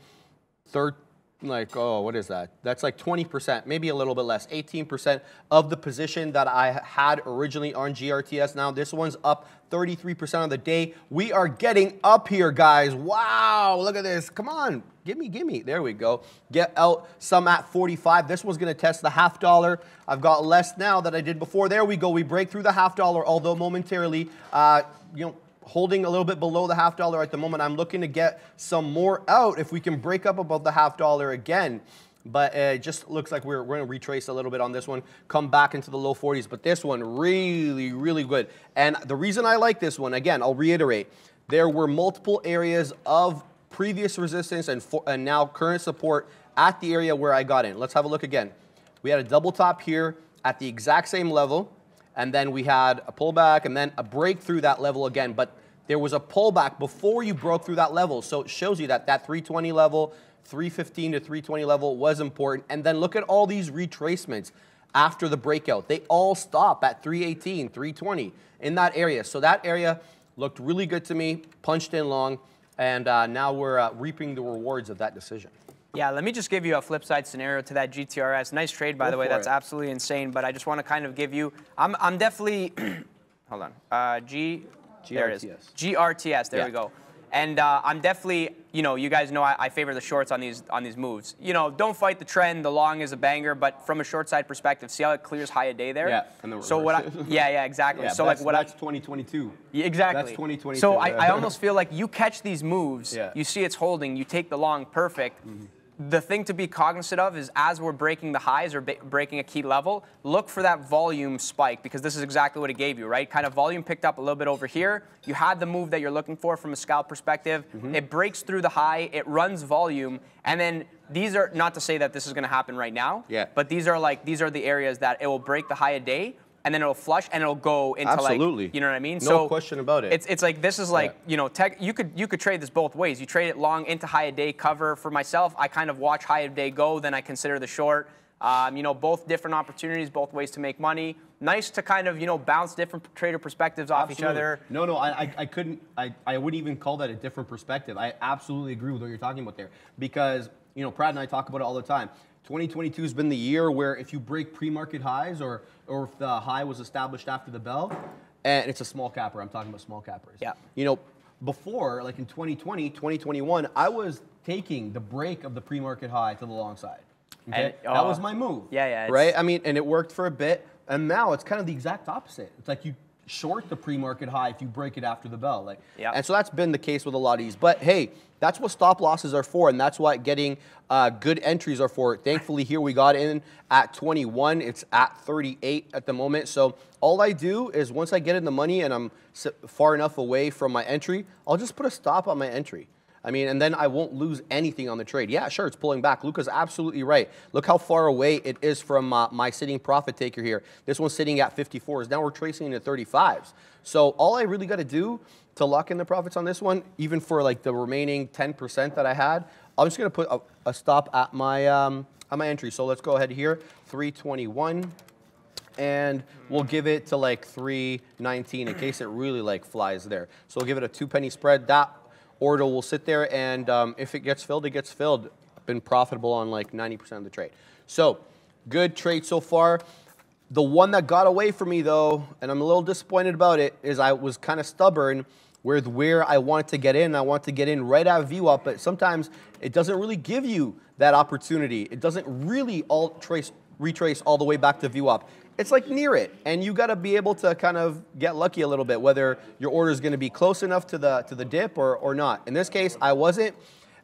13 like, oh, what is that? That's like 20%, maybe a little bit less, 18% of the position that I had originally on GRTS. Now this one's up 33% of the day. We are getting up here, guys. Wow, look at this. Come on. Gimme, gimme. There we go. Get out some at 45. This one's going to test the half dollar. I've got less now than I did before. There we go. We break through the half dollar, although momentarily, uh, you know, holding a little bit below the half dollar at the moment. I'm looking to get some more out if we can break up above the half dollar again. But it just looks like we're, we're going to retrace a little bit on this one, come back into the low 40s. But this one, really, really good. And the reason I like this one, again, I'll reiterate, there were multiple areas of previous resistance and, for, and now current support at the area where I got in. Let's have a look again. We had a double top here at the exact same level, and then we had a pullback and then a break through that level again. But there was a pullback before you broke through that level. So it shows you that that 320 level, 315 to 320 level was important. And then look at all these retracements after the breakout. They all stop at 318, 320 in that area. So that area looked really good to me, punched in long, and uh, now we're uh, reaping the rewards of that decision. Yeah, let me just give you a flip side scenario to that GTRS. Nice trade, by Go the way. That's it. absolutely insane. But I just want to kind of give you. I'm, I'm definitely. hold on. Uh, G. There it is. GRTS. GRTS. There Yeah. we go. And uh, I'm definitely, you know, you guys know I, I favor the shorts on these on these moves. You know, don't fight the trend. The long is a banger, but from a short side perspective, see how it clears high a day there. Yeah, and the so what? I, yeah, yeah, exactly. Yeah, so like what I, that's 2022. yeah, exactly. That's 2022. So I, I almost feel like you catch these moves, Yeah. You see it's holding, you take the long perfect. The thing to be cognizant of is as we're breaking the highs or breaking a key level, look for that volume spike because this is exactly what it gave you, right? Kind of volume picked up a little bit over here. You had the move that you're looking for from a scalp perspective. Mm-hmm. It breaks through the high, it runs volume, and then these are not to say that this is going to happen right now, Yeah. but these are like these are the areas that it will break the high a day. And then it'll flush and it'll go into Absolutely. like you know what I mean. No so question about it. It's it's like this is like Yeah. you know tech. You could you could trade this both ways. You trade it long into high a day cover. For myself, I kind of watch high a day go, then I consider the short. Um, you know, both different opportunities, both ways to make money. Nice to kind of you know bounce different trader perspectives off each other. No, no, I, I, I couldn't, I, I wouldn't even call that a different perspective. I absolutely agree with what you're talking about there because, you know, Pratt and I talk about it all the time. 2022 has been the year where if you break pre-market highs or, or if the high was established after the bell, and it's a small capper, I'm talking about small cappers. Yeah. You know, before, like in 2020, 2021, I was taking the break of the pre-market high to the long side. Okay? And- that oh. was my move. Yeah, yeah, Right? I mean, and it worked for a bit, and now it's kind of the exact opposite. It's like you short the pre-market high if you break it after the bell. Like, Yeah. and so that's been the case with a lot of these. But hey, that's what stop losses are for, and that's what getting uh, good entries are for. Thankfully, here we got in at 21. It's at 38 at the moment. So all I do is once I get in the money and I'm far enough away from my entry, I'll just put a stop on my entry. I mean, and then I won't lose anything on the trade. Yeah, sure, it's pulling back. Luca's absolutely right. Look how far away it is from uh, my sitting profit taker here. This one's sitting at 54s. Now we're tracing into 35s. So all I really got to do to lock in the profits on this one, even for like the remaining 10% that I had, I'm just going to put a, a stop at my um, at my entry. So let's go ahead here, 321 and we'll give it to like 319 in case it really like flies there. So we'll give it a two penny spread. That order will sit there, and um, if it gets filled, it gets filled. Been profitable on like 90% of the trade. So good trade so far. The one that got away from me though, and I'm a little disappointed about it, is I was kind of stubborn with where I wanted to get in. I wanted to get in right at VWAP, but sometimes it doesn't really give you that opportunity. It doesn't really all trace retrace all the way back to VWAP. It's like near it, and you got to be able to kind of get lucky a little bit, whether your order is going to be close enough to the to the dip or or not. In this case, I wasn't,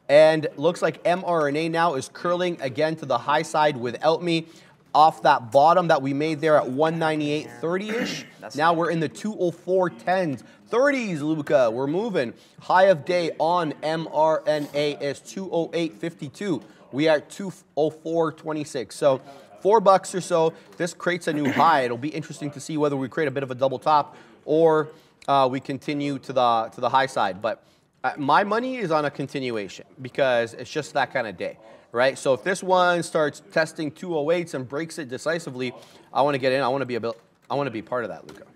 and looks like mRNA now is curling again to the high side without me. Off that bottom that we made there at 198.30-ish. Now we're in the 204.10s. 30s, Luca. We're moving. High of day on mRNA is 208.52. We are at 204.26. So four bucks or so. This creates a new high. It'll be interesting to see whether we create a bit of a double top or uh, we continue to the to the high side. But uh, my money is on a continuation because it's just that kind of day, right? So if this one starts testing 208s and breaks it decisively, I want to get in. I want to be a bit. I want to be part of that, Luca.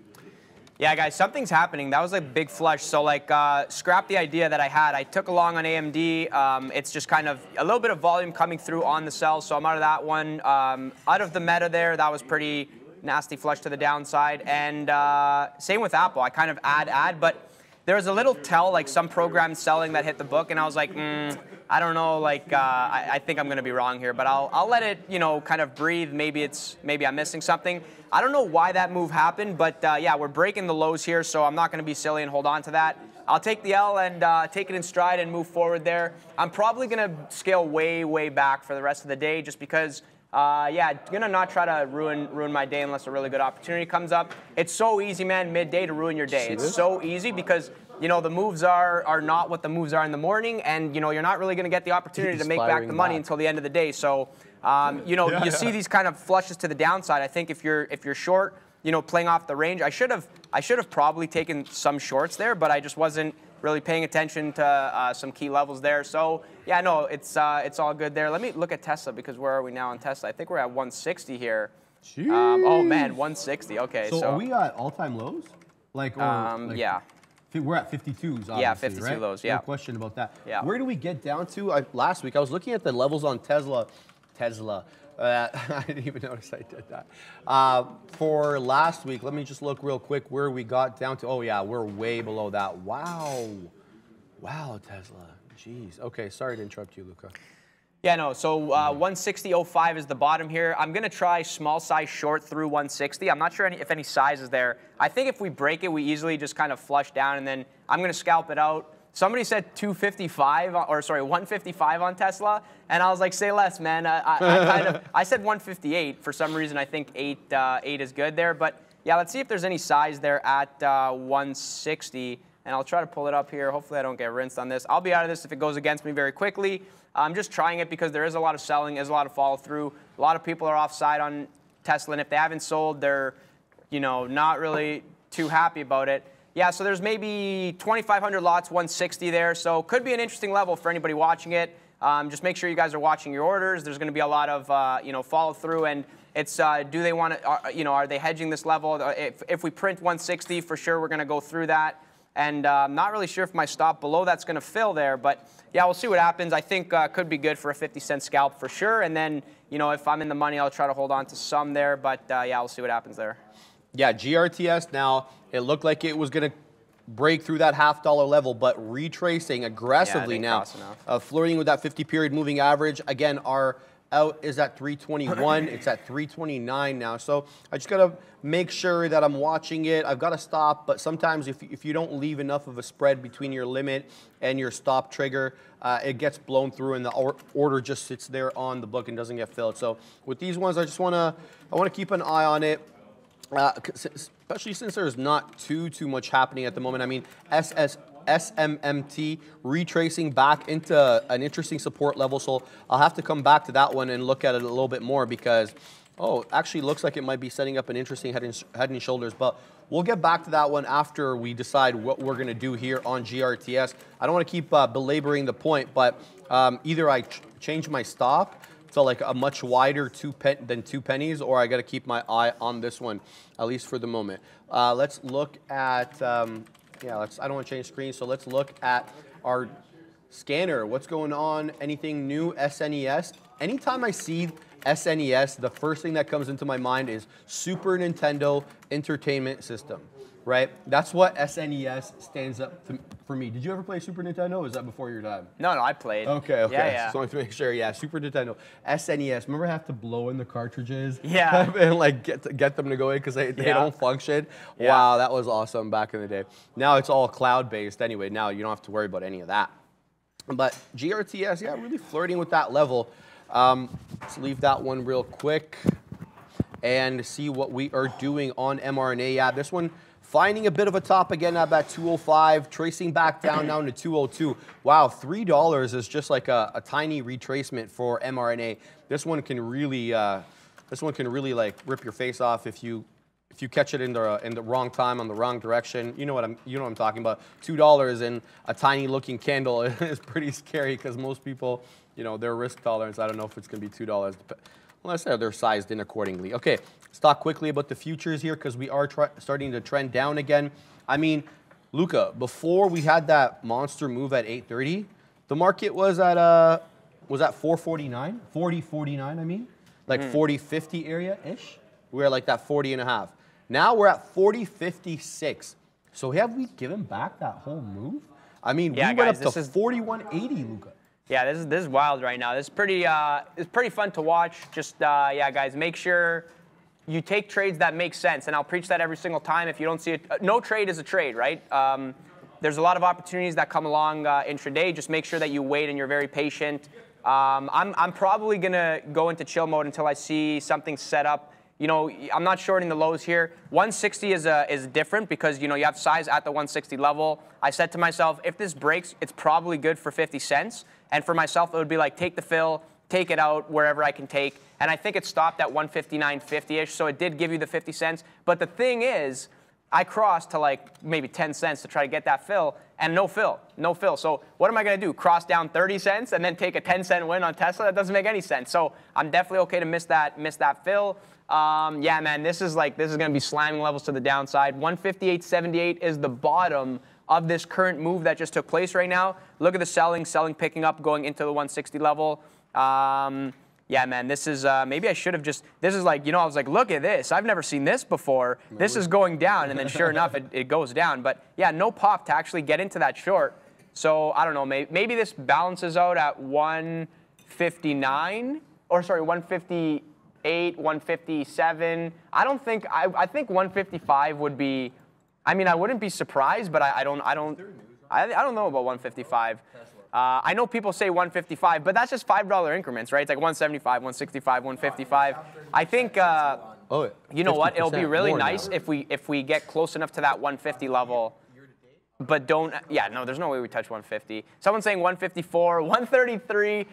Yeah, guys, something's happening. That was a big flush. So, like, uh, scrap the idea that I had. I took along on AMD. Um, it's just kind of a little bit of volume coming through on the sell. So I'm out of that one. Um, out of the meta there, that was pretty nasty flush to the downside. And uh, same with Apple. I kind of add, add, but there was a little tell, like some program selling that hit the book, and I was like, mm, I don't know, like uh, I, I, think I'm going to be wrong here, but I'll I'll let it, you know, kind of breathe. Maybe it's maybe I'm missing something. I don't know why that move happened, but uh, yeah, we're breaking the lows here, so I'm not going to be silly and hold on to that. I'll take the L and uh, take it in stride and move forward there. I'm probably going to scale way, way back for the rest of the day just because uh, yeah, gonna not try to ruin ruin my day unless a really good opportunity comes up. It's so easy, man, midday to ruin your day. It's so easy because you know the moves are are not what the moves are in the morning, and you know you're not really gonna get the opportunity to make back the money back. until the end of the day. So, um, you know, yeah, you yeah. see these kind of flushes to the downside. I think if you're if you're short, you know, playing off the range, I should have I should have probably taken some shorts there, but I just wasn't really paying attention to uh, some key levels there. So yeah, no, it's uh, it's all good there. Let me look at Tesla because where are we now on Tesla? I think we're at 160 here. Um, oh man, 160. Okay, so, so are we at all-time lows? Like, or, um, like yeah. We're at 52s, Yeah, 52 right? lows, yeah. No question about that. Yeah. Where do we get down to? I, last week, I was looking at the levels on Tesla. Tesla. Uh, I didn't even notice I did that. Uh, for last week, let me just look real quick where we got down to. Oh, yeah, we're way below that. Wow. Wow, Tesla. Jeez. Okay, sorry to interrupt you, Luca. Yeah, no. So uh, 160.05 is the bottom here. I'm gonna try small size short through 160. I'm not sure any, if any size is there. I think if we break it, we easily just kind of flush down, and then I'm gonna scalp it out. Somebody said 255 or sorry 155 on Tesla, and I was like, say less, man. I, I, I kind of I said 158 for some reason. I think eight uh, eight is good there, but yeah, let's see if there's any size there at uh, 160 and I'll try to pull it up here. Hopefully I don't get rinsed on this. I'll be out of this if it goes against me very quickly. I'm just trying it because there is a lot of selling, there's a lot of follow through. A lot of people are offside on Tesla, and if they haven't sold, they're, you know, not really too happy about it. Yeah, so there's maybe 2,500 lots, 160 there. So could be an interesting level for anybody watching it. Um, just make sure you guys are watching your orders. There's going to be a lot of, uh, you know, follow through and it's uh, do they want to, uh, you know, are they hedging this level? If, if we print 160, for sure we're going to go through that and uh, I'm not really sure if my stop below that's going to fill there, but yeah, we'll see what happens. I think uh, could be good for a 50 cent scalp for sure, and then you know if I'm in the money, I'll try to hold on to some there, but uh, yeah, we'll see what happens there. Yeah, GRTS now it looked like it was going to break through that half dollar level, but retracing aggressively yeah, now, uh, flirting with that 50 period moving average. Again, our out is at 321. it's at 329 now. So I just got to make sure that I'm watching it. I've got to stop, but sometimes if, if you don't leave enough of a spread between your limit and your stop trigger, uh, it gets blown through and the or order just sits there on the book and doesn't get filled. So with these ones, I just want to I want to keep an eye on it. Uh, especially since there's not too too much happening at the moment. I mean, SS SMMT retracing back into an interesting support level. So I'll have to come back to that one and look at it a little bit more because, oh, actually looks like it might be setting up an interesting head and, head and shoulders. But we'll get back to that one after we decide what we're going to do here on GRTS. I don't want to keep uh, belaboring the point, but um, either I ch change my stop to like a much wider two pen than two pennies, or I got to keep my eye on this one, at least for the moment. Uh, let's look at um, yeah, let's, I don't want to change screens, so let's look at our scanner. What's going on? Anything new? SNES. Anytime I see SNES, the first thing that comes into my mind is Super Nintendo Entertainment System, right? That's what SNES stands up to, for me. Did you ever play Super Nintendo? is that before your time? No, no, I played. Okay, okay. Yeah, yeah. Just wanted to make sure. Yeah, Super Nintendo, SNES. Remember, I have to blow in the cartridges. Yeah. and like get to, get them to go in because they, they yeah. don't function. Yeah. Wow, that was awesome back in the day. Now it's all cloud based anyway. Now you don't have to worry about any of that. But GRTS, yeah, really flirting with that level. Um, let's leave that one real quick and see what we are doing on mRNA. Yeah, this one Finding a bit of a top again at that 205, tracing back down down to 202. Wow, $3 is just like a, a tiny retracement for mRNA. This one can really, uh, this one can really like rip your face off if you if you catch it in the in the wrong time on the wrong direction. You know what I'm you know what I'm talking about. Two dollars in a tiny looking candle is pretty scary because most people, you know, their risk tolerance. I don't know if it's gonna be two dollars. Unless they're sized in accordingly. Okay, let's talk quickly about the futures here because we are starting to trend down again. I mean, Luca, before we had that monster move at 8:30, the market was at uh was at 449, 40.49, I mean, like mm. 40.50 area ish. We are like that 40 and a half. Now we're at 40.56. So have we given back that whole move? I mean, Yeah, we guys, went up to is- 4180, Luca. Yeah, this is this is wild right now. This is pretty uh, it's pretty fun to watch. Just uh, yeah, guys, make sure you take trades that make sense, and I'll preach that every single time. If you don't see it, uh, no trade is a trade, right? Um, there's a lot of opportunities that come along uh, intraday. Just make sure that you wait and you're very patient. Um, I'm I'm probably gonna go into chill mode until I see something set up. You know, I'm not shorting the lows here. 160 is a, is different because you know you have size at the 160 level. I said to myself, if this breaks, it's probably good for 50 cents. And for myself, it would be like take the fill, take it out wherever I can take. And I think it stopped at 159.50ish, so it did give you the 50 cents. But the thing is, I crossed to like maybe 10 cents to try to get that fill, and no fill, no fill. So what am I gonna do? Cross down 30 cents and then take a 10 cent win on Tesla? That doesn't make any sense. So I'm definitely okay to miss that, miss that fill. Um, yeah, man, this is like this is gonna be slamming levels to the downside. 158.78 is the bottom of this current move that just took place right now. Look at the selling, selling picking up, going into the 160 level. Um, yeah, man, this is uh, maybe I should have just. This is like you know I was like, look at this. I've never seen this before. This is going down, and then sure enough, it, it goes down. But yeah, no pop to actually get into that short. So I don't know. Maybe, maybe this balances out at 159 or sorry 158, 157. I don't think I, I think 155 would be. I mean, I wouldn't be surprised, but I, I don't I don't I, I don't know about 155. Uh, I know people say 155, but that's just five dollar increments, right? It's like 175, 165, 155. I think. Uh, Oh, you know what? It'll be really more now. nice if we if we get close enough to that 150 level. But don't. Yeah, no. There's no way we touch 150. Someone's saying 154, 133.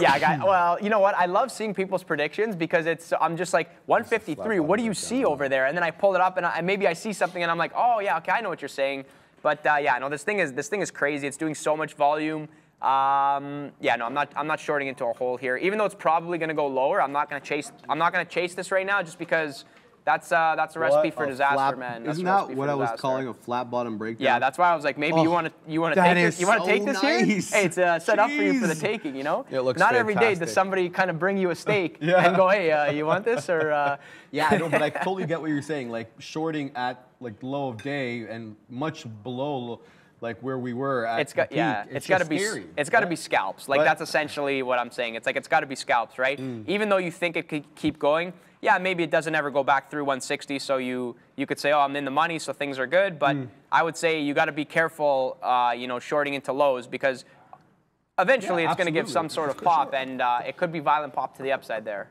Yeah, I got. Well, you know what? I love seeing people's predictions because it's. I'm just like 153. What do you see over there? And then I pull it up and, I, maybe I see something and I'm like, oh yeah, okay, I know what you're saying. But uh, yeah, no, this thing is this thing is crazy. It's doing so much volume. Um, yeah, no, I'm not. I'm not shorting into a hole here. Even though it's probably going to go lower, I'm not going to chase. I'm not going to chase this right now, just because that's uh, that's a recipe What for a disaster, flat- man. That's Isn't that what for I was calling a flat bottom breakdown? Yeah, that's why I was like, maybe you Oh, want to you want to take this. You want to so take this here? Hey, it's uh, set up for you for the taking. You know, It looks not every day does somebody kind of bring you a steak Yeah. and go, hey, uh, you want this or? Uh, Yeah, I know, but I totally get what you're saying. Like shorting at like low of day and much below like where we were at it's got the yeah peak. it's got to be scary. it's got to Yeah. be scalps like But- that's essentially what i'm saying it's like it's got to be scalps right Mm. even though you think it could keep going yeah maybe it doesn't ever go back through 160 so you you could say oh i'm in the money so things are good but Mm. i would say you got to be careful uh, you know shorting into lows because eventually Yeah, it's going to give some sort of pop sure. and uh, it could be violent pop to the upside there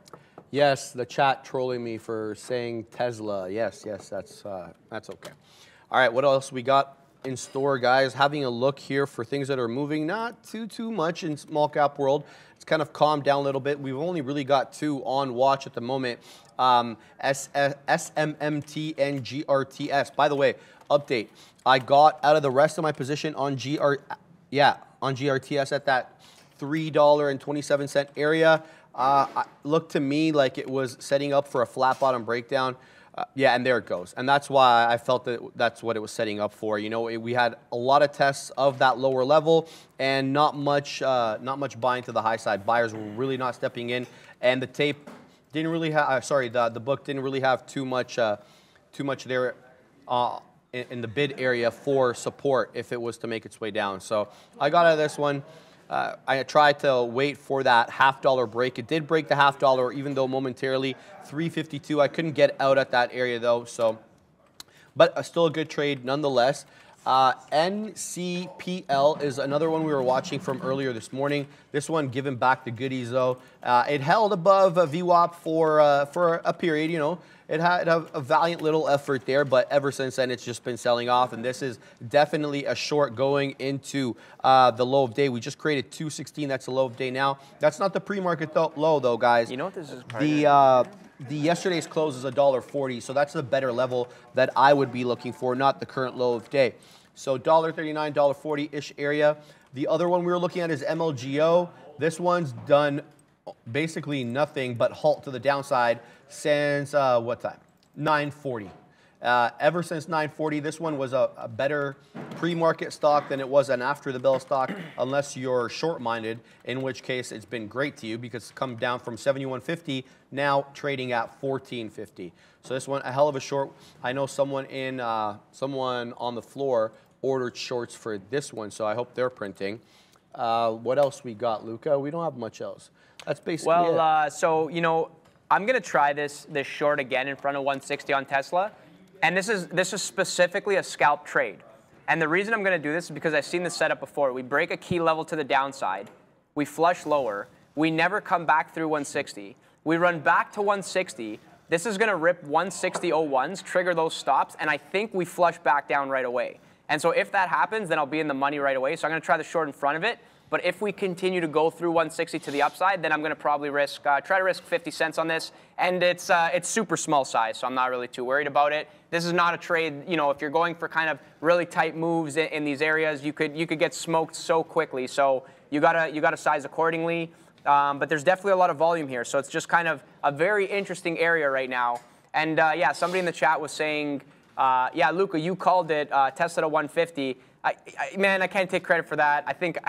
Yes, the chat trolling me for saying Tesla. Yes, yes, that's uh, that's okay. All right, what else we got in store, guys? Having a look here for things that are moving, not too too much in small cap world. It's kind of calmed down a little bit. We've only really got two on watch at the moment. Um, SMMT and GRTS. By the way, update. I got out of the rest of my position on GR. Yeah, on GRTS at that three dollar and twenty seven cent area. Uh, looked to me like it was setting up for a flat bottom breakdown. Uh, yeah, and there it goes. And that's why I felt that that's what it was setting up for. You know, it, we had a lot of tests of that lower level and not much, uh, not much buying to the high side. Buyers were really not stepping in, and the tape didn't really have. Uh, sorry, the the book didn't really have too much, uh, too much there. Uh, in, in the bid area for support if it was to make its way down. So I got out of this one. Uh, I tried to wait for that half dollar break. It did break the half dollar, even though momentarily 352. I couldn't get out at that area though. So, but uh, still a good trade nonetheless. Uh, NCPL is another one we were watching from earlier this morning. This one giving back the goodies though. Uh, it held above uh, VWAP for uh, for a period. You know, it had a, a valiant little effort there, but ever since then it's just been selling off. And this is definitely a short going into uh, the low of day. We just created 216. That's the low of day now. That's not the pre-market though, low though, guys. You know what this is, The uh, the yesterday's close is $1.40, so that's the better level that I would be looking for, not the current low of day. So $1.39, $1.40-ish area. The other one we were looking at is MLGO. This one's done basically nothing but halt to the downside since uh, what time? 940. Uh, ever since 940, this one was a, a better pre-market stock than it was an after the bell stock, unless you're short-minded, in which case it's been great to you because it's come down from 7150 now trading at 1450. So this one a hell of a short. I know someone in uh, someone on the floor ordered shorts for this one, so I hope they're printing. Uh, what else we got, Luca? We don't have much else. That's basically Well, it. uh, so you know, I'm gonna try this this short again in front of 160 on Tesla, and this is this is specifically a scalp trade. And the reason I'm gonna do this is because I've seen this setup before. We break a key level to the downside, we flush lower, we never come back through 160. We run back to 160. This is gonna rip 160 01s, trigger those stops, and I think we flush back down right away. And so if that happens, then I'll be in the money right away. So I'm gonna try the short in front of it. But if we continue to go through 160 to the upside, then I'm going to probably risk uh, try to risk 50 cents on this, and it's uh, it's super small size, so I'm not really too worried about it. This is not a trade. You know, if you're going for kind of really tight moves in, in these areas, you could you could get smoked so quickly. So you gotta you gotta size accordingly. Um, but there's definitely a lot of volume here, so it's just kind of a very interesting area right now. And uh, yeah, somebody in the chat was saying, uh, yeah, Luca, you called it uh, Tesla to 150. I, I, man, I can't take credit for that. I think.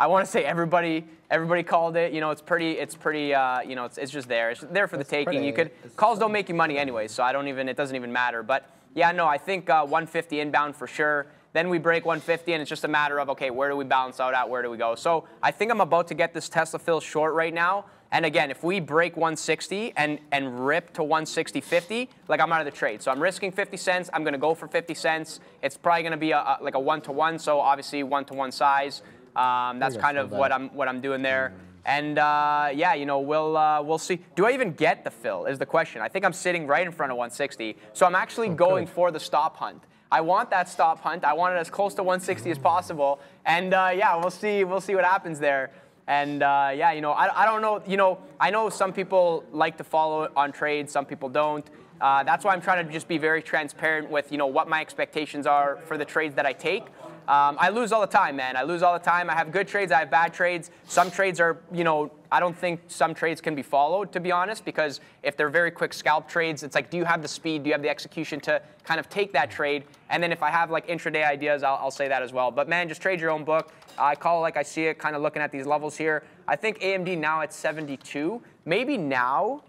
I want to say everybody everybody called it. You know, it's pretty it's pretty uh, you know it's, it's just there. It's there for the taking. You could calls don't make you money anyway, so I don't even it doesn't even matter. But yeah, no, I think uh, 150 inbound for sure. Then we break 150, and it's just a matter of okay, where do we balance out at? Where do we go? So I think I'm about to get this Tesla fill short right now. And again, if we break 160 and, and rip to 160, 50, like I'm out of the trade. So I'm risking 50 cents. I'm going to go for 50 cents. It's probably going to be a, a, like a one to one. So obviously one to one size. Um, that's kind of what I'm what I'm doing there. And uh, yeah, you know, we'll uh, we'll see. Do I even get the fill? Is the question. I think I'm sitting right in front of 160, so I'm actually going for the stop hunt. I want that stop hunt. I want it as close to 160 as possible. And uh, yeah, we'll see. We'll see what happens there. And uh, yeah, you know, I, I don't know. You know, I know some people like to follow on trades. Some people don't. Uh, that's why I'm trying to just be very transparent with you know what my expectations are for the trades that I take. Um, I lose all the time, man. I lose all the time. I have good trades. I have bad trades. Some trades are, you know, I don't think some trades can be followed, to be honest, because if they're very quick scalp trades, it's like, do you have the speed? Do you have the execution to kind of take that trade? And then if I have like intraday ideas, I'll, I'll say that as well. But man, just trade your own book. I call it like I see it, kind of looking at these levels here. I think AMD now at 72. Maybe now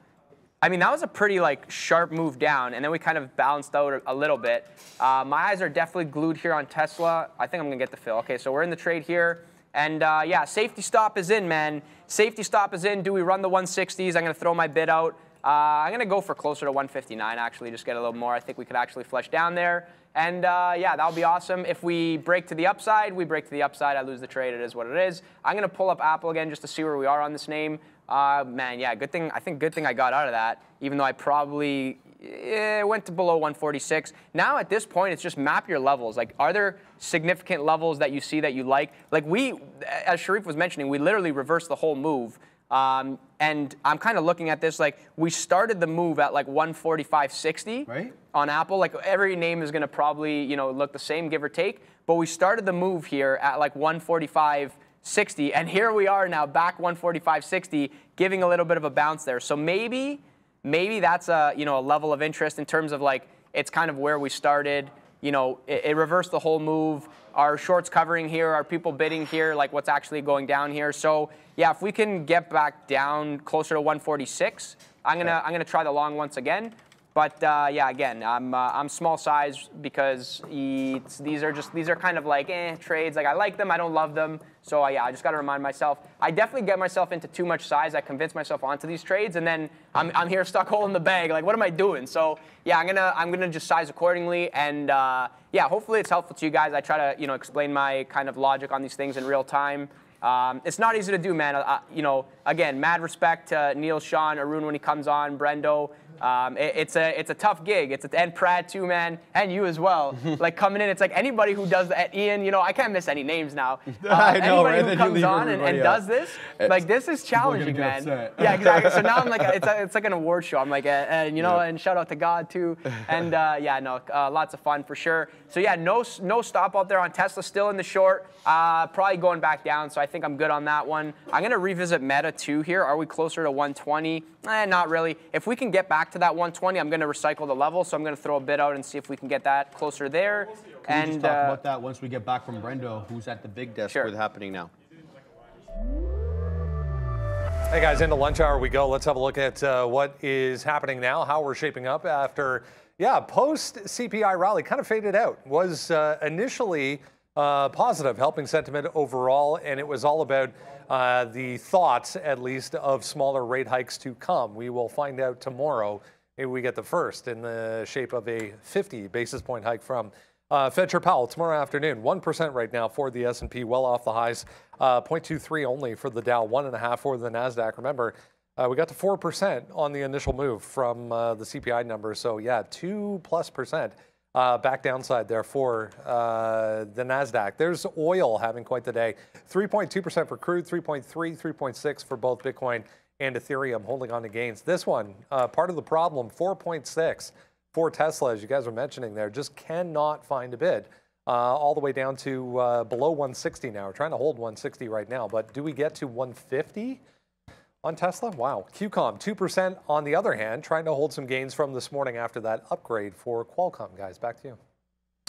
I mean, that was a pretty like sharp move down, and then we kind of balanced out a, little bit. Uh, my eyes are definitely glued here on Tesla. I think I'm gonna get the fill. Okay, so we're in the trade here, and uh, yeah, safety stop is in, man. Safety stop is in. Do we run the 160s? I'm gonna throw my bid out. Uh, I'm gonna go for closer to 159 actually, just get a little more. I think we could actually flush down there. And uh, yeah, that would be awesome. If we break to the upside, we break to the upside. I lose the trade. It is what it is. I'm gonna pull up Apple again just to see where we are on this name. Uh, man, yeah, good thing. I think good thing I got out of that, even though I probably eh, went to below 146. Now at this point, it's just map your levels. Like, are there significant levels that you see that you like? Like we, as Sharif was mentioning, we literally reversed the whole move. Um, and I'm kind of looking at this like we started the move at like 145.60 Right. on Apple. Like every name is going to probably you know look the same, give or take. But we started the move here at like 145. 60 and here we are now back 145.60 giving a little bit of a bounce there. So maybe maybe that's a you know a level of interest in terms of like it's kind of where we started. You know it, it reversed the whole move. Our shorts covering here? Are people bidding here? Like what's actually going down here? So yeah if we can get back down closer to 146 i'm gonna i'm gonna try the long once again but uh, yeah, again, I'm uh, I'm small size because these are just these are kind of like eh trades. Like I like them, I don't love them. So uh, yeah, I just got to remind myself. I definitely get myself into too much size. I convince myself onto these trades, and then I'm, I'm here stuck holding the bag. Like what am I doing? So yeah, I'm gonna I'm gonna just size accordingly, and uh, yeah, hopefully it's helpful to you guys. I try to you know explain my kind of logic on these things in real time. Um, it's not easy to do, man. Uh, you know, again, mad respect to Neal, Shawn, Arun when he comes on, Brendo. Um, it, it's a it's a tough gig. It's a, and Prad too, man, and you as well. like coming in, it's like anybody who does that. Ian, you know, I can't miss any names now. Uh, I know, anybody right? who Then comes on and, and does this, like this is challenging, man. Yeah, exactly. So now I'm like, it's, a, it's like an award show. I'm like, uh, and you know, and shout out to God too. And uh, yeah, no, uh, lots of fun for sure. So yeah, no no stop out there on Tesla, still in the short. Uh, probably going back down. So I think I'm good on that one. I'm gonna revisit Meta too here. Are we closer to 120? Eh, not really. If we can get back back to that 120, I'm going to recycle the level. So I'm going to throw a bid out and see if we can get that closer there. Can we and just talk uh, about that once we get back from Brendo, who's at the big desk Sure. with happening now. Hey guys, into lunch hour we go. Let's have a look at uh, what is happening now, how we're shaping up after, yeah, post CPI rally kind of faded out. Was uh, initially uh, positive, helping sentiment overall, and it was all about uh, the thoughts, at least, of smaller rate hikes to come. We will find out tomorrow. Maybe we get the first in the shape of a 50 basis point hike from uh, Fed Chair Powell tomorrow afternoon, 1% right now for the S&P, well off the highs. Uh, 0.23 only for the Dow, 1.5 for the NASDAQ. Remember, uh, we got to 4% on the initial move from uh, the CPI number. So, yeah, 2 plus percent uh, back downside there for uh, the NASDAQ. There's oil having quite the day. 3.2% for crude, 3.3, 3.6 for both Bitcoin and Ethereum holding on to gains. This one, uh, part of the problem, 4.6 for Tesla, as you guys were mentioning there, just cannot find a bid. Uh, all the way down to uh, below 160 now. We're trying to hold 160 right now, but do we get to 150 on Tesla? Wow. QCOM 2% on the other hand, trying to hold some gains from this morning after that upgrade for Qualcomm. Guys, back to you.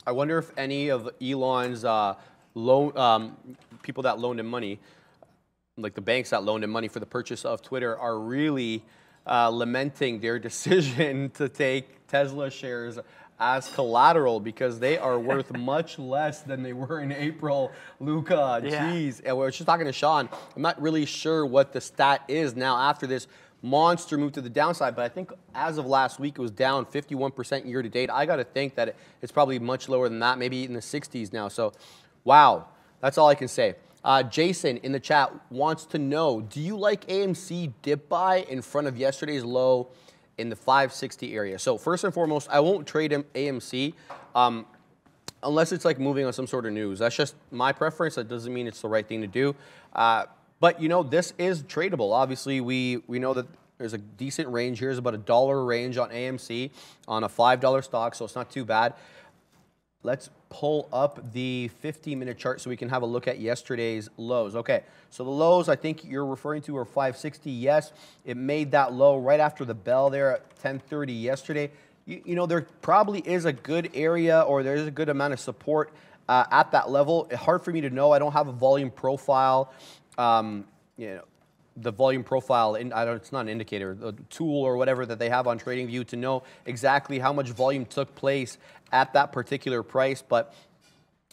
I wonder if any of Elon's uh, loan um, people that loaned him money, like the banks that loaned him money for the purchase of Twitter, are really uh, lamenting their decision to take Tesla shares as collateral because they are worth much less than they were in April. Luca, Yeah. jeez. And we were just talking to Shawn. I'm not really sure what the stat is now after this monster move to the downside, but I think as of last week, it was down 51% year to date. I got to think that it's probably much lower than that, maybe in the 60s now. So, wow, that's all I can say. Uh, Jason in the chat wants to know Do you like AMC dip buy in front of yesterday's low in the 560 area? So, first and foremost, I won't trade AMC. Um, unless it's like moving on some sort of news. That's just my preference. That doesn't mean it's the right thing to do. Uh, but you know, this is tradable. Obviously, we we know that there's a decent range here. It's about a dollar range on AMC on a five dollar stock, so it's not too bad. Let's pull up the 50 minute chart so we can have a look at yesterday's lows. Okay, so the lows I think you're referring to are 560. Yes, it made that low right after the bell there at 1030 yesterday. You, you know, there probably is a good area or there's a good amount of support uh, at that level. Hard for me to know. I don't have a volume profile. Um, you know, the volume profile, in, I don't, it's not an indicator, a tool or whatever that they have on TradingView to know exactly how much volume took place at that particular price. But,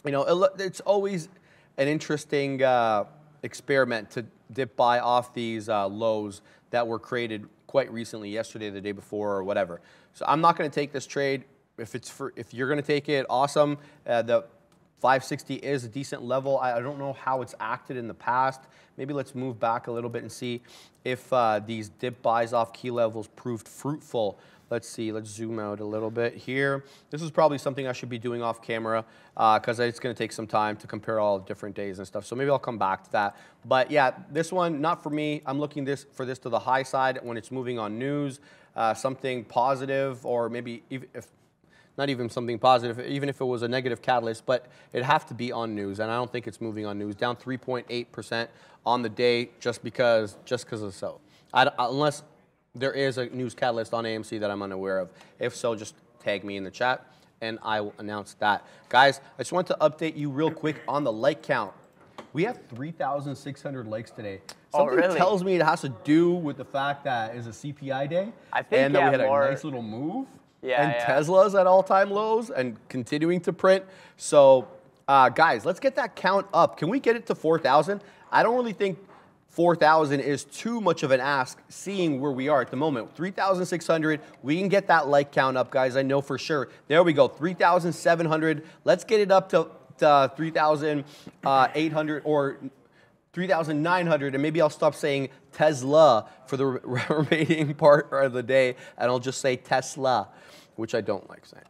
you know, it, it's always an interesting uh, experiment to dip buy off these uh, lows that were created quite recently, yesterday, the day before, or whatever. So I'm not going to take this trade. If it's for, if you're going to take it, awesome. Uh, the 560 is a decent level. I, I don't know how it's acted in the past. Maybe let's move back a little bit and see if uh, these dip buys off key levels proved fruitful. Let's see, let's zoom out a little bit here. This is probably something I should be doing off camera because it's going to take some time to compare all different days and stuff. So maybe I'll come back to that. But yeah, this one, not for me. I'm looking this for this to the high side when it's moving on news, uh, something positive, or maybe if, if not even something positive, even if it was a negative catalyst, but it'd have to be on news, and I don't think it's moving on news. Down 3.8% on the day just because, just because of so. I, unless there is a news catalyst on AMC that I'm unaware of. If so, just tag me in the chat, and I will announce that. Guys, I just want to update you real quick on the like count. We have 3,600 likes today. Oh, Something really? tells me it has to do with the fact that it's a CPI day, I think, and that we had more- a nice little move Yeah, and yeah. Tesla's at all-time lows and continuing to print. So, uh, guys, let's get that count up. Can we get it to 4,000? I don't really think 4,000 is too much of an ask, seeing where we are at the moment. 3,600. We can get that like count up, guys. I know for sure. There we go. 3,700. Let's get it up to, to 3,800 or 3,900, and maybe I'll stop saying Tesla for the remaining part of the day, and I'll just say Tesla, which I don't like saying.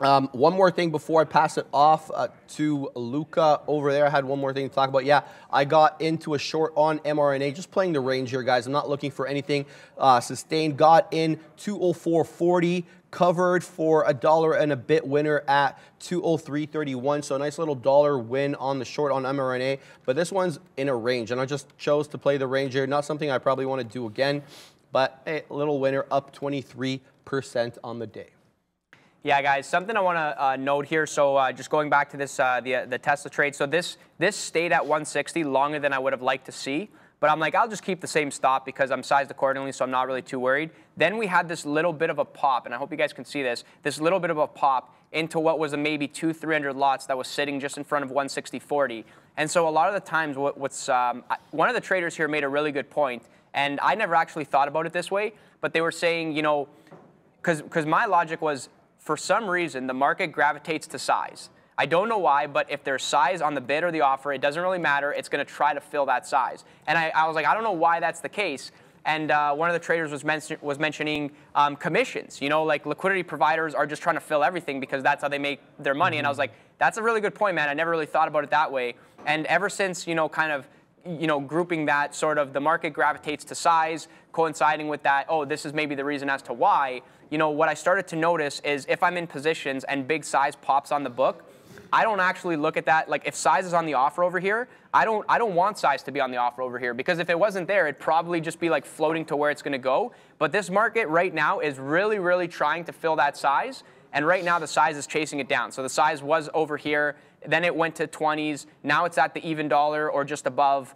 Um, one more thing before I pass it off uh, to Luca over there. I had one more thing to talk about. Yeah, I got into a short on mRNA, just playing the range here, guys. I'm not looking for anything uh, sustained. Got in 204.40, covered for a dollar and a bit winner at 203.31. So a nice little dollar win on the short on mRNA. But this one's in a range, and I just chose to play the range here. Not something I probably want to do again. But a little winner, up 23% on the day. Yeah, guys, something I want to uh, note here. So uh, just going back to this, uh, the, the Tesla trade. So this, this stayed at 160 longer than I would have liked to see. But I'm like, I'll just keep the same stop because I'm sized accordingly, so I'm not really too worried. Then we had this little bit of a pop, and I hope you guys can see this, this little bit of a pop into what was a maybe two, 300 lots that was sitting just in front of 160.40. And so a lot of the times, what, what's um, one of the traders here made a really good point, and I never actually thought about it this way, but they were saying, you know, because my logic was for some reason, the market gravitates to size. I don't know why, but if there's size on the bid or the offer, it doesn't really matter. It's going to try to fill that size. And I, I, was like, I don't know why that's the case. And uh, one of the traders was, men- was mentioning um, commissions. You know, like liquidity providers are just trying to fill everything because that's how they make their money. Mm-hmm. And I was like, that's a really good point, man. I never really thought about it that way. And ever since, you know, kind of you know, grouping that sort of the market gravitates to size, coinciding with that, oh, this is maybe the reason as to why, you know, what I started to notice is if I'm in positions and big size pops on the book, I don't actually look at that. Like if size is on the offer over here, I don't I don't want size to be on the offer over here because if it wasn't there, it'd probably just be like floating to where it's going to go. But this market right now is really really trying to fill that size, and right now the size is chasing it down. So the size was over here, then it went to 20s. Now it's at the even dollar or just above.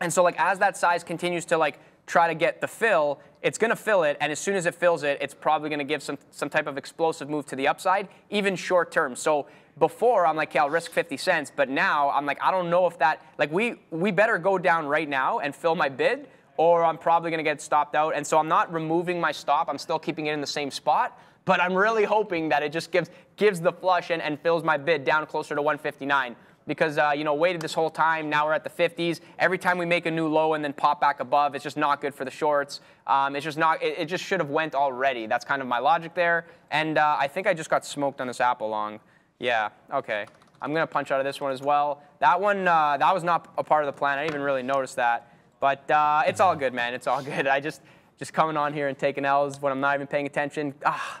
And so like as that size continues to like try to get the fill, it's going to fill it, and as soon as it fills it, it's probably going to give some, some type of explosive move to the upside, even short term. So before, I'm like, yeah, I'll risk 50 cents, but now I'm like, I don't know if that, like, we, we better go down right now and fill my bid, or I'm probably going to get stopped out. And so I'm not removing my stop, I'm still keeping it in the same spot, but I'm really hoping that it just gives, gives the flush and, and fills my bid down closer to 159 because uh, you know waited this whole time. Now we're at the 50s. Every time we make a new low and then pop back above, it's just not good for the shorts. Um, it's just not. It, it, just should have went already. That's kind of my logic there. And uh, I think I just got smoked on this apple long. Yeah. Okay. I'm gonna punch out of this one as well. That one, uh, that was not a part of the plan. I didn't even really notice that. But uh, it's all good, man. It's all good. I just just coming on here and taking L's when I'm not even paying attention. Ah,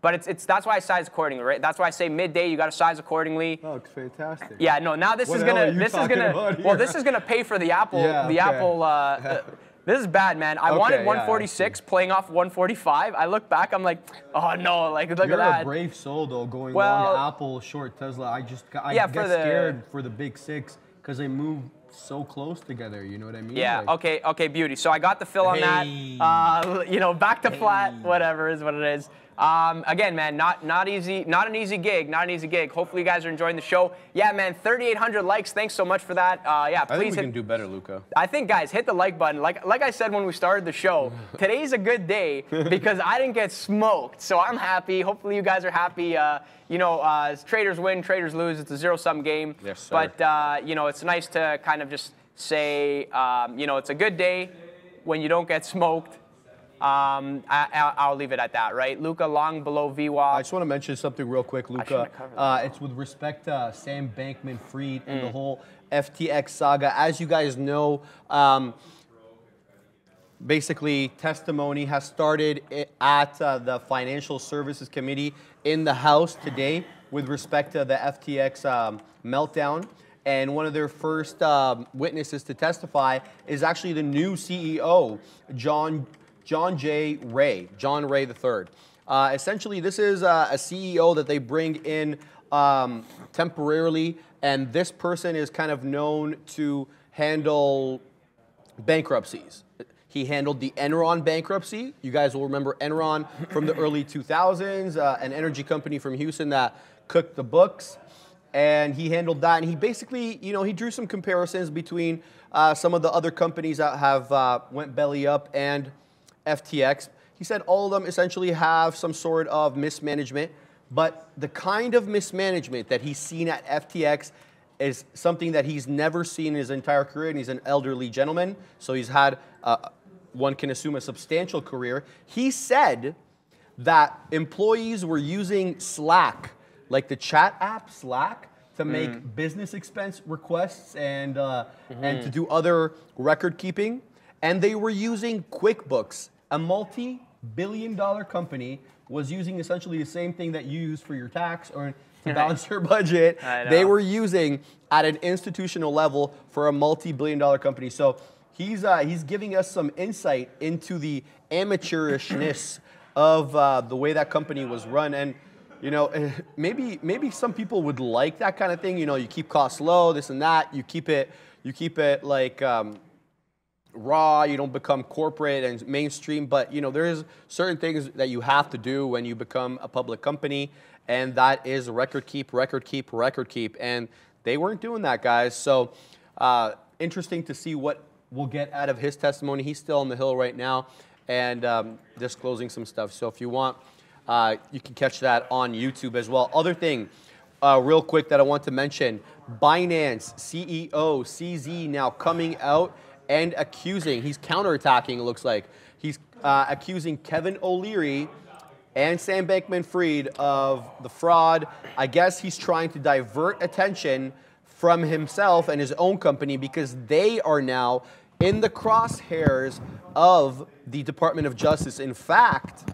but it's, it's that's why I size accordingly, right? That's why I say midday you got to size accordingly. Oh, it's fantastic. Yeah, no. Now this what is gonna this is gonna well this is gonna pay for the Apple yeah, the okay. Apple. Uh, this is bad, man. I okay, wanted 146 yeah, playing off 145. I look back, I'm like, oh no, like look You're at that. You're a brave soul though, going well, long Apple, short Tesla. I just I yeah, get scared for the big six because they move so close together. You know what I mean? Yeah. Like, okay. Okay. Beauty. So I got the fill on hey. that. Uh, you know, back to hey. flat. Whatever is what it is. Um, again, man, not not easy, not an easy gig, not an easy gig. Hopefully, you guys are enjoying the show. Yeah, man, 3,800 likes. Thanks so much for that. Uh, yeah, please. I think we hit, can do better, Luca. I think, guys, hit the like button. Like like I said when we started the show, today's a good day because I didn't get smoked, so I'm happy. Hopefully, you guys are happy. Uh, you know, uh, traders win, traders lose. It's a zero-sum game. Yes, sir. But uh, you know, it's nice to kind of just say, um, you know, it's a good day when you don't get smoked. Um, I, will leave it at that, right? Luca long below VWAP. I just want to mention something real quick, Luca. Uh, it's with respect to Sam Bankman Fried mm. and the mm. whole FTX saga. As you guys know, um, basically, testimony has started at uh, the Financial Services Committee in the House today with respect to the FTX um, meltdown and one of their first um, witnesses to testify is actually the new CEO, John John J. Ray, John Ray III. Uh, essentially, this is uh, a CEO that they bring in um, temporarily, and this person is kind of known to handle bankruptcies. He handled the Enron bankruptcy. You guys will remember Enron from the early 2000s, uh, an energy company from Houston that cooked the books. And he handled that. And he basically, you know, he drew some comparisons between uh, some of the other companies that have uh, went belly up and FTX. He said all of them essentially have some sort of mismanagement, but the kind of mismanagement that he's seen at FTX is something that he's never seen in his entire career, and he's an elderly gentleman, so he's had, uh, one can assume, a substantial career. He said that employees were using Slack, like the chat app Slack, to make mm. business expense requests and, uh, mm-hmm. and to do other record keeping. And they were using QuickBooks a multi billion dollar company was using essentially the same thing that you use for your tax or to balance your budget. They were using at an institutional level for a multi billion dollar company. So he's uh, he's giving us some insight into the amateurishness of uh, the way that company was run and. You know, eh, maybe maybe some people would like that kind of thing. You know, you keep costs low, this and that. You keep it, you keep it like um, raw. You don't become corporate and mainstream. But you know, there's certain things that you have to do when you become a public company, and that is record keep, record keep, record keep. And they weren't doing that, guys. So uh, interesting to see what we'll get out of his testimony. He's still on the hill right now, and um, disclosing some stuff. So if you want. Uh, you can catch that on YouTube as well. Other thing, uh, real quick, that I want to mention Binance CEO CZ now coming out and accusing, he's counterattacking, it looks like. He's uh, accusing Kevin O'Leary and Sam Bankman Fried of the fraud. I guess he's trying to divert attention from himself and his own company because they are now in the crosshairs of the Department of Justice. In fact,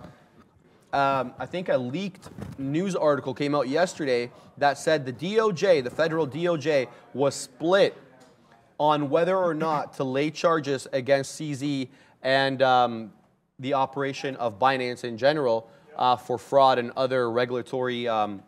um, I think a leaked news article came out yesterday that said the DOJ, the federal DOJ, was split on whether or not to lay charges against CZ and um, the operation of Binance in general uh, for fraud and other regulatory um,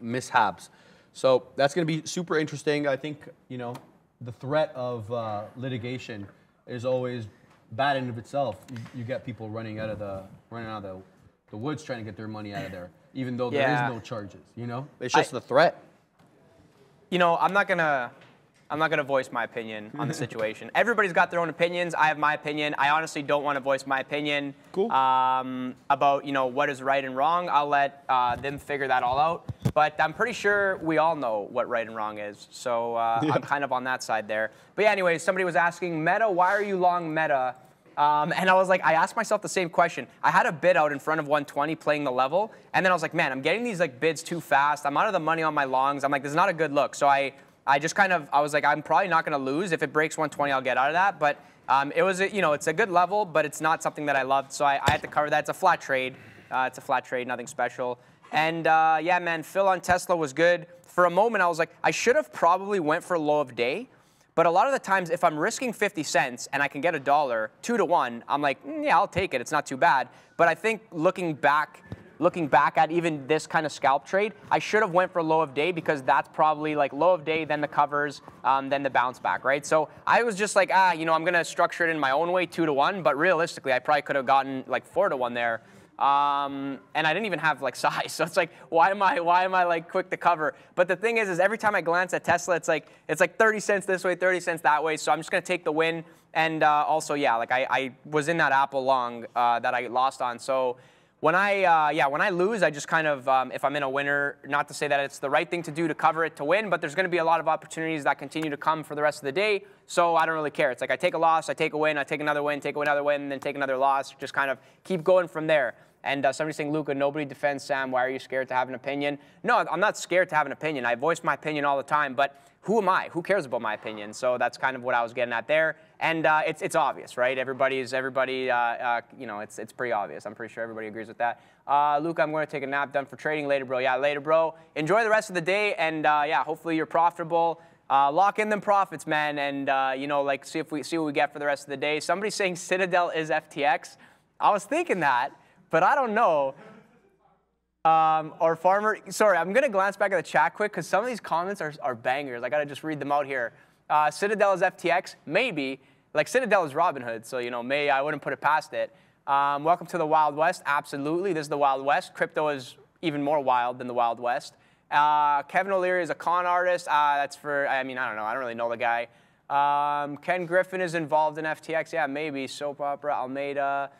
mishaps. So that's going to be super interesting. I think you know the threat of uh, litigation is always bad in of itself. You, you get people running out of the running out of the the Woods trying to get their money out of there, even though there Yeah. is no charges. You know, It's just I- the threat. you know, I'm not gonna, I'm not gonna voice my opinion on the situation. Everybody's got their own opinions. I have my opinion. I honestly don't want to voice my opinion Cool. um, about you know what is right and wrong. I'll let uh, them figure that all out. But I'm pretty sure we all know what right and wrong is. So uh, I'm kind of on that side there. But yeah, anyways, somebody was asking Meta, why are you long Meta? Um, and I was like, I asked myself the same question. I had a bid out in front of 120 playing the level, and then I was like, man, I'm getting these like bids too fast. I'm out of the money on my longs. I'm like, this is not a good look. So I, I just kind of, I was like, I'm probably not going to lose. If it breaks 120, I'll get out of that. But um, it was, a, you know, it's a good level, but it's not something that I loved. So I, I had to cover that. It's a flat trade. Uh, it's a flat trade, nothing special. And uh, yeah, man, fill on Tesla was good. For a moment, I was like, I should have probably went for low of day. But a lot of the times, if I'm risking 50 cents and I can get a dollar, two to one, I'm like, "Mm, yeah, I'll take it. It's not too bad. But I think looking back, looking back at even this kind of scalp trade, I should have went for low of day because that's probably like low of day, then the covers, um, then the bounce back, right? So I was just like, ah, you know, I'm gonna structure it in my own way, two to one. But realistically, I probably could have gotten like four to one there. Um, and I didn't even have like size, so it's like, why am I, why am I like quick to cover? But the thing is, is every time I glance at Tesla, it's like, it's like 30 cents this way, 30 cents that way. So I'm just gonna take the win. And uh, also, yeah, like I, I was in that Apple long uh, that I lost on. So when I, uh, yeah, when I lose, I just kind of, um, if I'm in a winner, not to say that it's the right thing to do to cover it to win, but there's going to be a lot of opportunities that continue to come for the rest of the day. So I don't really care. It's like I take a loss, I take a win, I take another win, take another win, and then take another loss. Just kind of keep going from there. And uh, somebody's saying, Luca, nobody defends Sam. Why are you scared to have an opinion? No, I'm not scared to have an opinion. I voice my opinion all the time, but who am I? Who cares about my opinion? So that's kind of what I was getting at there. And uh, it's, it's obvious, right? Everybody's, everybody, uh, uh, you know, it's, it's pretty obvious. I'm pretty sure everybody agrees with that. Uh, Luca, I'm going to take a nap. Done for trading later, bro. Yeah, later, bro. Enjoy the rest of the day. And uh, yeah, hopefully you're profitable. Uh, lock in them profits, man, and you know, like see if we see what we get for the rest of the day. Somebody's saying Citadel is FTX. I was thinking that, but I don't know. Um, or farmer, sorry, I'm gonna glance back at the chat quick because some of these comments are, are bangers. I gotta just read them out here. Uh, Citadel is FTX, maybe. Like Citadel is Robinhood, so you know, may I wouldn't put it past it. Um, welcome to the Wild West. Absolutely, this is the Wild West. Crypto is even more wild than the Wild West. Uh, Kevin O'Leary is a con artist. Uh, that's for, I mean, I don't know. I don't really know the guy. Um, Ken Griffin is involved in FTX. Yeah, maybe. Soap opera, Alameda.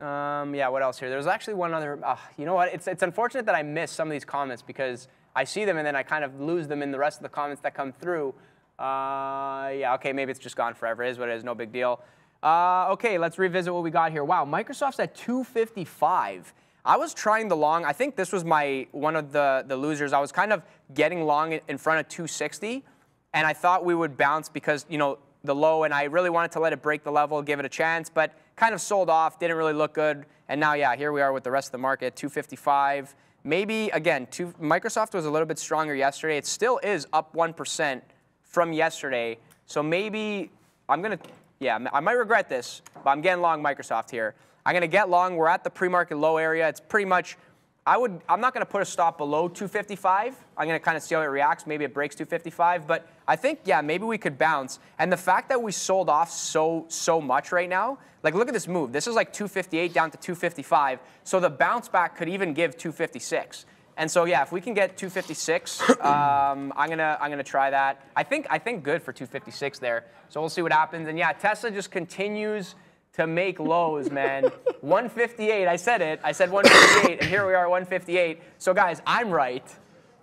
Um, yeah, what else here? There's actually one other. Uh, you know what? It's, it's unfortunate that I miss some of these comments because I see them and then I kind of lose them in the rest of the comments that come through. Uh, yeah, okay, maybe it's just gone forever. It is what it is. No big deal. Uh, okay, let's revisit what we got here. Wow, Microsoft's at 255. I was trying the long. I think this was my one of the the losers. I was kind of getting long in front of 260, and I thought we would bounce because you know the low, and I really wanted to let it break the level, give it a chance, but kind of sold off. Didn't really look good, and now yeah, here we are with the rest of the market, 255. Maybe again, two, Microsoft was a little bit stronger yesterday. It still is up one percent from yesterday, so maybe I'm gonna yeah, I might regret this, but I'm getting long Microsoft here. I'm going to get long. We're at the pre-market low area. It's pretty much I would, I'm not going to put a stop below 255. I'm going to kind of see how it reacts. Maybe it breaks 255, but I think, yeah, maybe we could bounce. And the fact that we sold off so, so much right now, like look at this move. This is like 258 down to 255. So the bounce back could even give 256. And so yeah, if we can get 256, um, I'm gonna I'm gonna try that. I think I think good for 256 there. So we'll see what happens. And yeah, Tesla just continues to make lows, man. 158, I said it. I said 158, and here we are at 158. So guys, I'm right.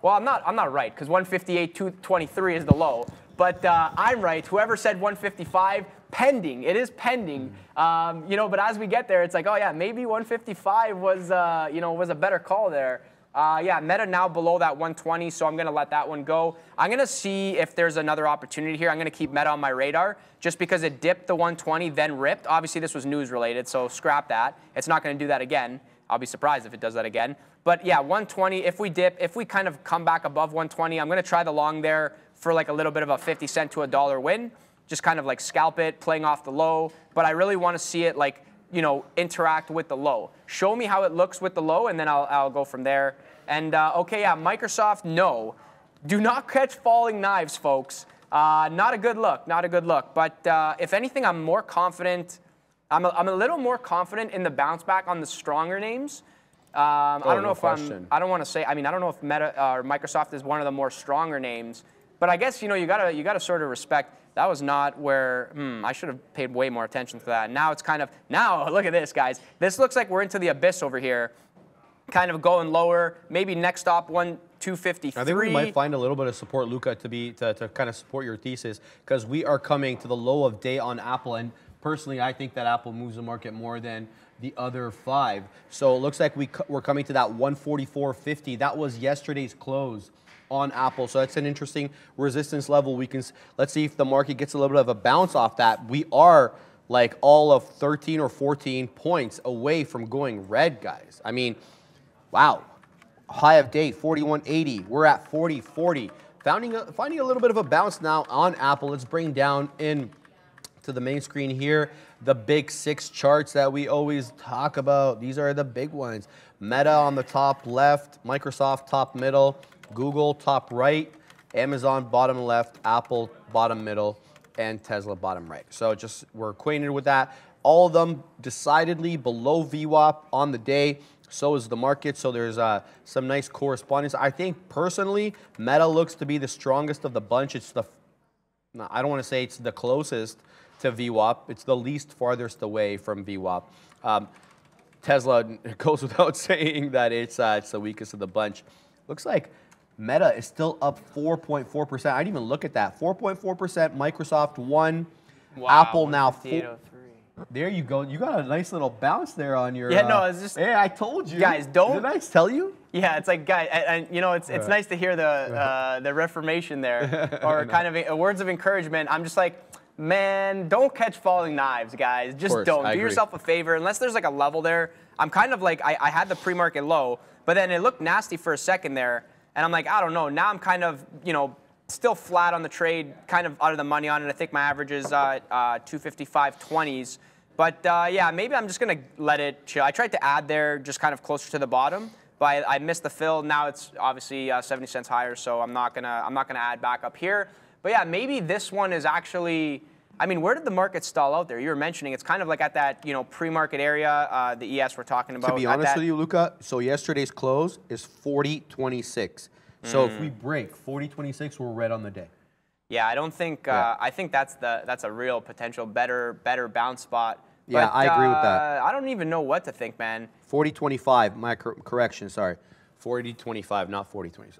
Well, I'm not. I'm not right because 158, 223 is the low. But uh, I'm right. Whoever said 155, pending. It is pending. Um, you know, but as we get there, it's like, oh yeah, maybe 155 was, uh, you know, was a better call there. Uh, yeah, Meta now below that 120, so I'm going to let that one go. I'm going to see if there's another opportunity here. I'm going to keep Meta on my radar just because it dipped the 120, then ripped. Obviously, this was news related, so scrap that. It's not going to do that again. I'll be surprised if it does that again. But yeah, 120, if we dip, if we kind of come back above 120, I'm going to try the long there for like a little bit of a 50 cent to a dollar win. Just kind of like scalp it, playing off the low. But I really want to see it like you know, interact with the low. Show me how it looks with the low, and then I'll, I'll go from there. And uh, okay, yeah, Microsoft, no. Do not catch falling knives, folks. Uh, not a good look, not a good look. But uh, if anything, I'm more confident. I'm a, I'm a little more confident in the bounce back on the stronger names. Um, oh, I don't know no if question. I'm. I don't want to say. I mean, I don't know if Meta uh, or Microsoft is one of the more stronger names. But I guess you know you gotta you gotta sort of respect that was not where hmm, I should have paid way more attention to that. Now it's kind of now look at this guys. This looks like we're into the abyss over here, kind of going lower. Maybe next stop one 253. I think we might find a little bit of support, Luca, to be to, to kind of support your thesis because we are coming to the low of day on Apple, and personally, I think that Apple moves the market more than the other five. So it looks like we we're coming to that 144.50. That was yesterday's close on Apple. So that's an interesting resistance level. We can let's see if the market gets a little bit of a bounce off that. We are like all of 13 or 14 points away from going red, guys. I mean, wow. High of day 4180. We're at 4040. Finding a, finding a little bit of a bounce now on Apple. Let's bring down in to the main screen here the big six charts that we always talk about. These are the big ones. Meta on the top left, Microsoft top middle, Google top right, Amazon bottom left, Apple bottom middle, and Tesla bottom right. So just we're acquainted with that. All of them decidedly below VWAP on the day. So is the market. So there's uh, some nice correspondence. I think personally, Meta looks to be the strongest of the bunch. It's the, I don't want to say it's the closest to VWAP. It's the least farthest away from VWAP. Um, Tesla goes without saying that it's uh, it's the weakest of the bunch. Looks like Meta is still up 4.4%. I didn't even look at that. 4.4%. Microsoft one. Wow, Apple now four. There you go. You got a nice little bounce there on your. Yeah, no, uh, it's just. Hey, I told you. Guys, don't- Did I tell you? Yeah, it's like, guys, and, you know, it's it's nice to hear the uh, the reformation there, or kind of uh, words of encouragement. I'm just like, man, don't catch falling knives, guys. Just course, don't. I Do agree. yourself a favor, unless there's like a level there. I'm kind of like, I, I had the pre-market low, but then it looked nasty for a second there, and I'm like, I don't know. Now I'm kind of, you know, still flat on the trade, kind of out of the money on it. I think my average is uh, uh, 255.20s. But uh, yeah, maybe I'm just gonna let it chill. I tried to add there, just kind of closer to the bottom, but I, I missed the fill. Now it's obviously uh, 70 cents higher, so I'm not gonna I'm not gonna add back up here. But yeah, maybe this one is actually. I mean, where did the market stall out there? You were mentioning it's kind of like at that you know pre-market area, uh, the ES we're talking about. To be honest with you, Luca, so yesterday's close is 40.26. So if we break 40.26, we're red on the day. Yeah, I don't think. Yeah. Uh, I think that's the that's a real potential better better bounce spot. Yeah, But, I agree with that. uh, I don't even know what to think, man. 40.25, my cor- correction, sorry. 40.25, not 40.26.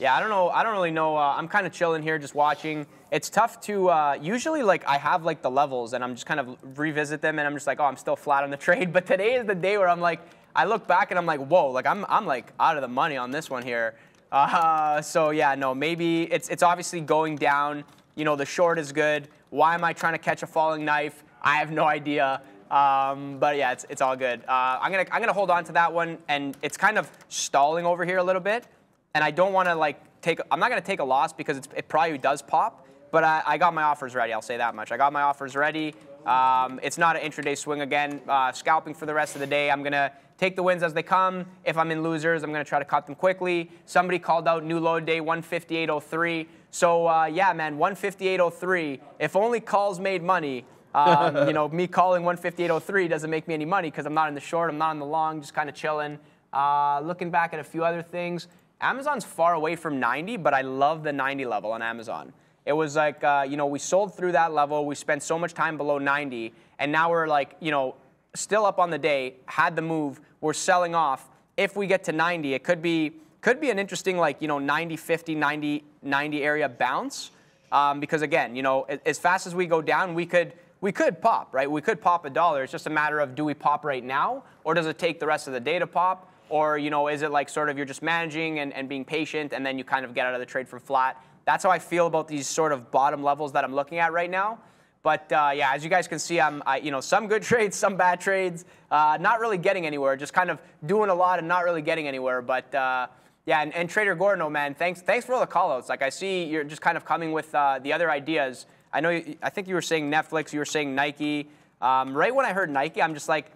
Yeah, I don't know. I don't really know. Uh, I'm kind of chilling here, just watching. It's tough to. Uh, usually, like I have like the levels, and I'm just kind of revisit them, and I'm just like, oh, I'm still flat on the trade. But today is the day where I'm like, I look back and I'm like, whoa, like I'm I'm like out of the money on this one here. Uh, so yeah, no, maybe it's it's obviously going down. You know, the short is good. Why am I trying to catch a falling knife? I have no idea. Um, but yeah, it's, it's all good. Uh, I'm gonna I'm gonna hold on to that one, and it's kind of stalling over here a little bit, and I don't want to like take. I'm not gonna take a loss because it's, it probably does pop. but I, I got my offers ready. I'll say that much. I got my offers ready. Um, it's not an intraday swing again. Uh, scalping for the rest of the day. I'm gonna take the wins as they come. If I'm in losers, I'm gonna try to cut them quickly. Somebody called out new low day 158.03. So uh, yeah, man, 158.03. If only calls made money. Um, you know, me calling 158.03 doesn't make me any money because I'm not in the short, I'm not in the long, just kind of chilling. Uh, looking back at a few other things, Amazon's far away from 90, but I love the 90 level on Amazon. It was like, uh, you know, we sold through that level. We spent so much time below 90, and now we're like, you know, still up on the day, had the move, we're selling off. If we get to 90, it could be could be an interesting like, you know, 90, 50, 90, 90 area bounce. Um, because again, you know, as fast as we go down, we could we could pop, right? We could pop a dollar. It's just a matter of do we pop right now, or does it take the rest of the day to pop? Or, you know, is it like sort of you're just managing and, and being patient and then you kind of get out of the trade for flat? That's how I feel about these sort of bottom levels that I'm looking at right now. But uh, yeah, as you guys can see, I'm I, you know some good trades, some bad trades. Uh, not really getting anywhere, just kind of doing a lot and not really getting anywhere. But uh, yeah, and, and, Trader Gorno, man, thanks thanks for all the callouts. Like I see you're just kind of coming with uh, the other ideas. I know you, I think you were saying Netflix, you were saying Nike. Um, right when I heard Nike, I'm just like,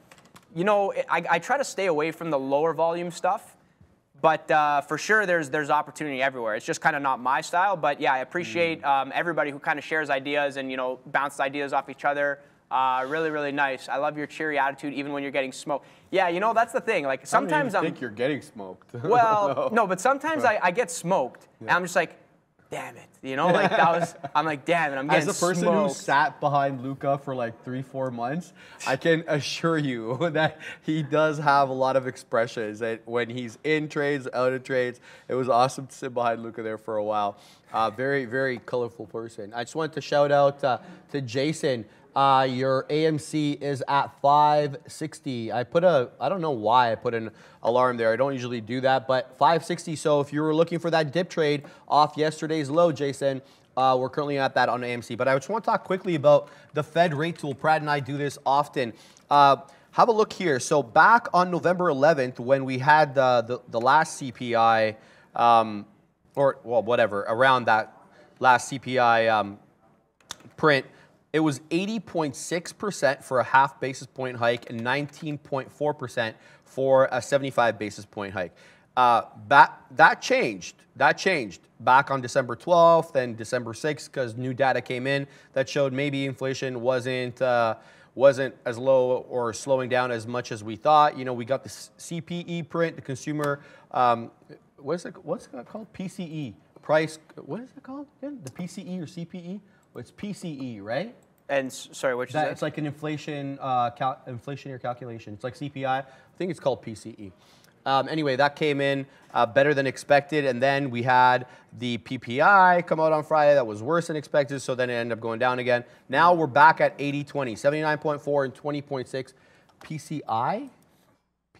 you know, I, I try to stay away from the lower volume stuff but uh, for sure, there's there's opportunity everywhere. It's just kind of not my style. But yeah, I appreciate mm. um, everybody who kind of shares ideas and you know bounces ideas off each other. Uh, really, really nice. I love your cheery attitude, even when you're getting smoked. Yeah, you know that's the thing. Like sometimes I think you're getting smoked. well, no. no, but sometimes I, I get smoked, yeah. and I'm just like, damn it. You know, like that was, I'm like, damn it, I'm getting As a person smoked. who sat behind Luca for like three, four months, I can assure you that he does have a lot of expressions. That when he's in trades, out of trades, it was awesome to sit behind Luca there for a while. Uh, very, very colorful person. I just wanted to shout out uh, to Jason. Uh, your AMC is at 560. I put a, I don't know why I put an alarm there. I don't usually do that, but 560. So if you were looking for that dip trade off yesterday's low, Jason, uh, we're currently at that on AMC. But I just want to talk quickly about the Fed rate tool. Brad and I do this often. Uh, have a look here. So back on November 11th, when we had the, the, the last CPI, um, or well, whatever, around that last CPI um, print, it was 80.6% for a half basis point hike and 19.4% for a 75 basis point hike. Uh, that, that changed. That changed back on December 12th and December 6th because new data came in that showed maybe inflation wasn't uh, wasn't as low or slowing down as much as we thought. You know, we got the CPE print, the consumer. Um, what's it? What's it called? PCE price. What is it called again? The PCE or CPE? Well, it's PCE, right? And sorry, which that, is It's like an inflation uh, cal- inflationary calculation. It's like CPI. I think it's called PCE. Um, anyway, that came in uh, better than expected, and then we had the PPI come out on Friday that was worse than expected, so then it ended up going down again. Now we're back at 80 20, 79.4 and 20.6. PCI?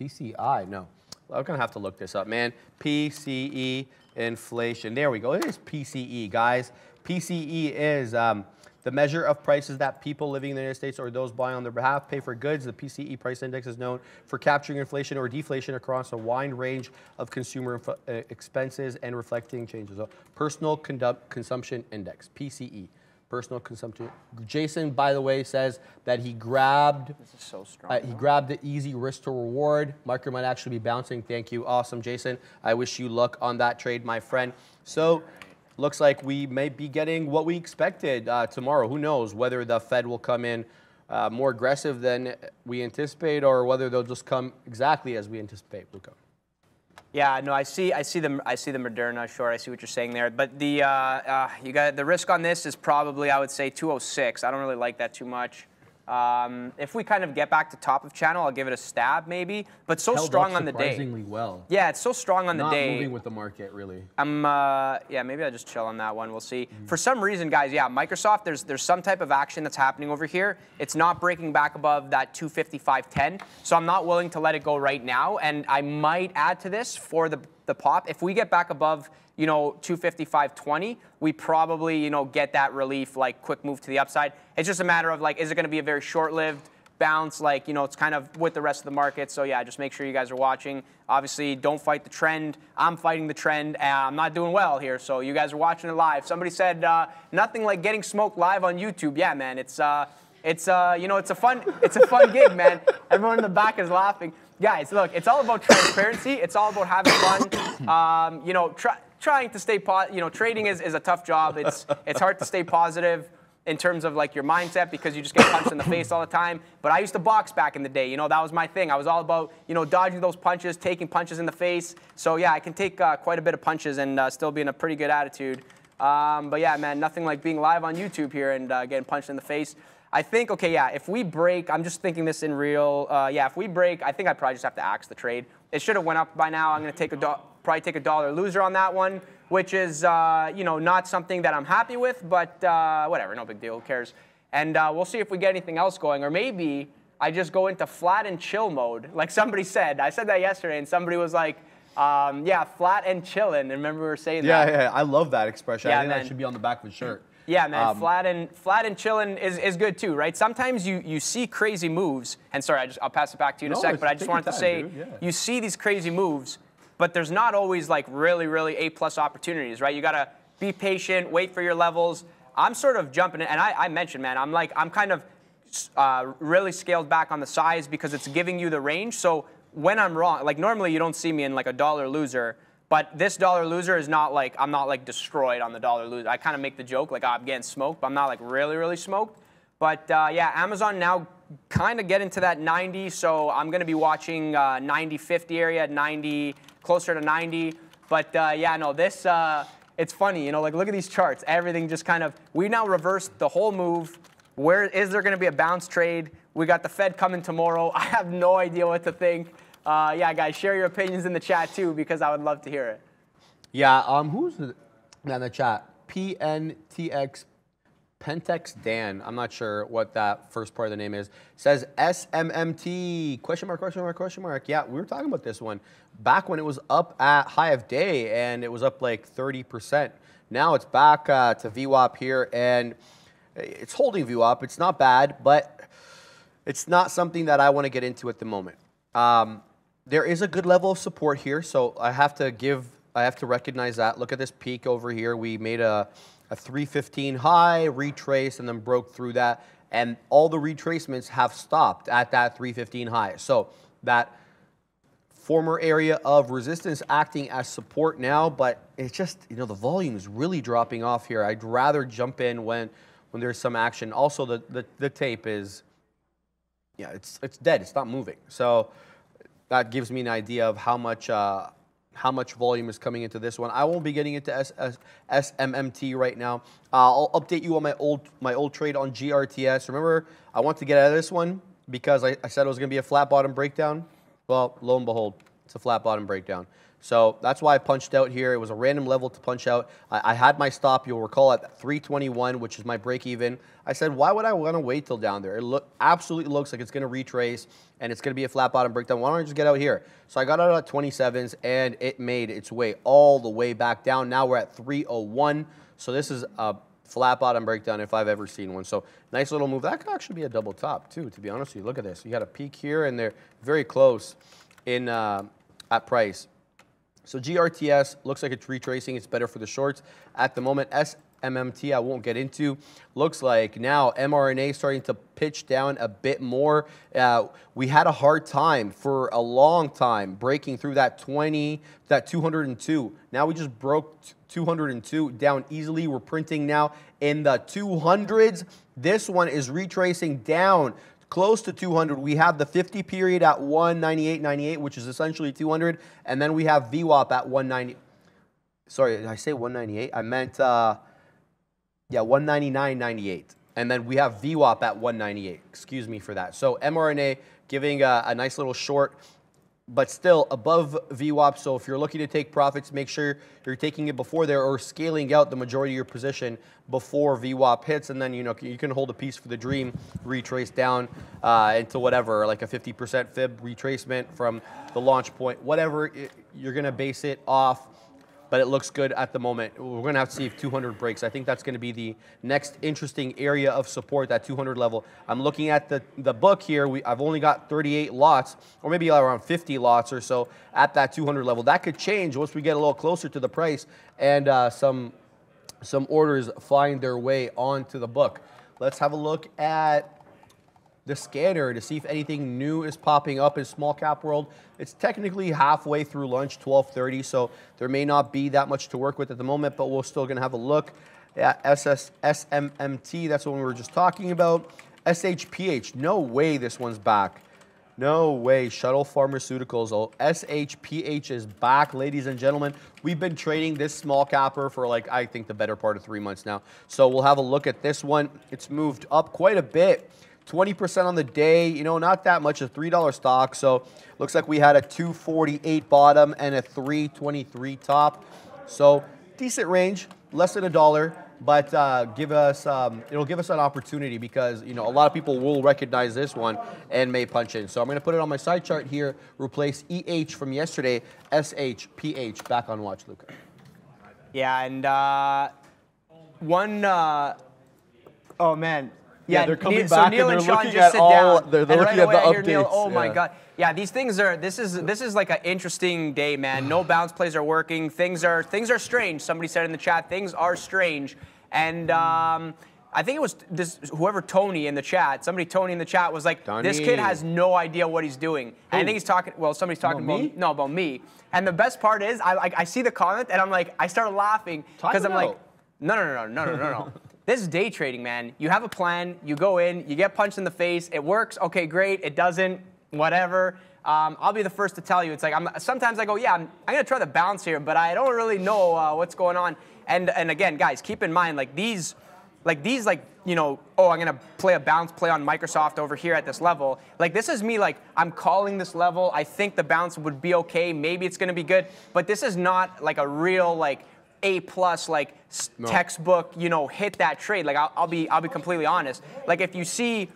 PCI, no. I'm going to have to look this up, man. PCE inflation. There we go. It is PCE, guys. PCE is. Um, the measure of prices that people living in the United States or those buying on their behalf pay for goods, the PCE price index is known for capturing inflation or deflation across a wide range of consumer uh, expenses and reflecting changes. So personal consumption index, PCE. Personal consumption. Jason, by the way, says that he grabbed. This is so strong. Uh, he grabbed the easy risk to reward. Market might actually be bouncing. Thank you, awesome, Jason. I wish you luck on that trade, my friend. So looks like we may be getting what we expected uh, tomorrow. Who knows whether the Fed will come in uh, more aggressive than we anticipate or whether they'll just come exactly as we anticipate, Luca. Yeah, no, I see. I see the I see the Moderna short. I see what you're saying there. But the uh, uh you got the risk on this is probably I would say 206. I don't really like that too much. Um, if we kind of get back to top of channel, I'll give it a stab maybe. But so Held strong on the day. Surprisingly well. Yeah, it's so strong on Not the day. Not moving with the market really. I'm uh, yeah, maybe I'll just chill on that one. We'll see. Mm-hmm. For some reason, guys, yeah, Microsoft. There's there's some type of action that's happening over here. It's not breaking back above that 255.10, so I'm not willing to let it go right now. And I might add to this for the the pop. If we get back above you know, 255.20, we probably, you know, get that relief, like quick move to the upside. It's just a matter of like, is it going to be a very short-lived bounce like you know it's kind of with the rest of the market. So yeah, just make sure you guys are watching. Obviously, don't fight the trend. I'm fighting the trend. I'm not doing well here, so you guys are watching it live. Somebody said uh, nothing like getting smoked live on YouTube. Yeah, man, it's uh, it's uh, you know it's a fun it's a fun gig, man. Everyone in the back is laughing. Guys, look, it's all about transparency. It's all about having fun. Um, you know, try, trying to stay po- you know trading is, is a tough job. It's it's hard to stay positive in terms of like your mindset because you just get punched in the face all the time. But I used to box back in the day. You know, that was my thing. I was all about, you know, dodging those punches, taking punches in the face. So yeah, I can take uh, quite a bit of punches and uh, still be in a pretty good attitude. Um, but yeah, man, nothing like being live on YouTube here and uh, getting punched in the face. I think, okay, yeah, if we break, I'm just thinking this in real. Uh, yeah, if we break, I think I probably just have to axe the trade. It should have went up by now. I'm going to take a do- probably take a dollar loser on that one which is uh, you know not something that I'm happy with, but uh, whatever, no big deal. Who cares? And uh, we'll see if we get anything else going, or maybe I just go into flat and chill mode, like somebody said. I said that yesterday, and somebody was like. Um, yeah, flat and chillin'. And remember we were saying yeah, that. Yeah, yeah, I love that expression. Yeah, I think man. that should be on the back of the shirt. Yeah, man, Um, flat and flat and chilling is, is good too, right? Sometimes you, you see crazy moves, and sorry, I just I'll pass it back to you in No, a sec, but I just wanted to say yeah. you see these crazy moves, but there's not always like really really A plus opportunities, right? You gotta be patient, wait for your levels. I'm sort of jumping in, and I, I mentioned, man, I'm like I'm kind of uh, really scaled back on the size because it's giving you the range. So when I'm wrong, like normally you don't see me in like a dollar loser, but this dollar loser is not like I'm not like destroyed on the dollar loser. I kind of make the joke like oh, I'm getting smoked, but I'm not like really really smoked. But uh, yeah, Amazon now kind of get into that 90, so I'm gonna be watching uh, 90 50 area, 90 closer to 90. But uh, yeah, no, this uh, it's funny, you know, like look at these charts. Everything just kind of we now reversed the whole move. Where is there going to be a bounce trade? We got the Fed coming tomorrow. I have no idea what to think. Uh, yeah, guys, share your opinions in the chat too because I would love to hear it. Yeah, um, who's in the chat? PNTX Pentex Dan. I'm not sure what that first part of the name is. Says SMMT question mark question mark question mark. Yeah, we were talking about this one back when it was up at high of day and it was up like 30%. Now it's back uh, to VWAP here and it's holding VWAP. It's not bad, but it's not something that I want to get into at the moment. Um, there is a good level of support here, so I have to give, I have to recognize that. Look at this peak over here. We made a, a 315 high, retraced, and then broke through that. And all the retracements have stopped at that 315 high. So that former area of resistance acting as support now, but it's just, you know, the volume is really dropping off here. I'd rather jump in when, when there's some action. Also, the, the, the tape is, yeah, it's, it's dead. It's not moving. So that gives me an idea of how much, uh, how much volume is coming into this one. I won't be getting into SMMT right now. Uh, I'll update you on my old, my old trade on GRTS. Remember, I want to get out of this one because I, I said it was going to be a flat bottom breakdown. Well, lo and behold, it's a flat bottom breakdown. So that's why I punched out here. It was a random level to punch out. I, I had my stop, you'll recall, at 321, which is my break even. I said, why would I want to wait till down there? It look, absolutely looks like it's going to retrace and it's going to be a flat bottom breakdown. Why don't I just get out here? So I got out at 27s and it made its way all the way back down. Now we're at 301. So this is a flat bottom breakdown if I've ever seen one. So nice little move. That could actually be a double top too, to be honest with you. Look at this. You got a peak here and they're very close in uh, at price. So GRTS looks like it's retracing. It's better for the shorts. At the moment, SMMT I won't get into. Looks like now mRNA starting to pitch down a bit more. Uh, we had a hard time for a long time breaking through that 20, that 202. Now we just broke 202 down easily. We're printing now in the 200s. This one is retracing down close to 200. We have the 50 period at 198.98, which is essentially 200, and then we have VWAP at 190. Sorry, did I say 198? I meant, uh, yeah, 199.98. And then we have VWAP at 198. Excuse me for that. So mRNA giving a, a nice little short, but still above VWAP. So if you're looking to take profits, make sure you're taking it before there or scaling out the majority of your position before VWAP hits, and then you know you can hold a piece for the dream, retrace down uh, into whatever, like a 50% fib retracement from the launch point, whatever it, you're gonna base it off. But it looks good at the moment. We're going to have to see if 200 breaks. I think that's going to be the next interesting area of support, that 200 level. I'm looking at the, the book here. We, I've only got 38 lots, or maybe around 50 lots or so at that 200 level. That could change once we get a little closer to the price and uh, some, some orders find their way onto the book. Let's have a look at the scanner to see if anything new is popping up in small cap world. It's technically halfway through lunch, 12:30, so there may not be that much to work with at the moment, but we're still going to have a look at SS, SMMT. That's what we were just talking about. SHPH. No way this one's back. No way. Shuttle Pharmaceuticals. Oh, SHPH is back, ladies and gentlemen. We've been trading this small capper for like, I think, the better part of three months now. So we'll have a look at this one. It's moved up quite a bit. 20% on the day, you know, not that much, a $3 stock. So looks like we had a 248 bottom and a 323 top. So decent range, less than a dollar, but uh, give us um, it'll give us an opportunity because you know a lot of people will recognize this one and may punch in. So I'm going to put it on my side chart here. Replace EH from yesterday, SHPH back on watch, Luca. Yeah, and uh, one. Uh, oh man. Yeah, they're coming Neal, back so Neal and and, they're Shawn looking just at sit all- down. they're- they're and looking right at the hear Neal, updates, oh my god. Yeah, these things are. This is this is like an interesting day, man. No bounce plays are working. Things are things are strange. Somebody said in the chat, things are strange, and. Um, I think it was this whoever Tony in the chat. Somebody Tony in the chat was like, "This kid has no idea what he's doing." And I think he's talking. Well, somebody's talking About about, me? no about me. And the best part is, I like I see the comment and I'm like, I start laughing because I'm like, no, no, no, no, no, no, no. this is day trading, man. You have a plan, you go in, you get punched in the face, it works, okay, great. It doesn't, whatever. Um, I'll be the first to tell you. It's like I'm, sometimes I go, yeah, I'm, I'm gonna try the bounce here, but I don't really know uh, what's going on. And and again, guys, keep in mind, like these, like these, like you know, oh, I'm gonna play a bounce play on Microsoft over here at this level. Like this is me, like I'm calling this level. I think the bounce would be okay. Maybe it's gonna be good, but this is not like a real like a plus like s- textbook you know hit that trade. Like I'll, I'll be i'll be completely honest. Like if you see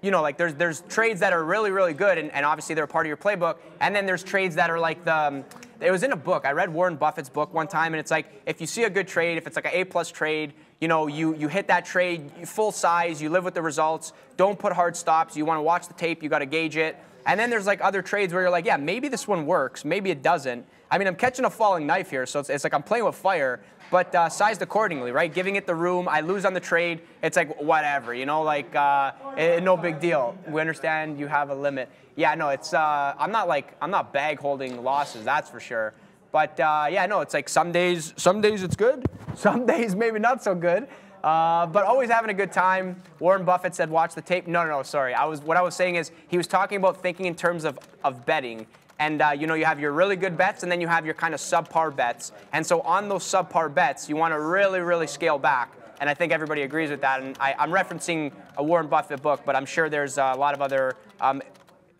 you know like there's there's trades that are really really good and, and obviously they're a part of your playbook and then there's trades that are like the um, it was in a book. I read warren buffett's book one time and it's like if you see a good trade if it's like an a plus trade you know you you hit that trade full size you live with the results don't put hard stops you want to watch the tape you got to gauge it. And then there's like other trades where you're like, yeah, maybe this one works, maybe it doesn't. I mean, I'm catching a falling knife here, so it's, it's like I'm playing with fire, but uh, sized accordingly, right? Giving it the room. I lose on the trade. It's like whatever, you know, like uh, eh, no big deal. We understand you have a limit. Yeah, no, it's uh, I'm not like I'm not bag holding losses, that's for sure. But uh, yeah, no, it's like some days, some days it's good, some days maybe not so good. Uh, but always having a good time. Warren Buffett said, "Watch the tape." No, no, no. Sorry. I was what I was saying is he was talking about thinking in terms of of betting. And uh, you know, you have your really good bets, and then you have your kind of subpar bets. And so on those subpar bets, you want to really, really scale back. And I think everybody agrees with that. And I, I'm referencing a Warren Buffett book, but I'm sure there's a lot of other um,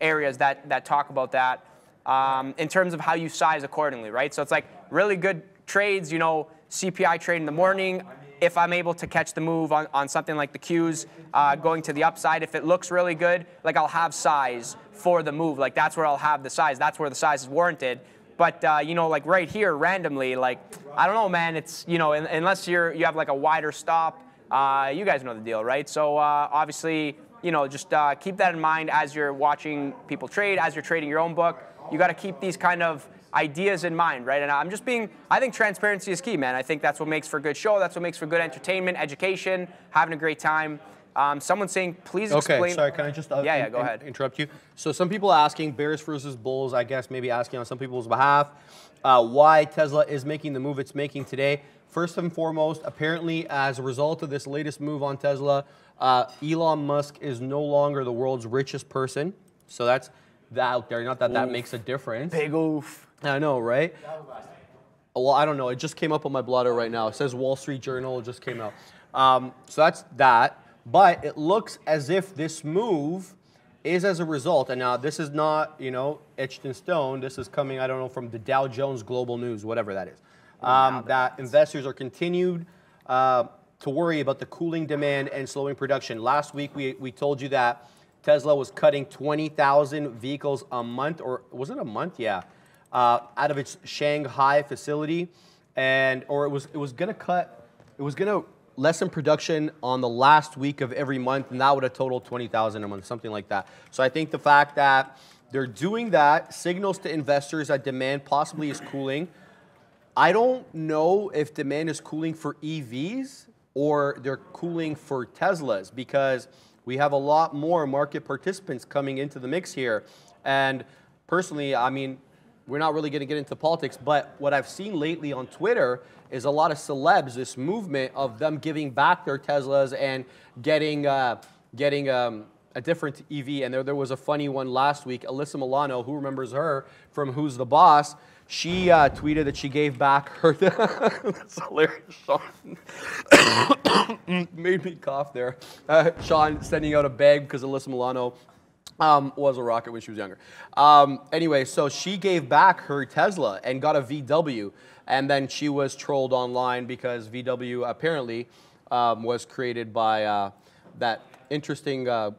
areas that that talk about that um, in terms of how you size accordingly, right? So it's like really good trades. You know, CPI trade in the morning. If I'm able to catch the move on, on something like the Qs uh, going to the upside, if it looks really good, like I'll have size for the move. Like that's where I'll have the size. That's where the size is warranted. But uh, you know, like right here, randomly, like I don't know, man. It's you know, un- unless you're you have like a wider stop, uh, you guys know the deal, right? So uh, obviously, you know, just uh, keep that in mind as you're watching people trade, as you're trading your own book. You got to keep these kind of ideas in mind, right? And I'm just being, I think transparency is key, man. I think that's what makes for a good show. That's what makes for good entertainment, education, having a great time. Um, someone's saying, please explain. Okay, sorry, can I just uh, Yeah, yeah, go in- ahead. interrupt you? So some people are asking Bears versus Bulls, I guess maybe asking on some people's behalf uh, why Tesla is making the move it's making today. First and foremost, apparently as a result of this latest move on Tesla, uh, Elon Musk is no longer the world's richest person. So that's that out there. Not that that makes a difference. Big oof. I know, right? Well, I don't know. It just came up on my blotter right now. It says Wall Street Journal. It just came out. Um, so that's that. But it looks as if this move is as a result. And now this is not, you know, etched in stone. This is coming, I don't know, from the Dow Jones Global News, whatever that is. Um, that investors are continued uh, to worry about the cooling demand and slowing production. Last week we, we told you that Tesla was cutting 20,000 vehicles a month, or was it a month? Yeah. uh, out of its Shanghai facility, and or it was it was gonna cut, it was gonna lessen production on the last week of every month, and that would have totaled 20,000 a month, something like that. So I think the fact that they're doing that signals to investors that demand possibly is cooling. I don't know if demand is cooling for EVs or they're cooling for Teslas because we have a lot more market participants coming into the mix here. And personally, I mean, we're not really going to get into politics, but what I've seen lately on Twitter is a lot of celebs, this movement of them giving back their Teslas and getting, uh, getting um, a different EV. And there, there was a funny one last week. Alyssa Milano, who remembers her from Who's the Boss? She uh, tweeted that she gave back her. That's hilarious, Shawn. Made me cough there. Uh, Shawn sending out a bag because Alyssa Milano um, was a rocket when she was younger. Um, anyway, so she gave back her Tesla and got a VW, and then she was trolled online because VW apparently um, was created by uh, that interesting uh,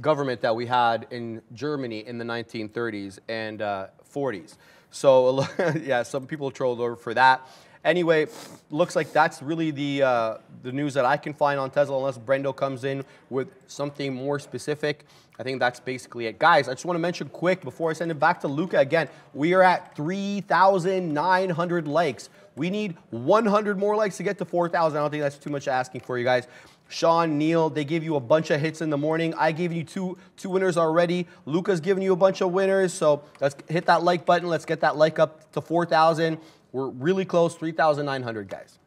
government that we had in Germany in the 1930s and uh, 40s. So yeah, some people trolled over for that. Anyway, looks like that's really the uh, the news that I can find on Tesla, unless Brendo comes in with something more specific. I think that's basically it, guys. I just want to mention quick before I send it back to Luca again. We are at 3,900 likes. We need 100 more likes to get to 4,000. I don't think that's too much asking for you guys. Shawn, Neal, they gave you a bunch of hits in the morning. I gave you two two winners already. Luca's giving you a bunch of winners. So let's hit that like button. Let's get that like up to 4,000. We're really close, 3,900 guys.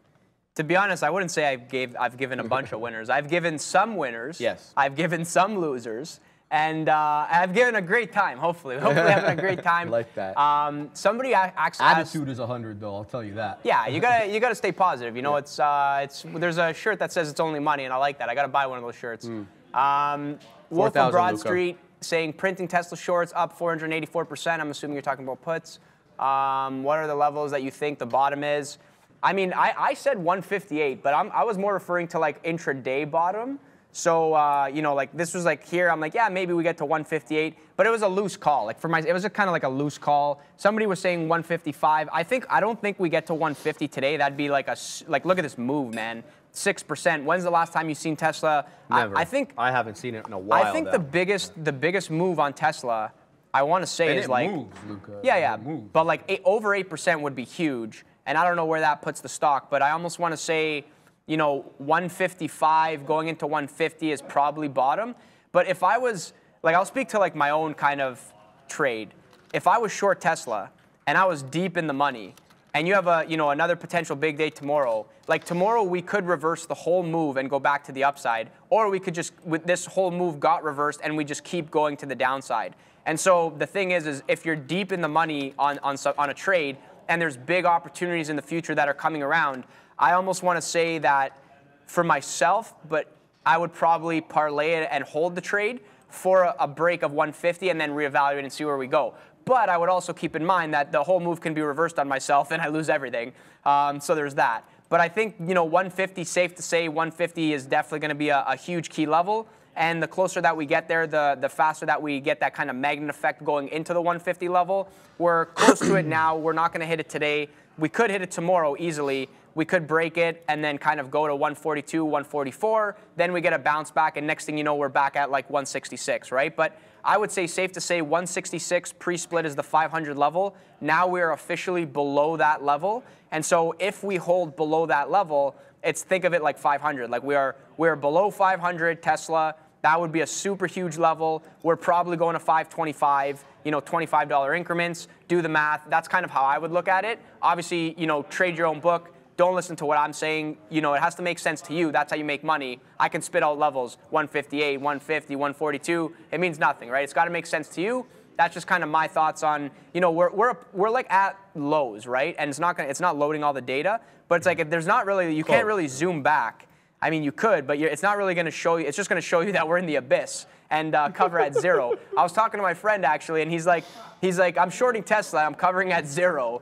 To be honest, I wouldn't say I've gave I've given a bunch of winners. I've given some winners. Yes. I've given some losers. And uh, I've given a great time, hopefully. Hopefully having a great time. Like that. Um, somebody actually asked, Attitude is 100, though. I'll tell you that. Yeah, you gotta you gotta stay positive. You know, it's uh, it's there's a shirt that says it's only money, and I like that. I gotta buy one of those shirts. Mm. Um, Wolf 4,000, of Broad Luca. Street saying printing Tesla shorts up 484 percent. I'm assuming you're talking about puts. Um, what are the levels that you think the bottom is? I mean, I, I said 158, but I'm, I was more referring to like intraday bottom. So uh, you know, like this was like here. I'm like, yeah, maybe we get to 158, but it was a loose call. Like for my, it was kind of like a loose call. Somebody was saying 155. I think I don't think we get to 150 today. That'd be like a like look at this move, man. Six percent. When's the last time you've seen Tesla? I- Never. I, think I haven't seen it in a while. I think though. the biggest the biggest move on Tesla, I want to say And is it like moves, Luca. yeah, It yeah, moves. but like eight, over eight percent would be huge, and I don't know where that puts the stock, but I almost want to say, you know, 155 going into 150 is probably bottom. But if I was like, I'll speak to like my own kind of trade. If I was short Tesla and I was deep in the money, and you have a you know another potential big day tomorrow like tomorrow we could reverse the whole move and go back to the upside or we could just with this whole move got reversed and we just keep going to the downside and so the thing is is if you're deep in the money on on, on a trade and there's big opportunities in the future that are coming around i almost want to say that for myself but i would probably parlay it and hold the trade for a, break of 150 and then reevaluate and see where we go but I would also keep in mind that the whole move can be reversed on myself and I lose everything. Um, so there's that. But I think, you know, 150, safe to say 150 is definitely going to be a, a huge key level. And the closer that we get there, the, the faster that we get that kind of magnet effect going into the 150 level. We're close to it now. We're not going to hit it today. We could hit it tomorrow easily. We could break it and then kind of go to 142, 144. Then we get a bounce back, and next thing you know, we're back at like 166, right? But I would say safe to say 166 pre-split is the 500 level. Now we're officially below that level, and so if we hold below that level, it's think of it like 500. Like we are we're below 500 Tesla. That would be a super huge level. We're probably going to 525, you know, $25 increments. Do the math. That's kind of how I would look at it. Obviously, you know, trade your own book. Don't listen to what I'm saying. You know, it has to make sense to you. That's how you make money. I can spit out levels 158, 150, 142. It means nothing, right? It's got to make sense to you. That's just kind of my thoughts on, you know, we're, we're, we're like at lows, right? And it's not gonna, it's not loading all the data, but it's like if there's not really, you can't really zoom back. I mean, you could, but it's not really going to show you. It's just going to show you that we're in the abyss and uh, cover at zero. I was talking to my friend actually, and he's like, he's like, I'm shorting Tesla. I'm covering at zero,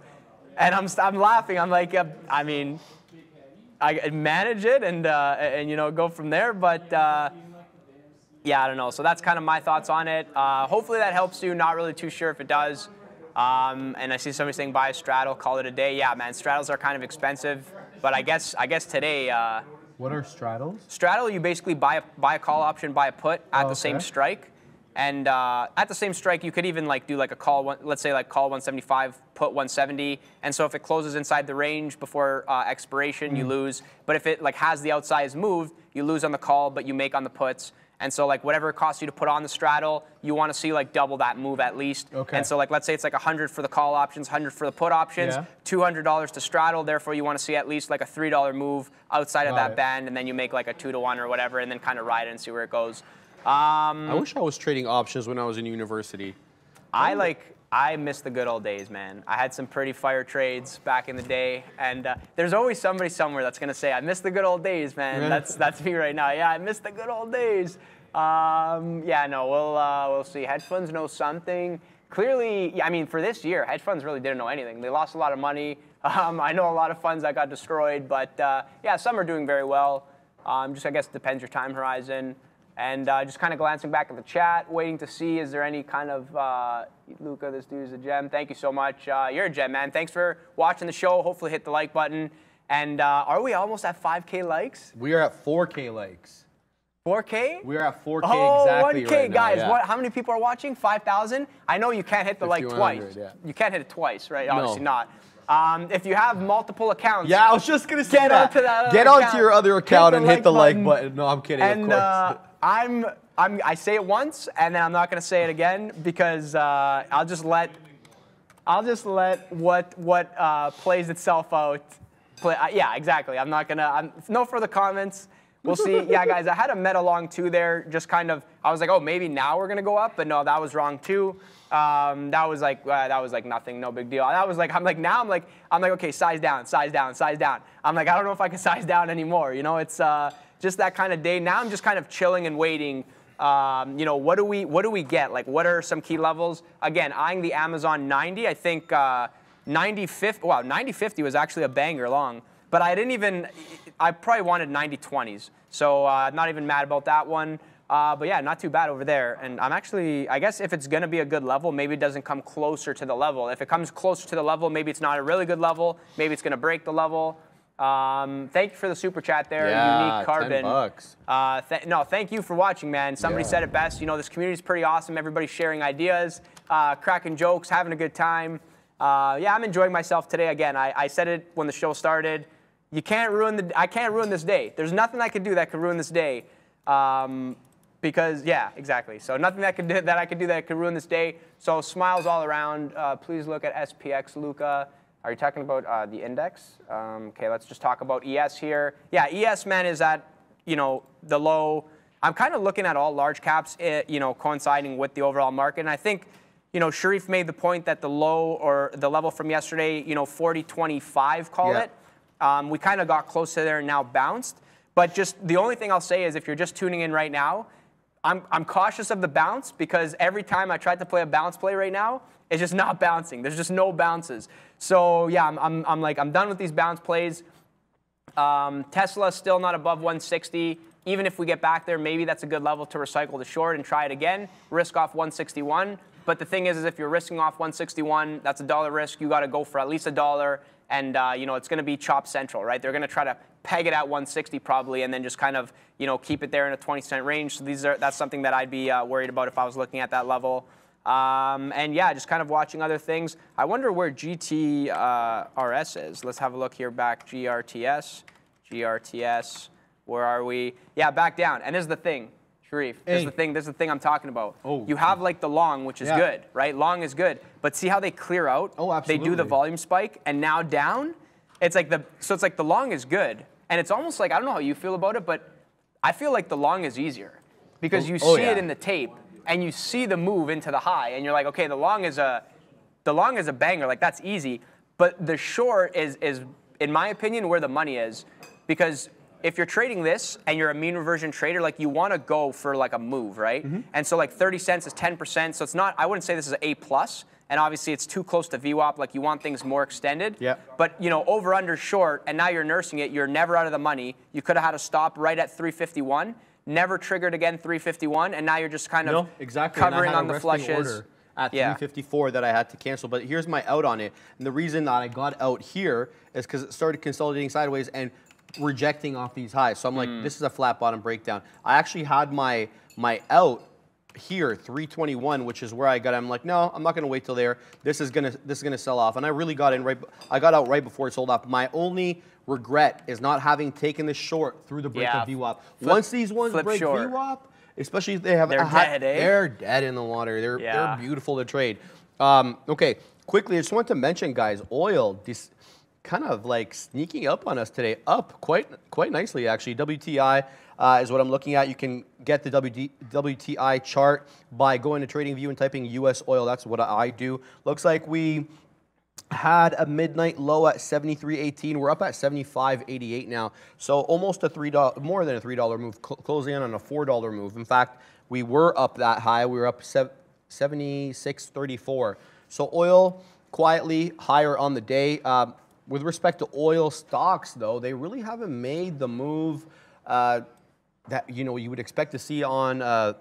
and I'm I'm laughing. I'm like, uh, I mean, I manage it and uh, and you know go from there, but. Uh, yeah, I don't know. So that's kind of my thoughts on it. Uh, hopefully that helps you. Not really too sure if it does. Um, and I see somebody saying buy a straddle, call it a day. Yeah, man, straddles are kind of expensive, but I guess I guess today. Uh, What are straddles? straddle, you basically buy a buy a call option, buy a put at Oh, the same strike, and uh, at the same strike, you could even like do like a call. One, let's say like call 175, put 170, and so if it closes inside the range before uh, expiration, Mm. you lose. But if it like has the outsized move, you lose on the call, but you make on the puts. And so like whatever it costs you to put on the straddle, you want to see like double that move at least. Okay. And so like let's say it's like 100 for the call options, 100 for the put options, Yeah. $200 to straddle. Therefore, you want to see at least like a three dollar move outside of that it. band, and then you make like a two to one or whatever, and then kind of ride it and see where it goes. Um, I wish I was trading options when I was in university. I like I miss the good old days, man. I had some pretty fire trades back in the day, and uh, there's always somebody somewhere that's gonna say, "I miss the good old days, man." That's that's me right now. Yeah, I miss the good old days. Um, yeah, no, we'll uh, we'll see. Hedge funds know something. Clearly, yeah, I mean, for this year, hedge funds really didn't know anything. They lost a lot of money. Um, I know a lot of funds that got destroyed, but uh, yeah, some are doing very well. Um, just I guess depends your time horizon. And uh, just kind of glancing back at the chat, waiting to see is there any kind of uh, Luca, this dude's a gem. Thank you so much. Uh, you're a gem, man. Thanks for watching the show. Hopefully, hit the like button. And uh, are we almost at 5K likes? We are at 4K likes. 4K? We are at 4K Oh, exactly 1K, right now, guys. yeah. What? How many people are watching? 5,000? I know you can't hit the like twice. yeah. You can't hit it twice, right? Obviously not. Um, if you have multiple accounts, Yeah, I was just gonna say Get that. onto that Get onto account. your other Hit account the and hit like the like button. button. No, I'm kidding. And of course. I'm, I'm, I say it once, and then I'm not gonna say it again because uh, I'll just let, I'll just let what what uh, plays itself out. Play, uh, yeah, exactly. I'm not gonna. I'm, no further comments. We'll see. Yeah, guys, I had a met along two there. Just kind of, I was like, oh, maybe now we're gonna go up, but no, that was wrong too. Um, that was like, uh, that was like nothing, no big deal. That was like, I'm like now, I'm like, I'm like, okay, size down, size down, size down. I'm like, I don't know if I can size down anymore. You know, it's uh, just that kind of day. Now I'm just kind of chilling and waiting. Um, you know, what do we what do we get? Like, what are some key levels? Again, eyeing the Amazon 90. I think uh, 90 50. Wow, 90 50 was actually a banger long. But I didn't even. I probably wanted 90 20s. So uh, I'm not even mad about that one. Uh, but yeah, not too bad over there. And I'm actually, I guess if it's going to be a good level, maybe it doesn't come closer to the level. If it comes closer to the level, maybe it's not a really good level. Maybe it's going to break the level. Um, thank you for the super chat there, Yeah, Unique 10 Carbon. bucks. Uh, th- no, thank you for watching, man. Somebody Yeah. said it best. You know, this community is pretty awesome. Everybody's sharing ideas, uh, cracking jokes, having a good time. Uh, yeah, I'm enjoying myself today. Again, I, I said it when the show started. You can't ruin the. I can't ruin this day. There's nothing I could do that could ruin this day. Um, because yeah, exactly. So nothing that could do, that I could do that could ruin this day. So smiles all around. Uh, please look at SPX, Luca. Are you talking about uh, the index? Um, okay, let's just talk about ES here. Yeah, ES man is at you know the low. I'm kind of looking at all large caps, eh, you know, coinciding with the overall market, and I think. You know, Sharif made the point that the low or the level from yesterday, you know, 40.25, call Yeah. it, um, we kind of got close to there and now bounced. But just the only thing I'll say is if you're just tuning in right now, I'm, I'm cautious of the bounce because every time I try to play a bounce play right now, it's just not bouncing. There's just no bounces. So yeah, I'm, I'm, I'm like, I'm done with these bounce plays. Um, Tesla's still not above 160. Even if we get back there, maybe that's a good level to recycle the short and try it again. Risk off 161. But the thing is, is if you're risking off 161, that's a dollar risk. You got to go for at least a dollar, and uh, you know it's going to be chop central, right? They're going to try to peg it at 160 probably, and then just kind of you know keep it there in a 20 cent range. So these are that's something that I'd be uh, worried about if I was looking at that level. Um, and yeah, just kind of watching other things. I wonder where GTRS uh, is. Let's have a look here back. GRTS, GRTS. Where are we? Yeah, back down. And this is the thing, Sharif. This is the thing. This is the thing I'm talking about. Oh. You have like the long, which is Yeah. good, right? Long is good. But see how they clear out? Oh, absolutely. They do the volume spike, and now down. It's like the so it's like the long is good, and it's almost like I don't know how you feel about it, but I feel like the long is easier because you oh, see it in the tape and you see the move into the high, and you're like, okay, the long is a the long is a banger, like that's easy. But the short is is in my opinion where the money is, because if you're trading this and you're a mean reversion trader, like you want to go for like a move, right? Mm-hmm. And so like 30 cents is 10%, so it's not. I wouldn't say this is an A plus, and obviously it's too close to VWAP. Like you want things more extended. Yeah. But you know, over under short, and now you're nursing it. You're never out of the money. You could have had a stop right at 351. Never triggered again 351, and now you're just kind of No, exactly. covering on the flushes. order at Yeah. 354 that I had to cancel. But here's my out on it. And the reason that I got out here is because it started consolidating sideways and rejecting off these highs. So I'm like, Mm. this is a flat bottom breakdown. I actually had my my out here 321 which is where i got i'm like no i'm not going to wait till there this is going to this is going to sell off and i really got in right i got out right before it sold off my only regret is not having taken this short through the break Yeah. of VWAP. Once these ones flip break short. VWAP, especially if they have They're a high- dead, eh? they're dead in the water. They're Yeah. they're beautiful to trade. Um, okay, quickly, I just want to mention, guys, oil this kind of like sneaking up on us today, up quite quite nicely actually. WTI uh, is what I'm looking at. You can get the WD, WTI chart by going to TradingView and typing U.S. oil. That's what I do. Looks like we had a midnight low at 73.18. We're up at 75.88 now. So almost a three dollar, more than a three dollar move, cl- closing in on a four dollar move. In fact, we were up that high. We were up 76.34. So oil quietly higher on the day. Um, with respect to oil stocks, though, they really haven't made the move uh, that you know you would expect to see on. Uh,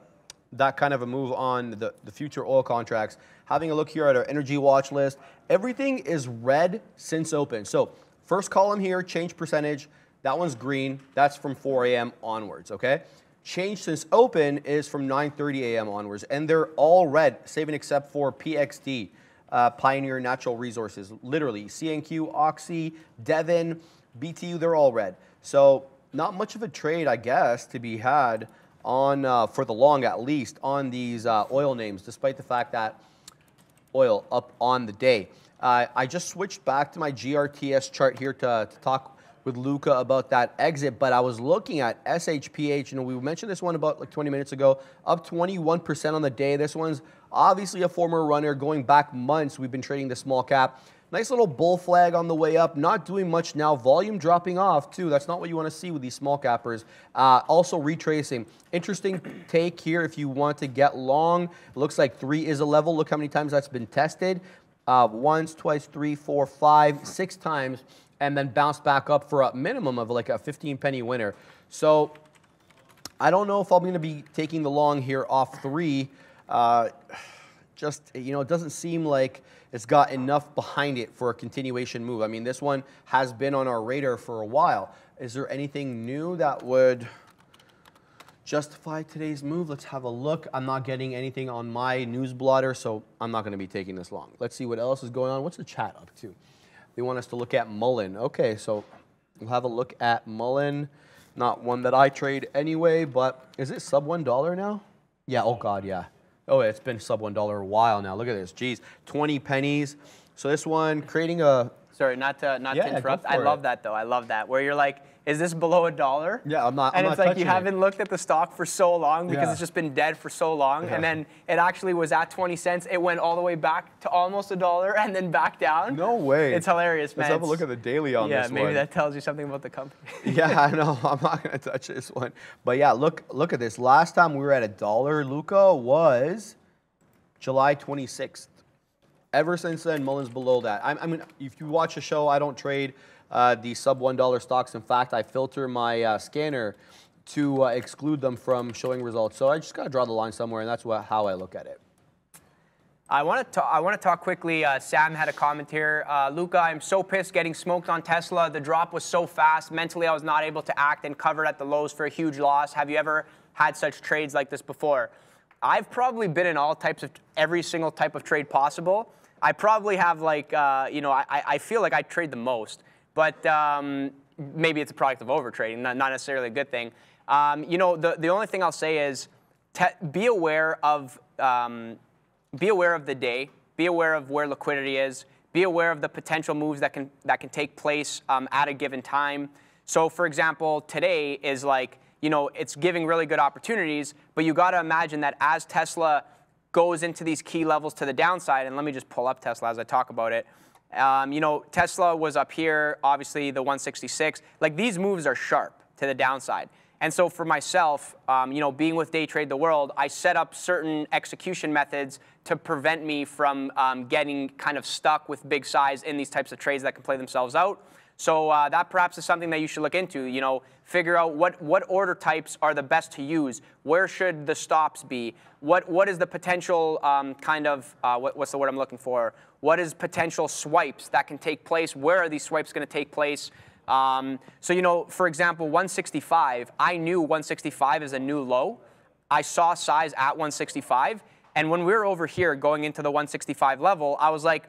that kind of a move on the, the future oil contracts. Having a look here at our energy watch list, everything is red since open. So first column here, change percentage, that one's green. That's from 4 a.m. onwards, okay? Change since open is from 9.30 a.m. onwards, and they're all red, saving except for PXD, uh, Pioneer Natural Resources. Literally, CNQ, Oxy, Devon, BTU, they're all red. So not much of a trade, I guess, to be had on uh, for the long at least on these uh, oil names, despite the fact that oil up on the day. Uh, I just switched back to my GRTS chart here to, to talk with Luca about that exit, but I was looking at SHPH. Know, we mentioned this one about like 20 minutes ago, up 21% on the day. This one's obviously a former runner going back months. We've been trading the small cap. Nice little bull flag on the way up, not doing much now. Volume dropping off too. That's not what you want to see with these small cappers. Uh, also retracing. Interesting take here if you want to get long. Looks like three is a level. Look how many times that's been tested. Uh, once, twice, three, four, five, six times, and then bounce back up for a minimum of like a 15 penny winner. So I don't know if I'm going to be taking the long here off three. Uh, just you know, it doesn't seem like it's got enough behind it for a continuation move. I mean, this one has been on our radar for a while. Is there anything new that would justify today's move? Let's have a look. I'm not getting anything on my news blotter, so I'm not going to be taking this long. Let's see what else is going on. What's the chat up to? They want us to look at Mullen. Okay, so we'll have a look at Mullen. Not one that I trade anyway, but is it sub one dollar now? Yeah. Oh God, yeah. Oh, it's been sub one dollar a while now. Look at this. Jeez, 20 pennies. So this one creating a Sorry, not to not Yeah, to interrupt. I love it. that though. I love that where you're like, is this below a dollar? Yeah, I'm not- And I'm it's not like you it. haven't looked at the stock for so long because Yeah. it's just been dead for so long, Yeah. and then it actually was at 20 cents. It went all the way back to almost a dollar and then back down. No way. It's hilarious, man. Let's have a look at the daily on this. yeah, this maybe one. that tells you something about the company. yeah, I know. I'm not gonna touch this one. But yeah, look look at this. Last time we were at a dollar, Luca was July 26th. Ever since then, Mullen's below that. I, I mean, if you watch the show, I don't trade uh, the sub one dollar stocks. In fact, I filter my uh, scanner to uh, exclude them from showing results. So I just gotta draw the line somewhere, and that's what, how I look at it. I want to I want to talk quickly. Uh, Sam had a comment here. Uh, Luca, I'm so pissed getting smoked on Tesla. The drop was so fast. Mentally, I was not able to act and covered at the lows for a huge loss. Have you ever had such trades like this before? I've probably been in all types of every single type of trade possible. I probably have like uh, you know I, I feel like I trade the most, but um, maybe it's a product of overtrading, not, not necessarily a good thing. Um, you know the the only thing I'll say is be aware of. Um, be aware of the day, be aware of where liquidity is, be aware of the potential moves that can that can take place um, at a given time. So, for example, today is like you know it's giving really good opportunities, but you got to imagine that as Tesla goes into these key levels to the downside, and let me just pull up Tesla as I talk about it. Um, you know, Tesla was up here, obviously the 166. Like these moves are sharp to the downside. And so for myself, um, you know, being with Day Trade the World, I set up certain execution methods to prevent me from um, getting kind of stuck with big size in these types of trades that can play themselves out. So uh, that perhaps is something that you should look into. You know, figure out what, what order types are the best to use. Where should the stops be? What, what is the potential um, kind of, uh, what, what's the word I'm looking for? What is potential swipes that can take place? Where are these swipes going to take place? Um, so, you know, for example, 165, I knew 165 is a new low. I saw size at 165. And when we were over here going into the 165 level, I was like,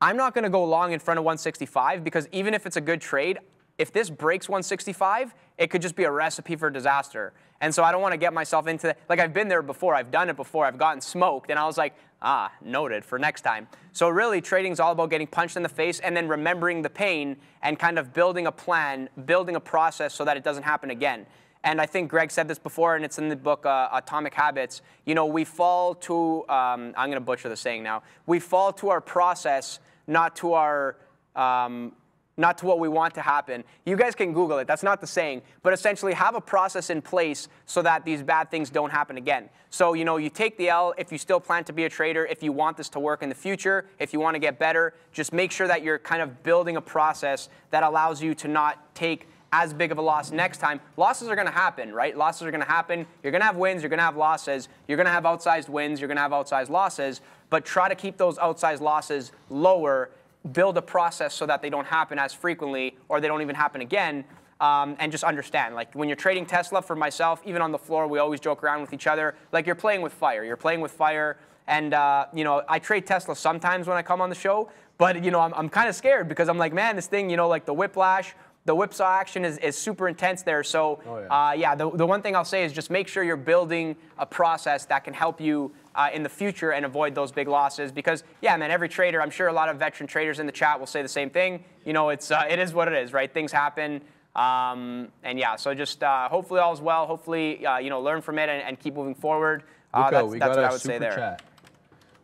I'm not going to go long in front of 165 because even if it's a good trade, if this breaks 165, it could just be a recipe for disaster. And so I don't want to get myself into that. Like I've been there before, I've done it before, I've gotten smoked, and I was like, ah, noted for next time. So really, trading is all about getting punched in the face and then remembering the pain and kind of building a plan, building a process so that it doesn't happen again. And I think Greg said this before, and it's in the book uh, Atomic Habits. You know, we fall to, um, I'm going to butcher the saying now, we fall to our process, not to our um, not to what we want to happen. You guys can Google it, that's not the saying, but essentially have a process in place so that these bad things don't happen again. So, you know, you take the L if you still plan to be a trader, if you want this to work in the future, if you want to get better, just make sure that you're kind of building a process that allows you to not take as big of a loss next time. Losses are going to happen, right? Losses are going to happen. You're going to have wins, you're going to have losses, you're going to have outsized wins, you're going to have outsized losses, but try to keep those outsized losses lower build a process so that they don't happen as frequently or they don't even happen again. Um, and just understand, like when you're trading Tesla, for myself, even on the floor, we always joke around with each other. Like you're playing with fire. You're playing with fire. And uh, you know, I trade Tesla sometimes when I come on the show, but you know, I'm, I'm kind of scared because I'm like, man, this thing, you know, like the whiplash, the whipsaw action is, is super intense there. So oh, yeah, uh, yeah the, the one thing I'll say is just make sure you're building a process that can help you uh, in the future and avoid those big losses. Because yeah, man, every trader, I'm sure a lot of veteran traders in the chat will say the same thing. You know, it's uh, it is what it is, right? Things happen. Um, and yeah, so just uh, hopefully all is well. Hopefully, uh, you know, learn from it and, and keep moving forward. Uh, Luca, that's we that's got what a I would super say there. Chat.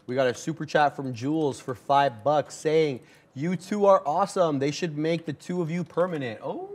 We got a super chat from Jules for five bucks saying, "You two are awesome. They should make the two of you permanent." Oh.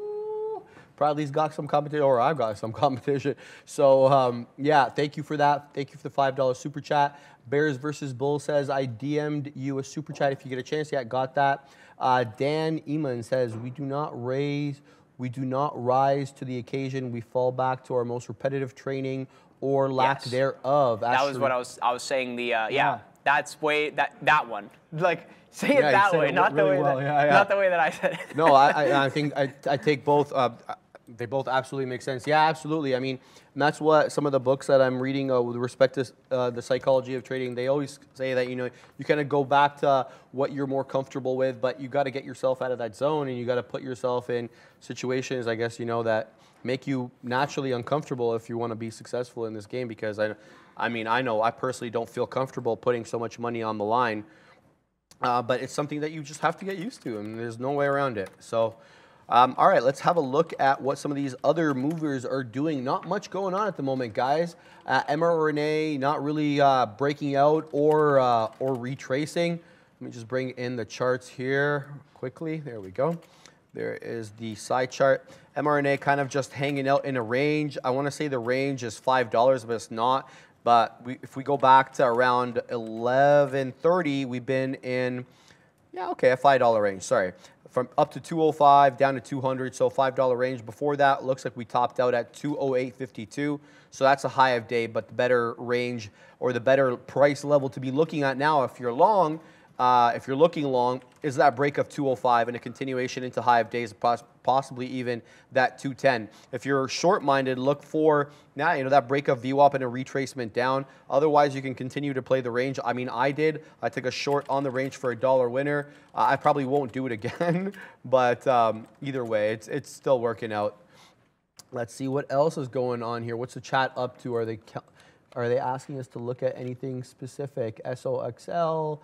Bradley's got some competition, or I've got some competition. So um, yeah, thank you for that. Thank you for the five dollar super chat. Bears versus Bull says I DM'd you a super chat if you get a chance. Yeah, got that. Uh, Dan Eman says we do not raise, we do not rise to the occasion. We fall back to our most repetitive training or lack Yes. thereof. That was what I was I was saying. The uh, yeah, Yeah. That's way that that one. Like say it Yeah, that way, it not the really way well. that Yeah, yeah. not the way that I said it. no, I, I, I think I, I take both. Uh, they both absolutely make sense. Yeah, absolutely. I mean, that's what some of the books that I'm reading uh, with respect to uh, the psychology of trading. They always say that you know you kind of go back to what you're more comfortable with, but you got to get yourself out of that zone, and you got to put yourself in situations, I guess you know that make you naturally uncomfortable if you want to be successful in this game. Because I, I mean, I know I personally don't feel comfortable putting so much money on the line. Uh, but it's something that you just have to get used to, and there's no way around it. So, um, all right, let's have a look at what some of these other movers are doing. Not much going on at the moment, guys. Uh, mRNA not really uh, breaking out or uh, or retracing. Let me just bring in the charts here quickly. There we go. There is the side chart. mRNA kind of just hanging out in a range. I want to say the range is five dollars, but it's not. But we, if we go back to around 11:30, we've been in, yeah, okay, a five dollar range. Sorry, from up to 205 down to 200, so five dollar range. Before that, looks like we topped out at 208.52. So that's a high of day, but the better range or the better price level to be looking at now, if you're long, uh, if you're looking long, is that break of 205 and a continuation into high of days, pos- possibly even that 210. If you're short-minded, look for now you know that break of VWAP and a retracement down. Otherwise, you can continue to play the range. I mean, I did. I took a short on the range for a dollar winner. Uh, I probably won't do it again, but um, either way, it's it's still working out. Let's see what else is going on here. What's the chat up to? Are they are they asking us to look at anything specific? SOXL,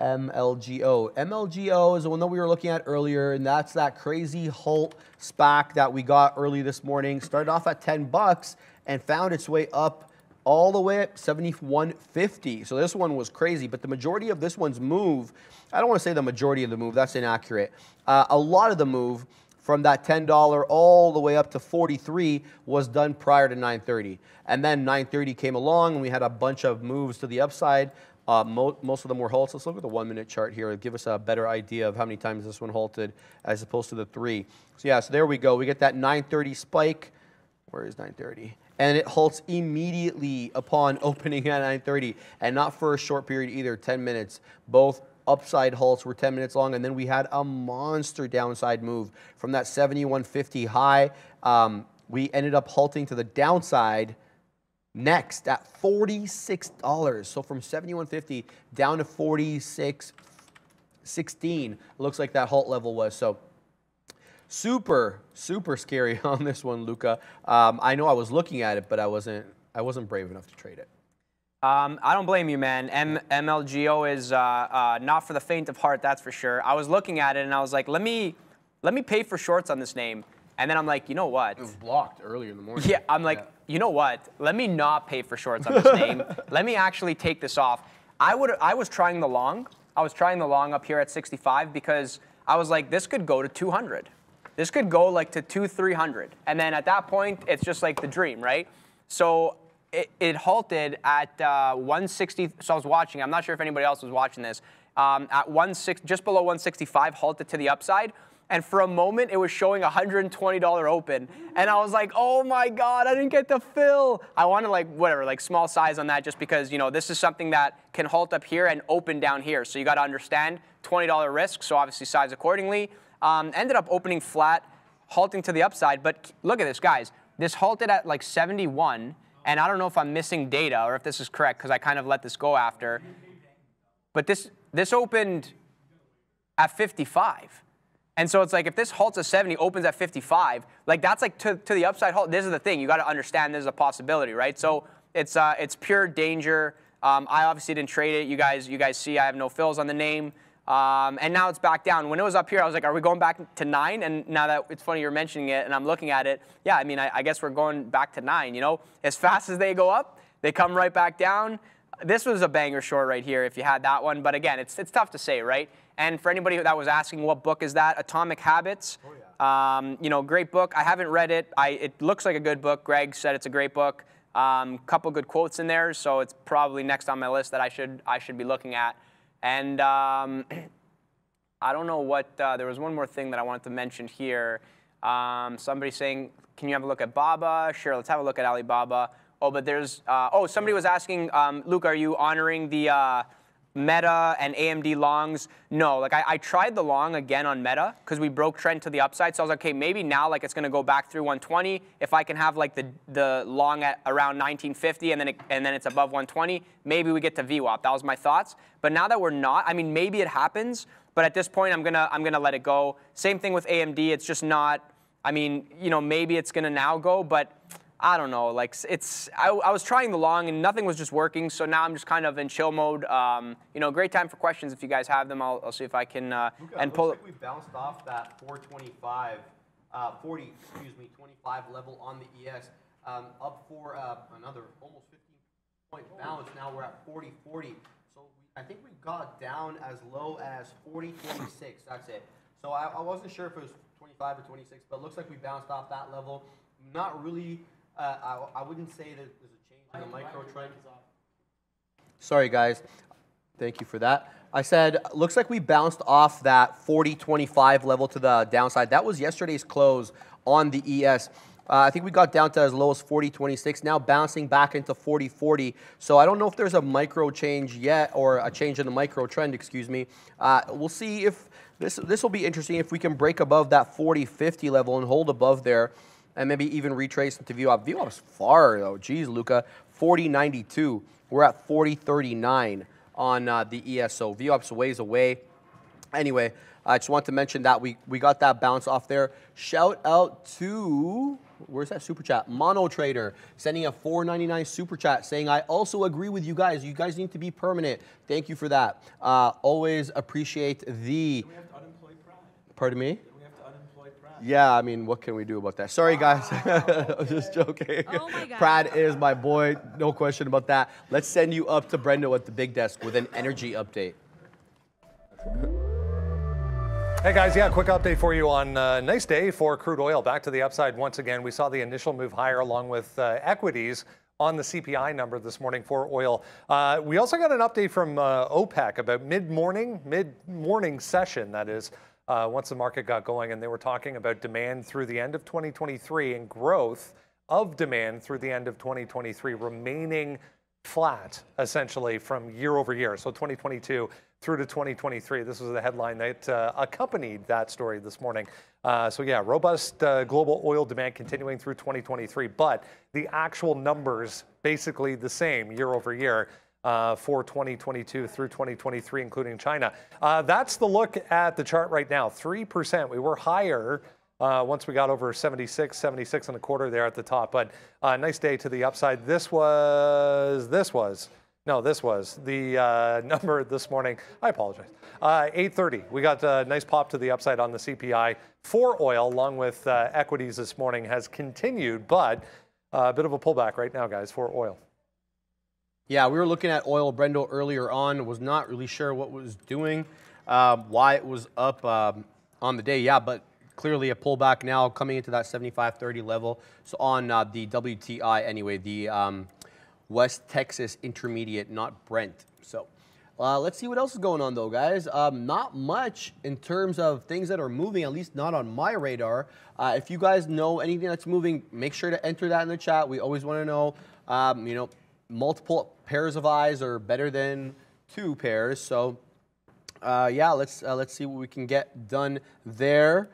MLGO. MLGO is the one that we were looking at earlier, and that's that crazy Holt SPAC that we got early this morning. Started off at 10 bucks and found its way up all the way at 71.50. So this one was crazy, but the majority of this one's move, I don't want to say the majority of the move, that's inaccurate. Uh, a lot of the move from that $10 all the way up to 43 was done prior to 930. And then 930 came along and we had a bunch of moves to the upside. Uh, mo- most of them were halts. Let's look at the one minute chart here. Give us a better idea of how many times this one halted as opposed to the three. So yeah, so there we go. We get that 930 spike. Where is 930? And it halts immediately upon opening at 930 and not for a short period either, 10 minutes. Both upside halts were 10 minutes long, and then we had a monster downside move from that 7150 high. Um, we ended up halting to the downside next at $46. So from 7150 down to 46.16 looks like that halt level was. So super super scary on this one, Luca. Um, I know I was looking at it, but I wasn't I wasn't brave enough to trade it. Um, I don't blame you, man. M- MLGO is uh, uh, not for the faint of heart, that's for sure. I was looking at it and I was like, let me let me pay for shorts on this name. And then I'm like, you know what? It was blocked earlier in the morning. Yeah, I'm like, you know what? Let me not pay for shorts on this name. Let me actually take this off. I would. I was trying the long. I was trying the long up here at 65 because I was like, this could go to 200. This could go like to two, 300. And then at that point, it's just like the dream, right? So it, it halted at uh, 160. So I was watching. I'm not sure if anybody else was watching this. Um, at 16, just below 165, halted to the upside. And for a moment, it was showing $120 open. And I was like, oh my God, I didn't get the fill. I wanted like, whatever, like small size on that just because, you know, this is something that can halt up here and open down here. So you got to understand $20 risk. So obviously size accordingly. Um, ended up opening flat, halting to the upside. But look at this, guys. This halted at like 71. And I don't know if I'm missing data or if this is correct because I kind of let this go after. But this, this opened at 55. And so it's like if this halts at 70, opens at 55, like that's like to, to the upside halt. This is the thing. You got to understand this is a possibility, right? So it's uh, it's pure danger. Um, I obviously didn't trade it. You guys you guys see I have no fills on the name. Um, and now it's back down. When it was up here, I was like, are we going back to nine? And now that it's funny you're mentioning it and I'm looking at it, yeah, I mean, I, I guess we're going back to nine. You know, as fast as they go up, they come right back down. This was a banger short right here if you had that one. But again, it's, it's tough to say, right? And for anybody that was asking, what book is that? Atomic Habits. Oh, yeah. um, you know, great book. I haven't read it. I, it looks like a good book. Greg said it's a great book. A um, couple good quotes in there, so it's probably next on my list that I should I should be looking at. And um, I don't know what, uh, there was one more thing that I wanted to mention here. Um, somebody saying, can you have a look at Baba? Sure, let's have a look at Alibaba. Oh, but there's, uh, oh, somebody was asking, um, Luke, are you honoring the uh, Meta and AMD longs? No, like I, I tried the long again on Meta because we broke trend to the upside. So I was like, okay, maybe now like it's going to go back through 120. If I can have like the, the long at around 1950 and then it, and then it's above 120, maybe we get to VWAP. That was my thoughts. But now that we're not, I mean, maybe it happens. But at this point, I'm gonna I'm gonna let it go. Same thing with AMD. It's just not. I mean, you know, maybe it's gonna now go, but I don't know. Like it's, I, I, was trying the long and nothing was just working. So now I'm just kind of in chill mode. Um, you know, great time for questions if you guys have them. I'll, I'll see if I can uh, Luca, and pull. Like we bounced off that 425, uh, 40, excuse me, 25 level on the ES, um, up for uh, another almost 15 point bounce. Now we're at 40, 40. So we, I think we got down as low as 40, 26. That's it. So I, I wasn't sure if it was 25 or 26, but it looks like we bounced off that level. Not really uh, I, I wouldn't say that there's a change in the micro trend. Sorry, guys. Thank you for that. I said, looks like we bounced off that 40-25 level to the downside. That was yesterday's close on the ES. Uh, I think we got down to as low as 40.26, now bouncing back into 40.40. So I don't know if there's a micro change yet or a change in the micro trend, excuse me. Uh, we'll see if this, this will be interesting if we can break above that 40.50 level and hold above there and maybe even retrace into VWAP. VWAP's far though. Geez, Luca, 4092. We're at 4039 on uh, the ESO. VWAP's ways away. Anyway, I just want to mention that we, we got that bounce off there. Shout out to, where's that super chat? Mono Trader sending a 499 super chat saying, I also agree with you guys. You guys need to be permanent. Thank you for that. Uh, always appreciate the. Pardon me? Yeah, I mean, what can we do about that? Sorry, guys. I'm just joking. Oh my God. Prad is my boy. No question about that. Let's send you up to Brendo at the big desk with an energy update. Hey guys, yeah, quick update for you on uh, nice day for crude oil. Back to the upside once again. We saw the initial move higher along with uh, equities on the CPI number this morning for oil. Uh, we also got an update from uh, OPEC about mid-morning, mid-morning session, that is, uh, once the market got going, and they were talking about demand through the end of 2023 and growth of demand through the end of 2023 remaining flat, essentially, from year over year. So 2022 through to 2023. This was the headline that uh, accompanied that story this morning. Uh, so, yeah, robust uh, global oil demand continuing through 2023, but the actual numbers basically the same year over year. Uh, for 2022 through 2023, including China. Uh, that's the look at the chart right now. 3%. We were higher uh, once we got over 76, 76 and a quarter there at the top. But uh, nice day to the upside. This was, this was, no, this was the uh, number this morning. I apologize. Uh, 8:30. We got a nice pop to the upside on the CPI for oil, along with equities this morning has continued, but a bit of a pullback right now, guys, for oil. Yeah, we were looking at oil, Brendo, earlier on. Was not really sure what was doing, uh, why it was up um, on the day. Yeah, but clearly a pullback now coming into that 75.30 level. So on uh, the WTI anyway, the um, West Texas Intermediate, not Brent. So uh, let's see what else is going on though, guys. Um, not much in terms of things that are moving, at least not on my radar. Uh, if you guys know anything that's moving, make sure to enter that in the chat. We always want to know, um, you know, multiple pairs of eyes are better than two pairs. So uh, yeah, let's uh, let's see what we can get done there.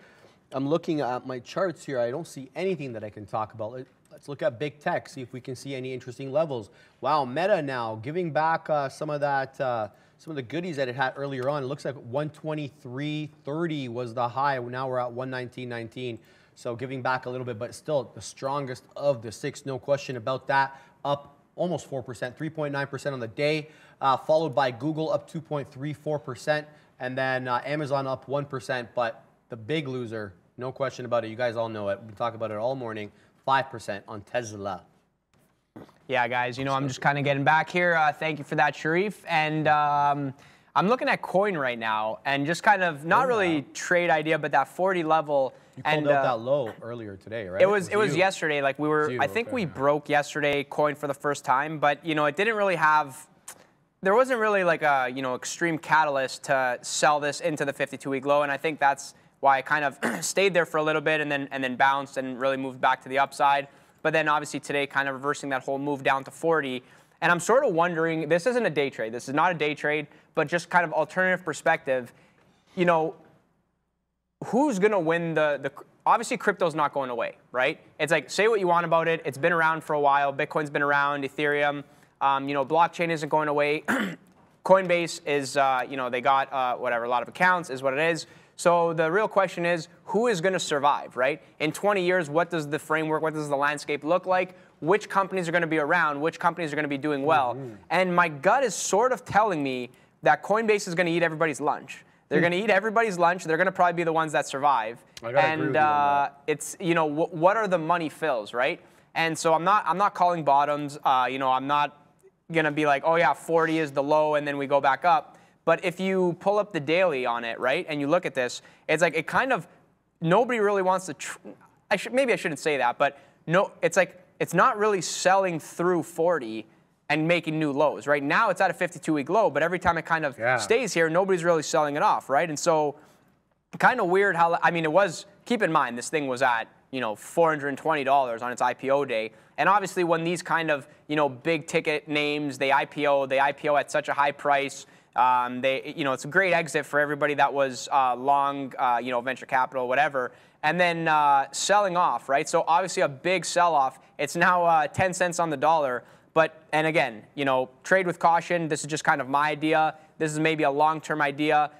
I'm looking at my charts here. I don't see anything that I can talk about. Let's look at big tech, see if we can see any interesting levels. Wow, Meta now giving back uh, some of that, uh, some of the goodies that it had earlier on. It looks like 123.30 was the high. Now we're at 119.19. So giving back a little bit, but still the strongest of the six, no question about that. Up almost 4%, 3.9% on the day, uh, followed by Google up 2.34%, and then uh, Amazon up 1%. But the big loser, no question about it. You guys all know it. We talk about it all morning. 5% on Tesla. Yeah, guys, you know, I'm just kind of getting back here. Uh, thank you for that, Sharif. And um, I'm looking at coin right now and just kind of not oh, really trade idea, but that 40 level. You called and, out uh, that low earlier today, right? It was it was, it was yesterday. Like we were, I think okay. we broke yesterday coin for the first time, but you know, it didn't really have. There wasn't really like a you know extreme catalyst to sell this into the 52 week low, and I think that's why I kind of stayed there for a little bit and then and then bounced and really moved back to the upside. But then obviously today kind of reversing that whole move down to 40. And I'm sort of wondering, this isn't a day trade. This is not a day trade, but just kind of alternative perspective. You know, who's going to win the, the obviously crypto's not going away, right? It's like say what you want about it. It's been around for a while. Bitcoin's been around, Ethereum, um, you know, blockchain isn't going away. Coinbase is, uh, you know, they got uh, whatever, a lot of accounts is what it is. So the real question is, who is going to survive, right? In 20 years, what does the framework, what does the landscape look like? Which companies are going to be around? Which companies are going to be doing well? Mm-hmm. And my gut is sort of telling me that Coinbase is going to eat everybody's lunch. They're going to eat everybody's lunch. They're going to probably be the ones that survive. and uh, it's you know what are the money fills, right? And so I'm not I'm not calling bottoms. Uh, you know I'm not going to be like oh yeah 40 is the low and then we go back up. But if you pull up the daily on it, right, and you look at this, it's like it kind of nobody really wants to. Tr- I should maybe I shouldn't say that, but no, it's like it's not really selling through 40 and making new lows. Right now, it's at a 52-week low, but every time it kind of yeah. stays here, nobody's really selling it off, right? And so, kind of weird how I mean, it was. Keep in mind, this thing was at you know $420 on its IPO day. And obviously, when these kind of you know big ticket names they IPO, they IPO at such a high price. Um, they, you know, it's a great exit for everybody that was uh, long, uh, you know, venture capital, whatever. And then uh, selling off, right? So obviously a big sell-off. It's now uh, 10 cents on the dollar. But and again, you know, trade with caution. This is just kind of my idea. This is maybe a long-term idea.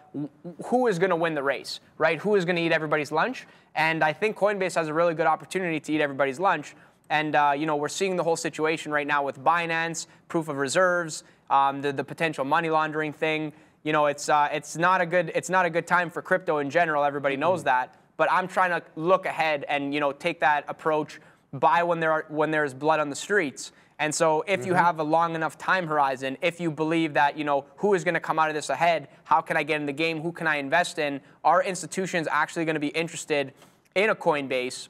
Who is going to win the race, right? Who is going to eat everybody's lunch? And I think Coinbase has a really good opportunity to eat everybody's lunch. And uh, you know, we're seeing the whole situation right now with Binance, proof of reserves um, the, the potential money laundering thing. You know, it's, uh, it's, not a good, it's not a good time for crypto in general. Everybody knows mm-hmm. that. But I'm trying to look ahead and, you know, take that approach, buy when, there are, when there's blood on the streets. And so if mm-hmm. you have a long enough time horizon, if you believe that, you know, who is going to come out of this ahead, how can I get in the game, who can I invest in, are institutions actually going to be interested in a Coinbase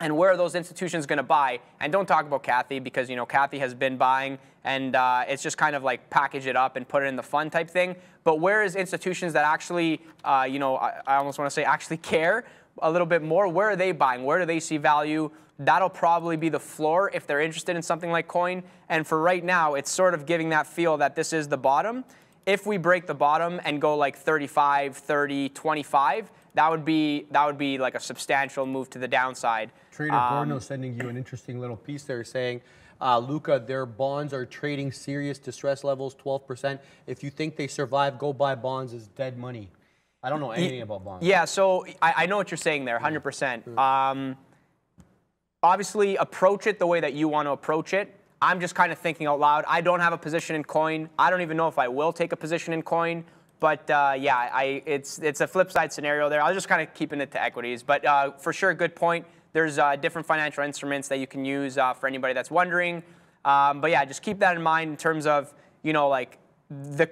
and where are those institutions going to buy? And don't talk about Cathie because you know Cathie has been buying, and uh, it's just kind of like package it up and put it in the fund type thing. But where is institutions that actually, uh, you know, I, I almost want to say actually care a little bit more? Where are they buying? Where do they see value? That'll probably be the floor if they're interested in something like coin. And for right now, it's sort of giving that feel that this is the bottom. If we break the bottom and go like 35, 30, 25, that would be that would be like a substantial move to the downside. Trader um, Gorno sending you an interesting little piece there saying, uh, Luca, their bonds are trading serious distress levels, 12%. If you think they survive, go buy bonds as dead money. I don't know anything about bonds. Yeah, so I, I know what you're saying there, 100%. Um, obviously, approach it the way that you want to approach it. I'm just kind of thinking out loud. I don't have a position in coin. I don't even know if I will take a position in coin. But uh, yeah, I, it's it's a flip side scenario there. I was just kind of keeping it to equities, but uh, for sure, good point. There's uh, different financial instruments that you can use uh, for anybody that's wondering. Um, but yeah, just keep that in mind in terms of you know like the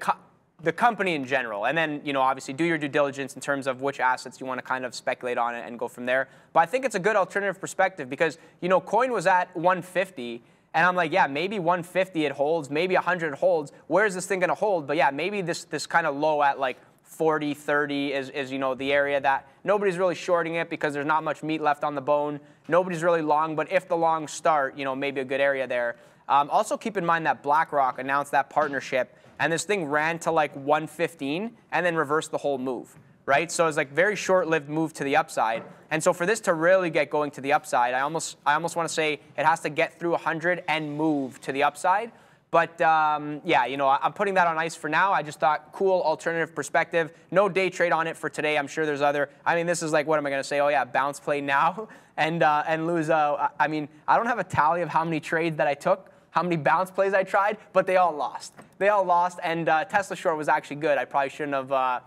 the company in general, and then you know obviously do your due diligence in terms of which assets you want to kind of speculate on and go from there. But I think it's a good alternative perspective because you know coin was at 150 and I'm like, yeah, maybe 150 it holds, maybe 100 it holds. Where's this thing going to hold? But yeah, maybe this this kind of low at like 40, 30 is, is you know the area that nobody's really shorting it because there's not much meat left on the bone. Nobody's really long, but if the longs start, you know maybe a good area there. Um, also keep in mind that BlackRock announced that partnership, and this thing ran to like 115 and then reversed the whole move right? So it's like very short-lived move to the upside. And so for this to really get going to the upside, I almost I almost want to say it has to get through 100 and move to the upside. But um, yeah, you know, I'm putting that on ice for now. I just thought cool alternative perspective. No day trade on it for today. I'm sure there's other. I mean, this is like what am I going to say? Oh yeah, bounce play now and uh, and lose. Uh, I mean, I don't have a tally of how many trades that I took, how many bounce plays I tried, but they all lost. They all lost. And uh, Tesla short was actually good. I probably shouldn't have uh,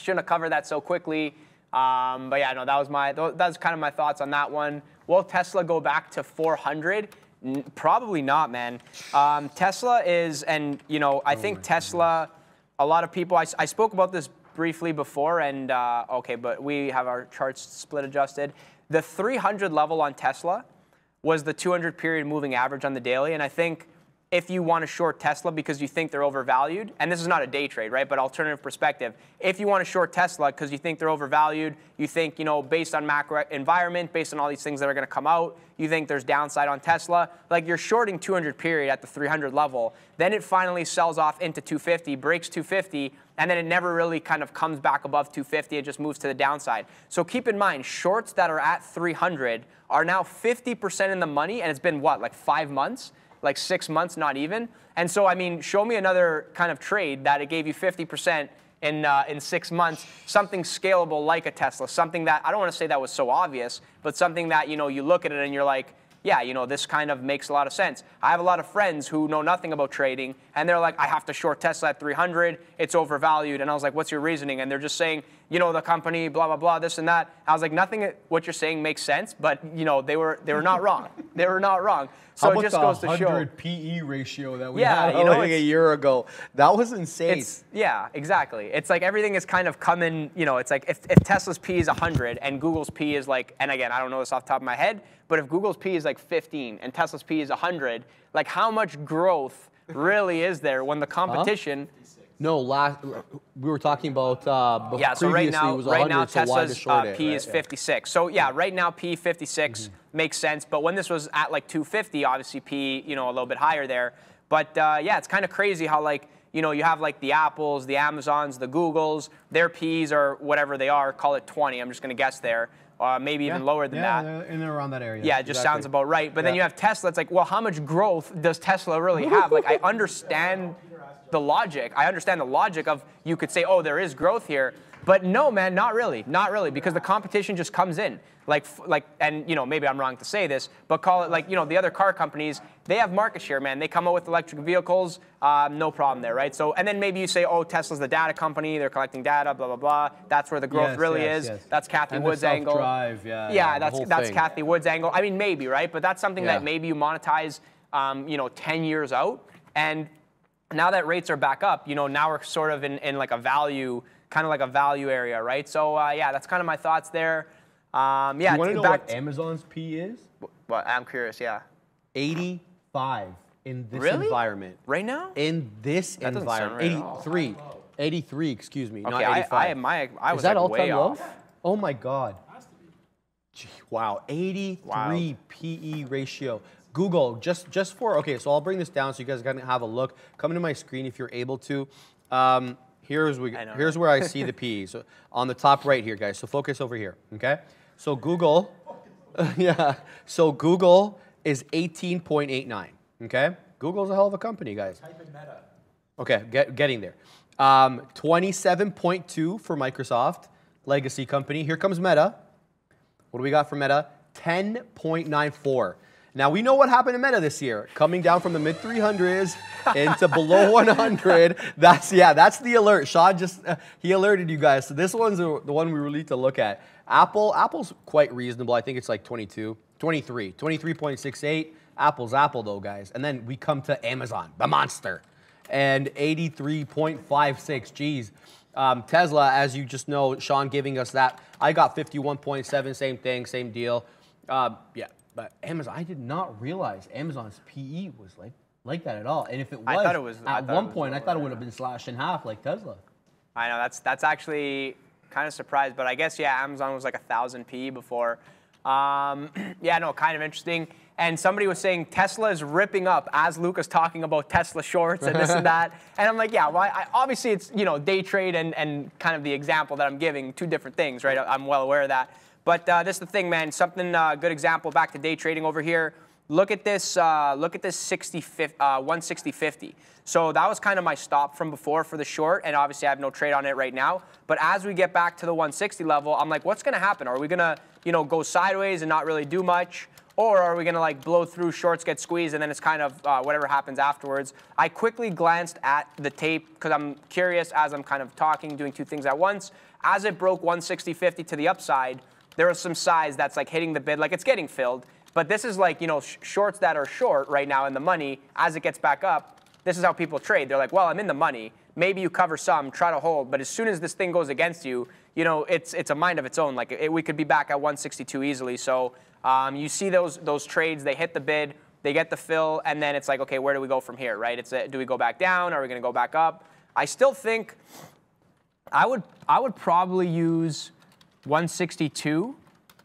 Shouldn't have covered that so quickly. Um, but yeah, no, that was my that's kind of my thoughts on that one. Will Tesla go back to 400? N- probably not, man. Um, Tesla is, and you know, I oh think Tesla. A lot of people. I, I, spoke about this briefly before, and uh, okay, but we have our charts split adjusted. The 300 level on Tesla was the 200 period moving average on the daily, and I think if you want to short Tesla because you think they're overvalued, and this is not a day trade, right? But alternative perspective. If you want to short Tesla because you think they're overvalued, you think, you know, based on macro environment, based on all these things that are going to come out, you think there's downside on Tesla, like you're shorting 200 period at the 300 level, then it finally sells off into 250, breaks 250, and then it never really kind of comes back above 250. It just moves to the downside. So keep in mind, shorts that are at 300 are now 50% in the money, and it's been what, like five months? Like six months, not even. And so, I mean, show me another kind of trade that it gave you 50% in, uh, in six months, something scalable like a Tesla, something that I don't want to say that was so obvious, but something that you know you look at it and you're like, yeah, you know, this kind of makes a lot of sense. I have a lot of friends who know nothing about trading, and they're like, I have to short Tesla at 300. It's overvalued. And I was like, what's your reasoning? And they're just saying, you know, the company, blah blah blah, this and that. I was like, nothing. What you're saying makes sense, but you know, they were they were not wrong. they were not wrong. So How it just goes to show. 100 PE ratio that we Yeah, had you know, like a year ago. That was insane. Yeah, exactly. It's like everything is kind of coming, you know, it's like if, if Tesla's P is 100 and Google's P is like, and again, I don't know this off the top of my head, but if Google's P is like 15 and Tesla's P is 100, like how much growth really is there when the competition. No, last we were talking about uh, Yeah, so right previously now, it was right 100, now so why to Tesla's short uh, it, P right? is 56. So yeah, right now P 56 makes sense. But when this was at like 250, obviously P, you know, a little bit higher there. But uh, yeah, it's kind of crazy how like you know you have like the Apples, the Amazons, the Googles, their P's are whatever they are. Call it 20. I'm just gonna guess there. Uh, maybe even lower than yeah, that. they're and around that area. Yeah, it just Exactly. sounds about right. But then you have Tesla. It's like, well, how much growth does Tesla really have? like, I understand the logic. I understand the logic of you could say, oh, there is growth here. But no, man, not really, not really, because the competition just comes in. Like, like, and you know, maybe I'm wrong to say this, but call it like, you know, the other car companies, they have market share, man. They come out with electric vehicles, um, no problem there, right? So, and then maybe you say, oh, Tesla's the data company, they're collecting data, blah blah blah. That's where the growth Yes, really yes, is. yes. That's Cathie And Wood's angle. yeah, yeah, yeah, that's that's thing. Cathie Wood's angle. I mean, maybe, right? But that's something Yeah. that maybe you monetize, um, you know, 10 years out. And now that rates are back up, you know, now we're sort of in, in like a value, kind of like a value area, right? So uh, yeah, that's kind of my thoughts there. Um, yeah, you want to know back what Amazon's P is? Well, I'm curious. Yeah. 85 in this Really? environment. Right now? In this That doesn't sound environment. right. 83. 83, excuse me, Okay, I, 85. I, my, I was is that like all way time low? off. Oh my God. Gee, wow, 83 Wild. PE ratio. Google, just just for, okay, so I'll bring this down so you guys can have a look. Come to my screen if you're able to. Um, here's we, know, here's where I see the PE. So on the top right here, guys. So focus over here, okay? So Google, yeah. So Google is 18.89, okay? Google's a hell of a company, guys. Okay, get, getting there. Um, 27.2 for Microsoft, legacy company. Here comes Meta. What do we got for Meta? 10.94. Now we know what happened to Meta this year, coming down from the mid 300s into below 100. That's yeah, that's the alert. Shawn just uh, he alerted you guys. So this one's the one we really need to look at. Apple, Apple's quite reasonable. I think it's like 22, 23, 23.68. Apple's Apple though, guys. And then we come to Amazon, the monster, and 83.56. Geez. Um, Tesla, as you just know, Shawn giving us that. I got 51.7, same thing, same deal. Um, yeah, but Amazon, I did not realize Amazon's PE was like like that at all. And if it was, I thought it was- at one point, I thought it would have been slashed in half like Tesla. I know that's that's actually kind of surprised, but I guess yeah, Amazon was like a thousand PE before. Um, yeah, no, kind of interesting. And somebody was saying Tesla is ripping up as Luca's talking about Tesla shorts and this and that. And I'm like, yeah, well, I, obviously it's you know day trade and and kind of the example that I'm giving, two different things, right? I'm well aware of that. But uh, this is the thing, man. Something uh, good example back to day trading over here. Look at this. Uh, look at this 60, uh, 160 50. So that was kind of my stop from before for the short, and obviously I have no trade on it right now. But as we get back to the 160 level, I'm like, what's going to happen? Are we going to, you know, go sideways and not really do much? Or are we going to like blow through, shorts get squeezed, and then it's kind of uh, whatever happens afterwards? I quickly glanced at the tape because I'm curious as I'm kind of talking, doing two things at once. As it broke 160.50 to the upside, there was some size that's like hitting the bid, like it's getting filled. But this is like, you know, sh- shorts that are short right now in the money. As it gets back up, this is how people trade. They're like, well, I'm in the money. Maybe you cover some, try to hold. But as soon as this thing goes against you, you know, it's it's a mind of its own. Like it, we could be back at 162 easily. So um, you see those those trades, they hit the bid, they get the fill, and then it's like, okay, where do we go from here, right? It's a, do we go back down? Are we going to go back up? I still think I would I would probably use 162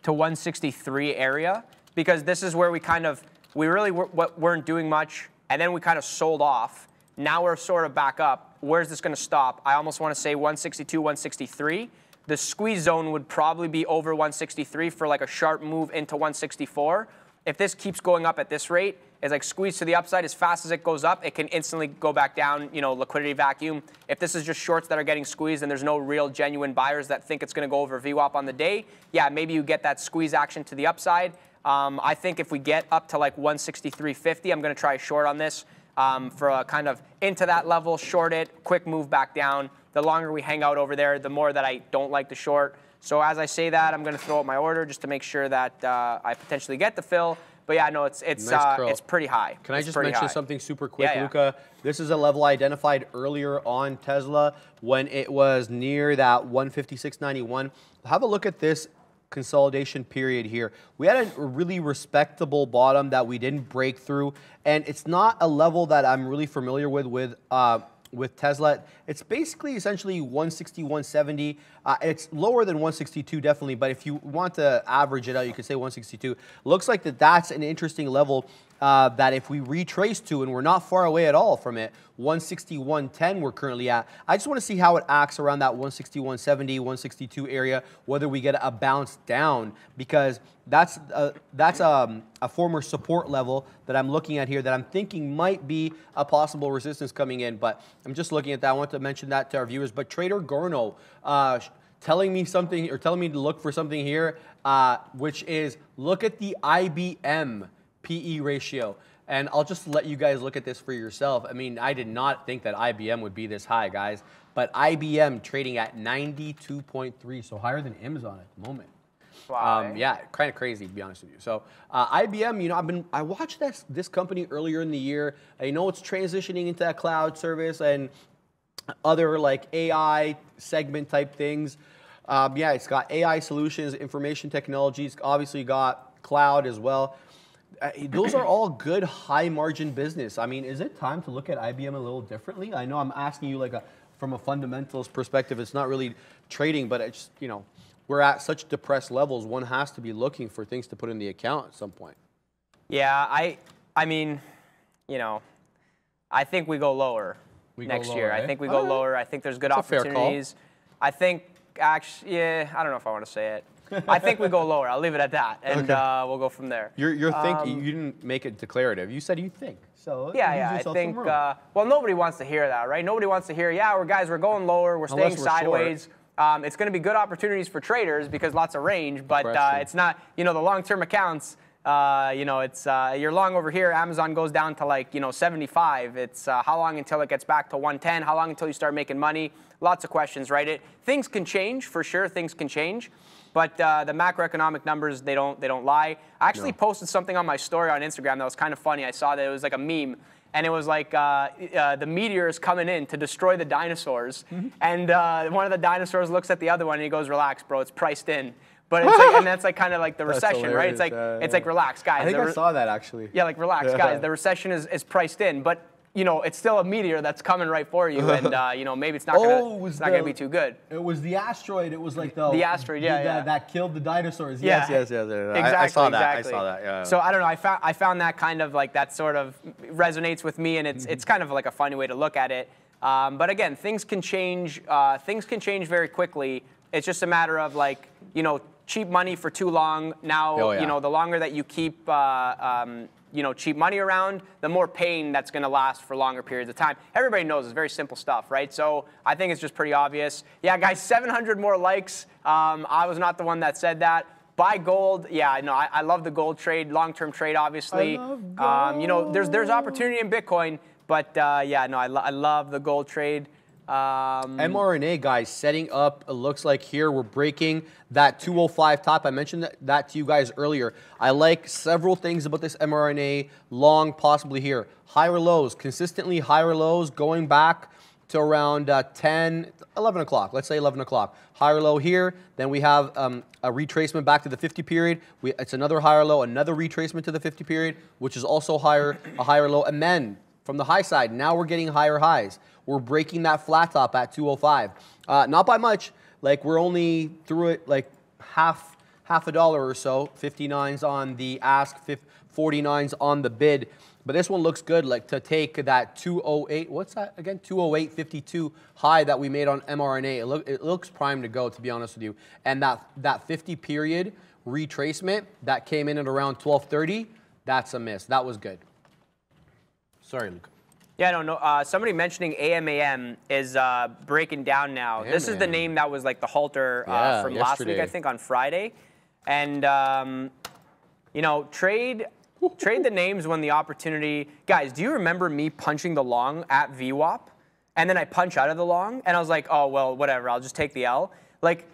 to 163 area because this is where we kind of we really weren't doing much and then we kind of sold off. Now we're sort of back up. Where's this going to stop? I almost want to say 162, 163. The squeeze zone would probably be over 163 for like a sharp move into 164. If this keeps going up at this rate, it's like squeeze to the upside as fast as it goes up, it can instantly go back down, you know, liquidity vacuum. If this is just shorts that are getting squeezed and there's no real genuine buyers that think it's going to go over VWAP on the day, yeah, maybe you get that squeeze action to the upside. Um, I think if we get up to like 163.50, I'm going to try a short on this um, for a kind of into that level, short it, quick move back down. The longer we hang out over there, the more that I don't like the short. So as I say that, I'm going to throw out my order just to make sure that uh, I potentially get the fill. But yeah, no, it's it's Nice uh, it's pretty high. Can I It's just mention high. something super quick, Yeah, yeah. Luca? This is a level I identified earlier on Tesla when it was near that 156.91. Have a look at this consolidation period here. We had a really respectable bottom that we didn't break through, and it's not a level that I'm really familiar with with. Uh, with Tesla, it's basically essentially 160, 170. Uh, it's lower than 162, definitely. But if you want to average it out, you could say 162. Looks like that that's an interesting level uh, that if we retrace to, and we're not far away at all from it, 160, 110 we're currently at. I just want to see how it acts around that 160, 170, 162 area, whether we get a bounce down, because that's a, that's um, a former support level that I'm looking at here that I'm thinking might be a possible resistance coming in. But I'm just looking at that. I want to mention that to our viewers. But Trader Gorno, uh, telling me something or telling me to look for something here, uh, which is look at the IBM PE ratio. And I'll just let you guys look at this for yourself. I mean, I did not think that IBM would be this high, guys. But IBM trading at 92.3, so higher than Amazon at the moment. Wow, Um, yeah, kind of crazy to be honest with you. So uh, IBM, you know, I've been I watched this this company earlier in the year. I know it's transitioning into a cloud service and other like AI segment type things. Um, yeah, it's got AI solutions, information technologies, obviously got cloud as well. Uh, those are all good high margin business. I mean, is it time to look at IBM a little differently? I know I'm asking you like a from a fundamentals perspective. It's not really trading, but it's you know we're at such depressed levels. One has to be looking for things to put in the account at some point. Yeah, I I mean, you know, I think we go lower We go next lower, year. eh? I think we go Alright. lower. I think there's good That's a fair call. opportunities. I think actually, yeah, I don't know if I want to say it. I think we go lower. I'll leave it at that, and uh, we'll go from there. You're, you're thinking. You didn't make it declarative. You said you think. So Um, Yeah, leave yeah. I think. Uh, well, nobody wants to hear that, right? Nobody wants to hear. Yeah, we're guys. We're going lower. We're staying we're short. sideways. Um, it's going to be good opportunities for traders because lots of range, but uh, it's not. You know, the long-term accounts. Uh, you know, it's uh, you're long over here. Amazon goes down to like you know 75. It's uh, how long until it gets back to 110? How long until you start making money? Lots of questions, right? It things can change for sure. Things can change. But uh, the macroeconomic numbers, they don't, they don't lie. I actually posted something on my story on Instagram that was kind of funny. I saw that it was like a meme, and it was like uh, uh, the meteor is coming in to destroy the dinosaurs, Mm-hmm. and uh, one of the dinosaurs looks at the other one and he goes, "Relax, bro, it's priced in." But it's like, and that's like kind of like the That's recession, right? It's like hilarious. Yeah, it's yeah. like relax, guys. I think the I saw that actually. yeah, like relax, Yeah. guys. The recession is, is priced in, but you know it's still a meteor that's coming right for you, and uh, you know maybe it's not gonna Oh, it it's not gonna be too good. It was the asteroid. It was like the The asteroid, yeah, that, yeah. that killed the dinosaurs. Yeah. Yes, yes, yes. yes. I- Exactly, I, saw that. exactly. I saw that. Yeah. So I don't know. I found I found that kind of like that sort of resonates with me, and it's it's kind of like a funny way to look at it. Um, but again, things can change. Uh, things can change very quickly. It's just a matter of like you know cheap money for too long. Now Oh, yeah. you know the longer that you keep. Uh, um, you know, cheap money around, the more pain that's going to last for longer periods of time. Everybody knows it's very simple stuff, right? So I think it's just pretty obvious. Yeah, guys, 700 more likes. Um, I was not the one that said that. Buy gold. Yeah, no, I, I love the gold trade, long-term trade, obviously. love Um, you know, there's there's opportunity in Bitcoin, but uh, yeah, no, I, lo- I love the gold trade. Um, mRNA guys setting up. It looks like here we're breaking that 205 top. I mentioned that, that to you guys earlier. I like several things about this mRNA long, possibly here. Higher lows, consistently higher lows, going back to around uh, 10, 11 o'clock. Let's say 11 o'clock. Higher low here. Then we have um, a retracement back to the 50 period. We, it's another higher low, another retracement to the 50 period, which is also higher, a higher low. And then from the high side, now we're getting higher highs. We're breaking that flat top at 205. Uh, not by much. Like we're only through it like half half a dollar or so. 59s on the ask, 49s on the bid. But this one looks good. Like to take that 208. What's that again? 208.52 high that we made on mRNA. It, look, it looks prime to go. To be honest with you. And that that 50 period retracement that came in at around 1230. That's a miss. That was good. Sorry, Luke. Yeah, no, no. Uh, somebody mentioning AMAM is uh, breaking down now. This is the name that was like the halter uh, Yeah, from last week, I think, on Friday. And um, you know, trade trade the names when the opportunity. Guys, do you remember me punching the long at VWAP, and then I punch out of the long, and I was like, oh well, whatever. I'll just take the L. Like,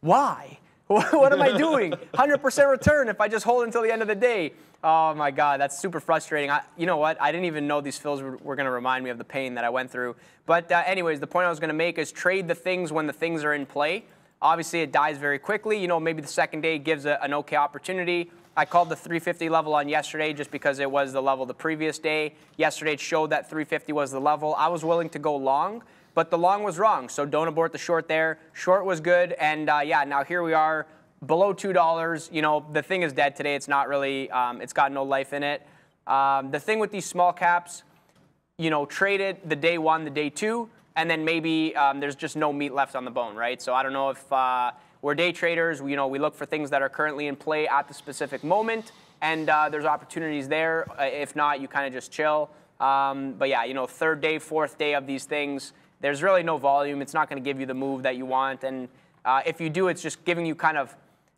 why? what am I doing? 100% return if I just hold until the end of the day. Oh my God, that's super frustrating. I, you know what? I didn't even know these fills were, were going to remind me of the pain that I went through. But, uh, anyways, the point I was going to make is trade the things when the things are in play. Obviously, it dies very quickly. You know, maybe the second day gives a, an okay opportunity. I called the 350 level on yesterday just because it was the level the previous day. Yesterday it showed that 350 was the level. I was willing to go long, but the long was wrong. So don't abort the short there. Short was good, and uh, yeah, now here we are below two dollars. You know, the thing is dead today. It's not really. Um, it's got no life in it. Um, the thing with these small caps, you know, trade it the day one, the day two, and then maybe um, there's just no meat left on the bone, right? So I don't know if uh, we're day traders. We, you know, we look for things that are currently in play at the specific moment, and uh, there's opportunities there. Uh, if not, you kind of just chill. Um, but yeah, you know, third day, fourth day of these things, there's really no volume. It's not going to give you the move that you want, and uh, if you do, it's just giving you kind of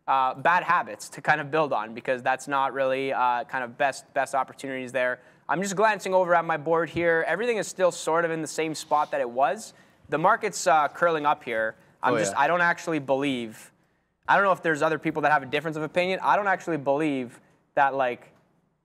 uh, bad habits to kind of build on because that's not really uh, kind of best best opportunities there. I'm just glancing over at my board here. Everything is still sort of in the same spot that it was. The market's uh, curling up here. I'm Oh, just yeah. I don't actually believe. I don't know if there's other people that have a difference of opinion. I don't actually believe that like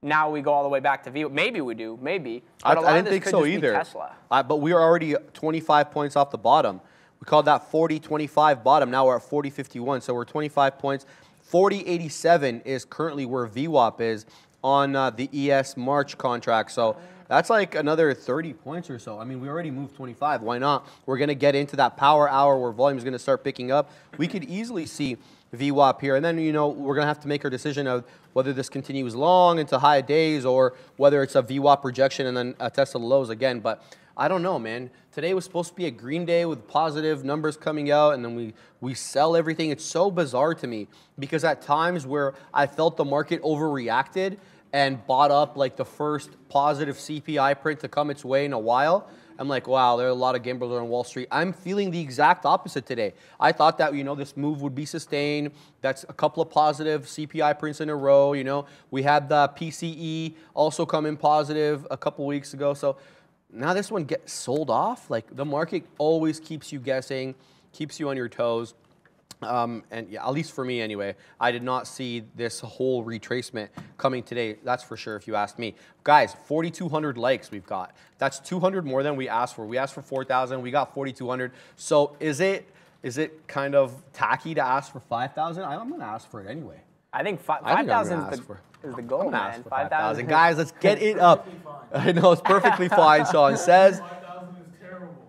now we go all the way back to V. Maybe we do. Maybe. I, But a lot I of didn't think so either. Tesla. Uh, but we are already 25 points off the bottom. We called that 40.25 bottom. Now we're at 40.51, so we're 25 points. 40.87 is currently where VWAP is on uh, the ES March contract. So that's like another 30 points or so. I mean, we already moved 25. Why not? We're going to get into that power hour where volume is going to start picking up. We could easily see VWAP here. And then, you know, we're going to have to make our decision of whether this continues long into high days or whether it's a VWAP rejection and then a test of the lows again. But I don't know, man. Today was supposed to be a green day with positive numbers coming out, and then we, we sell everything. It's so bizarre to me because at times where I felt the market overreacted and bought up like the first positive CPI print to come its way in a while, I'm like, wow, there are a lot of gamblers on Wall Street. I'm feeling the exact opposite today. I thought that, you know, this move would be sustained. That's a couple of positive CPI prints in a row. You know, we had the PCE also come in positive a couple weeks ago. So now this one gets sold off. Like the market always keeps you guessing, keeps you on your toes. Um, and yeah, at least for me anyway, I did not see this whole retracement coming today. That's for sure, if you ask me. Guys, 4,200 likes we've got. That's 200 more than we asked for. We asked for 4,000. We got 4,200. So is it is it kind of tacky to ask for 5,000? I'm going to ask for it anyway. I think fi- I think I'm 5,000 gonna is the, is the goal, man. 5,000. 5,000. Guys, let's get it up. I know it's perfectly fine. Shawn says.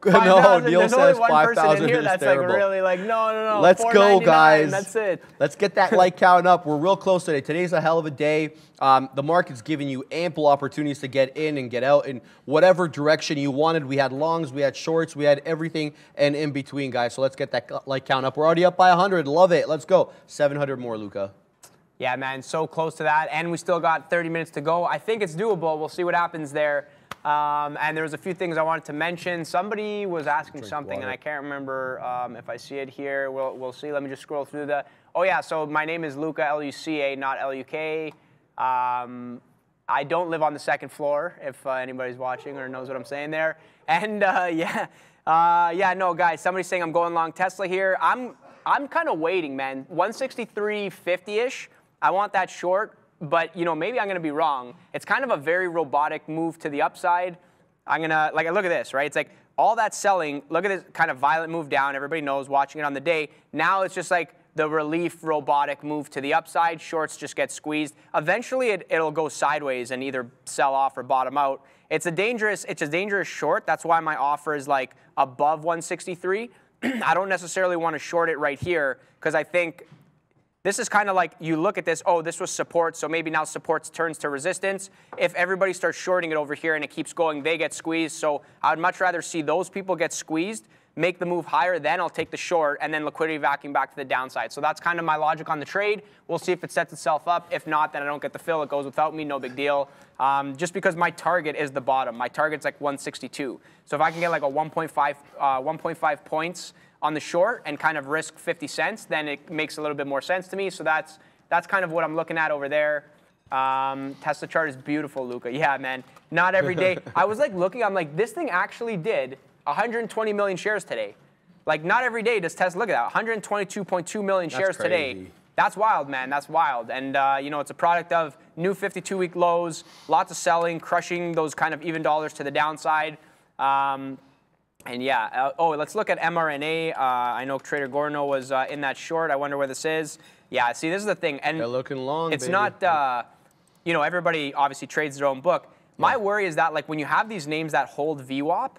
No, 5,000, Neal there's says only one person 5,000 in here is that's terrible. like really like, no, no, no. Let's go, guys. That's it. Let's get that like count up. We're real close today. Today's a hell of a day. Um, the market's giving you ample opportunities to get in and get out in whatever direction you wanted. We had longs, we had shorts, we had everything and in between, guys. So let's get that like count up. We're already up by 100. Love it. Let's go. 700 more, Luca. Yeah, man, so close to that, and we still got 30 minutes to go. I think it's doable. We'll see what happens there. Um, and there was a few things I wanted to mention. Somebody was asking something, and I can't remember um, if I see it here. We'll, we'll see. Let me just scroll through the. Oh yeah, so my name is Luca L U C A, not L U K. Um, I don't live on the second floor. If uh, anybody's watching or knows what I'm saying there. And uh, yeah, uh, yeah, no, guys. Somebody's saying I'm going long Tesla here. I'm I'm kind of waiting, man. 163.50ish. I want that short, but you know maybe I'm going to be wrong. It's kind of a very robotic move to the upside. I'm gonna like look at this, right? It's like all that selling. Look at this kind of violent move down. Everybody knows watching it on the day. Now it's just like the relief robotic move to the upside. Shorts just get squeezed. Eventually it, it'll go sideways and either sell off or bottom out. It's a dangerous. It's a dangerous short. That's why my offer is like above 163. I don't necessarily want to short it right here because I think this is kind of like you look at this, oh, this was support, so maybe now support turns to resistance. If everybody starts shorting it over here and it keeps going, they get squeezed. So I would much rather see those people get squeezed, make the move higher, then I'll take the short, and then liquidity vacuum back to the downside. So that's kind of my logic on the trade. We'll see if it sets itself up. If not, then I don't get the fill. It goes without me, no big deal. Um, just because my target is the bottom. My target's like 162. So if I can get like a 1.5, uh, 1.5 points on the short and kind of risk 50 cents, then it makes a little bit more sense to me. So that's that's kind of what I'm looking at over there. Um, Tesla chart is beautiful, Luca. Yeah, man. Not every day. I was like looking. I'm like, this thing actually did 120 million shares today. Like, not every day does Tesla look at that. 122.2 million shares today. That's wild, man. That's wild. And uh, you know, it's a product of new 52-week lows, lots of selling, crushing those kind of even dollars to the downside. Um, and yeah, uh, oh, let's look at mRNA. Uh, I know Trader Gorno was uh, in that short. I wonder where this is. Yeah, see, this is the thing. And They're looking long, It's baby. not, uh, you know, everybody obviously trades their own book. My worry is that, like, when you have these names that hold VWAP,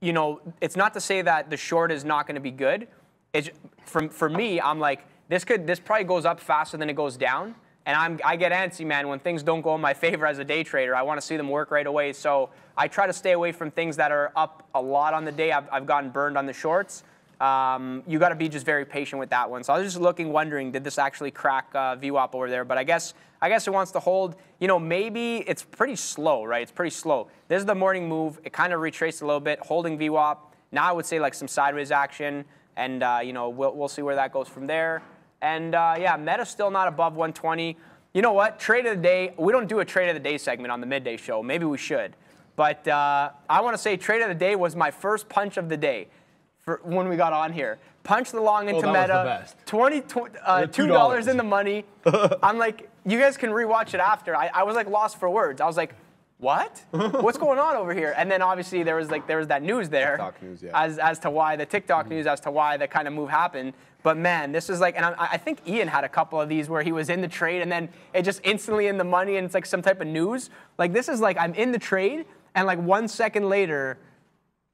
you know, it's not to say that the short is not going to be good. It's for, for me, I'm like, this could, this probably goes up faster than it goes down. And I'm, I get antsy, man, when things don't go in my favor as a day trader. I want to see them work right away. So I try to stay away from things that are up a lot on the day. I've, I've gotten burned on the shorts. Um, you got to be just very patient with that one. So I was just looking, wondering, did this actually crack uh, VWAP over there? But I guess I guess it wants to hold. You know, maybe it's pretty slow, right? It's pretty slow. This is the morning move. It kind of retraced a little bit, holding VWAP. Now I would say like some sideways action, and uh, you know we'll, we'll see where that goes from there. And uh, yeah, Meta's still not above 120. You know what? Trade of the day. We don't do a trade of the day segment on the midday show. Maybe we should. But uh, I want to say trade of the day was my first punch of the day for when we got on here. Punch the long into Oh, that was the Meta. best. 20, tw- uh, Yeah, two $2. in the money. I'm like, you guys can rewatch it after. I, I was like lost for words. I was like, what? What's going on over here? And then obviously there was like there was that news there TikTok news, yeah. as as to why the TikTok news as to why that kind of move happened. But man, this is like, and I, I think Ian had a couple of these where he was in the trade and then it just instantly in the money and it's like some type of news. Like this is like I'm in the trade and like one second later,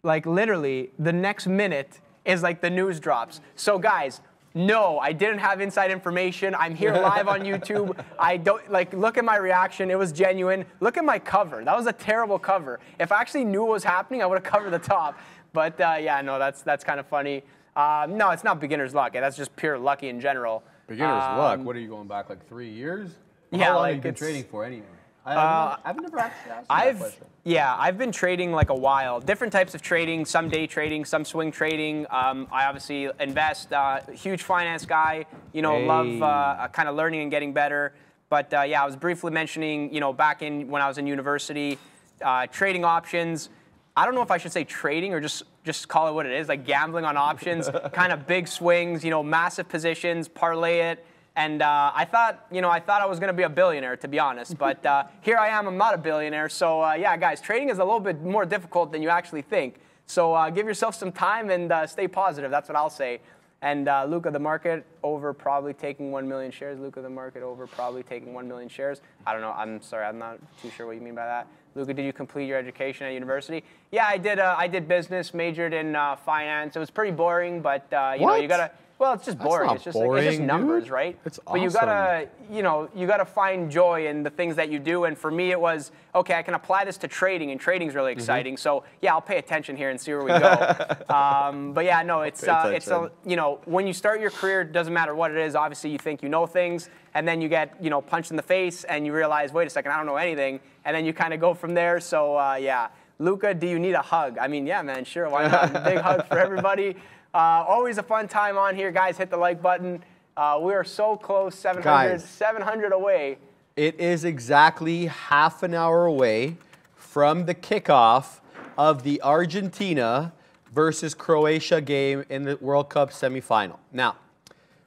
like literally the next minute is like the news drops. So guys, no, I didn't have inside information. I'm here live on YouTube. I don't like look at my reaction. It was genuine. Look at my cover. That was a terrible cover. If I actually knew what was happening, I would have covered the top. But uh, yeah, no, that's that's kind of funny. Um, no, it's not beginner's luck. That's just pure lucky in general. Beginner's Um, luck. What are you going back like three years? Yeah, How long like, have you been trading for anyway? I, I've, never, I've never actually asked I've question. yeah, I've been trading like a while. Different types of trading, some day trading, some swing trading. Um, I obviously invest. Uh, huge finance guy. You know, love uh, kind of learning and getting better. But uh, yeah, I was briefly mentioning. You know, back in when I was in university, uh, trading options. I don't know if I should say trading or just just call it what it is, like gambling on options, kind of big swings. You know, massive positions, parlay it. And uh, I thought, you know, I thought I was going to be a billionaire, to be honest. But uh, here I am. I'm not a billionaire. So uh, yeah, guys, trading is a little bit more difficult than you actually think. So uh, give yourself some time and uh, stay positive. That's what I'll say. And uh, Luca, the market over probably taking one million shares. Luca, the market over probably taking one million shares. I don't know. I'm sorry. I'm not too sure what you mean by that. Luca, did you complete your education at university? Yeah, I did. Uh, I did business, majored in uh, finance. It was pretty boring, but uh, you know, you gotta. Well, it's just boring. it's just like, it's just numbers, dude. right? It's But you gotta, you know, you gotta find joy in the things that you do. And for me, it was okay. I can apply this to trading, and trading's really Mm-hmm. exciting. So yeah, I'll pay attention here and see where we go. um, but yeah, no, it's uh, it's a, you know, when you start your career, it doesn't matter what it is. Obviously, you think you know things, and then you get you know punched in the face, and you realize, wait a second, I don't know anything, and then you kind of go from there. So uh, yeah, Luca, do you need a hug? I mean, yeah, man, sure, why not? Big hug for everybody. Uh, always a fun time on here, guys. Hit the like button. Uh, we are so close, 700, Guys. 700 away. It is exactly half an hour away from the kickoff of the Argentina versus Croatia game in the World Cup semifinal. Now,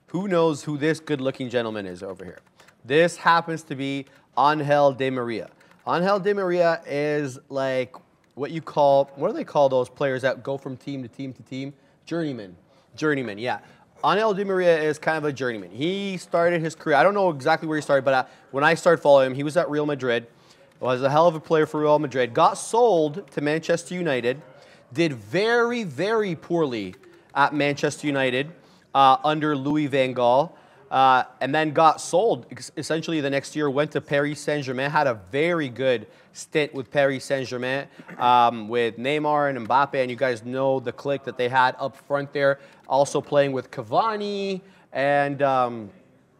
who knows who this good looking gentleman is over here? This happens to be Angel Di Maria. Angel Di Maria is like what you call, what do they call those players that go from team to team to team? Journeyman. Journeyman, yeah. Angel Di Maria is kind of a journeyman. He started his career. I don't know exactly where he started, but uh, when I started following him, he was at Real Madrid. Was a hell of a player for Real Madrid. Got sold to Manchester United. Did very, very poorly at Manchester United uh, under Louis Van Gaal. Uh, and then got sold essentially the next year. Went to Paris Saint Germain. Had a very good stint with Paris Saint Germain um, with Neymar and Mbappe, and you guys know the click that they had up front there. Also playing with Cavani and um,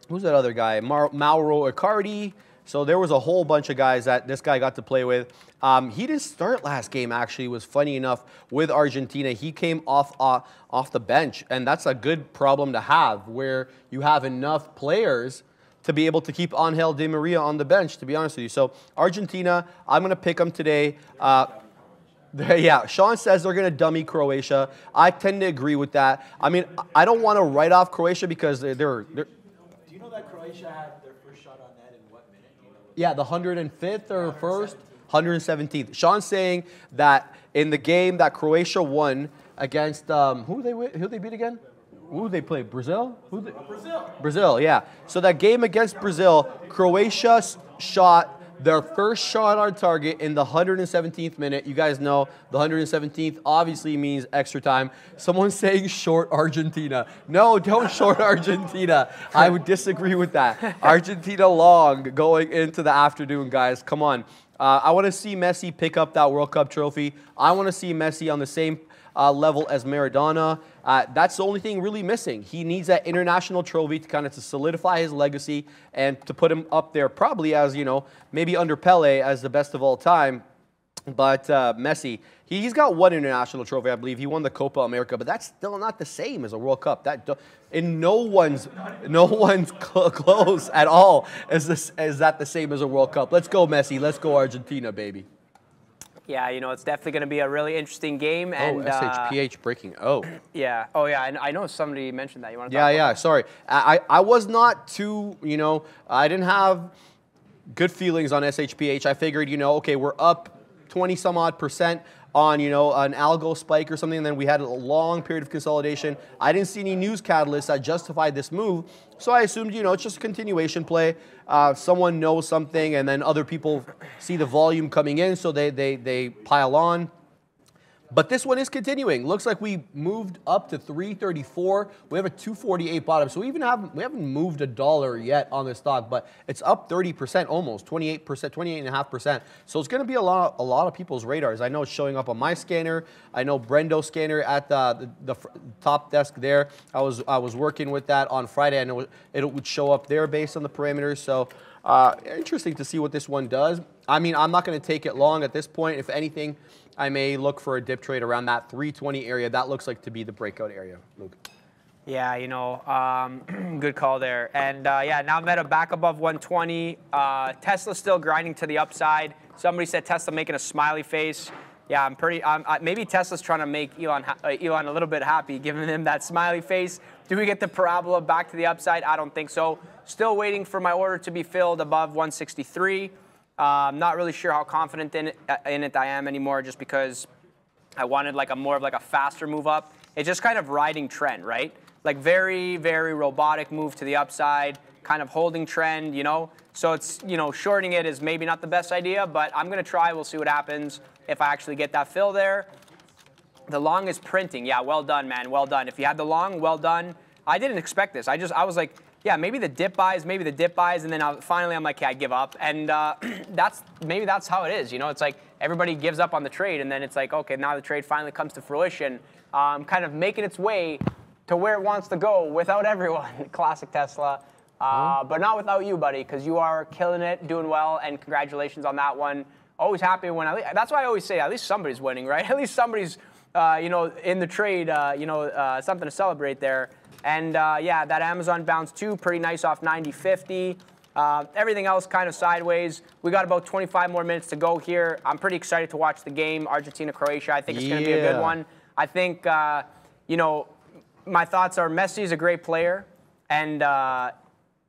who's that other guy? Mar- Mauro Icardi. So there was a whole bunch of guys that this guy got to play with. Um, he didn't start last game. Actually, was funny enough with Argentina. He came off uh, off the bench, and that's a good problem to have, where you have enough players to be able to keep Angel Di Maria on the bench. To be honest with you, so Argentina, I'm gonna pick them today. Uh, yeah, Shawn says they're going to dummy Croatia. I tend to agree with that. I mean, I don't want to write off Croatia because they're, they're, they're Do you know that Croatia had their first shot on net in what minute? Do you know? Yeah, the 105th or first, 117th. Shawn's saying that in the game that Croatia won against um, who they who they beat again? Who they play? Brazil? Who they, Brazil. Brazil, yeah. So that game against Brazil, Croatia shot their first shot on target in the 117th minute. You guys know the 117th obviously means extra time. Someone's saying short Argentina. No, don't short Argentina. I would disagree with that. Argentina long going into the afternoon, guys. Come on. Uh, I want to see Messi pick up that World Cup trophy. I want to see Messi on the same uh, level as Maradona. Uh, that's the only thing really missing. He needs that international trophy to kind of to solidify his legacy and to put him up there, probably as you know, maybe under Pele as the best of all time. But uh, Messi, he, he's got one international trophy, I believe. He won the Copa America, but that's still not the same as a World Cup. That in no one's no one's cl- close at all. Is this is that the same as a World Cup? Let's go, Messi. Let's go, Argentina, baby. Yeah, you know, it's definitely going to be a really interesting game. Oh, And uh, SHPH breaking. Oh. yeah. Oh, yeah. I, I know somebody mentioned that. You want to Yeah, yeah. Sorry, I, I I was not too. You know, I didn't have good feelings on SHPH. I figured, you know, okay, we're up 20 some odd percent on, you know, an algo spike or something, and then we had a long period of consolidation. I didn't see any news catalysts that justified this move, so I assumed, you know, it's just a continuation play. Uh, someone knows something, and then other people see the volume coming in, so they, they, they pile on. But this one is continuing. Looks like we moved up to 334. We have a 248 bottom, so we even haven't we haven't moved a dollar yet on this stock, but it's up 30% almost, 28%, 28.5%. So it's going to be a lot, a lot of people's radars. I know it's showing up on my scanner. I know Brendo scanner at the, the, the top desk there. I was I was working with that on Friday, and it would show up there based on the parameters. So. Uh, interesting to see what this one does. I mean, I'm not going to take it long at this point. If anything, I may look for a dip trade around that 320 area. That looks like to be the breakout area. Luke. Yeah, you know, um, good call there. And uh, yeah, now Meta back above 120. Uh, Tesla still grinding to the upside. Somebody said Tesla making a smiley face. Yeah, I'm pretty. Um, maybe Tesla's trying to make Elon uh, Elon a little bit happy, giving him that smiley face. Do we get the parabola back to the upside? I don't think so. Still waiting for my order to be filled above 163. I'm um, not really sure how confident in it, uh, in it I am anymore, just because I wanted like a more of like a faster move up. It's just kind of riding trend, right? Like very, very robotic move to the upside, kind of holding trend, you know? So it's, you know, shorting it is maybe not the best idea, but I'm to try. We'll see what happens if I actually get that fill there. The long is printing. Yeah, well done, man. Well done. If you had the long, well done. I didn't expect this. I just, I was like, yeah, maybe the dip buys, maybe the dip buys, and then I'll, finally I'm like, okay, I give up. And uh, that's maybe that's how it is. You know, it's like everybody gives up on the trade, and then it's like, okay, now the trade finally comes to fruition, um, kind of making its way to where it wants to go without everyone. Classic Tesla. Uh, mm-hmm. But not without you, buddy, because you are killing it, doing well, and congratulations on that one. Always happy when I. That's why I always say at least somebody's winning, right? At least somebody's, uh, you know, in the trade, uh, you know, uh, something to celebrate there. And uh, yeah, that Amazon bounce too, pretty nice off 90.50. Uh, everything else kind of sideways. We got about 25 more minutes to go here. I'm pretty excited to watch the game, Argentina Croatia. I think it's yeah. going to be a good one. I think, uh, you know, my thoughts are Messi is a great player, and uh,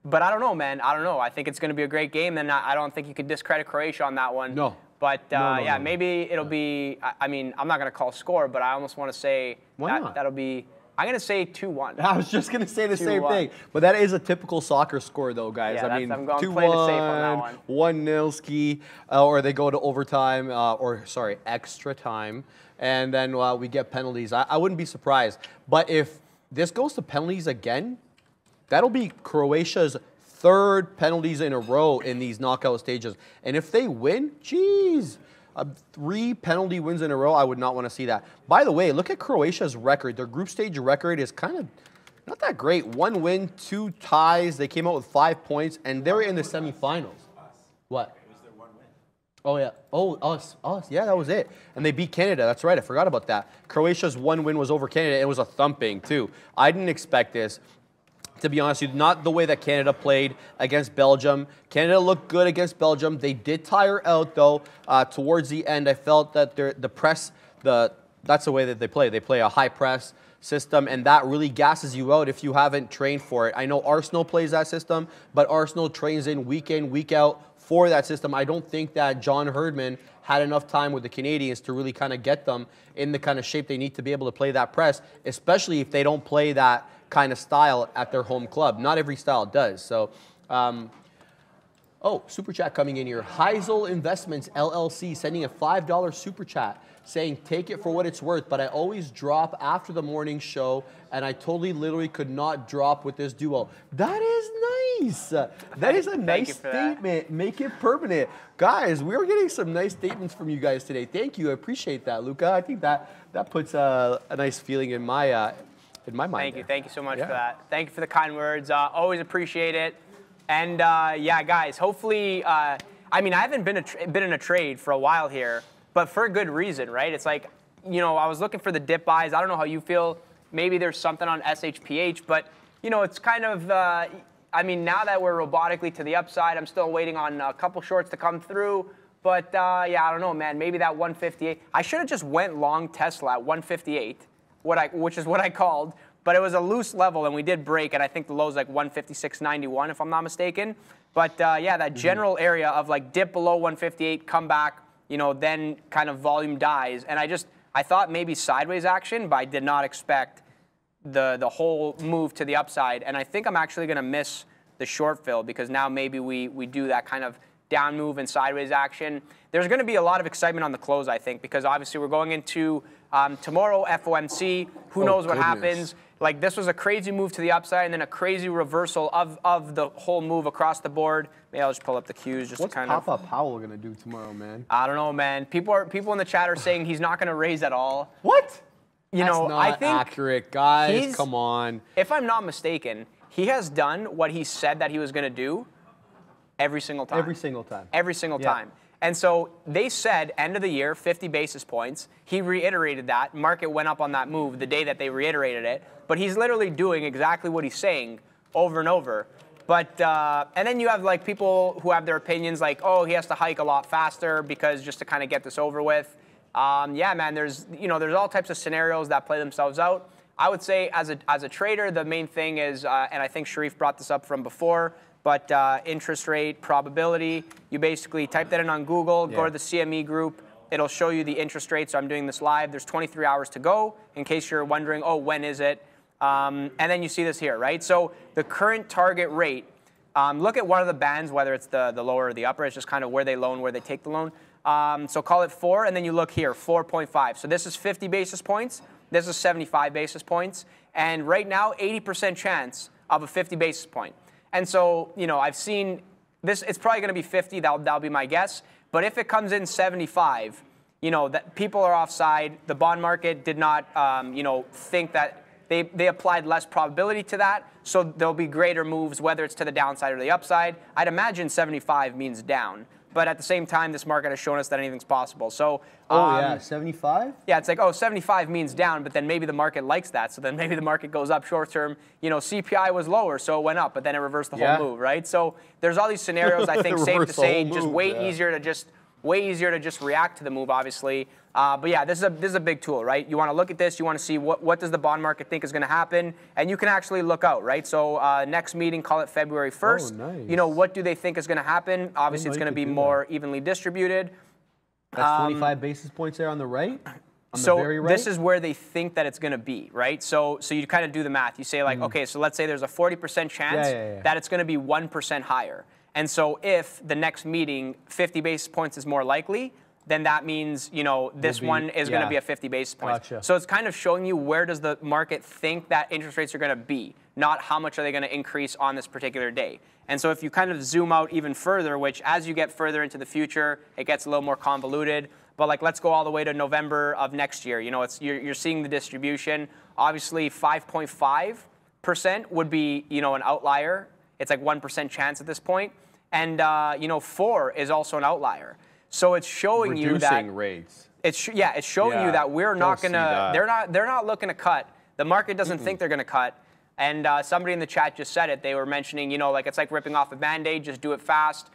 but I don't know, man. I don't know. I think it's going to be a great game, and I, don't think you could discredit Croatia on that one. No. But uh, no, no, yeah, no. maybe it'll be. I, I mean, I'm not going to call score, but I almost want to say Why that, not? that'll be I'm going to say 2 1. I was just going to say the same thing. But that is a typical soccer score, though, guys. Yeah, I mean, I'm going 2 1, on 1, 1 nil ski, uh, or they go to overtime, uh, or sorry, extra time, and then uh, we get penalties. I, I wouldn't be surprised. But if this goes to penalties again, that'll be Croatia's third penalties in a row in these knockout stages. And if they win, geez, uh, three penalty wins in a row, I would not want to see that. By the way, look at Croatia's record. Their group stage record is kind of not that great. One win, two ties. They came out with five points, and they're in the semifinals. What? Was there one win? Oh yeah. Oh us. Us. Yeah, that was it. And they beat Canada. That's right. I forgot about that. Croatia's one win was over Canada. It was a thumping too. I didn't expect this to be honest with you, not the way that Canada played against Belgium. Canada looked good against Belgium. They did tire out though uh, towards the end. I felt that the press, the that's the way that they play. They play a high press system, and that really gasses you out if you haven't trained for it. I know Arsenal plays that system, but Arsenal trains in week in, week out for that system. I don't think that John Herdman had enough time with the Canadians to really kind of get them in the kind of shape they need to be able to play that press, especially if they don't play that kind of style at their home club. Not every style does. So, um, oh, super chat coming in here. Heisel Investments LLC sending a $5 super chat saying, take it for what it's worth, but I always drop after the morning show, and I totally literally could not drop with this duo. That is nice. That is a nice statement. That. Make it permanent. Guys, we are getting some nice statements from you guys today. Thank you. I appreciate that, Luca. I think that, that puts a, a nice feeling in my uh, in my mind. Thank there. you. Thank you so much yeah. for that. Thank you for the kind words. Uh, always appreciate it. And uh, yeah, guys, hopefully, uh, I mean, I haven't been, a been in a trade for a while here, but for a good reason, right? It's like, you know, I was looking for the dip buys. I don't know how you feel. Maybe there's something on SHPH, but, you know, it's kind of, uh, I mean, now that we're robotically to the upside, I'm still waiting on a couple shorts to come through. But uh, yeah, I don't know, man. Maybe that 158. I should have just went long Tesla at 158 what I, which is what I called. But it was a loose level, and we did break, and I think the low is like 156.91, if I'm not mistaken. But uh, yeah, that general area of like dip below 158, come back, you know, then kind of volume dies. And I just, I thought maybe sideways action, but I did not expect the the whole move to the upside. And I think I'm actually going to miss the short fill because now maybe we we do that kind of down move and sideways action. There's going to be a lot of excitement on the close, I think, because obviously we're going into um, tomorrow FOMC. Who Oh, knows what goodness. happens? Like this was a crazy move to the upside and then a crazy reversal of of the whole move across the board. Maybe I'll just pull up the Qs just What's to kind of. What's Papa Powell gonna do tomorrow, man? I don't know, man. People are people in the chat are saying he's not going to raise at all. What? You That's know, not I think accurate, guys. Come on. if I'm not mistaken, he has done what he said that he was going to do every single time. Every single time. Every single Yeah. time. And so they said end of the year, 50 basis points. He reiterated that. Market went up on that move the day that they reiterated it. But he's literally doing exactly what he's saying over and over. But uh, and then you have like people who have their opinions, like, oh, he has to hike a lot faster because just to kind of get this over with. Um, yeah, man. There's you know there's all types of scenarios that play themselves out. I would say as a as a trader, the main thing is, uh, and I think Sharif brought this up from before, but uh, interest rate probability. You basically type that in on Google, go to the CME group. It'll show you the interest rate. So I'm doing this live. There's 23 hours to go. In case you're wondering, oh, when is it? Um, and then you see this here, right? So the current target rate. Um, look at one of the bands, whether it's the, the lower or the upper. It's just kind of where they loan, where they take the loan. Um, so call it four, and then you look here, 4.5. So this is 50 basis points. This is 75 basis points. And right now, 80% chance of a 50 basis point. And so, you know, I've seen this, it's probably going to be 50. That'll, that'll be my guess. But if it comes in 75, you know, that people are offside. The bond market did not, um, you know, think that they, they applied less probability to that. So there'll be greater moves, whether it's to the downside or the upside. I'd imagine 75 means down. But at the same time, this market has shown us that anything's possible. So, Oh um, yeah, 75. yeah, it's like, oh, 75 means down, but then maybe the market likes that. So then maybe the market goes up short term. You know, CPI was lower, so it went up, but then it reversed the Yeah. whole move, right? So there's all these scenarios I think safe to say, whole just move, way yeah. easier to just way easier to just react to the move, obviously. Uh, but yeah, this is a this is a big tool, right? You want to look at this, you want to see what what does the bond market think is going to happen, and you can actually look out, right? So uh, next meeting, call it February 1st. nice. You know, what do they think is going to happen? Obviously, it's going to be do that. more evenly distributed. That's 25 basis points there on the right. Um, so right. this is where they think that it's going to be, right? So so you kind of do the math. You say like, okay, so let's say there's a 40% chance Mm. Yeah, yeah, yeah. that it's going to be 1% higher. And so if the next meeting 50 basis points is more likely, then that means, you know, this be- one is going to be a 50 basis points. Gotcha. So it's kind of showing you where does the market think that interest rates are going to be, not how much are they going to increase on this particular day. And so if you kind of zoom out even further, which as you get further into the future, it gets a little more convoluted. But like, let's go all the way to November of next year. You know, it's you're, you're seeing the distribution. Obviously, 5.5 percent would be, you know, an outlier. It's like one percent chance at this point. point, and uh, you know, four is also an outlier. So it's showing you that reducing rates. it's sh- yeah, it's showing Yeah, you that we're don't gonna. They're not. They're not looking to cut. The market doesn't think they're gonna cut. And uh, somebody in the chat just said it. They were mentioning, you know, like it's like ripping off a band-aid. Just do it fast.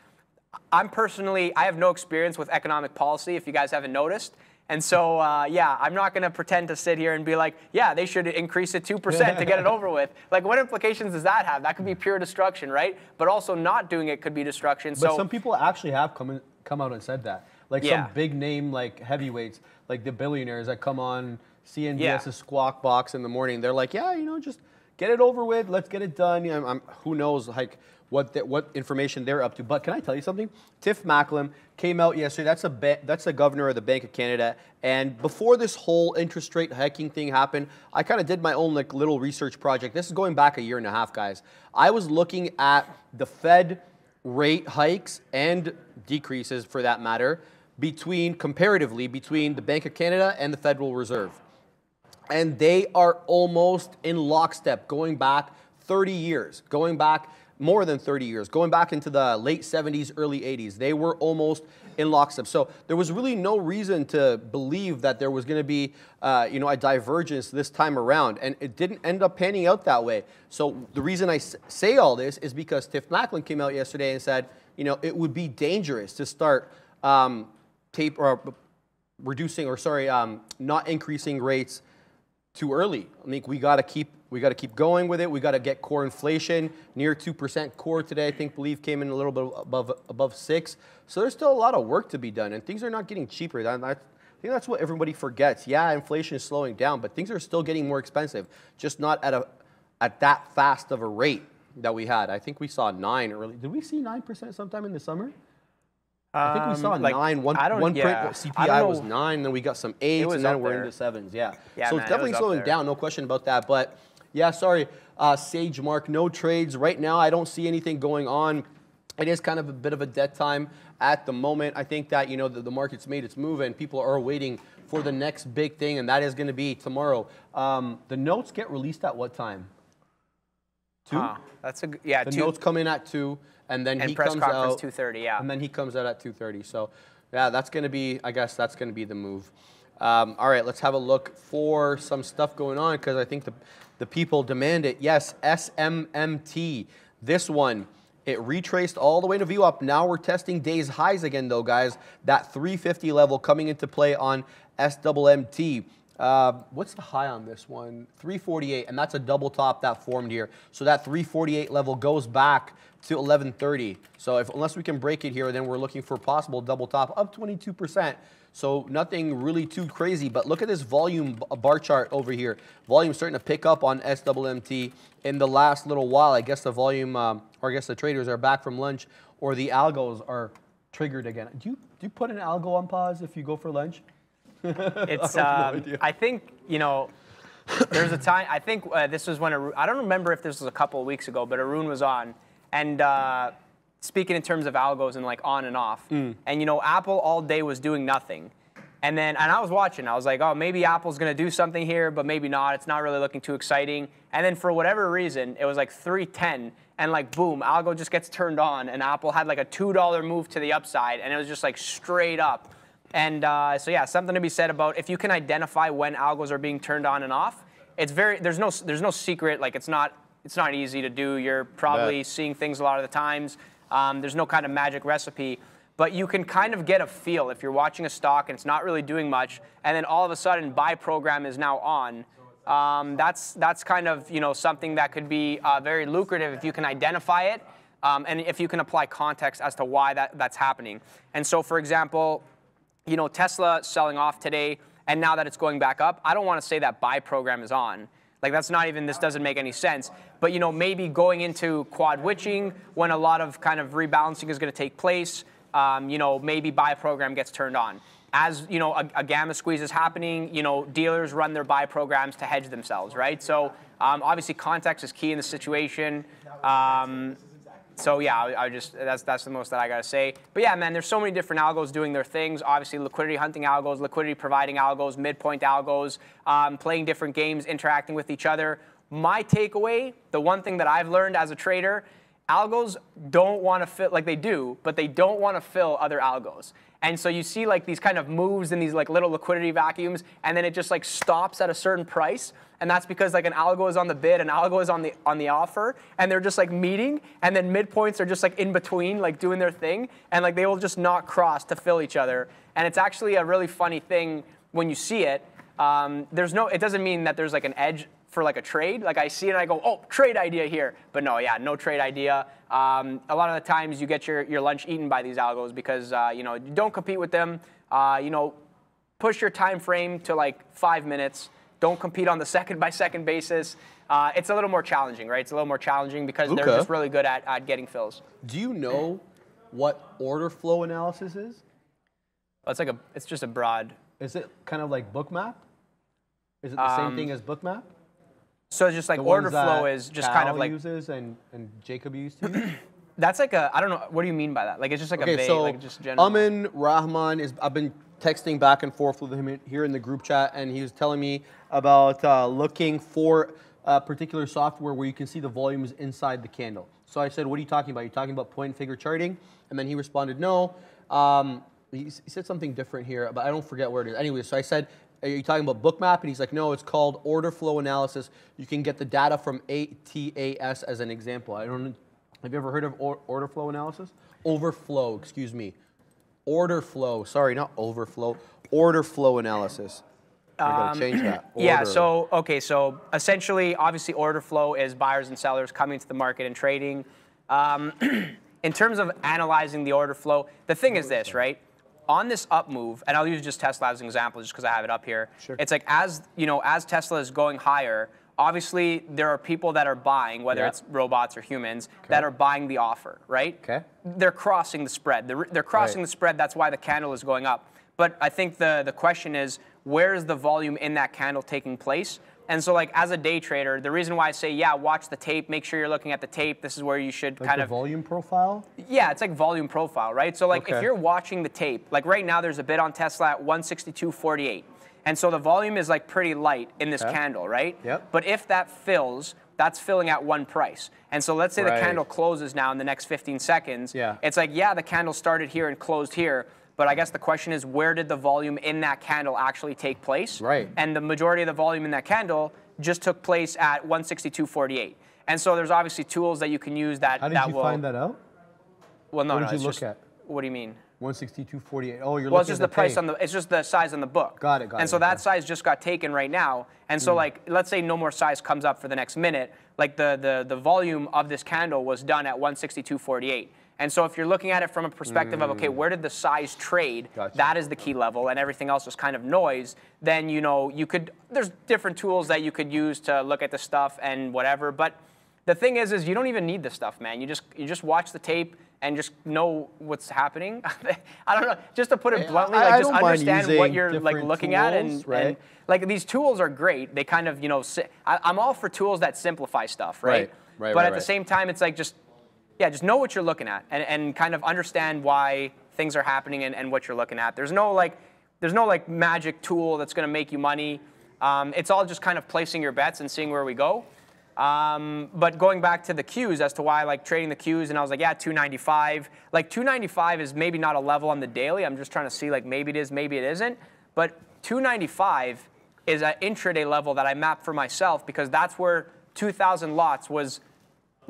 I'm personally, I have no experience with economic policy. If you guys haven't noticed. And so, uh, yeah, I'm not going to pretend to sit here and be like, yeah, they should increase it 2% to get it over with. Like, what implications does that have? That could be pure destruction, right? But also, not doing it could be destruction. But so, some people actually have come in, come out and said that. Like Yeah. some big name like heavyweights, like the billionaires that come on CNBC's Yeah. Squawk Box in the morning. They're like, yeah, you know, just get it over with. Let's get it done. You know, I'm, who knows like what the, what information they're up to. But can I tell you something? Tiff Macklem came out yesterday. That's a ba- that's the governor of the Bank of Canada. And before this whole interest rate hiking thing happened, I kind of did my own like little research project. This is going back a year and a half, guys. I was looking at the Fed rate hikes and decreases for that matter between comparatively between the Bank of Canada and the Federal Reserve. And they are almost in lockstep going back 30 years, going back more than 30 years, going back into the late 70s, early 80s. They were almost in lockstep. So there was really no reason to believe that there was going to be, uh, you know, a divergence this time around, and it didn't end up panning out that way. So the reason I say all this is because Tiff Macklem came out yesterday and said, you know, it would be dangerous to start um, tape or reducing or sorry, um, not increasing rates too early. I think we got to keep we got to keep going with it. We got to get core inflation near two percent core today. I think believe came in a little bit above above six. So there's still a lot of work to be done, and things are not getting cheaper. I think that's what everybody forgets. Yeah, inflation is slowing down, but things are still getting more expensive, just not at a at that fast of a rate that we had. I think we saw nine early. Did we see nine percent sometime in the summer? I think we saw Um, like, nine. One, I one print yeah. I CPI was nine, then we got some eights, and then we're there. into sevens. Yeah. Yeah, so man, it's definitely up slowing down, no question about that. But yeah, sorry, uh, Sage Mark, no trades right now. I don't see anything going on. It is kind of a bit of a dead time at the moment. I think that you know the, the market's made its move, and people are waiting for the next big thing, and that is going to be tomorrow. Um, the notes get released at what time? Two. Huh. That's a, yeah. The two, notes come in at two, and then and he comes out. 2:30. Yeah. And then he comes out at 2:30. So, yeah, that's going to be. I guess that's going to be the move. Um, all right, let's have a look for some stuff going on because I think the the people demand it. Yes, SMMT. This one. It retraced all the way to VWAP. Now we're testing days highs again, though, guys. That 350 level coming into play on SMMT. Uh, what's the high on this one? 348, and that's a double top that formed here. So that 348 level goes back to 1130. So if unless we can break it here, then we're looking for possible double top up 22%. So nothing really too crazy, but look at this volume bar chart over here. Volume starting to pick up on SMMT in the last little while. I guess the volume, um, or I guess the traders are back from lunch, or the algos are triggered again. Do you do you put an algo on pause if you go for lunch? It's. I have no Um, idea. I think you know. There's a time. I think uh, this was when Arun, I don't remember if this was a couple of weeks ago, but Arun was on, and uh, speaking in terms of algos and like on and off, Mm. and you know Apple all day was doing nothing, and then and I was watching. I was like, oh, maybe Apple's gonna do something here, but maybe not. It's not really looking too exciting. And then for whatever reason, it was like 310, and like boom, algo just gets turned on, and Apple had like a two dollar move to the upside, and it was just like straight up. And uh, so yeah, something to be said about if you can identify when algos are being turned on and off. It's very there's no there's no secret like it's not it's not easy to do. You're probably Bet. seeing things a lot of the times. Um, there's no kind of magic recipe, but you can kind of get a feel if you're watching a stock and it's not really doing much, and then all of a sudden buy program is now on. Um, that's that's kind of you know something that could be uh, very lucrative if you can identify it. Um, and if you can apply context as to why that, that's happening. And so, for example, you know, Tesla selling off today, and now that it's going back up, I don't want to say that buy program is on. Like that's not even. This doesn't make any sense. But you know, maybe going into quad witching when a lot of kind of rebalancing is going to take place. Um, you know, maybe buy program gets turned on. As you know, a, a gamma squeeze is happening. You know, dealers run their buy programs to hedge themselves, right? So um, obviously, context is key in the situation. Um, so yeah, I, I just that's that's the most that I gotta say. But yeah, man, there's so many different algos doing their things. Obviously, liquidity hunting algos, liquidity providing algos, midpoint algos, um, playing different games, interacting with each other. My takeaway, the one thing that I've learned as a trader, algos don't want to fill like they do, but they don't want to fill other algos. And so you see like these kind of moves in these like little liquidity vacuums, and then it just like stops at a certain price. And that's because like an algo is on the bid, an algo is on the on the offer, and they're just like meeting, and then midpoints are just like in between, like doing their thing, and like they will just not cross to fill each other. And it's actually a really funny thing when you see it. Um, there's no, it doesn't mean that there's like an edge for like a trade. Like I see it and I go, oh, trade idea here. But no, yeah, no trade idea. Um, a lot of the times you get your, your lunch eaten by these algos because, uh, you know, you don't compete with them. Uh, you know, push your time frame to like five minutes. Don't compete on the second by second basis. Uh, it's a little more challenging, right? It's a little more challenging because they're just really good at, at getting fills. Do you know what order flow analysis is? It's like a, it's just a broad. Is it kind of like bookmap? Is it the same Um, thing as bookmap? So it's just like The order flow is just kind of Cal like uses and, and Jacob used to use? that's like a I don't know what do you mean by that? Like it's just like a Okay, vague, so like just general. Amin Rahman is. I've been texting back and forth with him here in the group chat, and he was telling me about uh, looking for a particular software where you can see the volumes inside the candle. So I said, "What are you talking about? You're talking about point figure charting?" And then he responded, "No." Um, he, he said something different here, but I don't forget where it is. Anyway, so I said, "Are you talking about bookmap?" And he's like, "No, it's called order flow analysis. You can get the data from ATAS as an example." I don't. Have you ever heard of or, order flow analysis? Overflow, excuse me. Order flow. Sorry, not overflow. Order flow analysis. We're gonna change that. Yeah, so, okay, so essentially, obviously, order flow is buyers and sellers coming to the market and trading. Um, in terms of analyzing the order flow, the thing is this, right? On this up move, and I'll use just Tesla as an example just because I have it up here. Sure. It's like as, you know, as Tesla is going higher, obviously there are people that are buying, whether Yeah. it's robots or humans, that are buying the offer, right? Okay. They're crossing the spread. They're, they're crossing Right. the spread. That's why the candle is going up. But I think the, the question is, where is the volume in that candle taking place? And so, like as a day trader, the reason why I say, yeah, watch the tape, make sure you're looking at the tape. This is where you should Like kind the of volume profile. yeah, it's like volume profile, right? So like if you're watching the tape, like right now there's a bid on Tesla at 162.48. And so the volume is like pretty light in this Okay. candle, right? Yep. But if that fills, that's filling at one price. And so let's say Right. the candle closes now in the next 15 seconds. Yeah. It's like, yeah, the candle started here and closed here. But I guess the question is, where did the volume in that candle actually take place? Right. And the majority of the volume in that candle just took place at 162.48. And so there's obviously tools that you can use that How did that you will. find that out? Well, no, What no. did you look just- at? What do you mean? 162.48. Oh, you're Well, it's just at the price on the. It's just the size on the book. Got it, got And it, And so okay. That size just got taken right now. And so, hmm. like, let's say no more size comes up for the next minute. Like the the the volume of this candle was done at 162.48. And so, if you're looking at it from a perspective of okay, where did the size trade? Gotcha. That is the key level, and everything else is kind of noise. Then you know you could. There's different tools that you could use to look at the stuff and whatever. But the thing is, is you don't even need the stuff, man. You just you just watch the tape and just know what's happening. I don't know. Just to put it bluntly, like I just understand what you're like looking at, and, right? and like these tools are great. They kind of you know I, I'm all for tools that simplify stuff, right? Right, right, But right, at the same time, it's like just yeah, just know what you're looking at and, and kind of understand why things are happening and, and what you're looking at. There's no like there's no like magic tool that's going to make you money. Um, it's all just kind of placing your bets and seeing where we go. Um, but going back to the Qs as to why I like trading the Qs, and I was like, yeah, 295. Like 295 is maybe not a level on the daily. I'm just trying to see like maybe it is, maybe it isn't. But 295 is an intraday level that I mapped for myself because that's where 2,000 lots was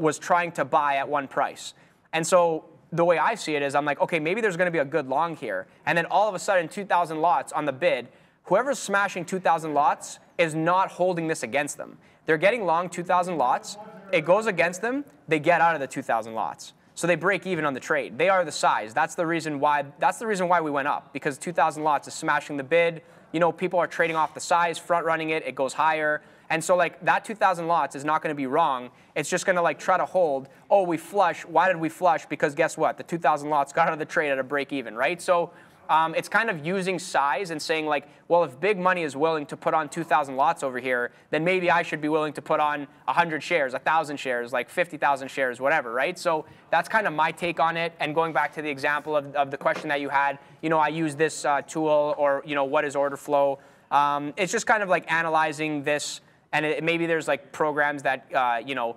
was trying to buy at one price. And so the way I see it is I'm like, okay, maybe there's going to be a good long here. And then all of a sudden, 2,000 lots on the bid, whoever's smashing 2,000 lots is not holding this against them. They're getting long 2,000 lots. It goes against them. They get out of the 2,000 lots. So they break even on the trade. They are the size. That's the reason why. That's the reason why we went up because 2,000 lots is smashing the bid. You know, people are trading off the size, front running it. It goes higher. And so like that 2,000 lots is not going to be wrong. It's just going to like try to hold. Oh, we flush. Why did we flush? Because guess what? The 2,000 lots got out of the trade at a break even, right? So um, it's kind of using size and saying like, well, if big money is willing to put on 2,000 lots over here, then maybe I should be willing to put on 100 shares, 1,000 shares, like 50,000 shares, whatever, right? So that's kind of my take on it. And going back to the example of, of the question that you had, you know, I use this uh, tool or, you know, what is order flow? Um, it's just kind of like analyzing this and it, maybe there's like programs that, uh, you know,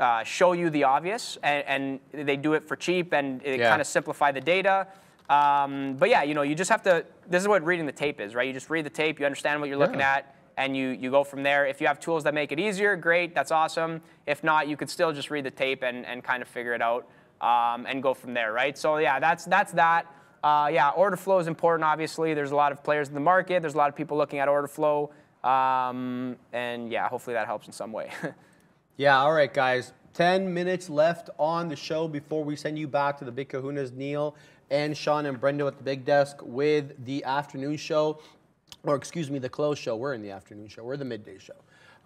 uh, show you the obvious and, and they do it for cheap and they Yeah. kind of simplify the data. Um, but yeah, you know, you just have to. This is what reading the tape is, right? You just read the tape, you understand what you're looking Yeah. at, and you you go from there. If you have tools that make it easier, great, that's awesome. If not, you could still just read the tape and, and kind of figure it out um, and go from there, right? So yeah, that's that's that. Uh, yeah, order flow is important. Obviously, there's a lot of players in the market. There's a lot of people looking at order flow, um, and yeah, hopefully that helps in some way. Yeah, all right, guys. 10 minutes left on the show before we send you back to the Big Kahunas, Neal and Shawn and Brendo at the big desk with the afternoon show, or excuse me, the close show. We're in the afternoon show, we're the midday show.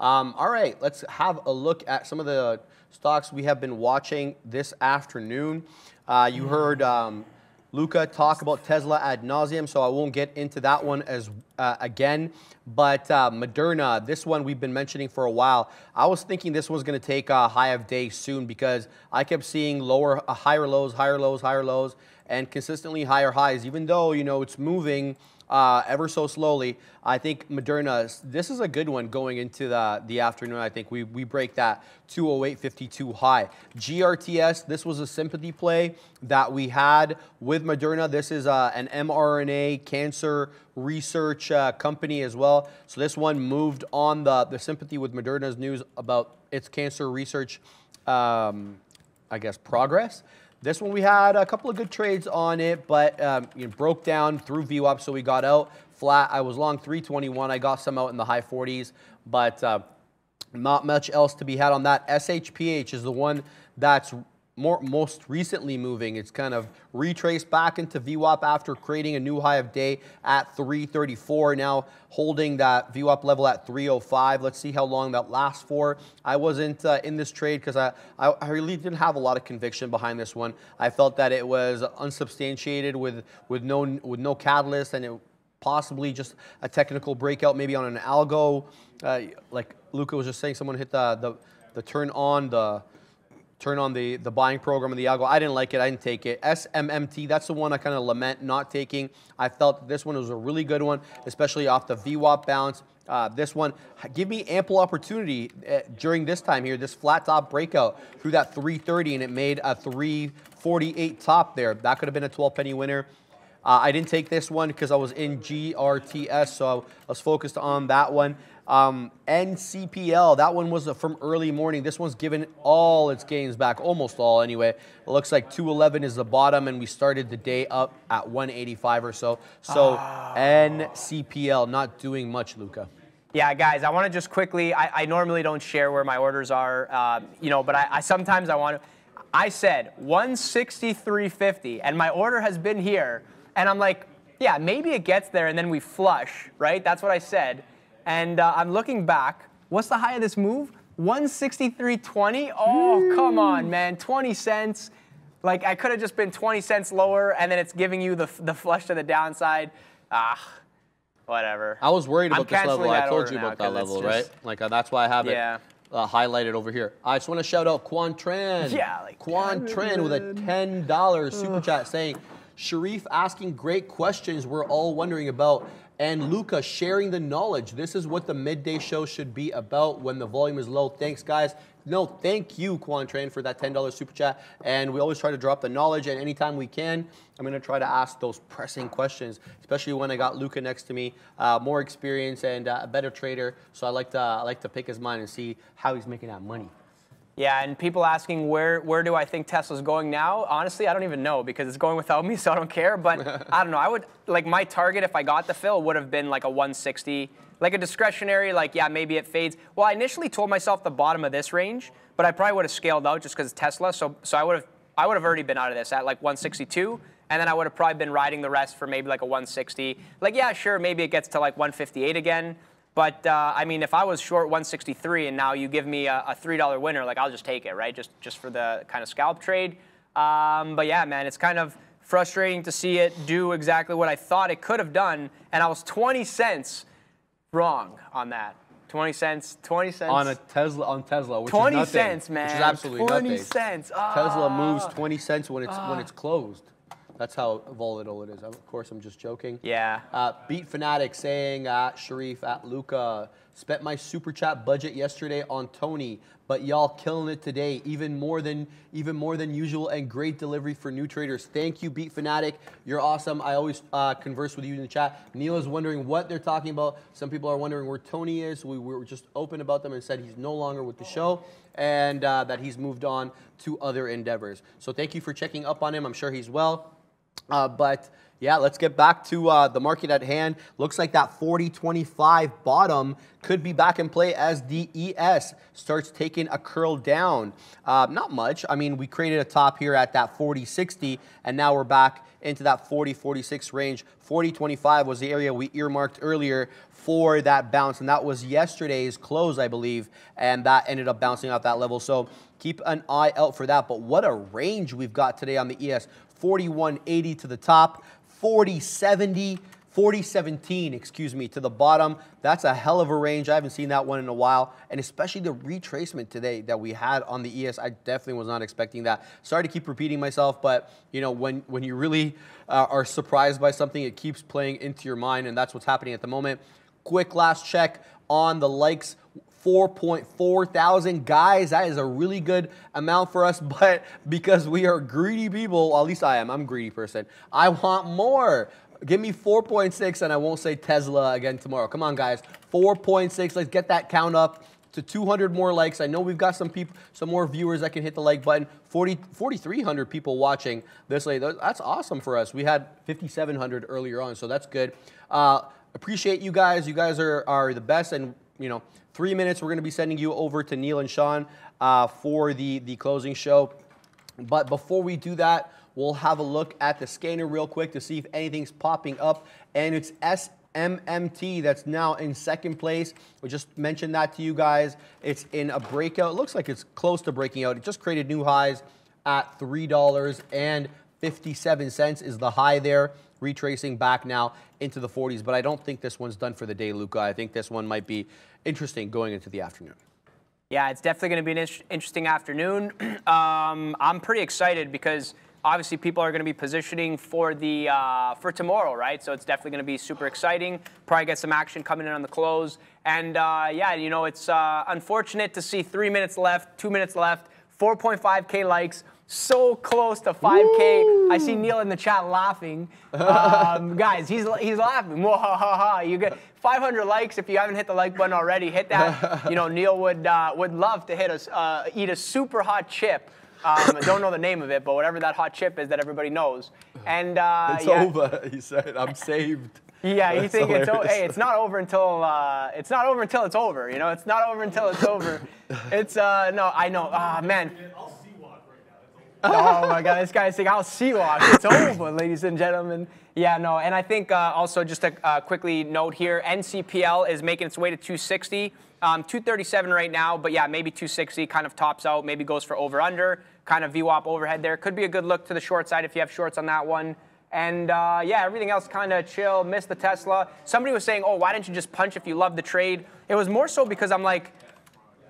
Um, all right, let's have a look at some of the stocks we have been watching this afternoon. Uh, you heard um, Luca talk about Tesla ad nauseum, so I won't get into that one as uh, again. But uh, Moderna, this one we've been mentioning for a while. I was thinking this was going to take a high of day soon because I kept seeing lower, uh, higher lows, higher lows, higher lows, and consistently higher highs. Even though you know it's moving uh, ever so slowly. I think Moderna, this is a good one going into the, the afternoon. I think we, we break that 208.52 high. GRTS, this was a sympathy play that we had with Moderna. This is uh, an mRNA cancer research uh, company as well. So this one moved on the, the sympathy with Moderna's news about its cancer research, um, I guess, progress. This one we had a couple of good trades on it, but um, broke down through VWAP, so we got out flat. I was long 321. I got some out in the high 40s, but uh, not much else to be had on that. SHPH is the one that's more, most recently moving. It's kind of retraced back into VWAP after creating a new high of day at 334. Now holding that VWAP level at 305. Let's see how long that lasts for. I wasn't uh, in this trade because I, I, I really didn't have a lot of conviction behind this one. I felt that it was unsubstantiated with, with, no, with no catalyst and it possibly just a technical breakout maybe on an algo. Uh, like Luca was just saying, someone hit the, the, the turn on the turn on the, the buying program of the algo. I didn't like it. I didn't take it. SMMT, that's the one I kind of lament not taking. I felt this one was a really good one, especially off the VWAP bounce. Uh, this one, give me ample opportunity uh, during this time here, this flat top breakout through that 330, and it made a 348 top there. That could have been a 12 penny winner. Uh, I didn't take this one because I was in GRTS, so I was focused on that one. Um, NCPL, that one was from early morning. This one's given all its gains back, almost all anyway. It looks like 211 is the bottom, and we started the day up at 185 or so. So oh. NCPL not doing much, Luca. Yeah, guys, I want to just quickly. I, I, normally don't share where my orders are, uh, you know, but I, I sometimes I want to. I said 163.50, and my order has been here and I'm like, yeah, maybe it gets there and then we flush, right? That's what I said. And uh, I'm looking back. What's the high of this move? 163.20. Oh, come on, man. 20 cents. Like I could have just been 20 cents lower, and then it's giving you the the flush to the downside. Ah, whatever. I was worried about I'm this level. I told you about that level, just, right? Like uh, that's why I have yeah. it uh, highlighted over here. I just want to shout out Quan Tran. Yeah, like Quan Tran with a ten dollars super chat saying Sharif asking great questions we're all wondering about, and Luca sharing the knowledge. This is what the midday show should be about when the volume is low. Thanks, guys. No, thank you, Quan Tran, for that $10 super chat. And we always try to drop the knowledge, and anytime we can, I'm going to try to ask those pressing questions, especially when I got Luca next to me, uh, more experience and uh, a better trader. So I like to I like to pick his mind and see how he's making that money. Yeah, and people asking where where do I think Tesla's going now? Honestly, I don't even know because it's going without me, so I don't care. But I don't know. I would like my target if I got the fill would have been like a 160, like a discretionary. Like yeah, maybe it fades. Well, I initially told myself the bottom of this range, but I probably would have scaled out just because Tesla. So so I would have I would have already been out of this at like 162 and then I would have probably been riding the rest for maybe like a 160. Like, yeah, sure, maybe it gets to like 158 again. But uh, I mean, if I was short 163 and now you give me a, a $3 winner, like I'll just take it, right? Just just for the kind of scalp trade. Um, but yeah, man, it's kind of frustrating to see it do exactly what I thought it could have done, and I was 20 cents wrong on that. 20 cents, 20 cents. On a Tesla, on Tesla, which 20 is nothing, cents, man. Which is absolutely 20 nothing. cents. Oh. Tesla moves 20 cents when it's when it's closed. That's how volatile it is. Of course, I'm just joking. Yeah. Uh, Beat Fanatic saying at Sharif, at Luca, spent my super chat budget yesterday on Tony, but y'all killing it today, even more than even more than usual, and great delivery for new traders. Thank you, Beat Fanatic. You're awesome. I always uh, converse with you in the chat. Neal is wondering what they're talking about. Some people are wondering where Tony is. We were just open about them and said he's no longer with the show and uh, that he's moved on to other endeavors. So thank you for checking up on him. I'm sure he's well. Uh, but yeah, let's get back to uh, the market at hand. Looks like that 40.25 bottom could be back in play as the ES starts taking a curl down. Uh, not much. I mean, we created a top here at that 40.60, and now we're back into that 40.46 range. 40.25 was the area we earmarked earlier for that bounce, and that was yesterday's close, I believe, and that ended up bouncing off that level. So keep an eye out for that. But what a range we've got today on the ES. 4180 to the top, 4070, 4017, excuse me, to the bottom. That's a hell of a range. I haven't seen that one in a while. And especially the retracement today that we had on the ES, I definitely was not expecting that. Sorry to keep repeating myself, but you know, when, when you really uh, are surprised by something, it keeps playing into your mind, and that's what's happening at the moment. Quick last check on the likes 4.4 thousand guys. That is a really good amount for us, but because we are greedy people, at least I am, I'm greedy person. I want more. Give me 4.6 and I won't say Tesla again tomorrow. Come on, guys. 4.6. Let's get that count up to 200 more likes. I know we've got some people, some more viewers that can hit the like button. 40, 4,300 people watching this late. That's awesome for us. We had 5,700 earlier on, so that's good. Uh, appreciate you guys. You guys are, are the best, and you know, three minutes. We're going to be sending you over to Neal and Shawn uh, for the the closing show. But before we do that, we'll have a look at the scanner real quick to see if anything's popping up. And it's SMMT that's now in second place. We just mentioned that to you guys. It's in a breakout. It looks like it's close to breaking out. It just created new highs at $3.57 is the high there, retracing back now into the 40s. But I don't think this one's done for the day, Luca. I think this one might be interesting going into the afternoon. Yeah, it's definitely going to be an interesting afternoon. um, I'm pretty excited because obviously people are going to be positioning for the uh, for tomorrow, right? So it's definitely going to be super exciting. Probably get some action coming in on the close. And uh, yeah, you know, it's uh, unfortunate to see three minutes left, two minutes left, 4.5k likes so close to 5K. Woo! I see Neal in the chat laughing. Um, guys, he's he's laughing. Whoa, ha, ha, ha. You get 500 likes. If you haven't hit the like button already, hit that. You know, Neal would uh, would love to hit a uh, eat a super hot chip. Um, I don't know the name of it, but whatever that hot chip is that everybody knows. And uh, it's yeah. over. He said, "I'm saved." Yeah, you think hilarious. it's hey, it's not over until uh, it's not over until it's over. You know, it's not over until it's over. It's uh, no, I know. Ah, oh, man oh my God, this guy's saying, I'll see you It's over, ladies and gentlemen. Yeah, no, and I think uh, also just to uh, quickly note here, NCPL is making its way to 260. Um, 237 right now, but yeah, maybe 260 kind of tops out, maybe goes for over under, kind of VWAP overhead there. Could be a good look to the short side if you have shorts on that one. And uh, yeah, everything else kind of chill. Missed the Tesla. Somebody was saying, oh, why didn't you just punch if you love the trade? It was more so because I'm like,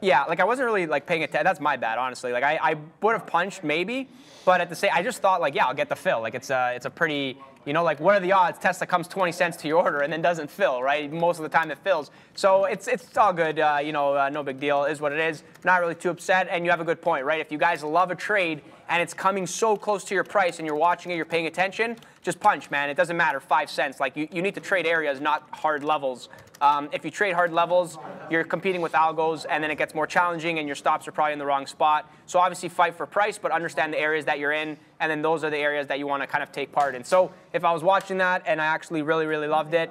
yeah, like I wasn't really like paying attention. That's my bad, honestly. Like I, I would have punched maybe, but at the same, I just thought like, yeah, I'll get the fill. Like it's a, it's a pretty, you know, like what are the odds Tesla comes 20 cents to your order and then doesn't fill, right? Most of the time it fills. So it's, it's all good. Uh, you know, uh, no big deal. Is what it is. Not really too upset. And you have a good point, right? If you guys love a trade and it's coming so close to your price and you're watching it, you're paying attention, just punch, man. It doesn't matter, five cents. Like you, you need to trade areas, not hard levels. Um, if you trade hard levels, you're competing with algos, and then it gets more challenging, and your stops are probably in the wrong spot. So obviously fight for price, but understand the areas that you're in, and then those are the areas that you want to kind of take part in. So if I was watching that and I actually really, really loved it,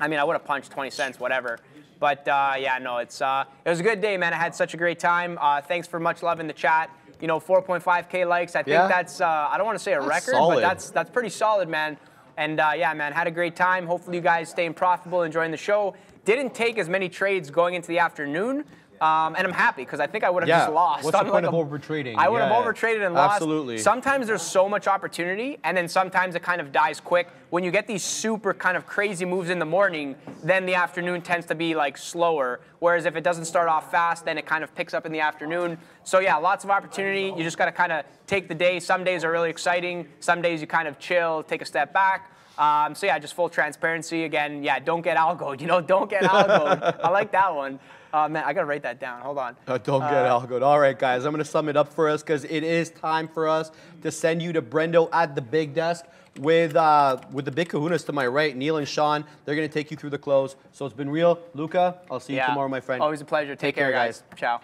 I mean, I would have punched 20 cents, whatever. But uh, yeah, no, it's uh, it was a good day, man. I had such a great time. Uh, thanks for much love in the chat. You know, 4.5k likes. I think yeah. that's uh, I don't want to say a that's record, solid. but that's that's pretty solid, man. And uh, yeah, man, had a great time. Hopefully, you guys staying profitable, enjoying the show. Didn't take as many trades going into the afternoon. Um, and I'm happy because I think I would have yeah. just lost. What's the point like of over trading? I would yeah. have overtraded and lost. Absolutely. Sometimes there's so much opportunity, and then sometimes it kind of dies quick. When you get these super kind of crazy moves in the morning, then the afternoon tends to be like slower. Whereas if it doesn't start off fast, then it kind of picks up in the afternoon. So yeah, lots of opportunity. You just got to kind of take the day. Some days are really exciting. Some days you kind of chill, take a step back. Um, so yeah, just full transparency. Again, yeah, don't get algoed. You know, don't get algoed. I like that one. Uh, man, I gotta write that down. Hold on. Uh, don't get uh, good. All right, guys, I'm gonna sum it up for us because it is time for us to send you to Brendo at the big desk with uh, with the big kahunas to my right, Neal and Shawn. They're gonna take you through the close. So it's been real, Luca. I'll see yeah. you tomorrow, my friend. Always a pleasure. Take, Take care, care, guys. Ciao.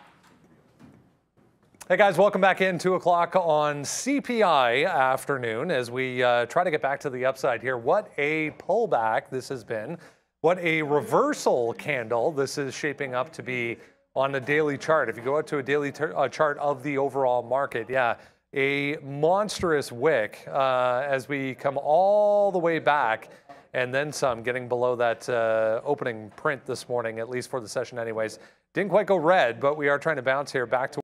Hey guys, welcome back in 2 o'clock on CPI afternoon as we uh, try to get back to the upside here. What a pullback this has been. What a reversal candle this is shaping up to be on the daily chart. If you go out to a daily uh, chart of the overall market, yeah, a monstrous wick uh, as we come all the way back and then some, getting below that uh, opening print this morning, at least for the session anyways. Didn't quite go red, but we are trying to bounce here back to